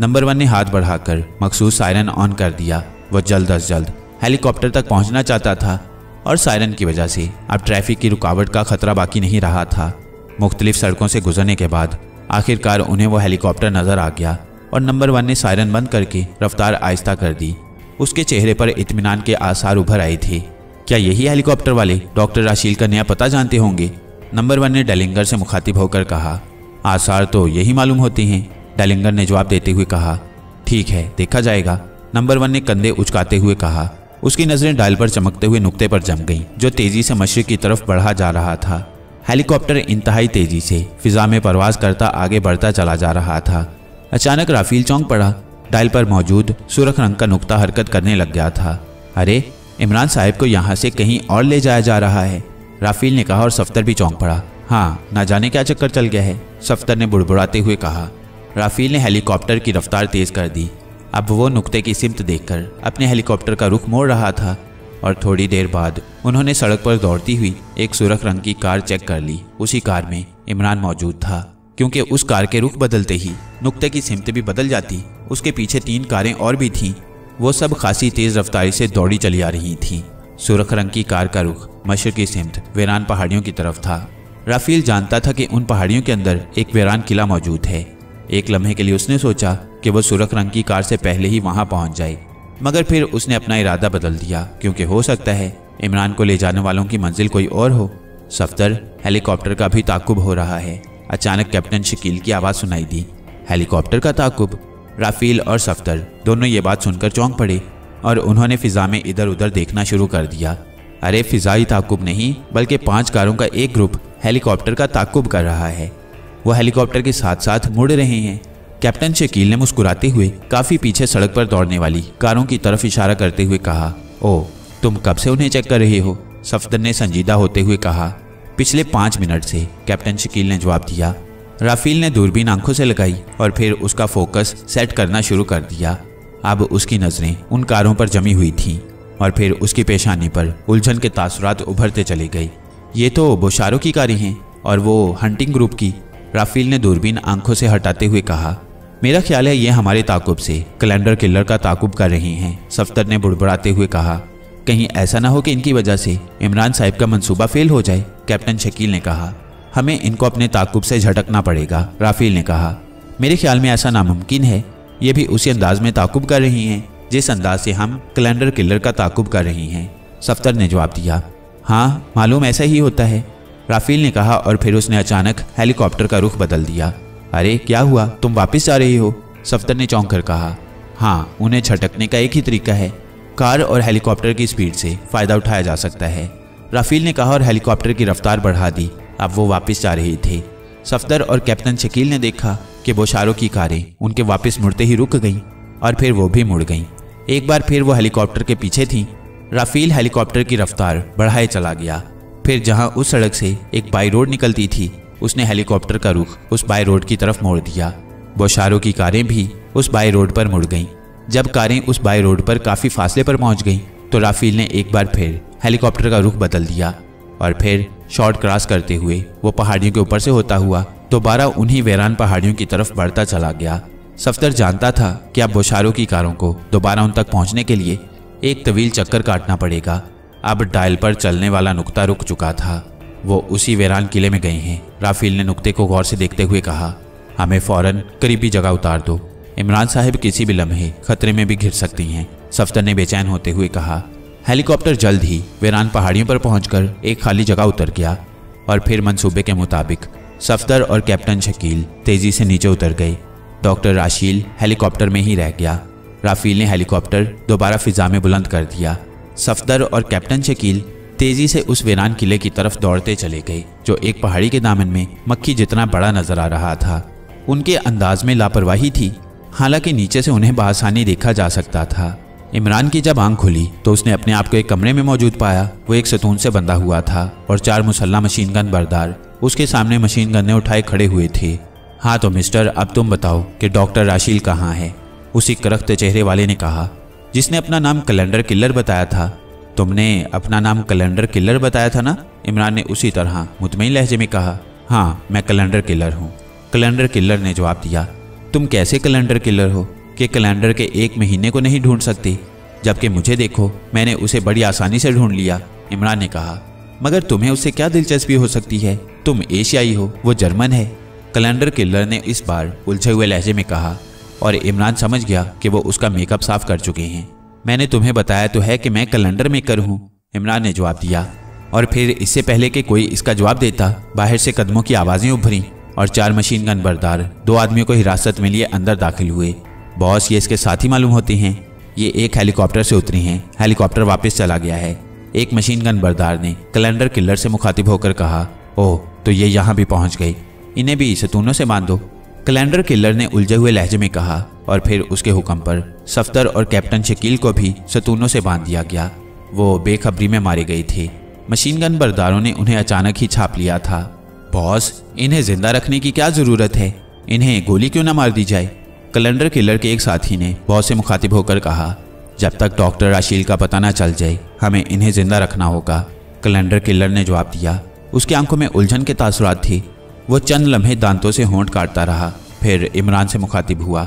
Speaker 1: नंबर वन ने हाथ बढ़ाकर मखसूस सायरन ऑन कर दिया। वह जल्द अज जल्द हेलीकॉप्टर तक पहुँचना चाहता था और सायरन की वजह से अब ट्रैफ़िक की रुकावट का खतरा बाकी नहीं रहा था। मुख्तलिफ़ सड़कों से गुजरने के बाद आखिरकार उन्हें वो हेलीकॉप्टर नज़र आ गया और नंबर वन ने सायरन बंद करके रफ्तार आहिस्ता कर दी। उसके चेहरे पर इत्मीनान के आसार उभर आए थे। क्या यही हेलीकॉप्टर वाले डॉक्टर राशील का नया पता जानते होंगे? नंबर वन ने डेलिंगर से मुखातिब होकर कहा, आसार तो यही मालूम होते हैं, डेलिंगर ने जवाब देते हुए कहा, ठीक है, देखा जाएगा। नंबर वन ने कंधे उचकाते हुए कहा उसकी नज़रें डायल पर चमकते हुए नुक्ते पर जम गईं, जो तेज़ी से मशरक की तरफ़ बढ़ा जा रहा था। हेलीकॉप्टर इंतहाई तेज़ी से फिजा में परवाज करता आगे बढ़ता चला जा रहा था। अचानक राफील चौंक पड़ा। डायल पर मौजूद सुरख रंग का नुकता हरकत करने लग गया था। अरे, इमरान साहब को यहाँ से कहीं और ले जाया जा रहा है। राफील ने कहा और सफ्तर भी चौंक पड़ा। हाँ ना जाने क्या चक्कर चल गया है, सफ्तर ने बुड़बुड़ाते हुए कहा। राफील ने हेलीकॉप्टर की रफ्तार तेज कर दी। अब वो नुक्ते की सिमत देखकर अपने हेलीकॉप्टर का रुख मोड़ रहा था और थोड़ी देर बाद उन्होंने सड़क पर दौड़ती हुई एक सुरख रंग की कार चेक कर ली। उसी कार में इमरान मौजूद था। क्योंकि उस कार के रुख बदलते ही नुक्ते की सिमत भी बदल जाती, उसके पीछे तीन कारें और भी थीं। वो सब खासी तेज रफ्तारी से दौड़ी चली आ रही थीं। सुरख रंग की कार का रुख मशर की सिमत वीरान पहाड़ियों की तरफ़ था। राफील जानता था कि उन पहाड़ियों के अंदर एक वीरान किला मौजूद है। एक लम्हे के लिए उसने सोचा कि वो सुरख रंग की कार से पहले ही वहाँ पहुँच जाए। मगर फिर उसने अपना इरादा बदल दिया, क्योंकि हो सकता है इमरान को ले जाने वालों की मंजिल कोई और हो। सफ्तर हेलीकॉप्टर का भी ताकुब हो रहा है। अचानक कैप्टन शकील की आवाज़ सुनाई दी। हेलीकॉप्टर का ताकुब? राफील और सफ्तर दोनों ये बात सुनकर चौंक पड़े और उन्होंने फिजा में इधर उधर देखना शुरू कर दिया। अरे फिजाई ताकुब नहीं, बल्कि पाँच कारों का एक ग्रुप हेलीकॉप्टर का ताकुब कर रहा है। वो हेलीकॉप्टर के साथ साथ मुड़ रहे हैं। कैप्टन शकील ने मुस्कुराते हुए काफ़ी पीछे सड़क पर दौड़ने वाली कारों की तरफ़ इशारा करते हुए कहा, ओ, तुम कब से उन्हें चेक कर रहे हो? सफदर ने संजीदा होते हुए कहा, पिछले पाँच मिनट से, कैप्टन शकील ने जवाब दिया। राफील ने दूरबीन आँखों से लगाई और फिर उसका फोकस सेट करना शुरू कर दिया। अब उसकी नज़रें उन कारों पर जमी हुई थीं और फिर उसकी पेशानी पर उलझन के तासरात उभरते चले गए। ये तो बोशारों की कारें हैं और वो हंटिंग ग्रुप की राफील ने दूरबीन आँखों से हटाते हुए कहा, मेरा ख्याल है ये हमारे ताकुब से, कैलेंडर किलर का ताकुब कर रही हैं सफ्तर ने बुड़बुड़ाते हुए कहा। कहीं ऐसा ना हो कि इनकी वजह से इमरान साहब का मंसूबा फेल हो जाए, कैप्टन शकील ने कहा। हमें इनको अपने ताकुब से झटकना पड़ेगा, राफील ने कहा। मेरे ख्याल में ऐसा नामुमकिन है। ये भी उसी अंदाज में ताकुब कर रही हैं, जिस अंदाज से हम कैलेंडर किलर का ताकुब कर रही हैं सफ्तर ने जवाब दिया। हाँ मालूम ऐसा ही होता है। राफील ने कहा और फिर उसने अचानक हेलीकॉप्टर का रुख बदल दिया। अरे, क्या हुआ? तुम वापस जा रही हो? सफ्तर ने चौंक कर कहा। हाँ उन्हें छटकने का एक ही तरीका है। कार और हेलीकॉप्टर की स्पीड से फ़ायदा उठाया जा सकता है। राफील ने कहा और हेलीकॉप्टर की रफ्तार बढ़ा दी। अब वो वापस जा रहे थे। सफ्तर और कैप्टन शकील ने देखा कि बोशारों की कारें उनके वापस मुड़ते ही रुक गईं और फिर वो भी मुड़ गईं। एक बार फिर वो हेलीकॉप्टर के पीछे थी। राफील हेलीकॉप्टर की रफ्तार बढ़ाए चला गया। फिर जहाँ उस सड़क से एक बाई रोड निकलती थी, उसने हेलीकॉप्टर का रुख उस बाई रोड की तरफ़ मोड़ दिया। बोशारों की कारें भी उस बाई रोड पर मुड़ गईं। जब कारें उस बाई रोड पर काफ़ी फासले पर पहुँच गईं तो राफील ने एक बार फिर हेलीकॉप्टर का रुख बदल दिया और फिर शॉर्ट क्रॉस करते हुए वो पहाड़ियों के ऊपर से होता हुआ दोबारा उन्हीं वैरान पहाड़ियों की तरफ़ बढ़ता चला गया। सफ्तर जानता था कि अब बोशारों की कारों को दोबारा उन तक पहुँचने के लिए एक तवील चक्कर काटना पड़ेगा। अब डायल पर चलने वाला नुकता रुक चुका था। वो उसी वेरान किले में गए हैं। राफील ने नुक्ते को गौर से देखते हुए कहा, हमें फ़ौरन करीबी जगह उतार दो। इमरान साहब किसी भी लम्हे खतरे में भी घिर सकती हैं। सफ्तर ने बेचैन होते हुए कहा, हेलीकॉप्टर जल्द ही वेरान पहाड़ियों पर पहुंचकर एक खाली जगह उतर गया और फिर मंसूबे के मुताबिक सफ्तर और कैप्टन शकील तेज़ी से नीचे उतर गए। डॉक्टर राशील हेलीकॉप्टर में ही रह गया। राफील ने हेलीकॉप्टर दोबारा फिजा में बुलंद कर दिया। सफ्तर और कैप्टन शकील तेज़ी से उस वीरान किले की तरफ़ दौड़ते चले गए, जो एक पहाड़ी के दामन में मक्खी जितना बड़ा नज़र आ रहा था। उनके अंदाज में लापरवाही थी, हालाँकि नीचे से उन्हें बसानी देखा जा सकता था। इमरान की जब आँख खुली तो उसने अपने आप को एक कमरे में मौजूद पाया, वो एक सतून से बंधा हुआ था और चार मुसल्ला मशीन गन बरदार, उसके सामने मशीन गन्ने उठाए खड़े हुए थे। हाँ तो मिस्टर, अब तुम बताओ कि डॉक्टर राशील कहाँ है? उसी करख्त चेहरे वाले ने कहा जिसने अपना नाम कैलेंडर किलर बताया था। तुमने अपना नाम कैलेंडर किलर बताया था ना? इमरान ने उसी तरह मुतमिन लहजे में कहा हाँ मैं कैलेंडर किलर हूँ। कैलेंडर किलर ने जवाब दिया, तुम कैसे कैलेंडर किलर हो? कि कैलेंडर के एक महीने को नहीं ढूंढ सकती? जबकि मुझे देखो, मैंने उसे बड़ी आसानी से ढूंढ लिया, इमरान ने कहा। मगर तुम्हें उससे क्या दिलचस्पी हो सकती है? तुम एशियाई हो, वो जर्मन है। कैलेंडर किलर ने इस बार उलझे हुए लहजे में कहा और इमरान समझ गया कि वो उसका मेकअप साफ़ कर चुके हैं। मैंने तुम्हें बताया तो है कि मैं कैलेंडर मेकर हूँ, इमरान ने जवाब दिया। और फिर इससे पहले कि कोई इसका जवाब देता, बाहर से कदमों की आवाज़ें उभरी और चार मशीन गन बरदार, दो आदमियों को हिरासत में लिए अंदर दाखिल हुए। बॉस, ये इसके साथ ही मालूम होते हैं। ये एक हेलीकॉप्टर से उतरी हैं। हेलीकॉप्टर वापस चला गया है। एक मशीन गन बरदार ने कैलेंडर किलर से मुखातिब होकर कहा, ओह तो ये यहाँ भी पहुँच गई। इन्हें भी सतूनों से बाँध। कैलेंडर किलर ने उलझे हुए लहजे में कहा और फिर उसके हुक्म पर सफ्तर और कैप्टन शकील को भी सतूनों से बाँध दिया गया। वो बेखबरी में मारे गए थे। मशीन गन बरदारों ने उन्हें अचानक ही छाप लिया था। बॉस, इन्हें ज़िंदा रखने की क्या ज़रूरत है? इन्हें गोली क्यों ना मार दी जाए? कैलेंडर किलर के एक साथी ने बॉस से मुखातिब होकर कहा, जब तक डॉक्टर राशील का पता ना चल जाए, हमें इन्हें ज़िंदा रखना होगा। कैलेंडर किलर ने जवाब दिया, उसकी आँखों में उलझन के तासुरात थी। वो चंद लम्हे दांतों से होंठ काटता रहा। फिर इमरान से मुखातिब हुआ,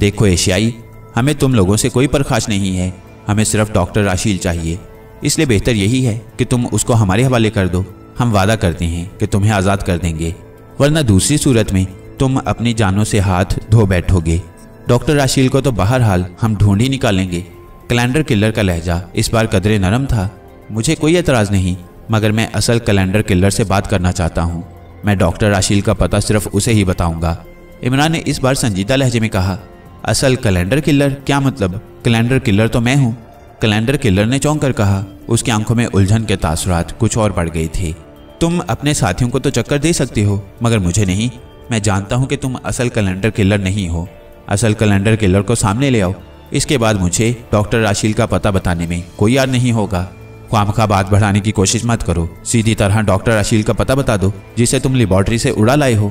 Speaker 1: देखो एशियाई, हमें तुम लोगों से कोई परखाश नहीं है। हमें सिर्फ़ डॉक्टर राशील चाहिए। इसलिए बेहतर यही है कि तुम उसको हमारे हवाले कर दो। हम वादा करते हैं कि तुम्हें आज़ाद कर देंगे। वरना दूसरी सूरत में तुम अपनी जानों से हाथ धो बैठोगे। डॉक्टर राशील को तो बहरहाल हम ढूंढ ही निकालेंगे। कैलेंडर किलर का लहजा इस बार कदरे नरम था। मुझे कोई एतराज़ नहीं, मगर मैं असल कैलेंडर किलर से बात करना चाहता हूँ। मैं डॉक्टर राशील का पता सिर्फ़ उसे ही बताऊँगा। इमरान ने इस बार संजीदा लहजे में कहा, असल कैलेंडर किलर क्या मतलब? कैलेंडर किलर तो मैं हूँ। कैलेंडर किलर ने चौंक कर कहा, उसकी आँखों में उलझन के तासुरात कुछ और बढ़ गई थी। तुम अपने साथियों को तो चक्कर दे सकते हो, मगर मुझे नहीं। मैं जानता हूँ कि तुम असल कैलेंडर किलर नहीं हो। असल कैलेंडर किलर को सामने ले आओ। इसके बाद मुझे डॉक्टर राशील का पता बताने में कोई याद नहीं होगा। खाम खा बात बढ़ाने की कोशिश मत करो। सीधी तरह डॉक्टर अशील का पता बता दो, जिसे तुम लेबॉर्ट्री से उड़ा लाए हो।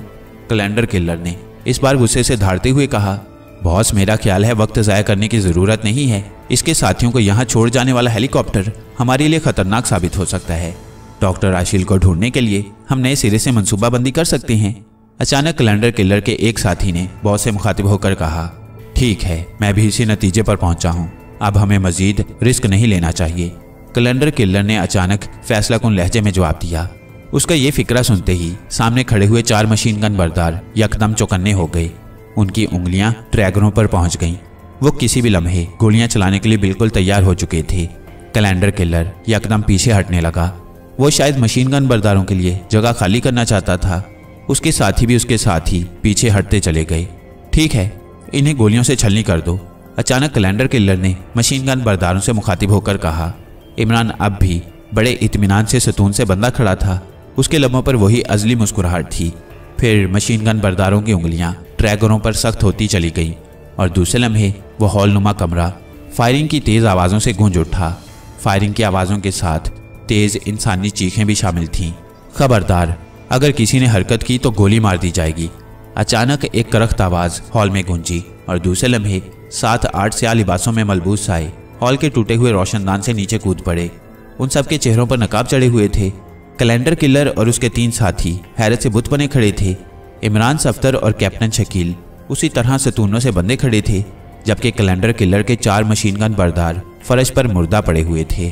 Speaker 1: कैलेंडर किलर ने इस बार गुस्से से धारते हुए कहा, बॉस, मेरा ख्याल है वक्त ज़ाया करने की ज़रूरत नहीं है। इसके साथियों को यहाँ छोड़ जाने वाला हेलीकॉप्टर हमारे लिए खतरनाक साबित हो सकता है। डॉक्टर आशील को ढूँढने के लिए हम नए सिरे से मनसूबाबंदी कर सकते हैं। अचानक कैलेंडर किलर के एक साथी ने बॉस से मुखातिब होकर कहा, ठीक है, मैं भी इसी नतीजे पर पहुँचा हूँ। अब हमें मजीद रिस्क नहीं लेना चाहिए। कैलेंडर किलर ने अचानक फैसला कन लहजे में जवाब दिया। उसका ये फिक्रा सुनते ही सामने खड़े हुए चार मशीन गन बरदार यकदम चौकन्ने हो गए। उनकी उंगलियाँ ट्रैगरों पर पहुँच गईं। वो किसी भी लम्हे गोलियाँ चलाने के लिए बिल्कुल तैयार हो चुके थे। कैलेंडर किलर यकदम पीछे हटने लगा। वो शायद मशीन गन बरदारों के लिए जगह खाली करना चाहता था। उसके साथी भी उसके साथ ही पीछे हटते चले गए। ठीक है, इन्हें गोलियों से छलनी कर दो, अचानक कैलेंडर किलर ने मशीन गन बरदारों से मुखातिब होकर कहा। इमरान अब भी बड़े इतमान से सतून से बंदा खड़ा था। उसके लबों पर वही अजली मुस्कुराहट थी। फिर मशीन गन बरदारों की उंगलियाँ ट्रैगरों पर सख्त होती चली गई और दूसरे लम्हे वो हॉलनुमा कमरा, फायरिंग की तेज़ आवाज़ों से गूंज उठा। फायरिंग की आवाज़ों के साथ तेज़ इंसानी चीखें भी शामिल थीं। खबरदार, अगर किसी ने हरकत की तो गोली मार दी जाएगी। अचानक एक करख्त आवाज़ हॉल में गूंजी और दूसरे लम्हे सात आठ स्या लिबासों में मलबूस आए। हॉल के टूटे हुए रोशनदान से नीचे कूद पड़े। उन सबके चेहरों पर नकाब चढ़े हुए थे। कैलेंडर किलर और उसके तीन साथी, हैरत से बुत बने खड़े थे। इमरान सफ्तर और कैप्टन शकील उसी तरह सतूनों से बंदे खड़े थे, जबकि कैलेंडर किलर के चार मशीन गन बरदार फर्श पर मुर्दा पड़े हुए थे।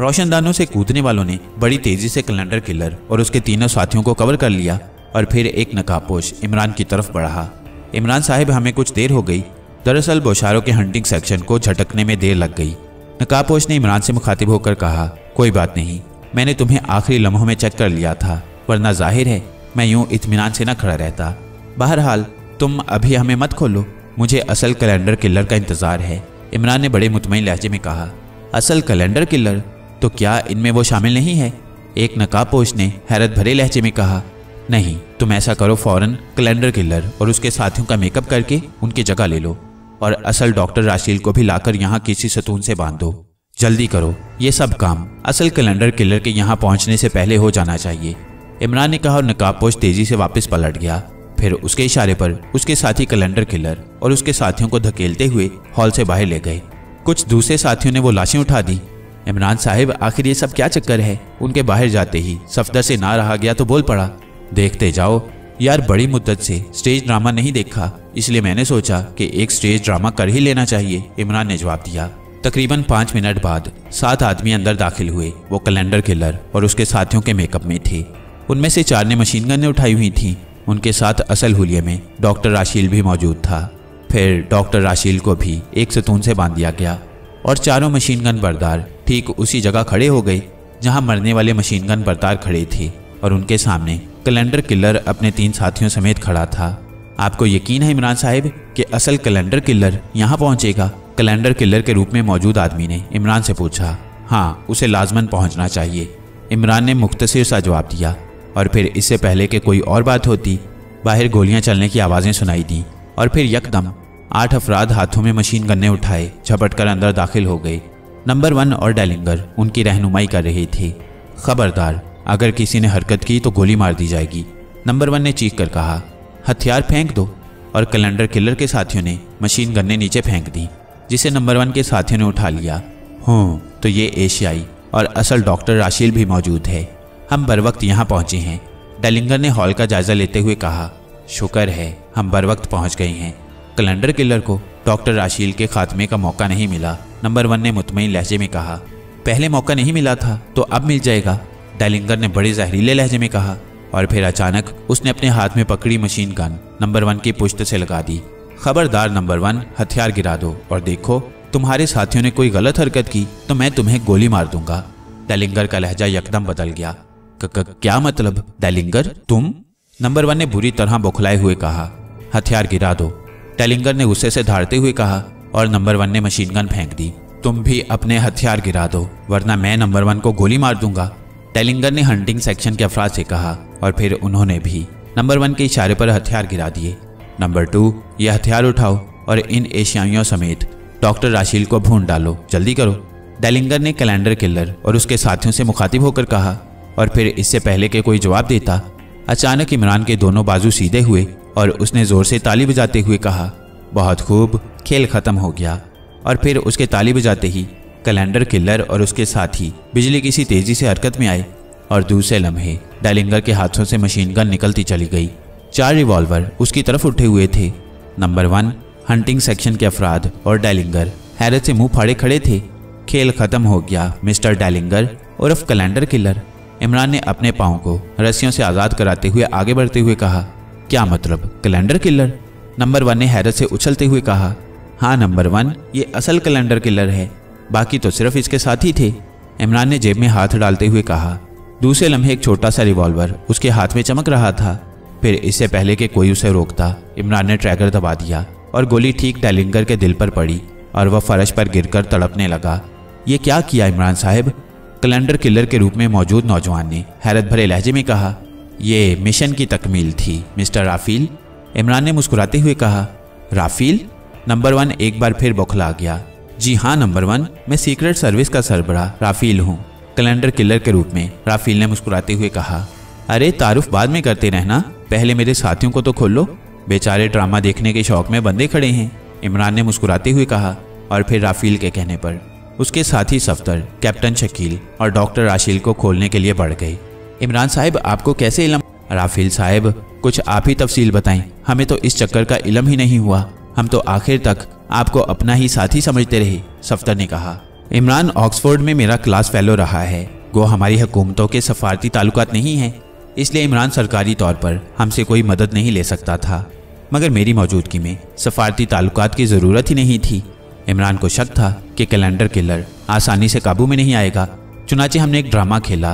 Speaker 1: रोशनदानों से कूदने वालों ने बड़ी तेज़ी से कैलेंडर किलर और उसके तीनों साथियों को कवर कर लिया और फिर एक नकाबपोश इमरान की तरफ़ बढ़ा। इमरान साहिब, हमें कुछ देर हो गई। दरअसल बोशारों के हंटिंग सेक्शन को झटकने में देर लग गई। नकाबपोश ने इमरान से मुखातिब होकर कहा, कोई बात नहीं, मैंने तुम्हें आखिरी लम्हों में चेक कर लिया था, वरना ज़ाहिर है, मैं यूँ इतमान से न खड़ा रहता। बहरहाल, तुम अभी हमें मत खोलो, मुझे असल कैलेंडर किलर का इंतज़ार है। इमरान ने बड़े मुतमिन लहजे में कहा, असल कैलेंडर किलर तो क्या इनमें वो शामिल नहीं है? एक नकाबपोश ने हैरत भरे लहजे में कहा, नहीं, तुम ऐसा करो फ़ौरन कैलेंडर किलर और उसके साथियों का मेकअप करके उनकी जगह ले लो। और असल डॉक्टर राशील को भी लाकर यहाँ किसी सतून से बाँध। दो जल्दी करो। ये सब काम असल कैलेंडर किलर के यहाँ पहुँचने से पहले हो जाना चाहिए। इमरान ने कहा और नकाबपोश तेज़ी से वापस पलट गया। फिर उसके इशारे पर उसके साथी कैलेंडर किलर और उसके साथियों को धकेलते हुए हॉल से बाहर ले गए। कुछ दूसरे साथियों ने वो लाशें उठा दी। इमरान साहिब, आखिर ये सब क्या चक्कर है? उनके बाहर जाते ही सफदर से ना रहा गया तो बोल पड़ा, देखते जाओ यार, बड़ी मुद्दत से स्टेज ड्रामा नहीं देखा, इसलिए मैंने सोचा कि एक स्टेज ड्रामा कर ही लेना चाहिए, इमरान ने जवाब दिया। तकरीबन पाँच मिनट बाद सात आदमी अंदर दाखिल हुए, वो कैलेंडर किलर और उसके साथियों के मेकअप में थे। उनमें से चार ने मशीन गन उठाई हुई थी। उनके साथ असल हुलिये में डॉक्टर राशील भी मौजूद था। फिर डॉक्टर राशील को भी एक सतून से बाँध दिया गया और चारों मशीन गन बरदार ठीक उसी जगह खड़े हो गए, जहाँ मरने वाले मशीन गन बरदार खड़े थे और उनके सामने कैलेंडर किलर अपने तीन साथियों समेत खड़ा था। आपको यकीन है इमरान साहिब कि असल कैलेंडर किलर यहाँ पहुँचेगा? कैलेंडर किलर के रूप में मौजूद आदमी ने इमरान से पूछा हाँ उसे लाजमन पहुँचना चाहिए। इमरान ने मुख्तसर सा जवाब दिया और फिर इससे पहले कि कोई और बात होती, बाहर गोलियाँ चलने की आवाज़ें सुनाई दी और फिर यकदम आठ अफराद हाथों में मशीन गन्ने उठाए, झपट कर अंदर दाखिल हो गए। नंबर वन और डेलिंगर उनकी रहनुमाई कर रहे थे। खबरदार अगर किसी ने हरकत की तो गोली मार दी जाएगी। नंबर वन ने चीख कर कहा, हथियार फेंक दो। और कैलेंडर किलर के साथियों ने मशीन गन्ने नीचे फेंक दी, जिसे नंबर वन के साथियों ने उठा लिया। हूँ तो ये एशियाई और असल डॉक्टर राशील भी मौजूद है। हम बर वक्त यहाँ पहुँचे हैं। डेलिंगर ने हॉल का जायजा लेते हुए कहा, शुक्र है, हम बर वक्त पहुँच गए हैं। कैलेंडर किलर को डॉक्टर राशील के खात्मे का मौका नहीं मिला। नंबर वन ने मुतमिन लहजे में कहा, पहले मौका नहीं मिला था तो अब मिल जाएगा। डेलिंगर ने बड़े जहरीले लहजे में कहा और फिर अचानक उसने अपने हाथ में पकड़ी मशीन गन नंबर वन की पुश्त से लगा दी। खबरदार नंबर वन हथियार गिरा दो और देखो तुम्हारे साथियों ने कोई गलत हरकत की तो मैं तुम्हें गोली मार दूँगा। डेलिंगर का लहजा यकदम बदल गया। क, क, क्या मतलब? डेलिंगर तुम? नंबर वन ने बुरी तरह बौखलाए हुए कहा हथियार गिरा दो। टेलिंगर ने गुस्से से धारते हुए कहा और नंबर वन ने मशीन गन फेंक दी। तुम भी अपने हथियार गिरा दो वरना मैं नंबर वन को गोली मार दूँगा। टेलिंगर ने हंटिंग सेक्शन के अफराज से कहा और फिर उन्होंने भी नंबर वन के इशारे पर हथियार गिरा दिए। नंबर टू, ये हथियार उठाओ और इन एशियाइयों समेत डॉक्टर राशील को भून डालो। जल्दी करो। डेलिंगर ने कैलेंडर किलर और उसके साथियों से मुखातिब होकर कहा और फिर इससे पहले के कोई जवाब देता। अचानक इमरान के दोनों बाजू सीधे हुए और उसने ज़ोर से ताली बजाते हुए कहा, बहुत खूब, खेल खत्म हो गया। और फिर उसके ताली बजाते ही कैलेंडर किलर और उसके साथी बिजली किसी तेज़ी से हरकत में आए और दूसरे लम्हे डेलिंगर के हाथों से मशीन गन निकलती चली गई। चार रिवॉल्वर उसकी तरफ़ उठे हुए थे। नंबर वन, हंटिंग सेक्शन के अफराद और डेलिंगर हैरत से मुँह फाड़े खड़े थे। खेल खत्म हो गया, मिस्टर डेलिंगर उर्फ़ कैलेंडर किलर। इमरान ने अपने पाँव को रस्सियों से आज़ाद कराते हुए आगे बढ़ते हुए कहा, क्या मतलब कैलेंडर किलर? नंबर वन ने हैरत से उछलते हुए कहा हाँ नंबर वन, ये असल कैलेंडर किलर है। बाकी तो सिर्फ़ इसके साथ ही थे। इमरान ने जेब में हाथ डालते हुए कहा, दूसरे लम्हे एक छोटा सा रिवॉल्वर उसके हाथ में चमक रहा था। फिर इससे पहले कि कोई उसे रोकता, इमरान ने ट्रैगर दबा दिया और गोली ठीक डेलिंगर के दिल पर पड़ी और वह फर्श पर गिरकर तड़पने लगा। ये क्या किया इमरान साहब? कैलेंडर किलर के रूप में मौजूद नौजवान ने हैरत भरे लहजे में कहा यह मिशन की तकमील थी, मिस्टर राफील। इमरान ने मुस्कुराते हुए कहा, राफील? नंबर वन एक बार फिर बौखला गया। जी हाँ नंबर वन मैं सीक्रेट सर्विस का सरबरा राफील हूँ। कैलेंडर किलर के रूप में, राफील ने मुस्कुराते हुए कहा, अरे तारुफ, बाद में करते रहना। पहले मेरे साथियों को तो खोलो बेचारे ड्रामा देखने के शौक में बंदे खड़े हैं। इमरान ने मुस्कुराते हुए कहा, और फिर राफील के कहने पर, उसके साथी सफ्तर कैप्टन शकील और डॉक्टर राशील को खोलने के लिए बढ़ गए। इमरान साहब, आपको कैसे इलम राफील साहब, कुछ आप ही तफसील बताएँ। हमें तो इस चक्कर का इलम ही नहीं हुआ। हम तो आखिर तक आपको अपना ही साथी समझते रहे सफ्तर ने कहा। इमरान ऑक्सफोर्ड में मेरा क्लास फेलो रहा है। वो हमारी हुकूमतों के सफारती ताल्लुकात नहीं हैं, इसलिए इमरान सरकारी तौर पर हमसे कोई मदद नहीं ले सकता था। मगर मेरी मौजूदगी में सफारती ताल्लुकात की ज़रूरत ही नहीं थी। इमरान को शक था कि कैलेंडर किलर आसानी से काबू में नहीं आएगा। चुनाचे हमने एक ड्रामा खेला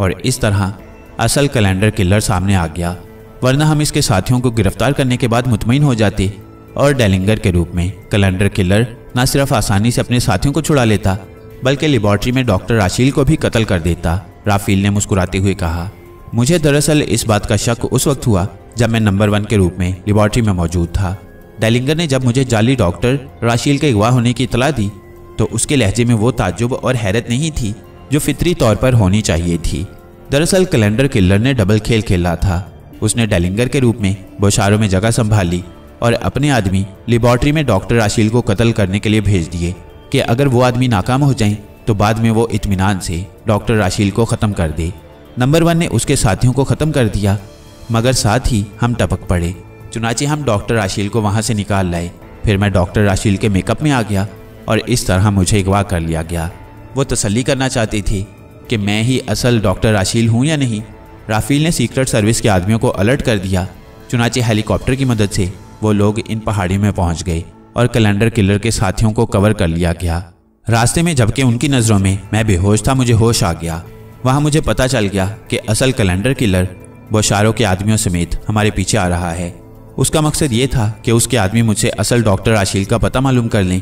Speaker 1: और इस तरह असल कैलेंडर किलर सामने आ गया, वरना हम इसके साथियों को गिरफ़्तार करने के बाद मुतमिन हो जाते। और डेलिंगर के रूप में, कैलेंडर किलर न सिर्फ़ आसानी से अपने साथियों को छुड़ा लेता, बल्कि लेबॉर्ट्री में डॉक्टर राशील को भी कत्ल कर देता, राफील ने मुस्कुराते हुए कहा। मुझे दरअसल इस बात का शक उस वक्त हुआ, जब मैं नंबर वन के रूप में लेबॉर्ट्री में मौजूद था। डेलिंगर ने जब मुझे जाली डॉक्टर राशील के अगवा होने की इतला दी तो उसके लहजे में वो ताजुब और हैरत नहीं थी, जो फितरी तौर पर होनी चाहिए थी। दरअसल कैलेंडर किलर ने डबल खेल खेला था। उसने डेलिंगर के रूप में, बोशारों में जगह संभाली और अपने आदमी लेबॉर्ट्री में डॉक्टर राशील को कत्ल करने के लिए भेज दिए कि अगर वो आदमी नाकाम हो जाए तो बाद में वो इतमान से डॉक्टर राशील को ख़त्म कर दे। नंबर वन ने उसके साथियों को ख़त्म कर दिया, मगर साथ ही हम टपक पड़े। चुनाचे हम डॉक्टर राशील को वहाँ से निकाल लाए। फिर मैं डॉक्टर राशील के मेकअप में आ गया और इस तरह मुझे अगवा कर लिया गया। वो तसल्ली करना चाहती थी कि मैं ही असल डॉक्टर राशील हूँ या नहीं। राफील ने सीक्रेट सर्विस के आदमियों को अलर्ट कर दिया। चुनाचे हेलीकॉप्टर की मदद से वो लोग इन पहाड़ियों में पहुँच गए और कैलेंडर किलर के साथियों को कवर कर लिया गया। रास्ते में जबकि उनकी नज़रों में मैं बेहोश था, मुझे होश आ गया। वहाँ मुझे पता चल गया कि असल कैलेंडर किलर बोशारों के आदमियों समेत हमारे पीछे आ रहा है। उसका मकसद ये था कि उसके आदमी मुझसे असल डॉक्टर आशील का पता मालूम कर लें।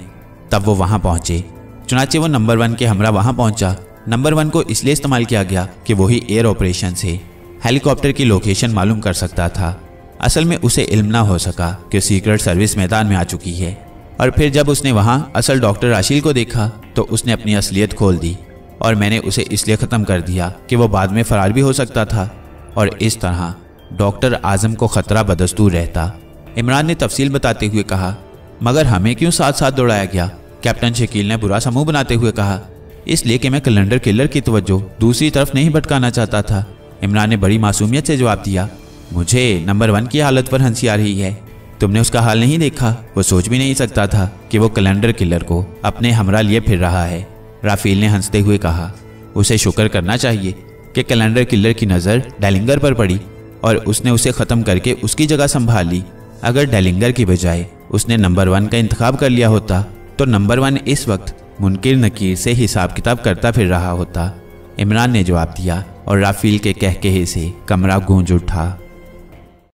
Speaker 1: तब वो वहाँ पहुँचे। चुनाचे वो नंबर वन के हमरा वहाँ पहुँचा। नंबर वन को इसलिए इस्तेमाल किया गया कि वही एयर ऑपरेशन से हेलीकॉप्टर की लोकेशन मालूम कर सकता था। असल में उसे इल्म ना हो सका कि सीक्रेट सर्विस मैदान में आ चुकी है। और फिर जब उसने वहाँ असल डॉक्टर आशील को देखा तो उसने अपनी असलियत खोल दी और मैंने उसे इसलिए ख़त्म कर दिया कि वो बाद में फ़रार भी हो सकता था। और इस तरह डॉक्टर आज़म को खतरा बदस्तूर रहता। इमरान ने तफसील बताते हुए कहा, मगर हमें क्यों साथ साथ दौड़ाया गया? कैप्टन शकील ने बुरा समूह बनाते हुए कहा, इसलिए कि मैं कैलेंडर किलर की तवज्जो दूसरी तरफ़ नहीं भटकाना चाहता था। इमरान ने बड़ी मासूमियत से जवाब दिया मुझे नंबर वन की हालत पर हँसी आ रही है। तुमने उसका हाल नहीं देखा? वो सोच भी नहीं सकता था कि वो कैलेंडर किलर को अपने हमरा लिए फिर रहा है। राफेल ने हँसते हुए कहा, उसे शुक्र करना चाहिए कि कैलेंडर किलर की नज़र डेलिंगर पर पड़ी और उसने उसे ख़त्म करके उसकी जगह संभाल ली। अगर डेलिंगर की बजाय उसने नंबर वन का इंतखब कर लिया होता तो नंबर वन इस वक्त मुनकिर नकीर से हिसाब किताब करता फिर रहा होता। इमरान ने जवाब दिया और राफील के कह कहकहे से कमरा गूंज उठा।